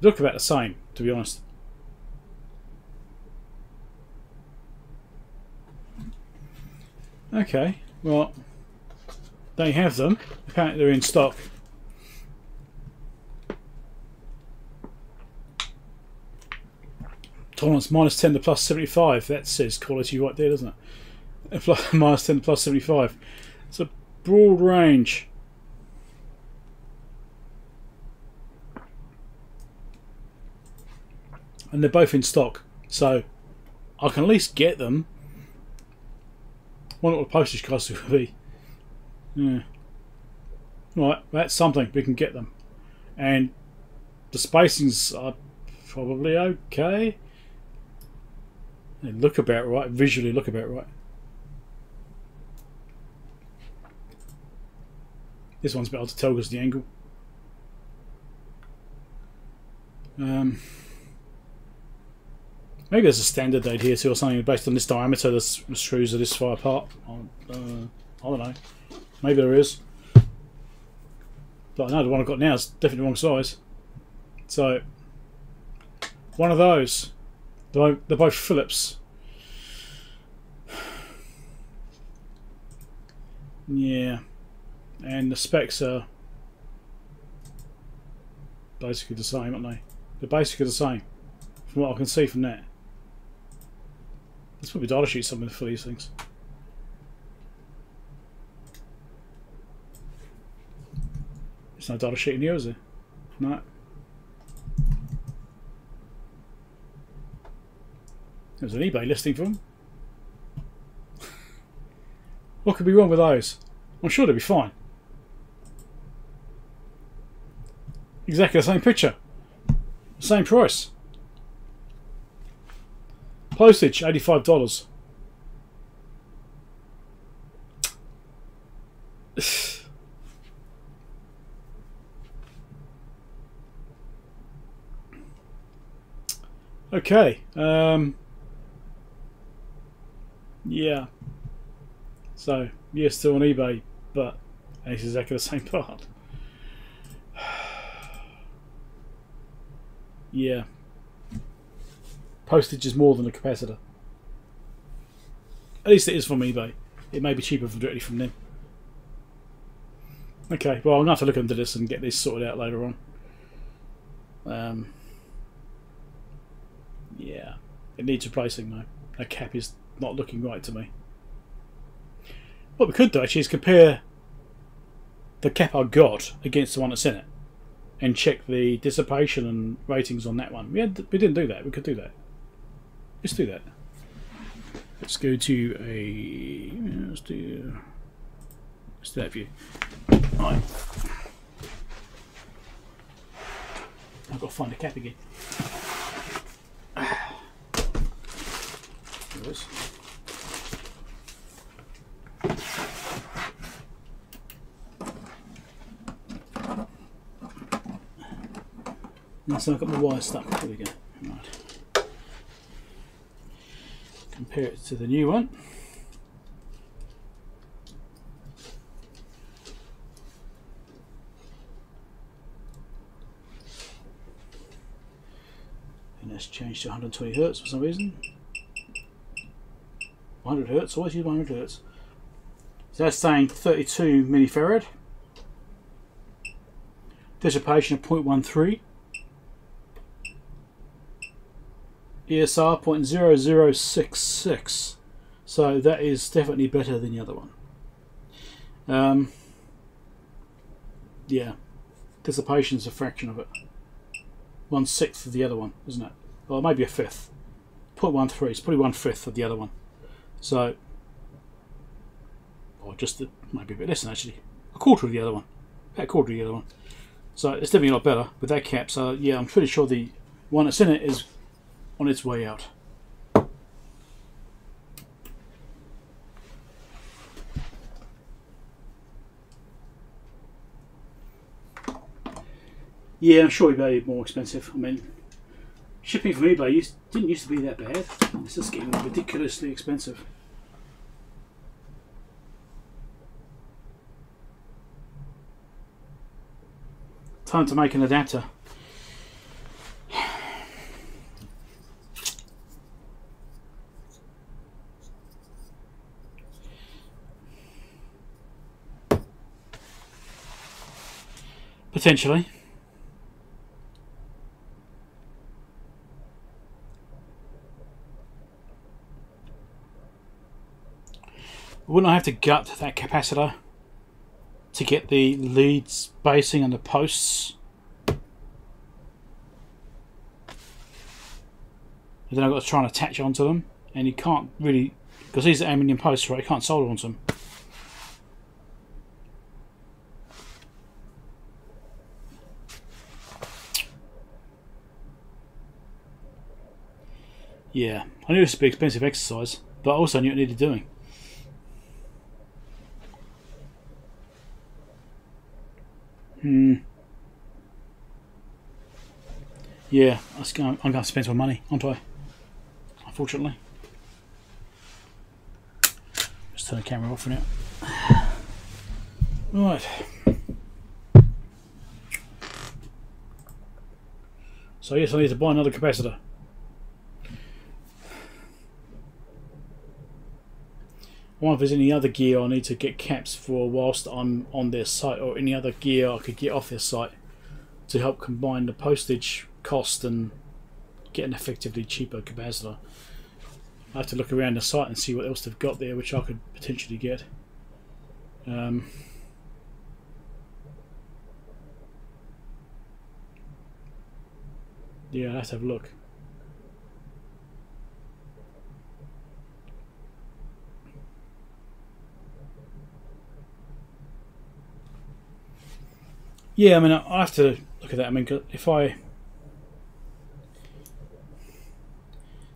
Look about the same, to be honest. Okay, well, they have them. Apparently, they're in stock. Tolerance minus 10 to plus 75. That says quality right there, doesn't it? Minus 10 to plus 75. Broad range. And they're both in stock. So I can at least get them. Wonder what the postage cost would be. Yeah. Right, that's something. We can get them. And the spacings are probably okay. They look about right. Visually look about right. This one's hard to tell because the angle. Um, maybe there's a standard date here too, or something based on this diameter. The screws are this far apart. I, uh, I don't know. Maybe there is. But I know the one I've got now is definitely the wrong size. So, one of those. They're both Phillips. Yeah. And the specs are basically the same, aren't they? They're basically the same, from what I can see from that. Let's probably data sheet something for these things. There's no data sheet in here, is there? No. There's an eBay listing for them. what could be wrong with those? I'm sure they'll be fine. Exactly the same picture. Same price. Postage, $85. okay. Um, yeah. So, yes, still on eBay, but it's exactly the same part. Yeah. Postage is more than a capacitor. At least it is from eBay. It may be cheaper from directly from them. Okay, well, I'm going to have to look into this and get this sorted out later on. Um, yeah. It needs replacing, though. A cap is not looking right to me. What we could do actually is compare the cap I got against the one that's in it, and check the dissipation and ratings on that one. We had, we didn't do that. We could do that. Let's do that. Let's go to a let's do let's do that view. Right. I've got to find a cap again. There And so I've got my wire stuck. There we go. Right. Compare it to the new one. And that's changed to 120 hertz for some reason. 100 hertz, always use 100 hertz. So that's saying 32 millifarad. Dissipation of 0.13. ESR 0.0066. So that is definitely better than the other one. Um, yeah, dissipation is a fraction of it. One sixth of the other one, isn't it? Well, maybe a fifth. 0.13 it's probably one fifth of the other one. So, or just a, maybe a bit less than actually. A quarter of the other one. About a quarter of the other one. So it's definitely a lot better with that cap. So yeah, I'm pretty sure the one that's in it is on its way out. Yeah, I'm sure eBay is more expensive. I mean, shipping from eBay used, didn't used to be that bad. It's just getting ridiculously expensive. Time to make an adapter. Potentially. Wouldn't I have to gut that capacitor to get the lead spacing and the posts? And then I've got to try and attach onto them, and you can't really, because these are aluminium posts, right? You can't solder onto them. Yeah, I knew this would be expensive exercise, but I also knew it needed doing. Hmm. Yeah, I'm going to spend some money, aren't I? Unfortunately. Just turn the camera off for now. Right. So yes, I need to buy another capacitor. Wonder if there's any other gear I need to get caps for whilst I'm on their site or any other gear I could get off their site to help combine the postage cost and get an effectively cheaper capacitor. I have to look around the site and see what else they've got there which I could potentially get. Um, yeah, let's have a look. Yeah, I mean, I have to look at that. I mean, if I,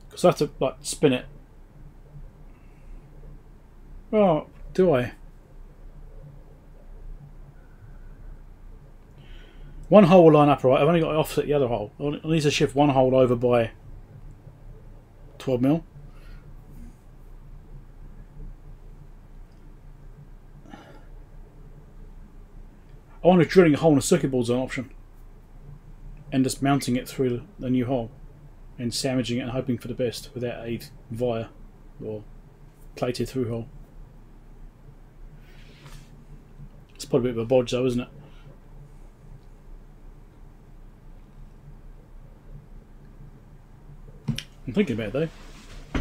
because I have to like spin it. Oh, do I? One hole will line up right. I've only got to offset the other hole. I need to shift one hole over by 12 mil. I wonder drilling a hole in a circuit board is an option. And just mounting it through the new hole. And sandwiching it and hoping for the best without a via or plated through hole. It's probably a bit of a bodge though, isn't it? I'm thinking about it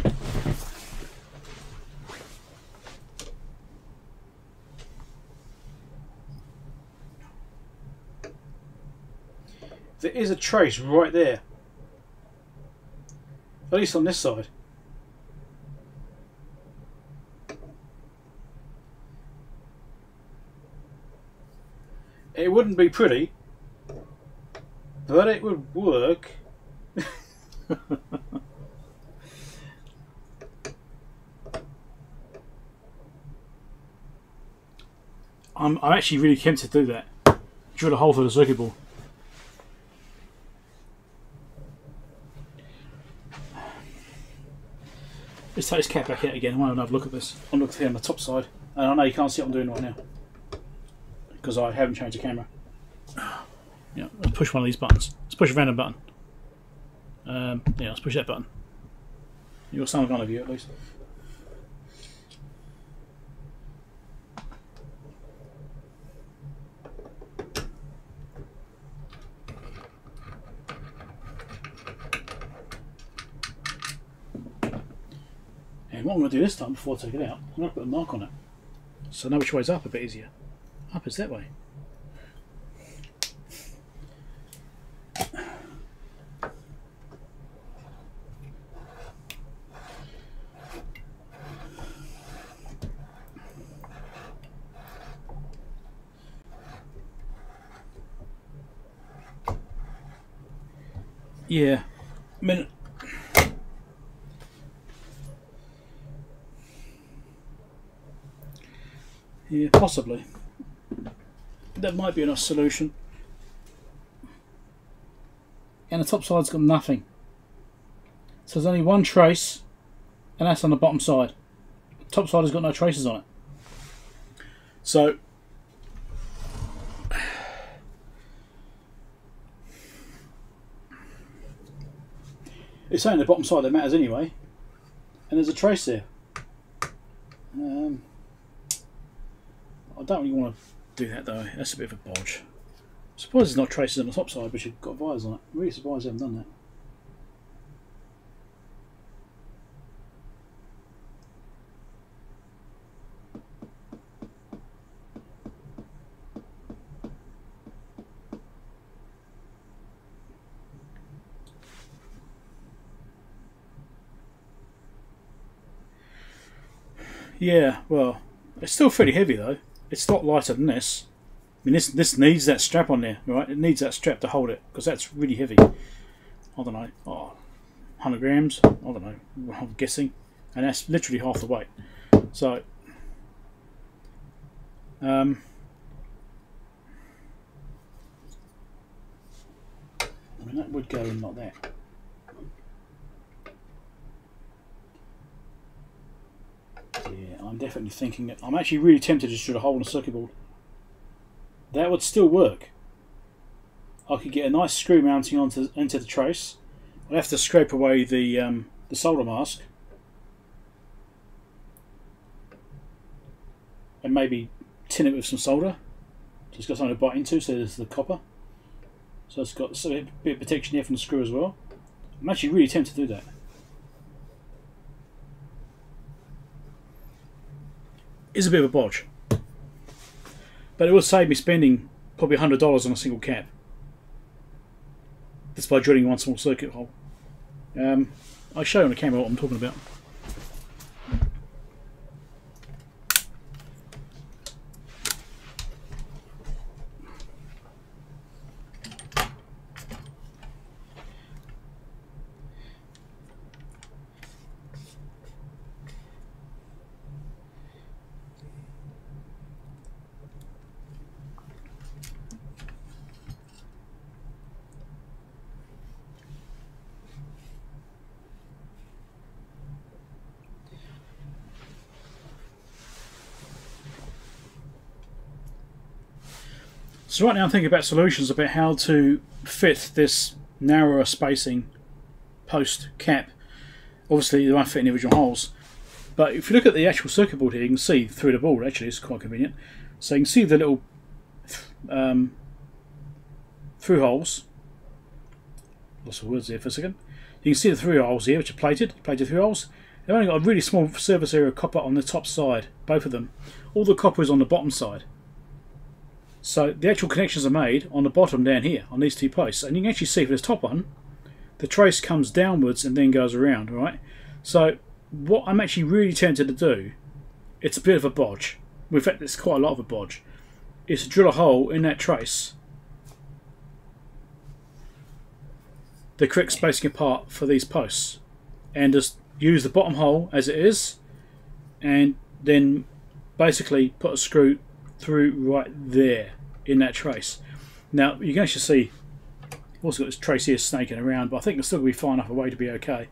though. There is a trace right there. At least on this side. It wouldn't be pretty, but it would work. I'm, I'm actually really tempted to do that. Drill a hole through the circuit board. Let's take this cap back out again. I want to have a look at this. I'm looking here on the top side. And I know you can't see what I'm doing right now. Because I haven't changed the camera. Yeah, let's push one of these buttons. Let's push a random button. Um, yeah, let's push that button. You got some kind of view at least. What I'm going to do this time before I take it out, I'm going to put a mark on it. So I know which way's up a bit easier. Up is that way. Yeah. I mean, yeah, possibly. That might be enough solution. And the top side's got nothing. So there's only one trace, and that's on the bottom side. Top side has got no traces on it. So It's only the bottom side that matters anyway. And there's a trace there. Um, I don't really want to do that though. That's a bit of a bodge. I suppose there's not traces on the top side, but you've got wires on it. I'm really surprised they haven't done that. Yeah, well, it's still fairly heavy though. It's a lot lighter than this. I mean, this this needs that strap on there, right? It needs that strap to hold it because that's really heavy. I don't know, oh, 100 grams. I don't know. I'm guessing, and that's literally half the weight. So, um, I mean, that would go in like that. Yeah, I'm definitely thinking. I'm actually really tempted to shoot a hole in the circuit board. That would still work. I could get a nice screw mounting onto into the trace. I'll have to scrape away the um, the solder mask. And maybe tin it with some solder. So it's got something to bite into, so there's the copper. So it's got a bit of protection here from the screw as well. I'm actually really tempted to do that. Is a bit of a bodge. But it will save me spending probably $100 on a single cap. Just by drilling one small circuit hole. Um, I'll show you on the camera what I'm talking about. Right now I'm thinking about solutions about how to fit this narrower spacing post cap. Obviously they won't fit individual holes. But if you look at the actual circuit board here, you can see through the board actually, it's quite convenient. So you can see the little um, through holes. Lots of words there for a second. You can see the through holes here, which are plated, plated through holes. They've only got a really small surface area of copper on the top side, both of them. All the copper is on the bottom side. So the actual connections are made on the bottom down here on these two posts and you can actually see for this top one the trace comes downwards and then goes around right? So what I'm actually really tempted to do it's a bit of a bodge. In fact it's quite a lot of a bodge. Is to drill a hole in that trace. The correct spacing apart for these posts. And just use the bottom hole as it is and then basically put a screw through right there in that trace. Now you can actually see also got this trace here snaking around, but I think it's still going to be far enough away to be okay.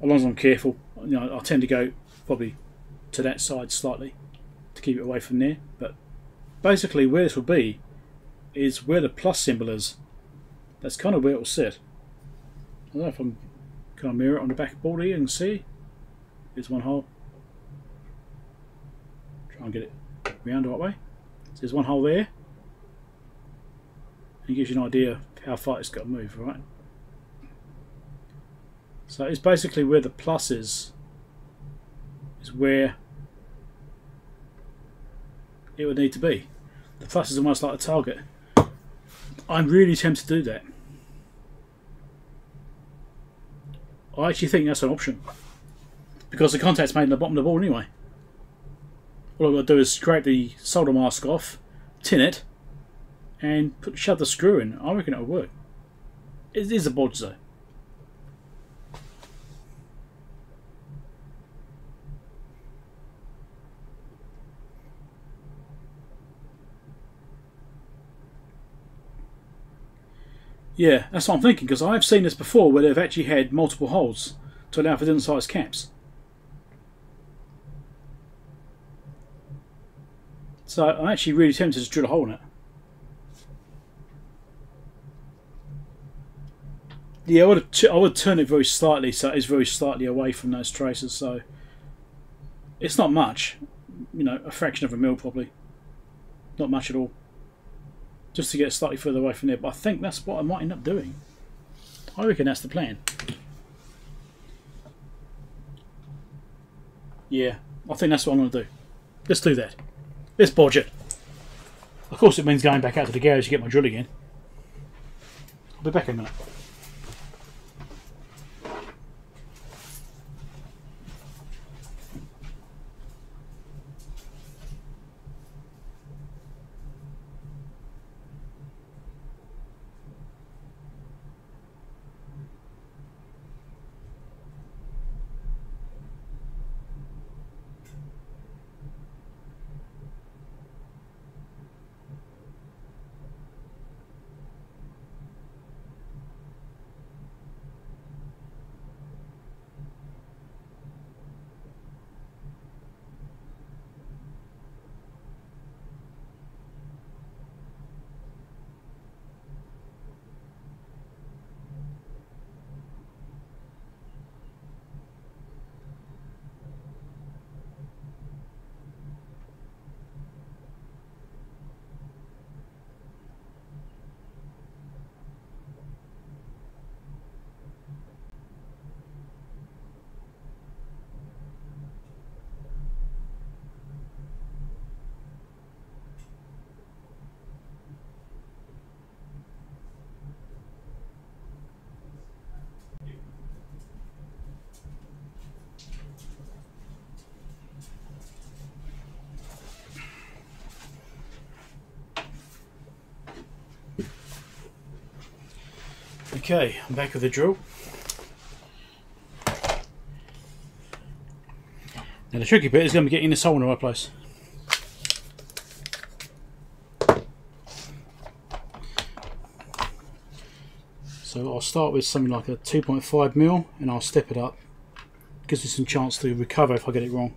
As long as I'm careful, you know, I tend to go probably to that side slightly to keep it away from there. But basically, where this will be is where the plus symbol is. That's kind of where it will sit. I don't know if I'm. Can I mirror it on the back board here and see? There's one hole. Try and get it round right way. So there's one hole there. It gives you an idea of how far it's got to move, right? So it's basically where the plus is, is where it would need to be. The plus is almost like a target. I'm really tempted to do that. I actually think that's an option. Because the contact's made in the bottom of the ball anyway. All I've got to do is scrape the solder mask off, tin it, and put, shove the screw in. I reckon it'll work. It is a bodge though. Yeah, that's what I'm thinking because I've seen this before where they've actually had multiple holes to allow for different size caps. So I'm actually really tempted to drill a hole in it. Yeah, I would I would turn it very slightly so it's very slightly away from those traces. So it's not much, you know, a fraction of a mil probably. Not much at all just to get slightly further away from there. But I think that's what I might end up doing. I reckon that's the plan. Yeah, I think that's what I'm going to do. Let's do that. Let's bodge it. Of course, it means going back out to the garage to get my drill again. I'll be back in a minute. Okay, I'm back with the drill. Now the tricky bit is going to be getting this hole in the right place. So I'll start with something like a 2.5 mil and I'll step it up. Gives me some chance to recover if I get it wrong.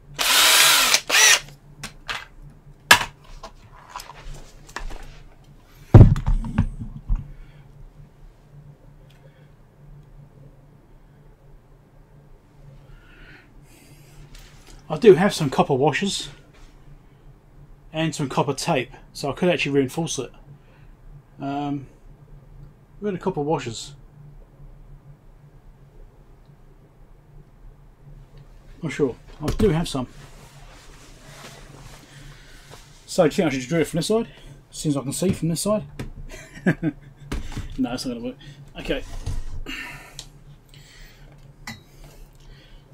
Do have some copper washers and some copper tape, so I could actually reinforce it. Um, where are the copper washers? Not sure. I do have some. So, do you think I should drill it from this side? As soon as I can see from this side? no, it's not going to work. Okay.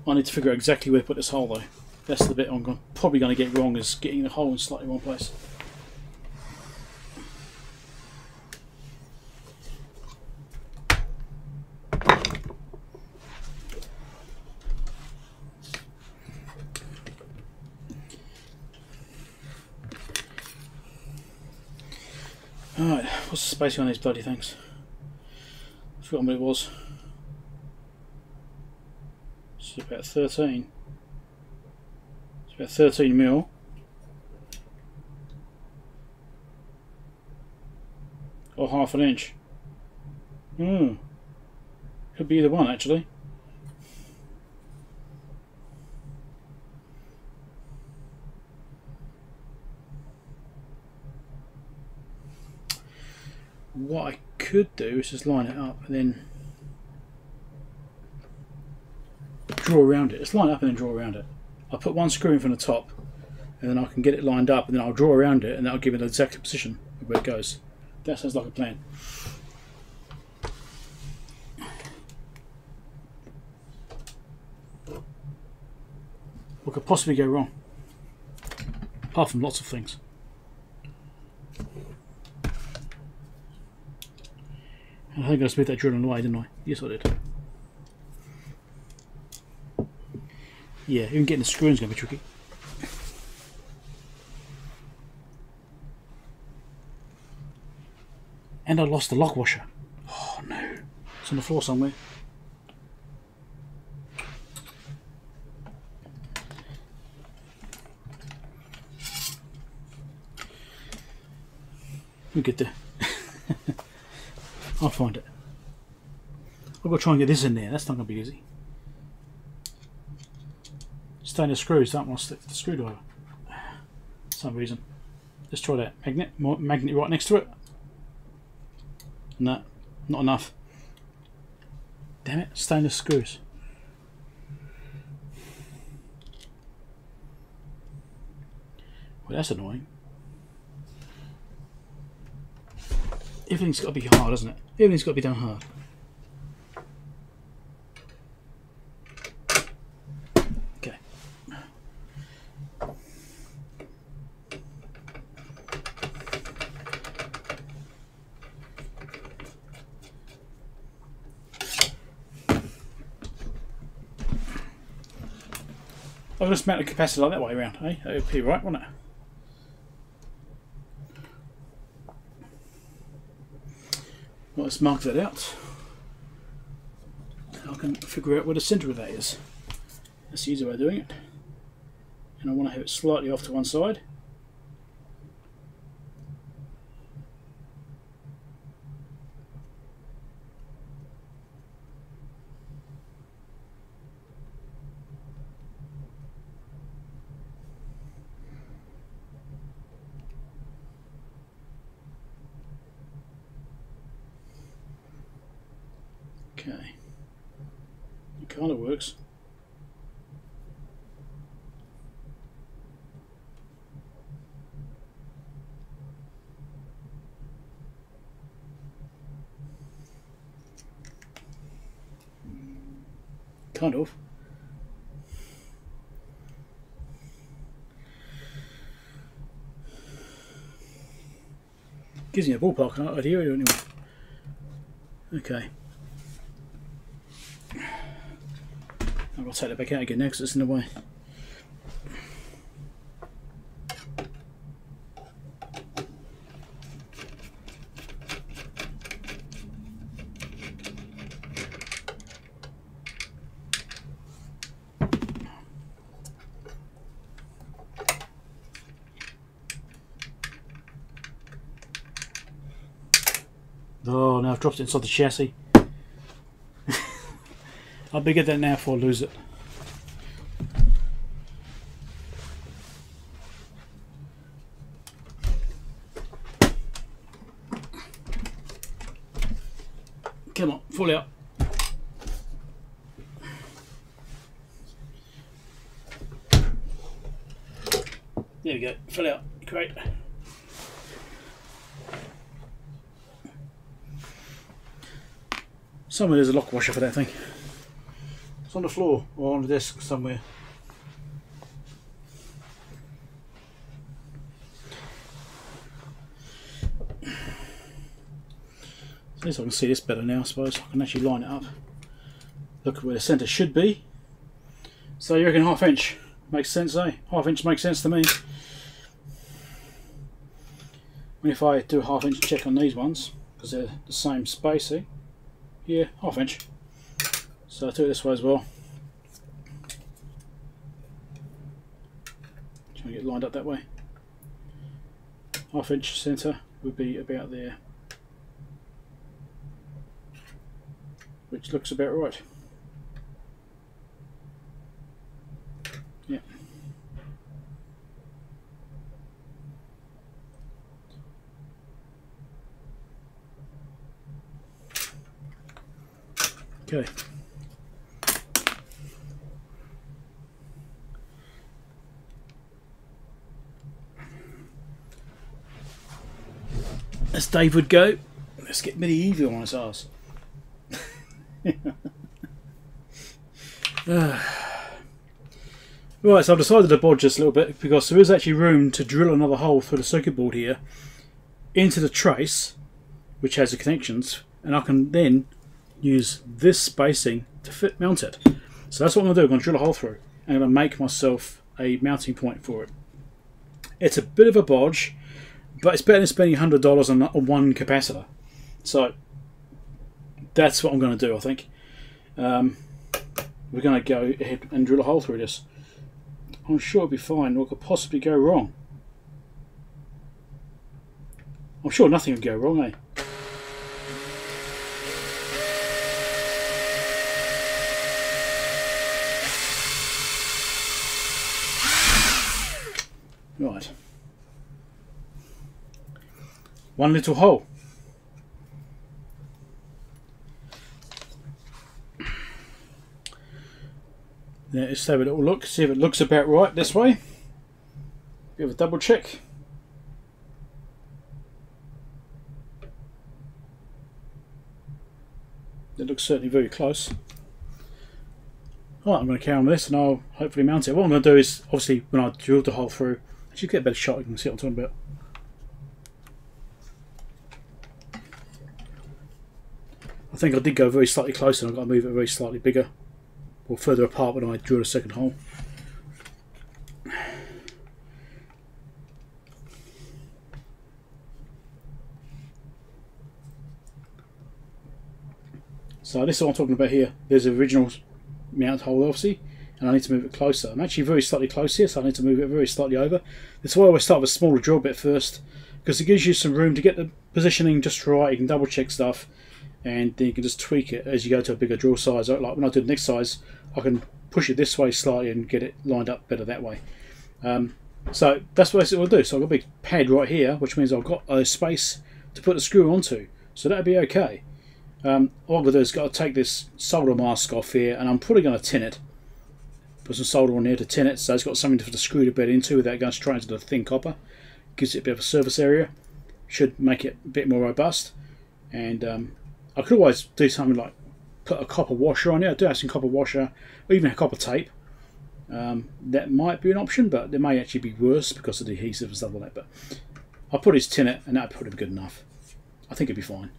I need to figure out exactly where to put this hole though. That's the bit I'm going, probably going to get wrong is getting the hole in slightly wrong place. Alright, what's the spacing on these bloody things? I've forgotten what it was. It's about 13 about 13 mil. Or half an inch. Hmm. Could be either one actually. What I could do is just line it up and then draw around it. Just line it up and then draw around it. I'll put one screw in from the top and then I can get it lined up and then I'll draw around it and that'll give it the exact position of where it goes. That sounds like a plan. What could possibly go wrong? Apart from lots of things. I think I split that drill on the way, didn't I? Yes, I did. Yeah, even getting the screw is going to be tricky. And I lost the lock washer. Oh no. It's on the floor somewhere. We'll get there. I'll find it. I've got to try and get this in there. That's not going to be easy. Stainless screws don't want to stick to the screwdriver. some reason. Let's try that. Magnet, magnet right next to it. No, not enough. Damn it, stainless screws. Well, that's annoying. Everything's got to be hard, doesn't it? Everything's got to be done hard. Okay. I'll just mount the capacitor that way around, eh? That would be right, wouldn't it? Well, let's mark that out. I can figure out where the centre of that is. That's the easy way of doing it. And I want to have it slightly off to one side. Okay. It kind of works. Kind of. Gives me a ballpark idea anyway. Okay. I'll take it back out again next, it's in the way. Oh, now I've dropped it inside the chassis. I'll be good that now before I lose it. Come on, full out. There we go, full out. Great. Somewhere there's a lock washer for that thing. It's on the floor or on the desk somewhere. At least I can see this better now, I suppose. I can actually line it up. Look where the centre should be. So you reckon half inch makes sense, eh? Half inch makes sense to me. And if I do a half inch check on these ones, because they're the same space, eh? Yeah, half inch. So I'll do it this way as well. Try and get lined up that way. Half inch centre would be about there. which looks about right. Yeah. Okay. As Dave would go, let's get medieval on his ass. Right, so I've decided to bodge just a little bit because there is actually room to drill another hole through the circuit board here into the trace, which has the connections, and I can then use this spacing to fit mount it. So that's what I'm going to do. I'm going to drill a hole through. and I'm going to make myself a mounting point for it. It's a bit of a bodge, but it's better than spending $100 on on one capacitor. So that's what I'm going to do, I think. Um, we're going to go ahead and drill a hole through this. I'm sure it'll be fine. What could possibly go wrong? I'm sure nothing would go wrong, eh? Right. One little hole. Now let's have a little look, see if it looks about right this way. Give a double check. It looks certainly very close. Alright, I'm going to carry on with this and I'll hopefully mount it. What I'm going to do is, obviously, when I drill the hole through, actually get a better shot, you can see what I'm talking about. I think I did go very slightly closer and I've got to move it very slightly bigger or further apart when I drill a second hole. So this is what I'm talking about here. There's the original mount hole obviously and I need to move it closer. I'm actually very slightly close here so I need to move it very slightly over. That's why I always start with a smaller drill bit first because it gives you some room to get the positioning just right. You can double check stuff and then you can just tweak it as you go to a bigger drill size. Like when I do the next size I can push it this way slightly and get it lined up better that way. Um, so that's what I will do. So I've got a big pad right here which means I've got a space to put the screw onto. So that'd be okay. Um, all I've got to do is got to take this solder mask off here and I'm probably going to tin it. Put some solder on here to tin it so it's got something for the screw to bed into without going straight into the thin copper. Gives it a bit of a surface area. Should make it a bit more robust. And um, I could always do something like put a copper washer on it. I do have some copper washer or even a copper tape. Um, that might be an option, but it may actually be worse because of the adhesive and stuff like that. But I'll put his tin it and that'll probably be good enough. I think it'd be fine.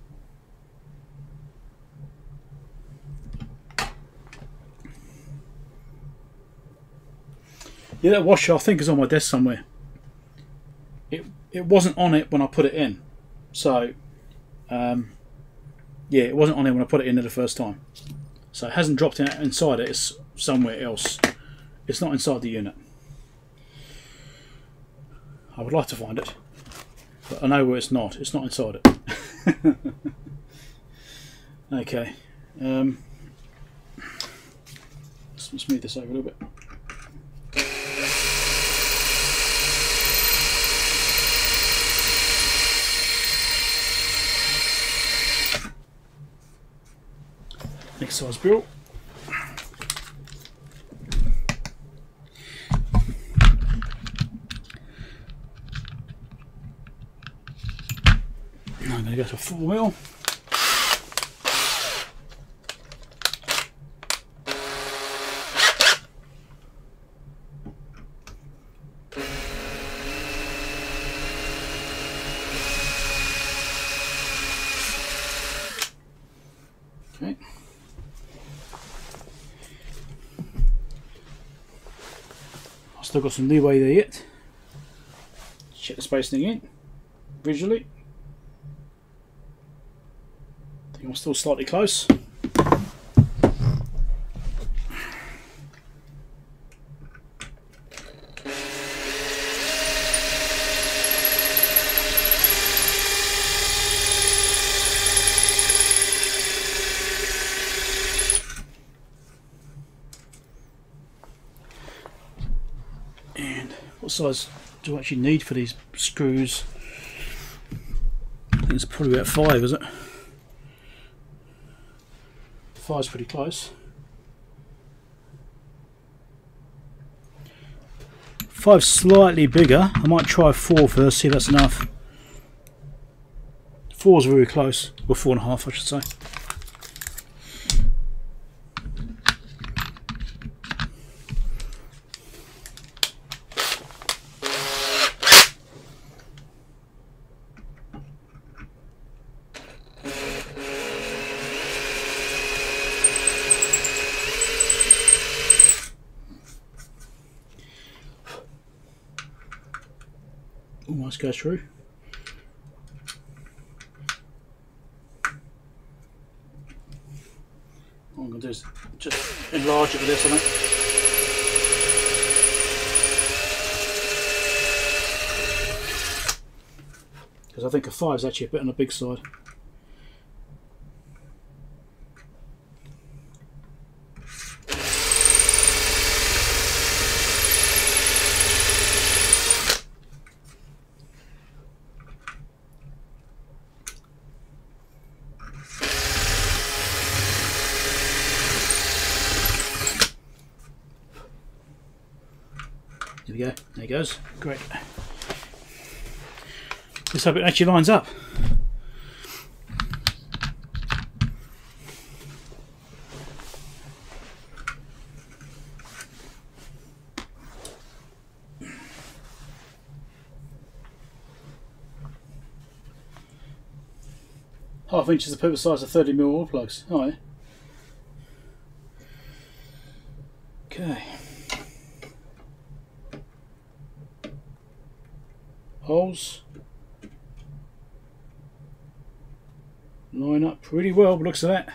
Yeah, that washer I think is on my desk somewhere. It it wasn't on it when I put it in, so um, yeah, it wasn't on it when I put it in there the first time. So it hasn't dropped in, inside it. It's somewhere else. It's not inside the unit. I would like to find it, but I know where it's not. It's not inside it. okay. Um, let's smooth this over a little bit. Next size built. I'm going to go to full wheel. Still got some leeway there yet. Check the spacing in visually. I think I'm still slightly close. what size do I actually need for these screws? It's probably about five, is it? Five's pretty close. Five slightly bigger. I might try four first, see if that's enough. Four's very close. Or four and a half, I should say. Almost go through. What I'm going to do is just enlarge it with this, I think. Because I think a 5 is actually a bit on the big side. There we go. There he goes. Great. Let's hope it actually lines up. Half inch is the perfect size of 30 mil oil plugs. Oh, yeah. Okay. Holes. Line up pretty well, looks of that.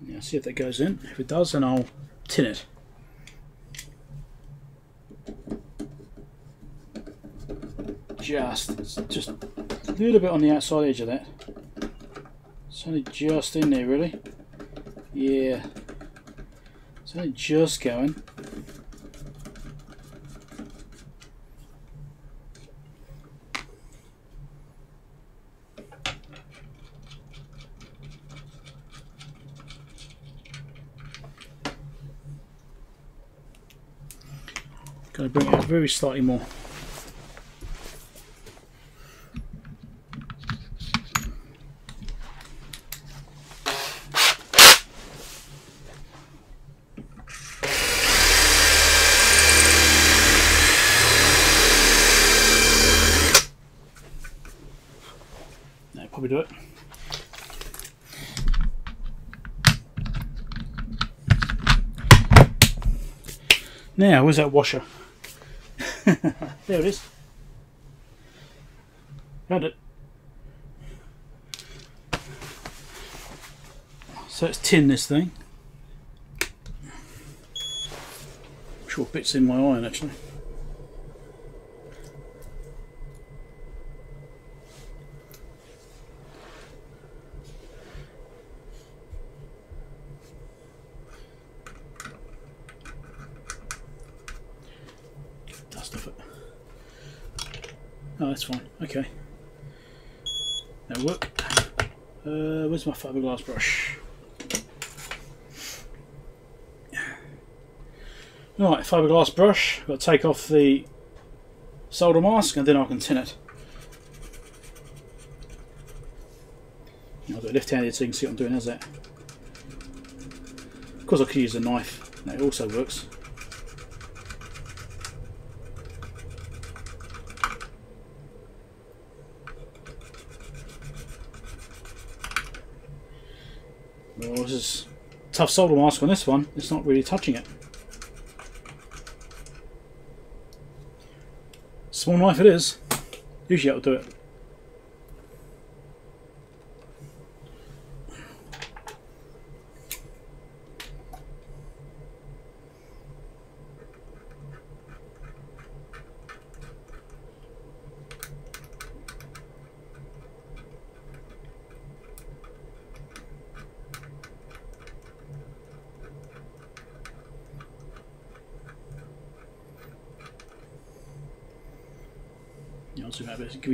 Now see if that goes in. If it does, then I'll tin it. Just, just a little bit on the outside edge of that. It's only just in there, really. Yeah. It's only just going. Going to bring it out very slightly more. No, probably do it. Now, where's that washer? there it is. Found it. So let's tin this thing. I'm sure bits in my iron actually. dust off it. Oh, that's fine. Okay. That'll work. Uh, where's my fiberglass brush? Right, fiberglass brush. Got to take off the solder mask and then I can tin it. I'll do it left-handed so you can see what I'm doing. How's that? Of course, I could use a knife. That also works. Well, this is tough solder mask on this one. It's not really touching it. Small knife it is. Usually that'll do it.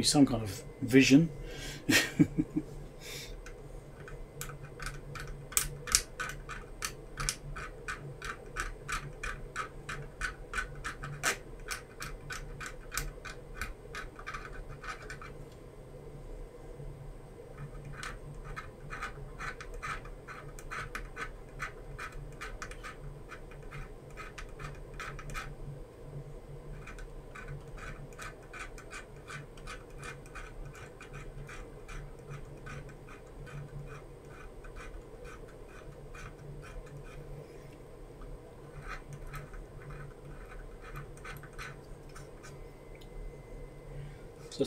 Some kind of vision.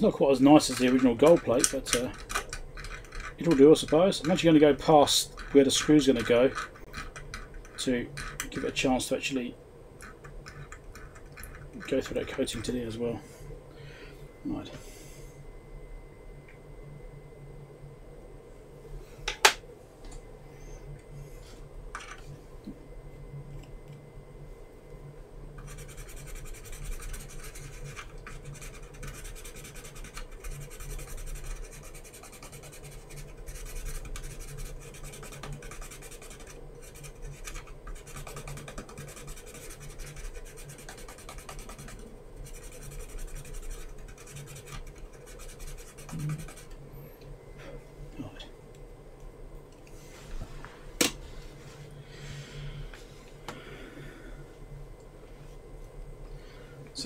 not quite as nice as the original gold plate, but uh, it'll do, I suppose. I'm actually going to go past where the screw's going to go to give it a chance to actually go through that coating today as well. Right. Right.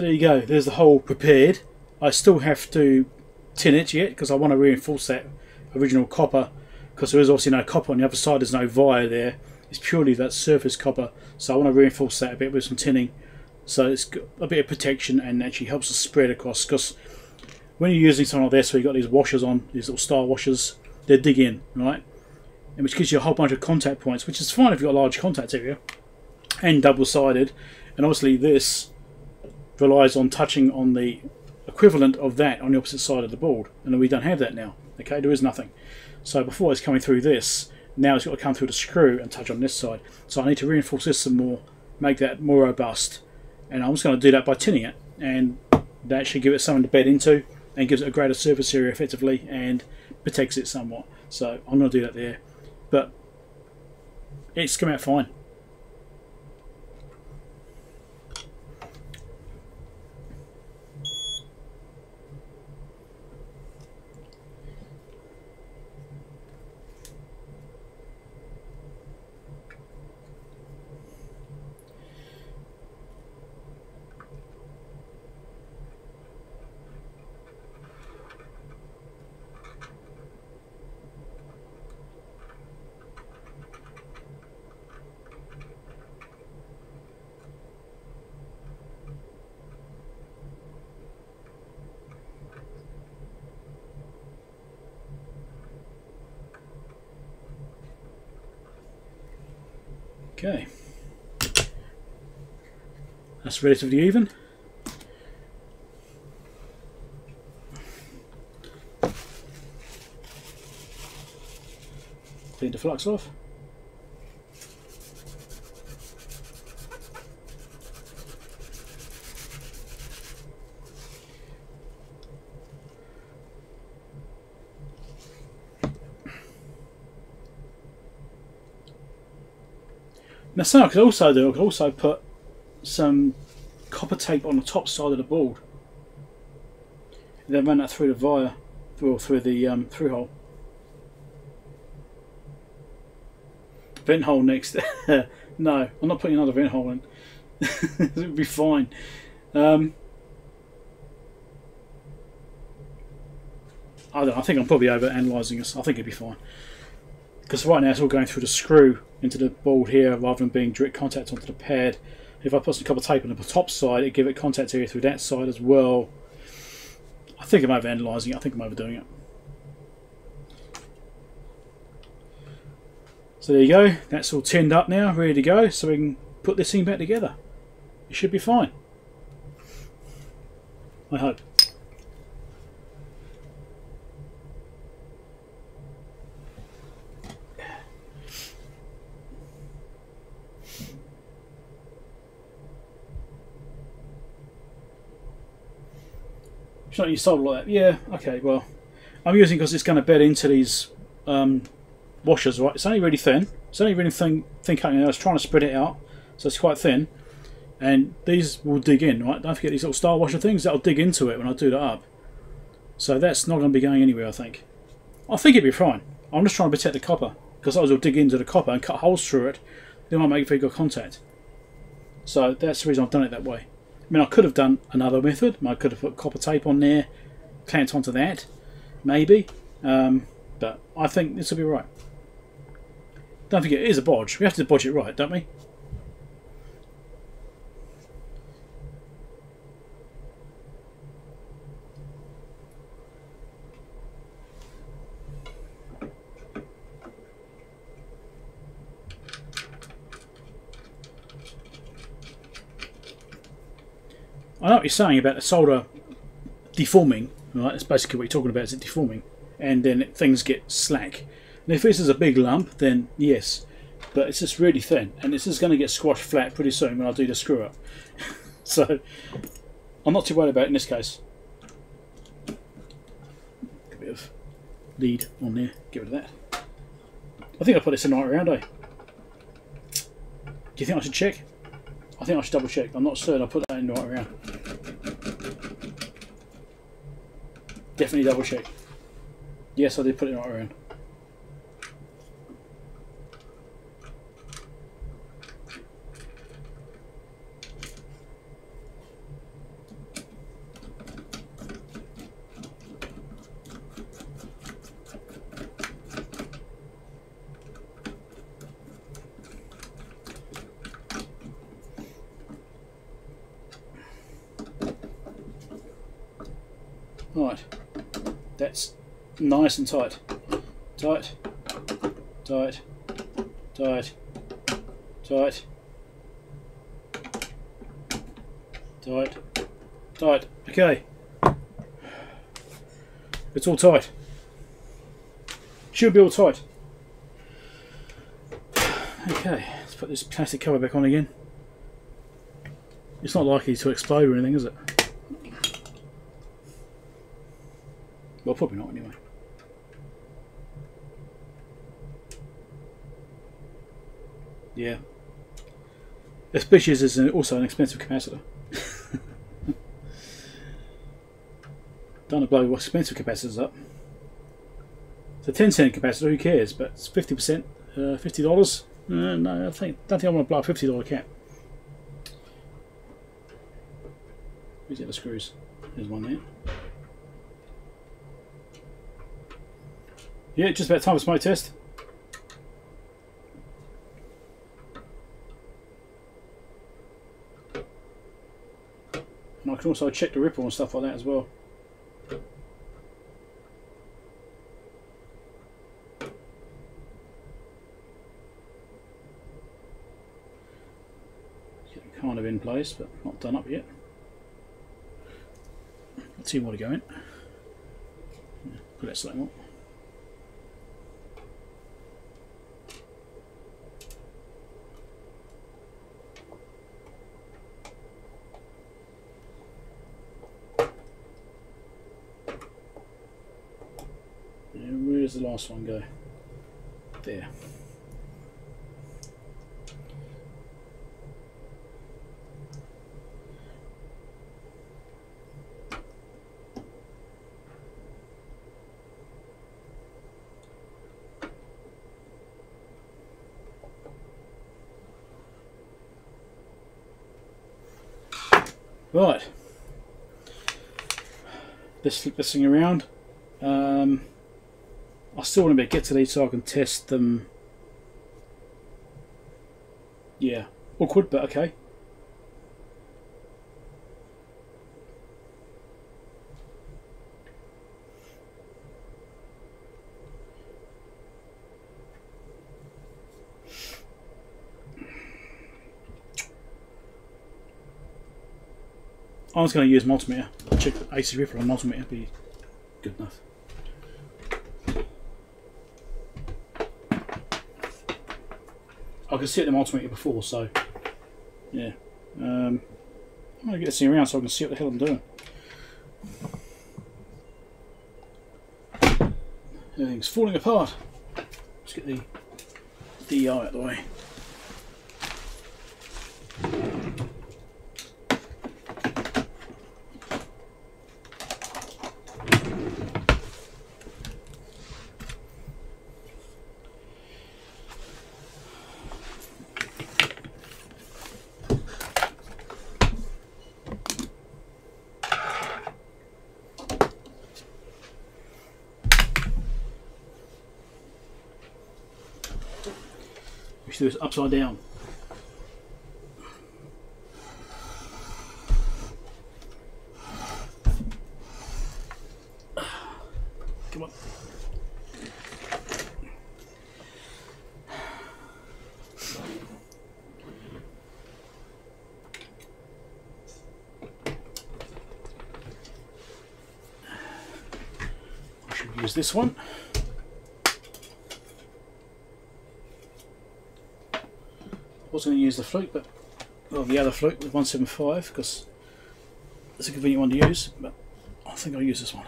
So there you go. There's the hole prepared. I still have to tin it yet because I want to reinforce that original copper because there is obviously no copper on the other side. There's no via there. It's purely that surface copper. So I want to reinforce that a bit with some tinning so it's got a bit of protection and actually helps us spread across because when you're using something like this where you've got these washers on, these little star washers, they dig in, right? And which gives you a whole bunch of contact points, which is fine if you've got a large contact area and double-sided. And obviously this relies on touching on the equivalent of that on the opposite side of the board. And we don't have that now. Okay, there is nothing. So before it's coming through this, now it's got to come through the screw and touch on this side. So I need to reinforce this some more, make that more robust. And I'm just going to do that by tinning it. And that should give it something to bed into and gives it a greater surface area effectively and protects it somewhat. So I'm going to do that there. But it's come out fine. Okay. Relatively even. Clean the flux off. Now, something I could also do, I could also put some copper tape on the top side of the board. Then run that through the via, or through the um, through hole. Vent hole next. no, I'm not putting another vent hole in. it would be fine. Um, I don't know, I think I'm probably over analysing this. I think it'd be fine. Because right now it's all going through the screw into the board here rather than being direct contact onto the pad. If I put some copper tape on the top side, it give it contact area through that side as well. I think I'm over analysing it. I think I'm overdoing it. So there you go. That's all tinned up now, ready to go. So we can put this thing back together. It should be fine. I hope. It's not you sold like that. Yeah, okay, well. I'm using because it's going to bed into these um, washers, right? It's only really thin. It's only really thin, thin cutting. I was trying to spread it out, so it's quite thin. And these will dig in, right? Don't forget these little star washer things. That'll dig into it when I do that up. So that's not going to be going anywhere, I think. I think it'd be fine. I'm just trying to protect the copper because otherwise it'll dig into the copper and cut holes through it. Then I make very good contact. So that's the reason I've done it that way. I mean, I could have done another method. I could have put copper tape on there, clamped onto that, maybe. Um, but I think this will be right. Don't forget, it is a bodge. We have to bodge it right, don't we? I know what you're saying about the solder deforming. Right, that's basically what you're talking about. Is it deforming, and then things get slack. And if this is a big lump, then yes, but it's just really thin, and this is going to get squashed flat pretty soon when I do the screw up. so I'm not too worried about it in this case. A bit of lead on there. Get rid of that. I think I put this in the right round, eh? Do you think I should check? I think I should double check. I'm not certain I put that in the right round. Definitely double check. Yes, I did put it right round. Right, that's nice and tight. Tight, tight, tight, tight, tight, tight. Okay, it's all tight. Should be all tight. Okay, let's put this plastic cover back on again. It's not likely to explode or anything, is it? Well, probably not anyway. Yeah. Species is also an expensive capacitor. Don't blow expensive capacitors up. It's a 10 cent capacitor, who cares? But it's 50%, uh, $50. Uh, no, I think, don't think I want to blow a $50 cap. Where's the other screws? There's one there. Yeah, just about time for smoke test. And I can also check the ripple and stuff like that as well. Kind of in place, but not done up yet. Let's see what to go in. Put that slightly more. Where's the last one go? There. Right. Let's flip this thing around. Um, I still want to be get to these so I can test them. Yeah, awkward, but okay. I was going to use multimeter. Check AC ripple on multimeter, be good enough. I could see them ultimately before, so yeah. Um, I'm going to get this thing around so I can see what the hell I'm doing. Everything's falling apart. Let's get the DI out of the way. Do this upside down. Come on. I should use this one. Was going to use the Fluke, but well, the other Fluke with 175 because it's a convenient one to use. But I think I'll use this one.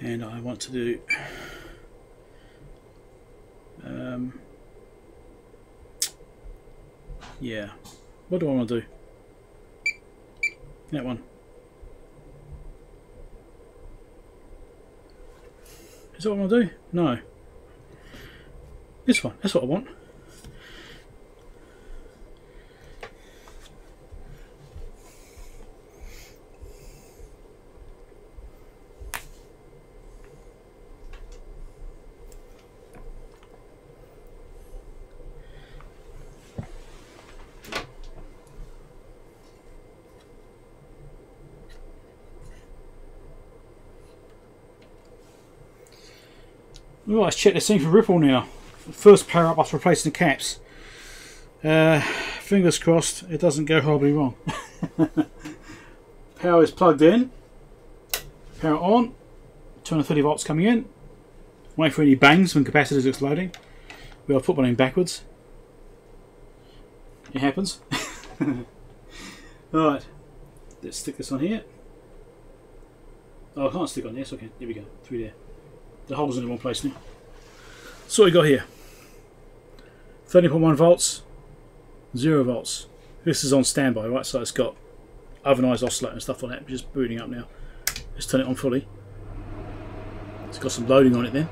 And I want to do um, yeah what do I want to do? That one. Is that what I want to do? No. This one. That's what I want. Right, let's check this thing for ripple now. First power up after replacing the caps. Uh, fingers crossed it doesn't go horribly wrong. power is plugged in. Power on. 230 volts coming in. Wait for any bangs when capacitors exploding. We'll put one in backwards. It happens. Alright. Let's stick this on here. Oh, I can't stick on this. Okay, here we go. Through there. The hole's in the wrong place now. So what we got here. 30.1 volts, 0 volts. This is on standby, right? So it's got ovenized oscillator and stuff like that. Just booting up now. Let's turn it on fully. It's got some loading on it then.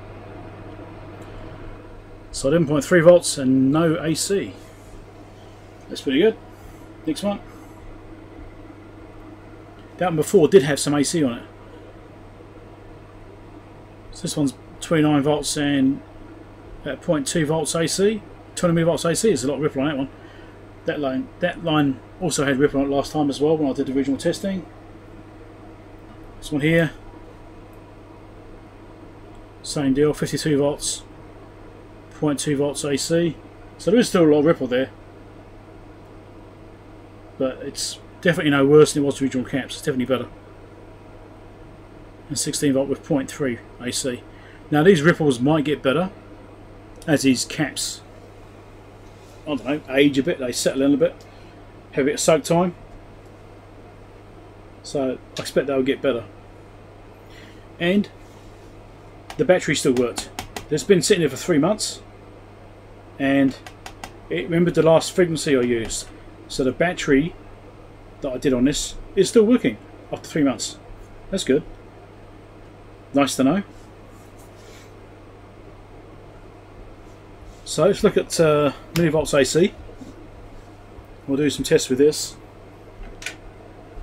So 11.3 volts and no AC. That's pretty good. Next one. That one before did have some AC on it. So this one's 29 volts and uh, at 0.2 volts AC. 20 millivolts AC is a lot of ripple on that one. That line, that line also had ripple on it last time as well when I did the original testing. This one here, same deal, 52 volts, 0.2 volts AC. So there is still a lot of ripple there, but it's definitely no worse than it was the original caps. It's definitely better. And 16 volt with 0.3 AC. Now these ripples might get better as these caps, I don't know, age a bit, they settle in a bit, have a bit of soak time. So I expect they'll get better. And the battery still worked. It's been sitting there for three months and it remembered the last frequency I used. So the battery that I did on this is still working after three months. That's good. Nice to know. So let's look at uh, millivolts AC. We'll do some tests with this.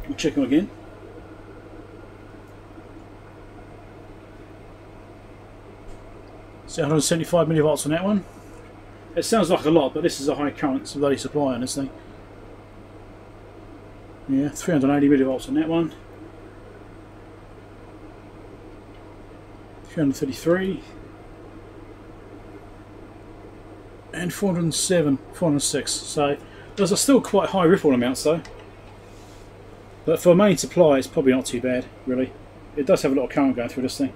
We'll check them again. So 175 millivolts on that one. It sounds like a lot, but this is a high current bloody supply on this thing. Yeah, 380 millivolts on that one. 333 and 407, 406. So those are still quite high ripple amounts though. But for main supply, it's probably not too bad, really. It does have a lot of current going through this thing.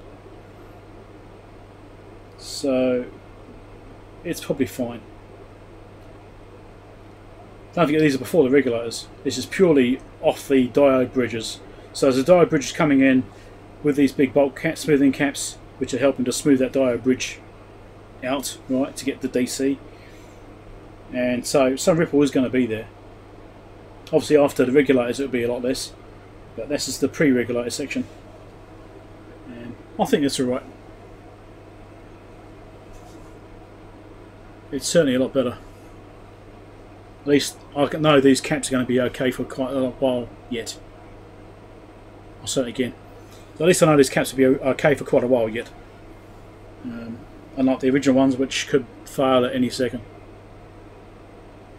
So it's probably fine. Don't forget these are before the regulators. This is purely off the diode bridges. So as the diode bridge is coming in with these big bulk cap smoothing caps, which are helping to smooth that diode bridge out, right, to get the DC. And so some ripple is going to be there. Obviously after the regulators it will be a lot less, but this is the pre-regulator section. And I think that's alright. It's certainly a lot better. At least I know these caps are going to be okay for quite a while yet. I'll say it again. At least I know these caps will be okay for quite a while yet. Um, unlike the original ones which could fail at any second.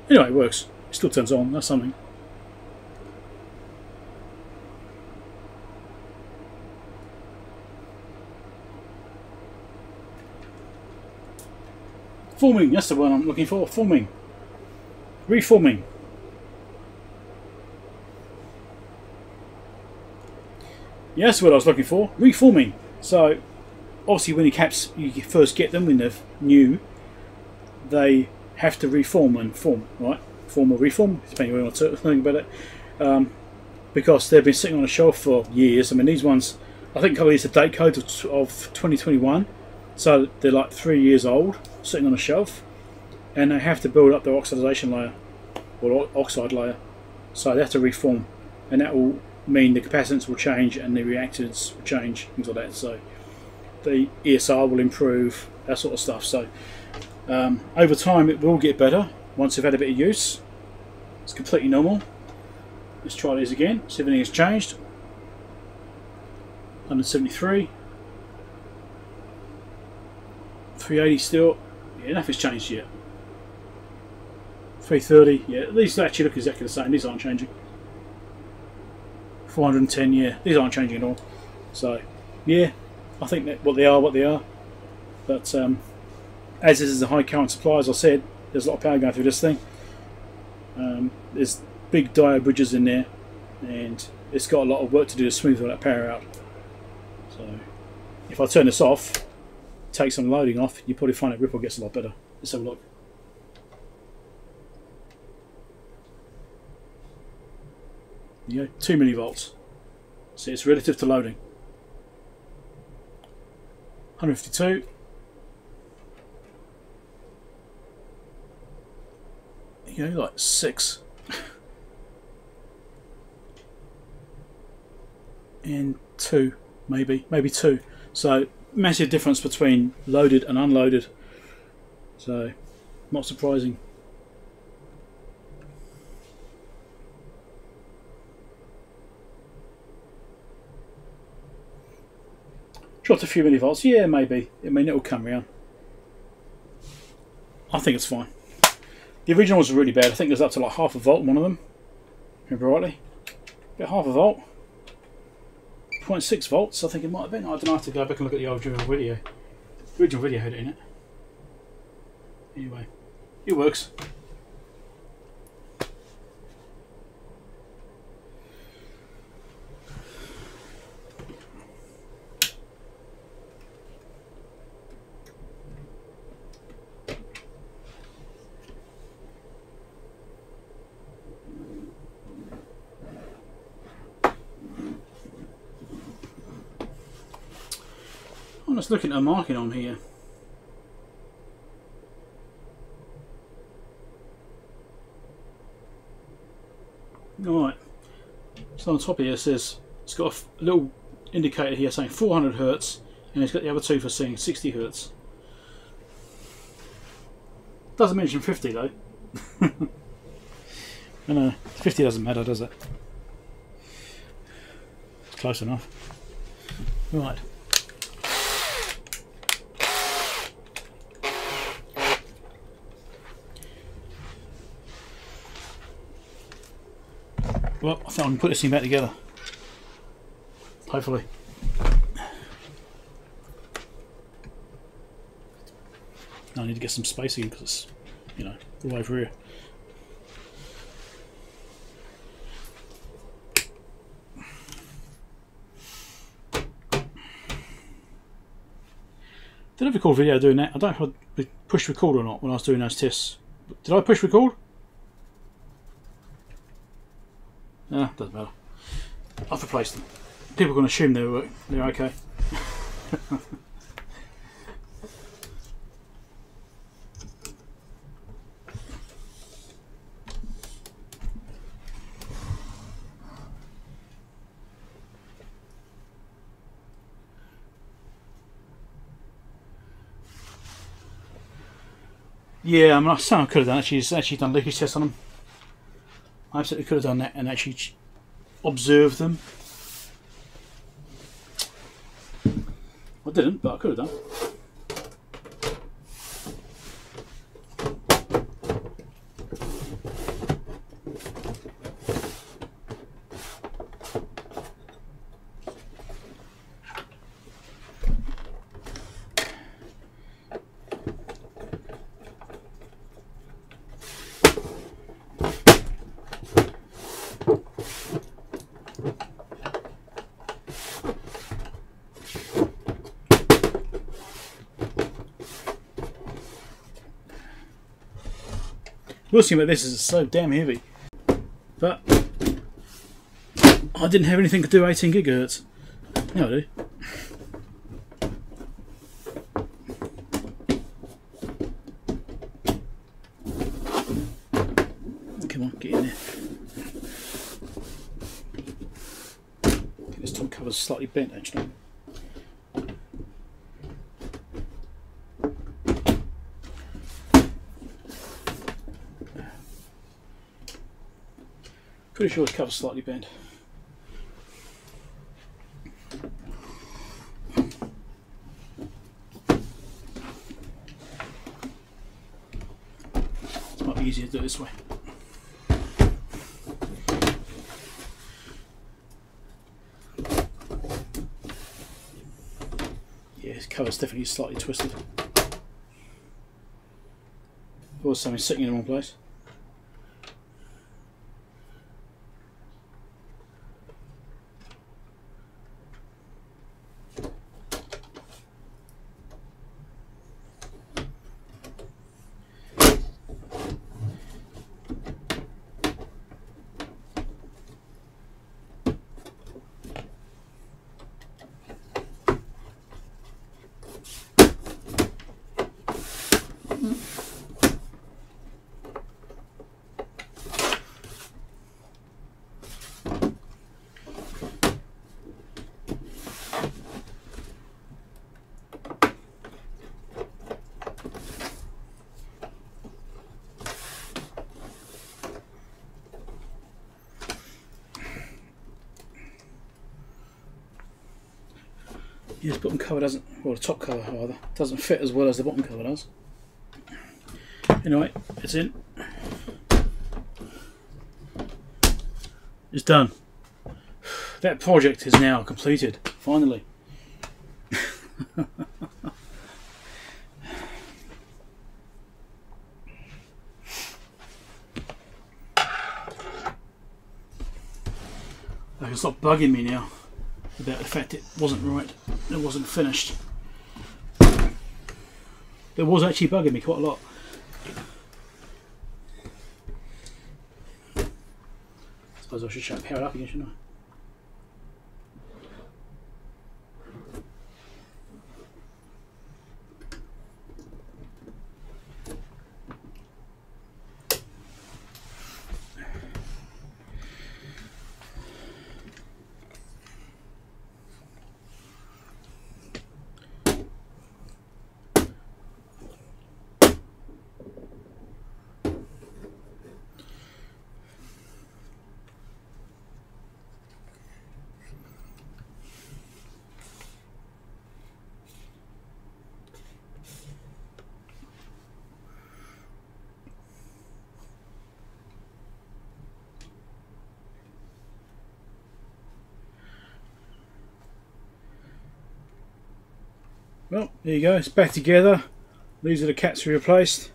Anyway, it works. It still turns on, that's something. Forming, that's the one I'm looking for. Forming. Reforming. Yes, what I was looking for. Reforming. So, obviously, when the caps you first get them when they're new, they have to reform and form, right? Form or reform, depending on what you think about it. Um, because they've been sitting on a shelf for years. I mean, these ones, I think, probably it's a date code of, of 2021, so they're like three years old, sitting on a shelf, and they have to build up their oxidation layer or oxide layer. So they have to reform, and that will mean the capacitance will change and the reactance will change, things like that. So the ESR will improve, that sort of stuff. So um, over time, it will get better once you've had a bit of use. It's completely normal. Let's try these again, see if anything has changed. 173. 380 still. Yeah, nothing's changed yet. 330. Yeah, these actually look exactly the same. These aren't changing. 410. Yeah, these aren't changing at all. So, yeah, I think that what they are, what they are. But um, as this is a high current supply, as I said, there's a lot of power going through this thing. Um, there's big diode bridges in there, and it's got a lot of work to do to smooth all that power out. So, if I turn this off, take some loading off, you probably find that ripple gets a lot better. Let's have a look. You go, 2 millivolts. See, it's relative to loading. 152. You know, like 6. and 2, maybe. Maybe 2. So, massive difference between loaded and unloaded. So, not surprising. Dropped a few millivolts. Yeah, maybe. I mean, it'll come round. I think it's fine. The original was really bad. I think there's up to like half a volt in one of them. Remember rightly? About half a volt. 0.6 volts, I think it might have been. I don't know. I have to go back and look at the original video. The original video had it in it. Anyway, it works. I'm just looking at the marking on here. Alright, so on top of here it says it's got a little indicator here saying 400 hertz, and it's got the other two for saying 60 hertz. Doesn't mention 50 though. no, 50 doesn't matter, does it? It's close enough. Right. Well, I think I can put this thing back together. Hopefully. I need to get some space again because it's, you know, all over here. Did I record video doing that? I don't know if I pushed record or not when I was doing those tests. Did I push record? Ah, doesn't matter. I've replaced them. People to assume they're, they're okay. Yeah, I mean, I could have done actually. Actually, done leakage tests on them. I absolutely could have done that and actually observed them. I didn't, but I could have done. We'll see about this is so damn heavy. But I didn't have anything to do 18 gigahertz. No, I do. Come on, get in there. This top cover's slightly bent actually. Pretty sure this cover's slightly bent. It might be easier to do it this way. Yeah, this cover's definitely slightly twisted. Or something sitting in the wrong place. Bottom cover doesn't, well, the top cover rather, doesn't fit as well as the bottom cover does. Anyway, it's in. It's done. That project is now completed, finally. I can stop bugging me now about the fact it wasn't right, it wasn't finished. It was actually bugging me quite a lot. I suppose I should shut power up again, shouldn't I? Well, there you go, it's back together. These are the cats we replaced.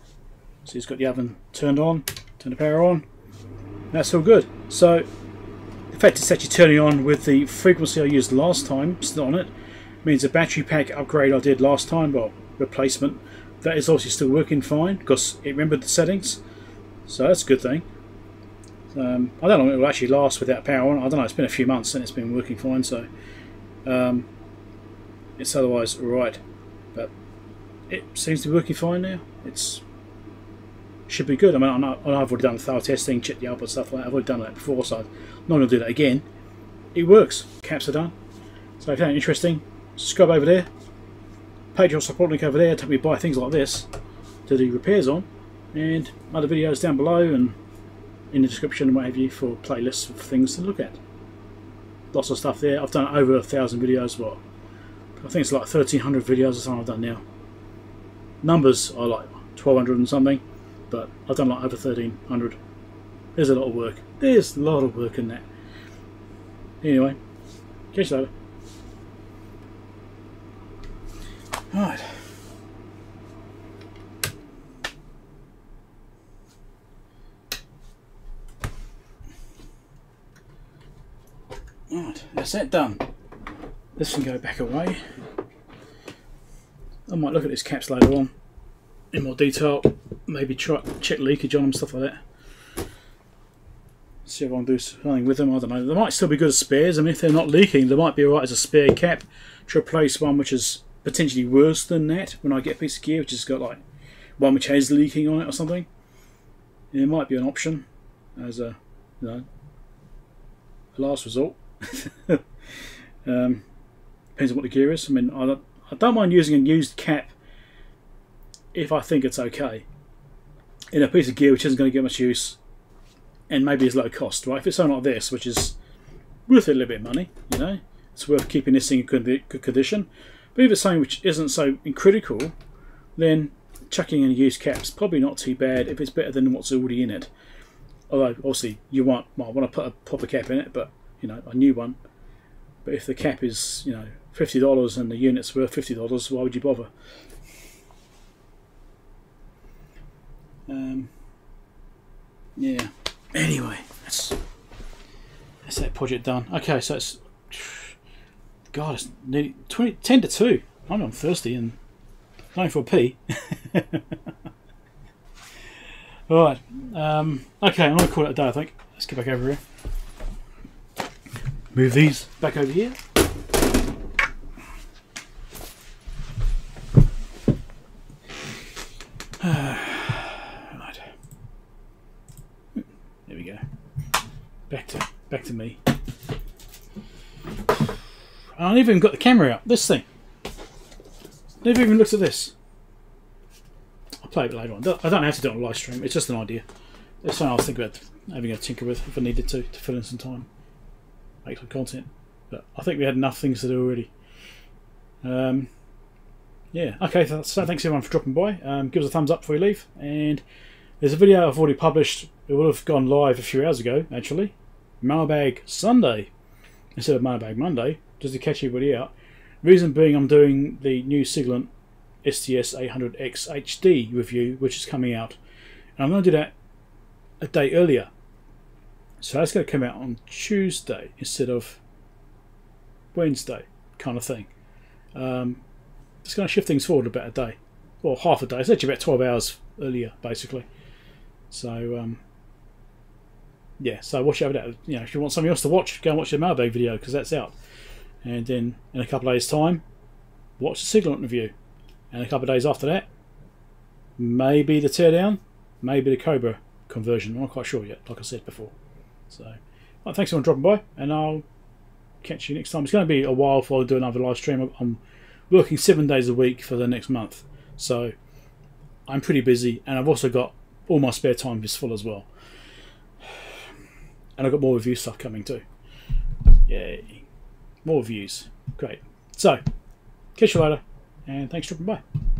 So it's got the oven turned on, turn the power on. That's all good. So the fact it's actually turning on with the frequency I used last time still on it means the battery pack upgrade I did last time, well, replacement. That is obviously still working fine because it remembered the settings, so that's a good thing. Um, I don't know if it will actually last without power on. I don't know. It's been a few months and it's been working fine, so um, it's otherwise right. It seems to be working fine now. It's should be good. I mean, I know, I've already done thorough testing, checked the output stuff like that. I've already done that before, so I'm not going to do that again. It works. Caps are done. So if it interesting, subscribe over there. Patreon support link over there to help me buy things like this to do repairs on, and other videos down below and in the description and what have you for playlists of things to look at. Lots of stuff there. I've done over a thousand videos. What I think it's like 1300 videos or something I've done now. Numbers are like 1200 and something, but I've done like over 1300. There's a lot of work. There's a lot of work in that. Anyway, catch you later. Right. Right, that's that done. This can go back away. I might look at this caps later on in more detail. Maybe try check leakage on them, stuff like that. See if I can do something with them. I don't know. They might still be good as spares. I mean, if they're not leaking, they might be alright as a spare cap to replace one which is potentially worse than that when I get a piece of gear which has got like one which has leaking on it or something. It might be an option as a you know a last resort. um, depends on what the gear is. I mean, I don't, I don't mind using a used cap if I think it's okay in a piece of gear which isn't going to get much use and maybe is low cost, right? If it's something like this, which is worth a little bit of money, you know, it's worth keeping this thing in good, condition. But if it's something which isn't so critical, then chucking in a used cap's probably not too bad if it's better than what's already in it. Although obviously you want might want to put a proper cap in it, but you know a new one. But if the cap is you know fifty dollars and the unit's worth fifty dollars, why would you bother? Um, yeah. Anyway, that's that's that project done. Okay, so it's God, it's nearly 20, 10 to two. I'm on thirsty and going for a pee. All right. Um, okay, I'm gonna call it a day. I think. Let's get back over here. Move these back over here. right. There we go. Back to back to me. I haven't even got the camera out. This thing. Never even looked at this. I'll play it later on. I don't have to do it on live stream. It's just an idea. It's something I was thinking about having a tinker with if I needed to to fill in some time, make some content. But I think we had enough things to do already. Um, yeah. Okay. So thanks everyone for dropping by. Um, give us a thumbs up before you leave. And there's a video I've already published. It would have gone live a few hours ago, actually. Mailbag Sunday instead of Mailbag Monday, just to catch everybody out. Reason being, I'm doing the new Siglent SDS 800X HD review, which is coming out, and I'm going to do that a day earlier. So that's going to come out on Tuesday instead of Wednesday, kind of thing. Um, it's going to shift things forward about a day, or half a day. It's actually about 12 hours earlier, basically. So um, yeah, so watch for that. You know, if you want something else to watch, go and watch the Mailbag video because that's out. And then in a couple of days' time, watch the Siglent review. And a couple of days after that, maybe the teardown, maybe the Cobra conversion. I'm not quite sure yet, like I said before. So, well, thanks for dropping by, and I'll catch you next time. It's going to be a while before I do another live stream. I'm working seven days a week for the next month, so I'm pretty busy, and I've also got all my spare time is full as well. And I've got more review stuff coming too. Yay. More views. Great. So, catch you later, and thanks for dropping by.